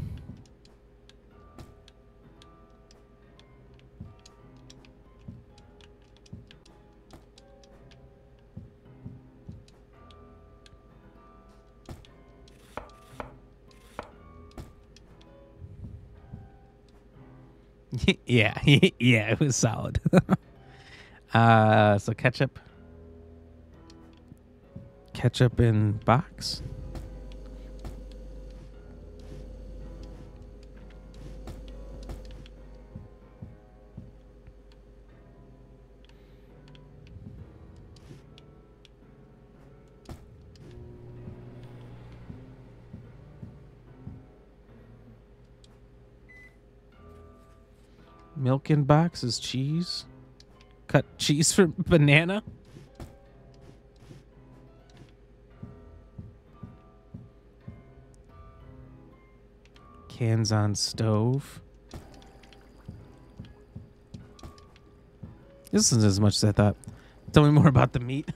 yeah, yeah, it was solid. uh, so ketchup, ketchup in box. Milk in boxes, cheese. Cut cheese for banana. Cans on stove. This isn't as much as I thought. Tell me more about the meat.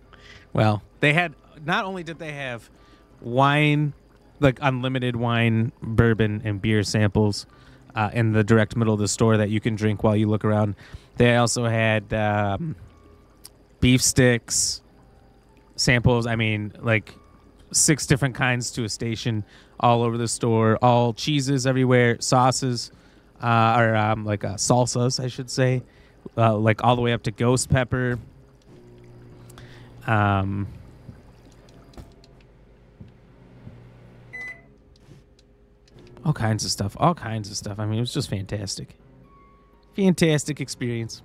well, they had not only did they have wine, like unlimited wine, bourbon, and beer samples uh, in the direct middle of the store that you can drink while you look around. They also had um, beef sticks, samples. I mean, like six different kinds to a station all over the store. All cheeses everywhere, sauces, uh, or um, like uh, salsas, I should say, uh, like all the way up to ghost pepper. Um, all kinds of stuff. All kinds of stuff. I mean, it was just fantastic. Fantastic experience.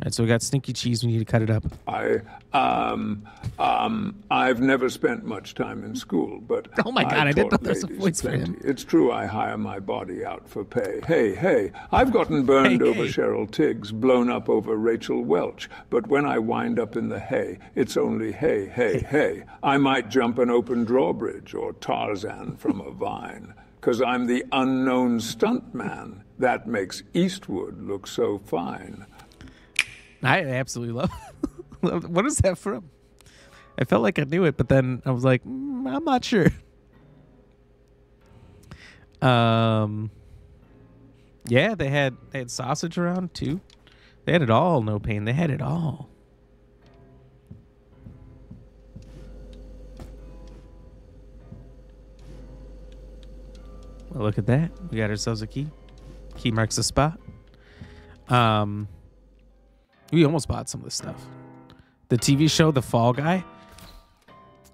All right, so we got stinky cheese. We need to cut it up. I um um I've never spent much time in school, but Oh my God, I didn't taught know there's a ladies voice for him. It's true I hire my body out for pay. Hey, hey, I've gotten burned Hey, over hey. Cheryl Tiegs, blown up over Raquel Welch, but when I wind up in the hay, it's only hey, hey, hey. I might jump an open drawbridge or Tarzan from a vine, because I'm the unknown stuntman. That makes Eastwood look so fine. I absolutely love. It. what is that from? I felt like I knew it, but then I was like, mm, I'm not sure. Um. Yeah, they had they had sausage around too. They had it all, no pain. They had it all. Well, look at that. We got ourselves a key. Key marks a spot. Um we almost bought some of this stuff. The TV show The Fall Guy.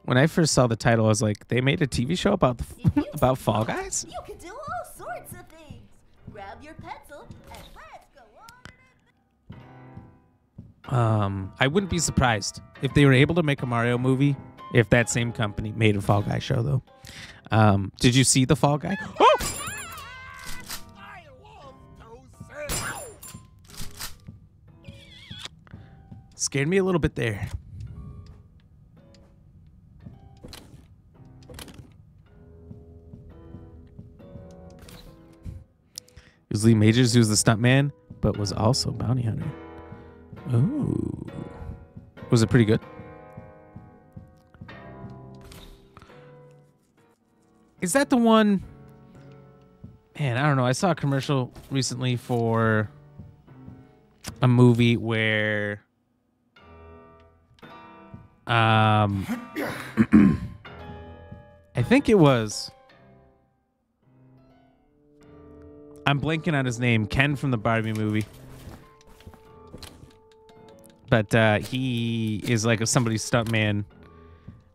When I first saw the title, I was like, "They made a TV show about the, about Fall Guys." You can do all sorts of things. Grab your pencil and let's go on. Um, I wouldn't be surprised if they were able to make a Mario movie. If that same company made a Fall Guy show, though. Um, did you see the Fall Guy? Oh! Scared me a little bit there. It was Lee Majors who was the stuntman, but was also bounty hunter. Ooh. Was it pretty good? Is that the one? Man, I don't know. I saw a commercial recently for a movie where um I think it was I'm blanking on his name, Ken from the Barbie movie. But uh he is like a somebody's stuntman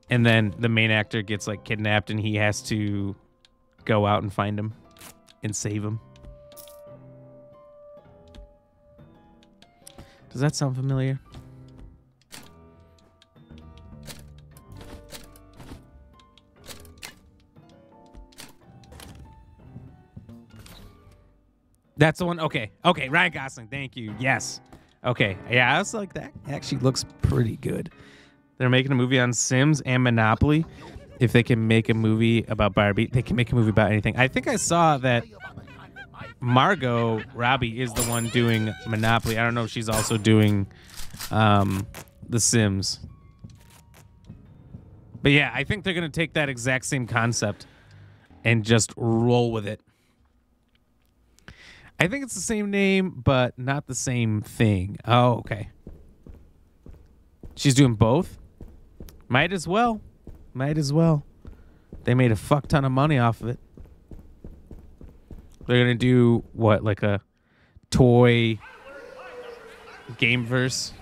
and then the main actor gets like kidnapped and he has to go out and find him and save him. Does that sound familiar? That's the one. Okay. Okay. Ryan Gosling. Thank you. Yes. Okay. Yeah, I was like, that actually looks pretty good. They're making a movie on Sims and Monopoly. If they can make a movie about Barbie, they can make a movie about anything. I think I saw that Margot Robbie is the one doing Monopoly. I don't know if she's also doing um, The Sims. But yeah, I think they're going to take that exact same concept and just roll with it. I think it's the same name, but not the same thing. Oh, okay. She's doing both? Might as well. Might as well. They made a fuck ton of money off of it. They're gonna do what, like a toy game verse?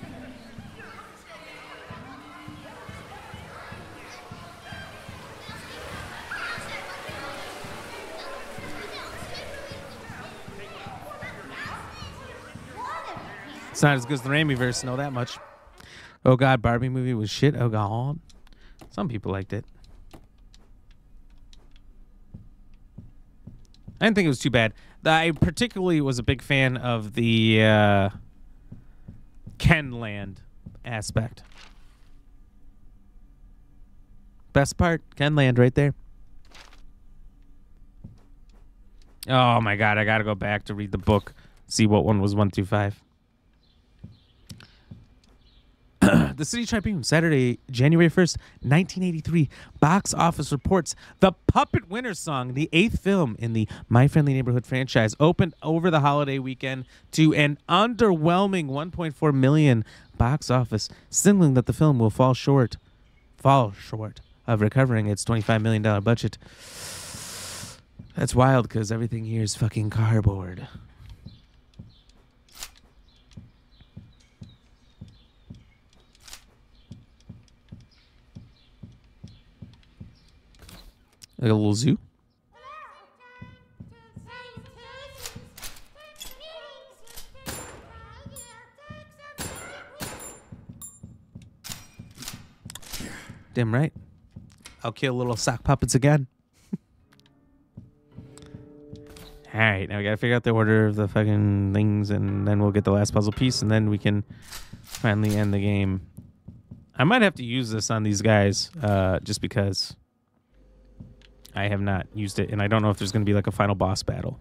It's not as good as the Raimi verse, know that much. Oh god, Barbie movie was shit. Oh god. Some people liked it. I didn't think it was too bad. I particularly was a big fan of the uh, Kenland aspect. Best part, Kenland right there. Oh my god, I gotta go back to read the book, see what one was one through five. the City Tribune, Saturday, January 1st, 1983. Box office reports The Puppet Winter Song, the eighth film in the My Friendly Neighborhood franchise, opened over the holiday weekend to an underwhelming 1.4 million box office, signaling that the film will fall short, fall short of recovering its $25 million budget. That's wild because everything here is fucking cardboard. Like a little zoo. Damn right. I'll kill little sock puppets again. All right, now we gotta figure out the order of the fucking things, and then we'll get the last puzzle piece, and then we can finally end the game. I might have to use this on these guys, uh, just because I have not used it, and I don't know if there's gonna be like a final boss battle,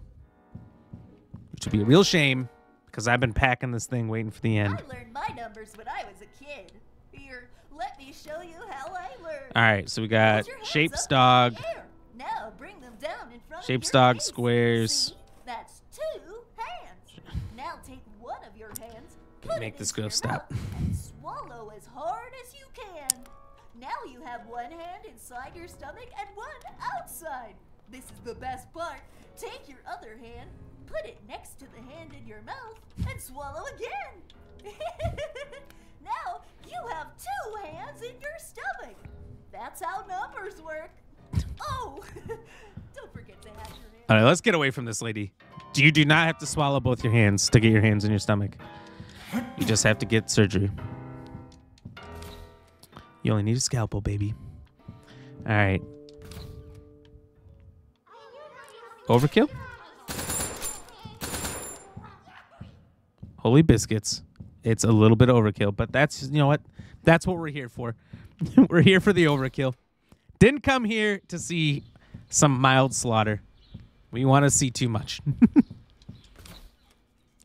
which would be a real shame because I've been packing this thing, waiting for the end. I learned my numbers when I was a kid. Here, let me show you how I learned. All right, so we got shapes dog, Now bring them down in front shapes of your dog face. squares. That's two hands. Now take one of your hands, put Make it this into go your stop. Inside your stomach and one outside. This is the best part. Take your other hand, put it next to the hand in your mouth, and swallow again. now you have two hands in your stomach. That's how numbers work. Oh, don't forget to have your hand. All right, let's get away from this lady. You do not have to swallow both your hands to get your hands in your stomach. You just have to get surgery. You only need a scalpel, baby. All right. Overkill? Holy biscuits. It's a little bit overkill, but that's, you know what? That's what we're here for. we're here for the overkill. Didn't come here to see some mild slaughter. We want to see too much.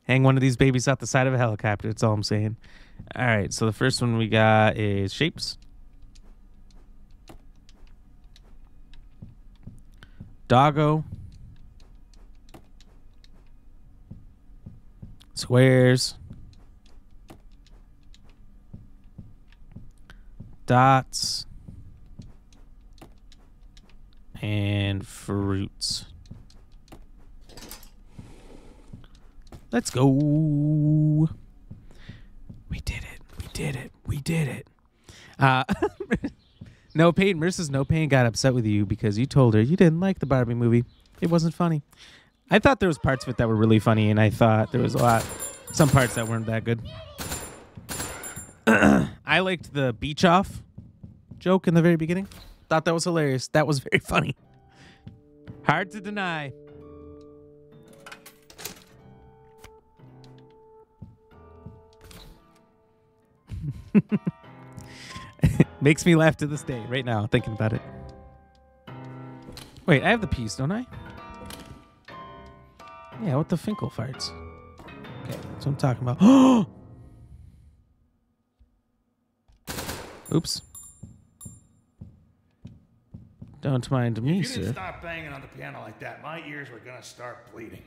Hang one of these babies out the side of a helicopter. That's all I'm saying. All right, so the first one we got is shapes. Doggo. Squares. Dots. And fruits. Let's go. We did it. We did it. We did it. Uh, no pain. Mrs. No Pain got upset with you because you told her you didn't like the Barbie movie. It wasn't funny. I thought there was parts of it that were really funny, and I thought there was a lot, some parts that weren't that good. I liked the beach off joke in the very beginning. Thought that was hilarious. That was very funny. Hard to deny. Makes me laugh to this day, right now, thinking about it. Wait, I have the piece, don't I? Yeah, what the Finkel farts? Okay, that's what I'm talking about. Oops. Don't mind me, If you sir. didn't stop banging on the piano like that, my ears were gonna start bleeding.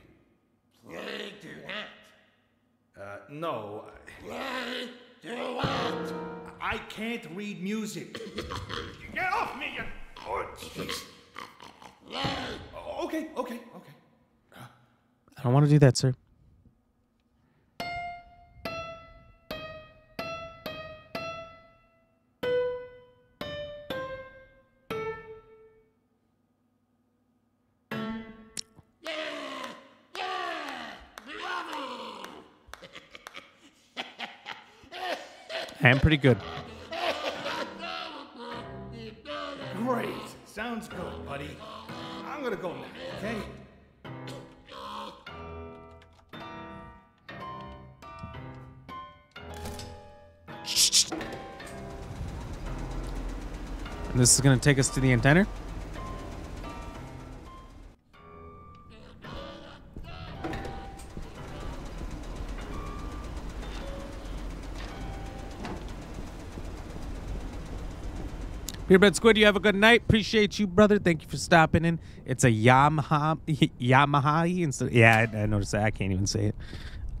Play do that. Uh, no. Play do what? I can't read music. Get off me, you. Oh, jeez. Okay, okay, okay. I don't want to do that, sir. I am pretty good. Great. Sounds good, buddy. I'm gonna go now, okay? And this is going to take us to the antenna. Beerbread Squid, you have a good night. Appreciate you, brother. Thank you for stopping in. It's a Yamaha, Yamaha instead. Yeah, I, I noticed that. I can't even say it.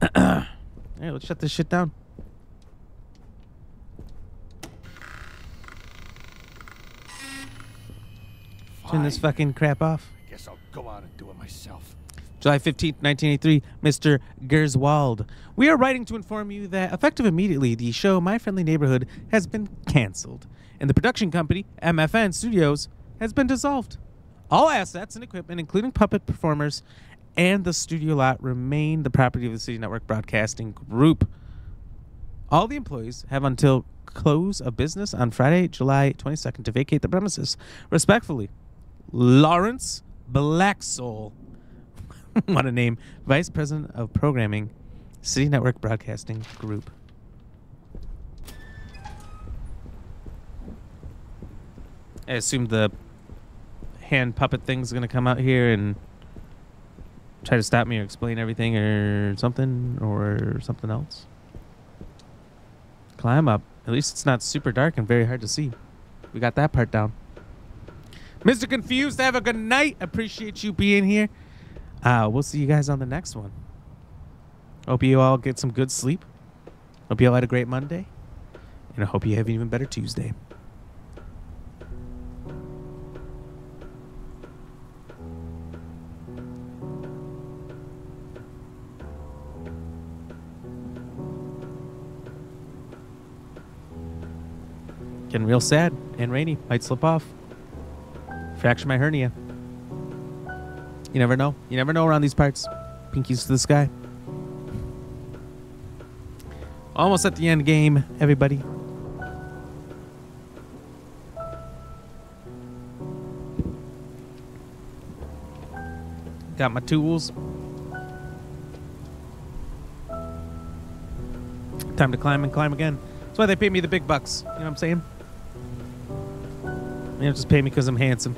All right, let's shut this shit down. Turn this fucking crap off. I Guess I'll go out and do it myself. July 15th, 1983, Mr. Gerswald. We are writing to inform you that, effective immediately, the show My Friendly Neighborhood has been canceled, and the production company, MFN Studios, has been dissolved. All assets and equipment, including puppet performers and the studio lot, remain the property of the City Network Broadcasting Group. All the employees have until close of business on Friday, July 22nd to vacate the premises. Respectfully, Lawrence Blacksoul. what a name. Vice President of Programming, City Network Broadcasting Group. I assume the hand puppet thing's to come out here and try to stop me or explain everything or something or something else. Climb up. At least it's not super dark and very hard to see. We got that part down. Mr. Confused, have a good night. Appreciate you being here. Uh, we'll see you guys on the next one. Hope you all get some good sleep. Hope you all had a great Monday. And I hope you have an even better Tuesday. Looking real sad and rainy. Might slip off. Fracture my hernia. You never know. You never know around these parts. Pinkies to the sky. Almost at the end game, everybody. Got my tools. Time to climb and climb again. That's why they pay me the big bucks. You know what I'm saying? They don't just pay me because I'm handsome.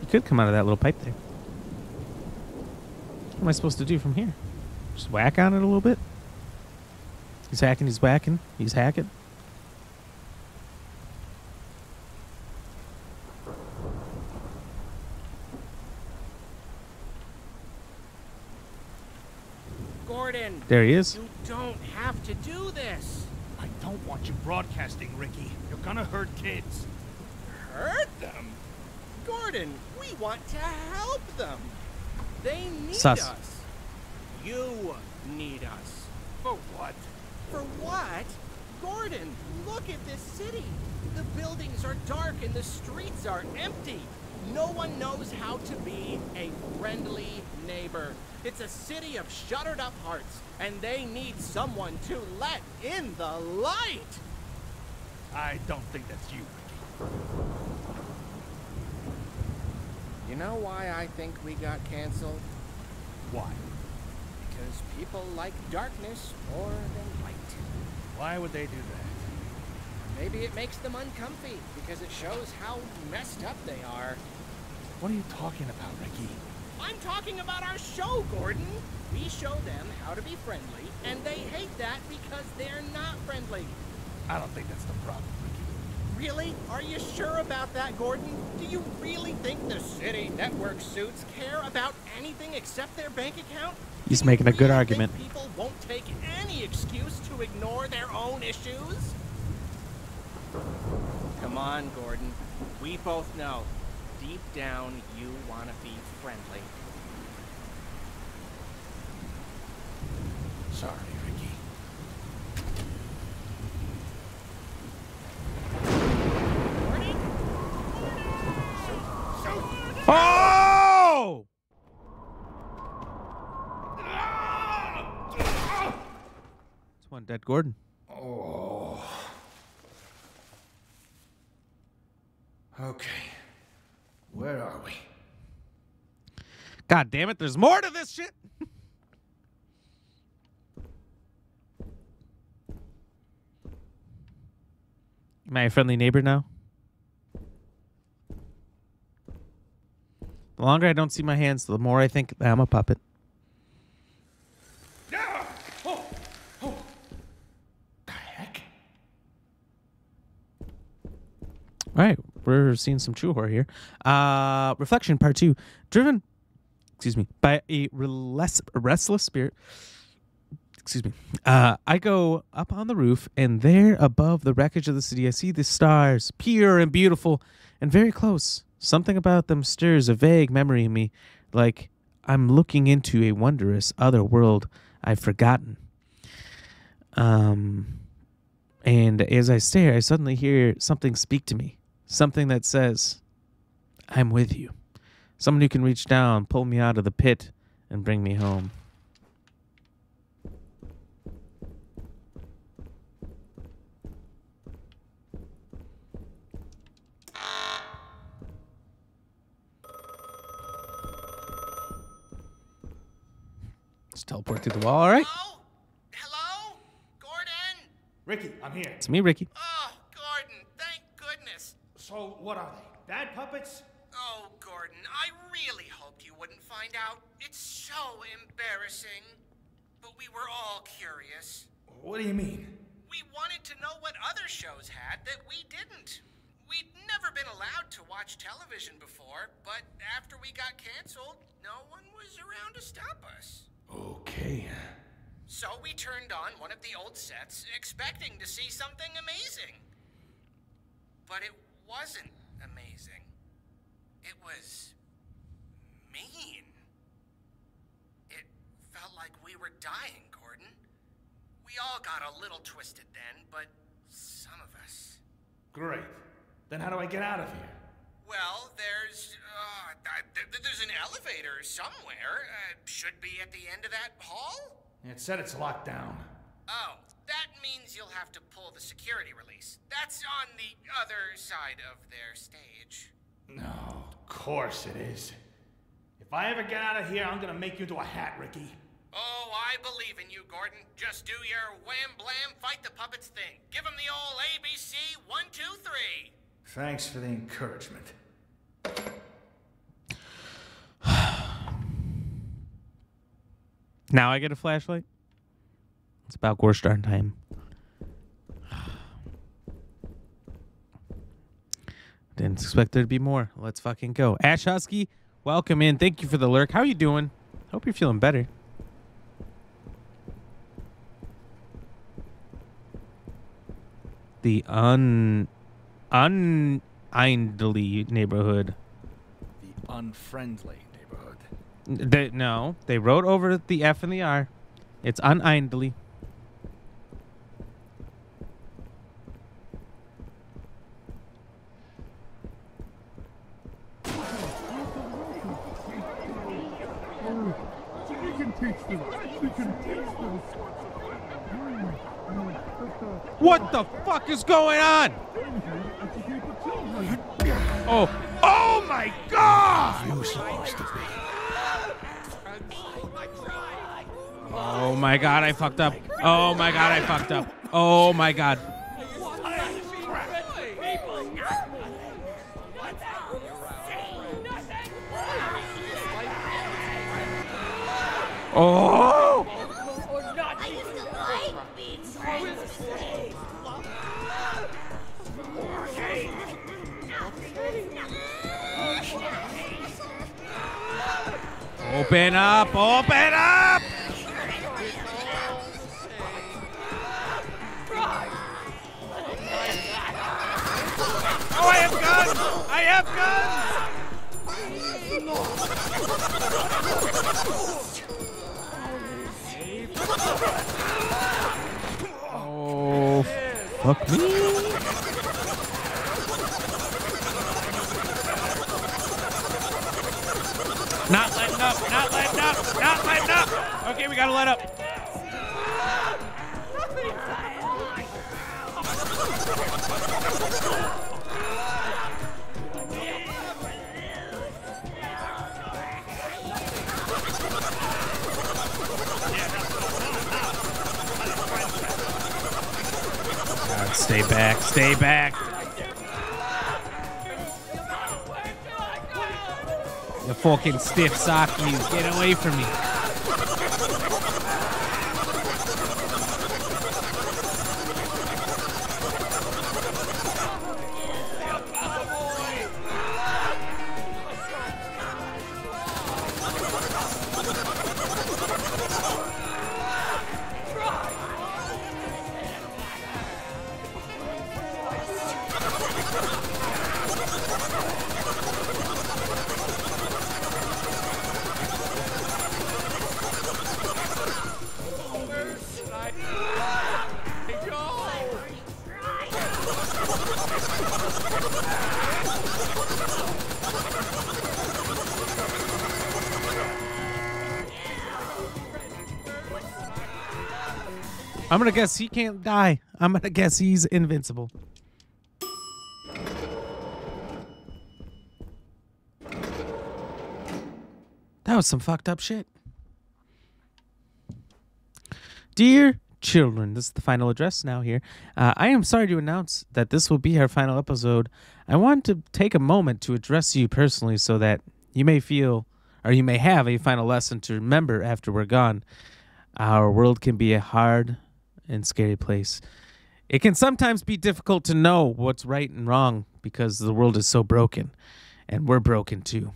You could come out of that little pipe there. What am I supposed to do from here? Just whack on it a little bit? He's hacking, he's whacking, he's hacking. Gordon! There he is. You don't have to do this. I don't want you broadcasting, Ricky. You're gonna hurt kids. Hurt them? Gordon, we want to help them. They need Sus. us. You need us. For what? For what? Gordon, look at this city. The buildings are dark and the streets are empty. No one knows how to be a friendly neighbor. It's a city of shuttered up hearts, and they need someone to let in the light. I don't think that's you, Ricky. You know why I think we got canceled? Why? Because people like darkness more than light. Why would they do that? Maybe it makes them uncomfy because it shows how messed up they are. What are you talking about, Ricky? I'm talking about our show, Gordon. We show them how to be friendly, and they hate that because they're not friendly. I don't think that's the problem, Ricky. Really? Are you sure about that, Gordon? Do you really think the city network suits care about anything except their bank account? He's making a good argument. People won't take any excuse to ignore their own issues? Come on, Gordon. We both know. Deep down, you want to be friendly. Sorry, Ricky. Oh! It's one dead Gordon. Oh. Okay. Where are we? God damn it, there's more to this shit. Am I a friendly neighbor now? The longer I don't see my hands, the more I think I'm a puppet. All right, we're seeing some true horror here. Uh, reflection part two, driven, excuse me, by a restless spirit. Excuse me. Uh, I go up on the roof, and there above the wreckage of the city, I see the stars, pure and beautiful, and very close. Something about them stirs a vague memory in me, like I'm looking into a wondrous other world I've forgotten. Um, and as I stare, I suddenly hear something speak to me. Something that says, I'm with you. Someone who can reach down, pull me out of the pit, and bring me home. Just teleport through the wall, all right? Hello? Hello? Gordon? Ricky, I'm here. It's me, Ricky. Oh, Gordon, thank goodness. So, what are they? Bad puppets? Oh, Gordon, I really hoped you wouldn't find out. It's so embarrassing. But we were all curious. What do you mean? We wanted to know what other shows had that we didn't. We'd never been allowed to watch television before, but after we got canceled, no one was around to stop us. Okay. So we turned on one of the old sets, expecting to see something amazing. But it wasn't amazing. It was mean? It felt like we were dying, Gordon. We all got a little twisted then, but some of us. Great. Then how do I get out of here? Well, there's uh, th- th- there's an elevator somewhere. Uh, should be at the end of that hall. It said it's locked down. Oh, that means you'll have to pull the security release. That's on the other side of their stage. No, of course it is. If I ever get out of here, I'm gonna make you into a hat, Ricky. Oh, I believe in you, Gordon. Just do your wham blam fight the puppets thing. Give him the old ABC one, two, three. Thanks for the encouragement. Now I get a flashlight. It's about Gorstarn time. Didn't expect there to be more. Let's fucking go. Ash Husky, welcome in. Thank you for the lurk. How are you doing? Hope you're feeling better. The un unindly neighborhood. The unfriendly. They, no, they wrote over the F and the R. It's unindly. What the fuck is going on? Oh, oh my god! You supposed to be. Oh my god, I fucked up. Oh my god, I fucked up. Oh my god. Oh! Open up! Open up! I have guns! Oh, fuck me. Not letting up, not letting up, not letting up. Okay, we gotta let up. Stay back, stay back. You fucking stiff sock, you. Get away from me. Gonna guess he can't die. I'm gonna guess he's invincible. That was some fucked up shit. Dear children, this is the final address now here. Uh, I am sorry to announce that this will be our final episode. I want to take a moment to address you personally so that you may feel or you may have a final lesson to remember after we're gone. Our world can be a hard and scary place. It can sometimes be difficult to know what's right and wrong because the world is so broken, and we're broken too.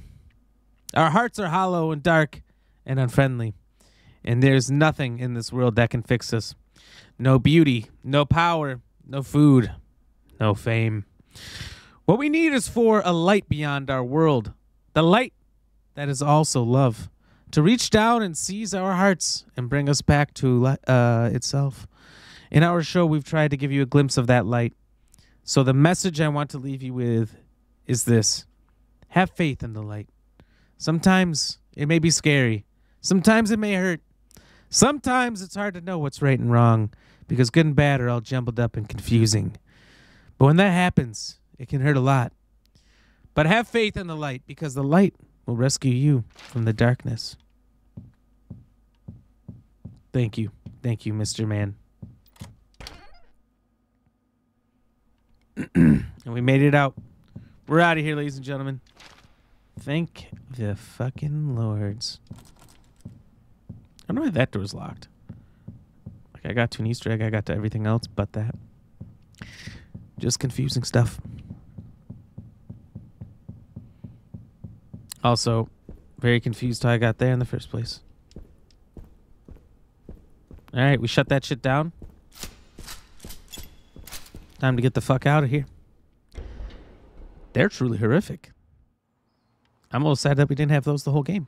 Our hearts are hollow and dark and unfriendly, and there's nothing in this world that can fix us. No beauty, no power, no food, no fame. What we need is for a light beyond our world, the light that is also love. To reach down and seize our hearts and bring us back to uh, itself. In our show, we've tried to give you a glimpse of that light. So the message I want to leave you with is this have faith in the light. Sometimes it may be scary, sometimes it may hurt, sometimes it's hard to know what's right and wrong because good and bad are all jumbled up and confusing. But when that happens, it can hurt a lot. But have faith in the light because the light will rescue you from the darkness. Thank you. Thank you, Mr. Man. and we made it out. We're out of here, ladies and gentlemen. Thank the fucking lords. I don't know why that door's locked. Like I got to an Easter egg, I got to everything else but that. Just confusing stuff. Also, very confused how I got there in the first place. All right, we shut that shit down. Time to get the fuck out of here. They're truly horrific. I'm a little sad that we didn't have those the whole game.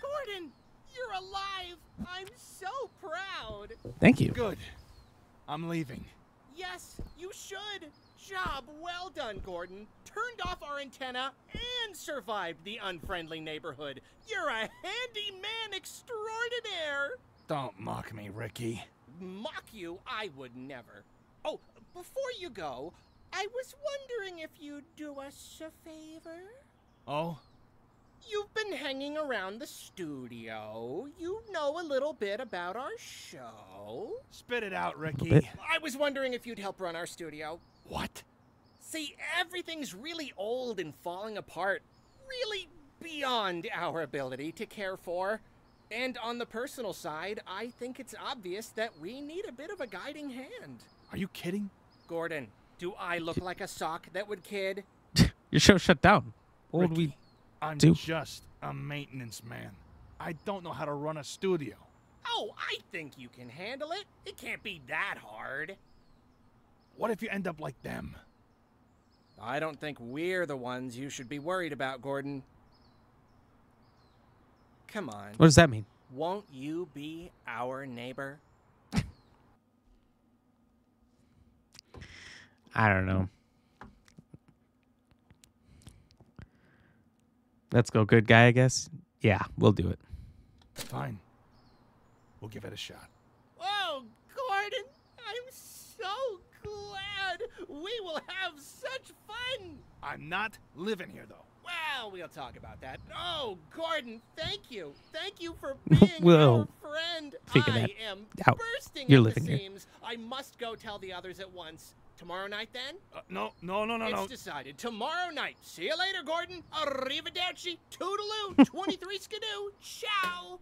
Gordon, you're alive. I'm so proud. Thank you. Good. I'm leaving. Yes, you should. Job well done, Gordon. Turned off our antenna and survived the unfriendly neighborhood. You're a handyman extraordinaire. Don't mock me, Ricky. Mock you? I would never. Oh, before you go, I was wondering if you'd do us a favor. Oh? You've been hanging around the studio. You know a little bit about our show. Spit it out, Ricky. I was wondering if you'd help run our studio. What? See, everything's really old and falling apart, really beyond our ability to care for. And on the personal side, I think it's obvious that we need a bit of a guiding hand. Are you kidding? Gordon, do I look like a sock that would kid? Your show shut down. What would we I'm do? just a maintenance man. I don't know how to run a studio. Oh, I think you can handle it. It can't be that hard. What if you end up like them? I don't think we're the ones you should be worried about, Gordon. Come on. What does that mean? Won't you be our neighbor? I don't know. Let's go, good guy, I guess. Yeah, we'll do it. Fine. We'll give it a shot. Oh, Gordon, I'm so glad. We will have such fun. I'm not living here, though. Well, we'll talk about that. Oh, Gordon, thank you. Thank you for being We'll our friend. figure I that am out. bursting You're at living the here. seams. I must go tell the others at once. Tomorrow night, then? Uh, no, no, no, no, it's no. decided. Tomorrow night. See you later, Gordon. Arrivederci. Toodaloo. 23 skidoo. Ciao.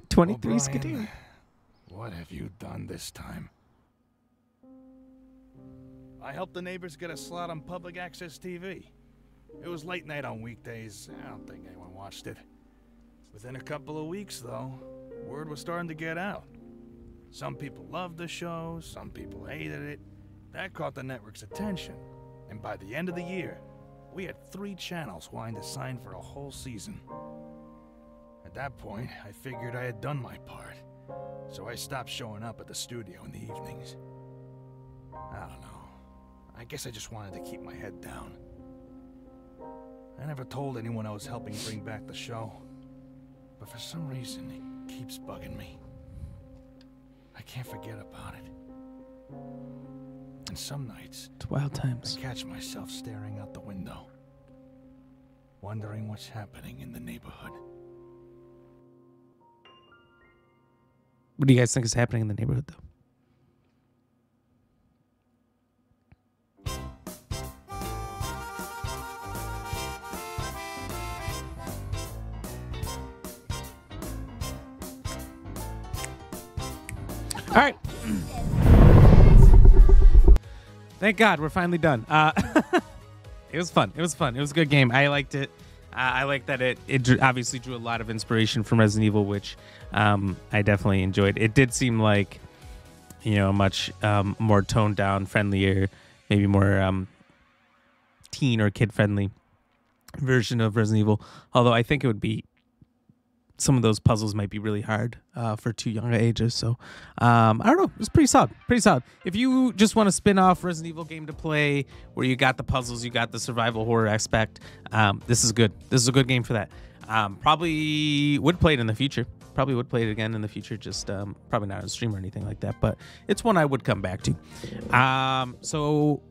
23 O'Brien, skidoo. What have you done this time? I helped the neighbors get a slot on public access TV. It was late night on weekdays. I don't think anyone watched it. Within a couple of weeks, though, word was starting to get out. Some people loved the show, some people hated it. That caught the network's attention. And by the end of the year, we had three channels wanting to sign for a whole season. At that point, I figured I had done my part. So I stopped showing up at the studio in the evenings. I don't know. I guess I just wanted to keep my head down. I never told anyone I was helping bring back the show. But for some reason, it keeps bugging me. I can't forget about it. And some nights, It's wild times. I catch myself staring out the window, wondering what's happening in the neighborhood. What do you guys think is happening in the neighborhood, though? All right. Thank God we're finally done. Uh, it was fun. It was fun. It was a good game. I liked it. Uh, I like that it it drew, obviously drew a lot of inspiration from Resident Evil, which um, I definitely enjoyed. It did seem like you know a much um, more toned down, friendlier, maybe more um, teen or kid friendly version of Resident Evil. Although I think it would be some of those puzzles might be really hard uh, for too young ages. So um, I don't know. It's pretty solid. Pretty solid. If you just want a spin off Resident Evil game to play where you got the puzzles, you got the survival horror aspect, um, this is good. This is a good game for that. Um, probably would play it in the future. Probably would play it again in the future. Just um, probably not on stream or anything like that. But it's one I would come back to. Um, so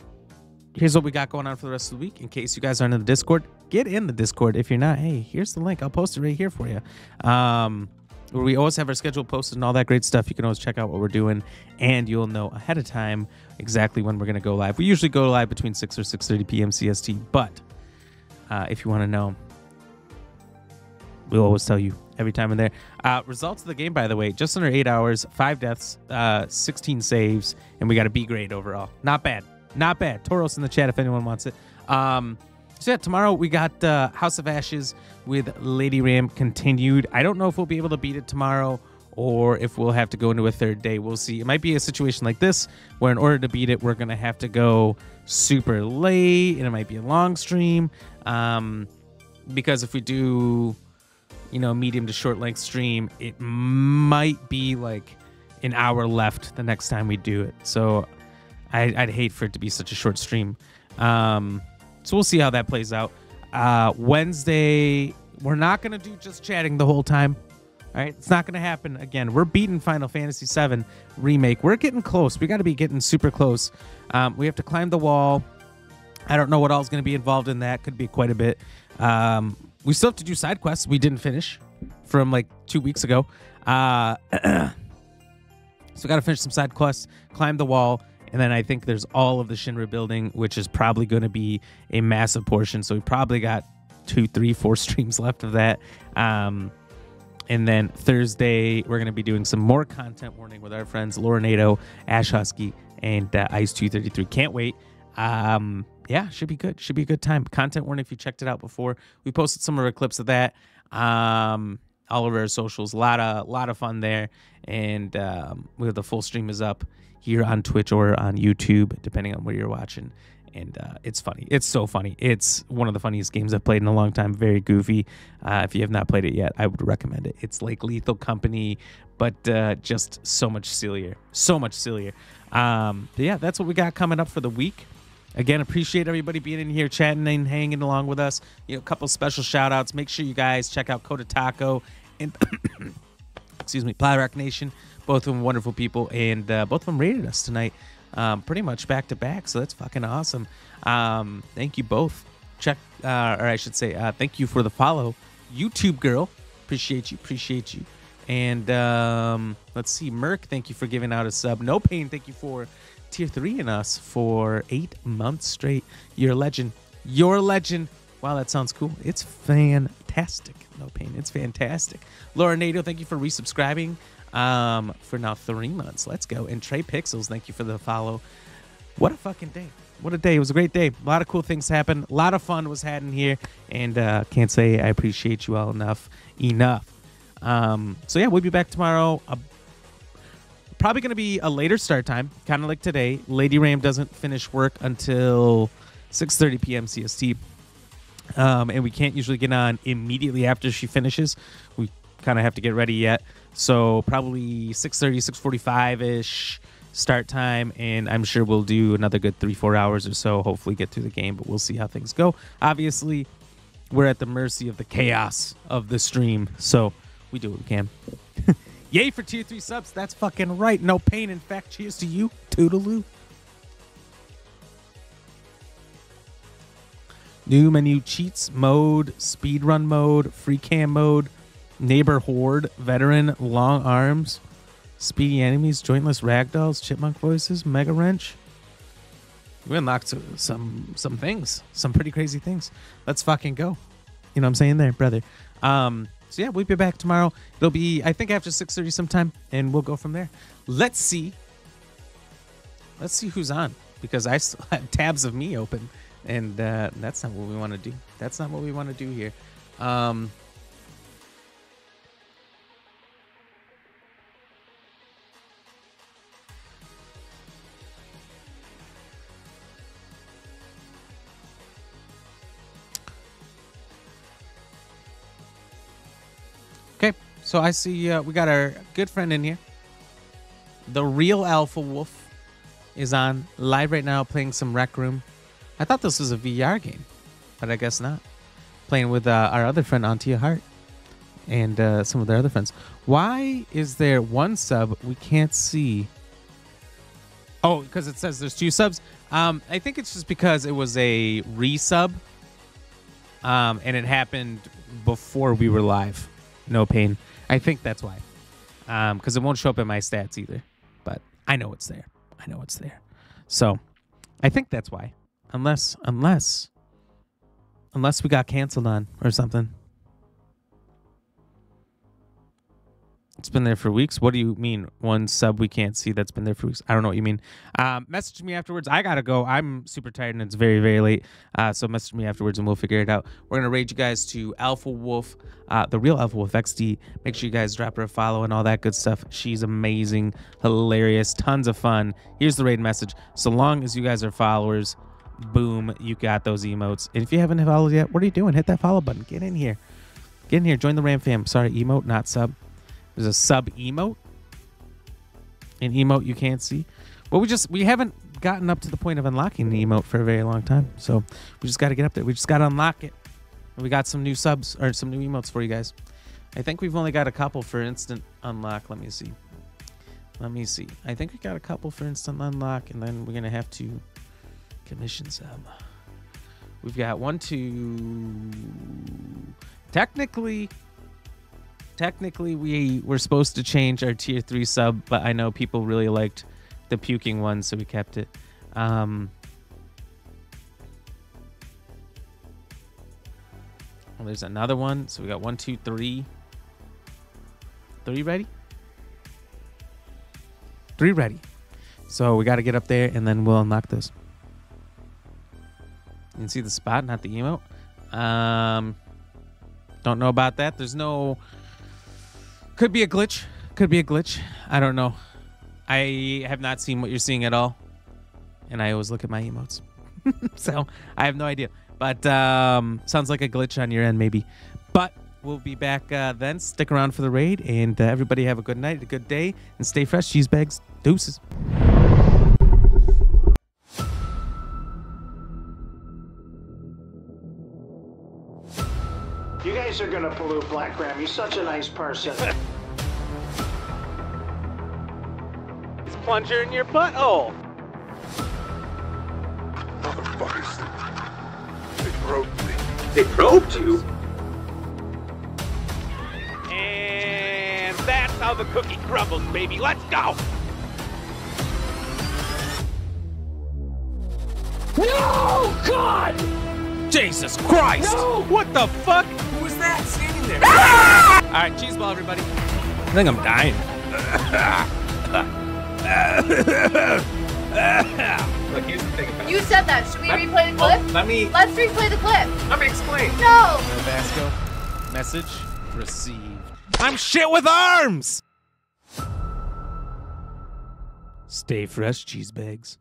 here's what we got going on for the rest of the week. In case you guys aren't in the Discord, get in the Discord. If you're not, hey, here's the link. I'll post it right here for you. Um, where we always have our schedule posted and all that great stuff. You can always check out what we're doing, and you'll know ahead of time exactly when we're going to go live. We usually go live between 6 or 6:30 p.m. CST, but uh, if you want to know, we'll always tell you every time in there. Uh, results of the game, by the way, just under eight hours, five deaths, uh, 16 saves, and we got a B grade overall. Not bad. Not bad. Toros in the chat if anyone wants it. Um, so yeah, tomorrow we got uh, House of Ashes with Lady Ram continued. I don't know if we'll be able to beat it tomorrow or if we'll have to go into a third day. We'll see. It might be a situation like this where in order to beat it, we're gonna have to go super late, and it might be a long stream. Um, because if we do, you know, medium to short length stream, it might be like an hour left the next time we do it. So I, I'd hate for it to be such a short stream. Um, so we'll see how that plays out. Uh, Wednesday, we're not gonna do just chatting the whole time. All right, it's not gonna happen again. We're beating Final Fantasy VII remake. We're getting close. We got to be getting super close. Um, we have to climb the wall. I don't know what all's gonna be involved in that. Could be quite a bit. Um, we still have to do side quests. We didn't finish from like two weeks ago. Uh, so got to finish some side quests, climb the wall, and then I think there's all of the Shinra building, which is probably going to be a massive portion. So we probably got two, three, four streams left of that. Um, and then Thursday, we're going to be doing some more content warning with our friends Lorenado, Ash Husky, and uh, Ice 233. Can't wait. Um, yeah, should be good. Should be a good time. Content warning if you checked it out before. We posted some of our clips of that. Um, all over our socials. A lot of lot of fun there. And um, we have the full stream is up here on Twitch or on YouTube, depending on where you're watching. And uh, it's funny. It's so funny. It's one of the funniest games I've played in a long time. Very goofy. Uh, if you have not played it yet, I would recommend it. It's like Lethal Company, but uh, just so much sillier. So much sillier. Um, yeah, that's what we got coming up for the week. Again, appreciate everybody being in here chatting and hanging along with us. You know, a couple special shout outs. Make sure you guys check out Coda Taco and excuse me, Ply Nation. Both of them wonderful people, and uh, both of them rated us tonight, um, pretty much back to back. So that's fucking awesome. Um, thank you both. Check, uh, or I should say, uh, thank you for the follow, YouTube girl. Appreciate you, appreciate you. And um, let's see, Merc, thank you for giving out a sub. No pain, thank you for tier three in us for eight months straight. You're a legend. You're a legend. Wow, that sounds cool. It's fantastic. No pain. It's fantastic. Lorenado, thank you for resubscribing um, for now three months. Let's go. And Trey Pixels, thank you for the follow. What a fucking day. What a day. It was a great day. A lot of cool things happened. A lot of fun was had in here. And uh, can't say I appreciate you all enough. Enough. Um, so yeah, we'll be back tomorrow. Uh, probably going to be a later start time, kind of like today. Lady Ram doesn't finish work until 6:30 p.m. CST, um, and we can't usually get on immediately after she finishes. We kind of have to get ready yet, so probably 6:30, 6:45 ish start time, and I'm sure we'll do another good three, four hours or so. Hopefully, get through the game, but we'll see how things go. Obviously, we're at the mercy of the chaos of the stream, so we do what we can. Yay for tier three subs. That's fucking right. No pain. In fact, cheers to you. Toodaloo. New menu cheats mode, speedrun mode, free cam mode, neighbor horde, veteran, long arms, speedy enemies, jointless ragdolls, chipmunk voices, mega wrench. We unlocked some some things, some pretty crazy things. Let's fucking go. You know what I'm saying there, brother. Um, so yeah, we'll be back tomorrow. It'll be I think after 6:30 sometime, and we'll go from there. Let's see. Let's see who's on. because I still have tabs of me open, and uh, that's not what we want to do. That's not what we want to do here. Um, so I see uh, we got our good friend in here. The real Alpha Wolf is on live right now playing some Rec Room. I thought this was a VR game, but I guess not. Playing with uh, our other friend Antia Hart and uh, some of their other friends. Why is there one sub we can't see? Oh, because it says there's two subs. Um, I think it's just because it was a resub, um, and it happened before we were live. No pain. I think that's why. Um, because it won't show up in my stats either. But I know it's there. I know it's there. So I think that's why. Unless unless unless we got canceled on or something. It's been there for weeks. What do you mean? One sub we can't see that's been there for weeks. I don't know what you mean. Um, message me afterwards. I gotta go. I'm super tired and it's very very late. Uh, so message me afterwards and we'll figure it out. We're gonna raid you guys to Alpha Wolf, uh, the real Alpha Wolf XD. Make sure you guys drop her a follow and all that good stuff. She's amazing, hilarious, tons of fun. Here's the raid message. So long as you guys are followers, boom, you got those emotes. And if you haven't followed yet, what are you doing? Hit that follow button. Get in here. Get in here. Join the Ram fam. Sorry, emote, not sub. There's a sub emote. An emote you can't see. But we just we haven't gotten up to the point of unlocking the emote for a very long time. So we just got to get up there. We just got to unlock it. We got some new subs or some new emotes for you guys. I think we've only got a couple for instant unlock. Let me see. Let me see. I think we got a couple for instant unlock, and then we're gonna have to commission some. We've got one, two. Technically, technically we were supposed to change our tier 3 sub but i know people really liked the puking one so we kept it. Um well, there's another one. So we got one two three. Three ready? Three ready. So we got to get up there and then we'll unlock this. you can see the spot not the emote. Um don't know about that. There's no could be a glitch. Could be a glitch. I don't know. I have not seen what you're seeing at all. And I always look at my emotes. so I have no idea. But um, sounds like a glitch on your end, maybe. But we'll be back uh, then. Stick around for the raid. And uh, everybody have a good night, a good day, and stay fresh. Cheese bags. Deuces. You guys are gonna pollute Black Ram. You're such a nice person. It's plunger in your butthole. Motherfuckers. They probed me. They probed you? And that's how the cookie crumbles, baby. Let's go. No! God! Jesus Christ! No! What the fuck? Who was that standing there? Ah! All right, cheese ball, everybody. I think I'm dying. Look, here's the thing about You said that. Should we Let- replay the oh, clip? let me- Let's replay the clip. Let me explain. No! Vasco. Message received. I'm shit with arms! Stay fresh, cheese bags.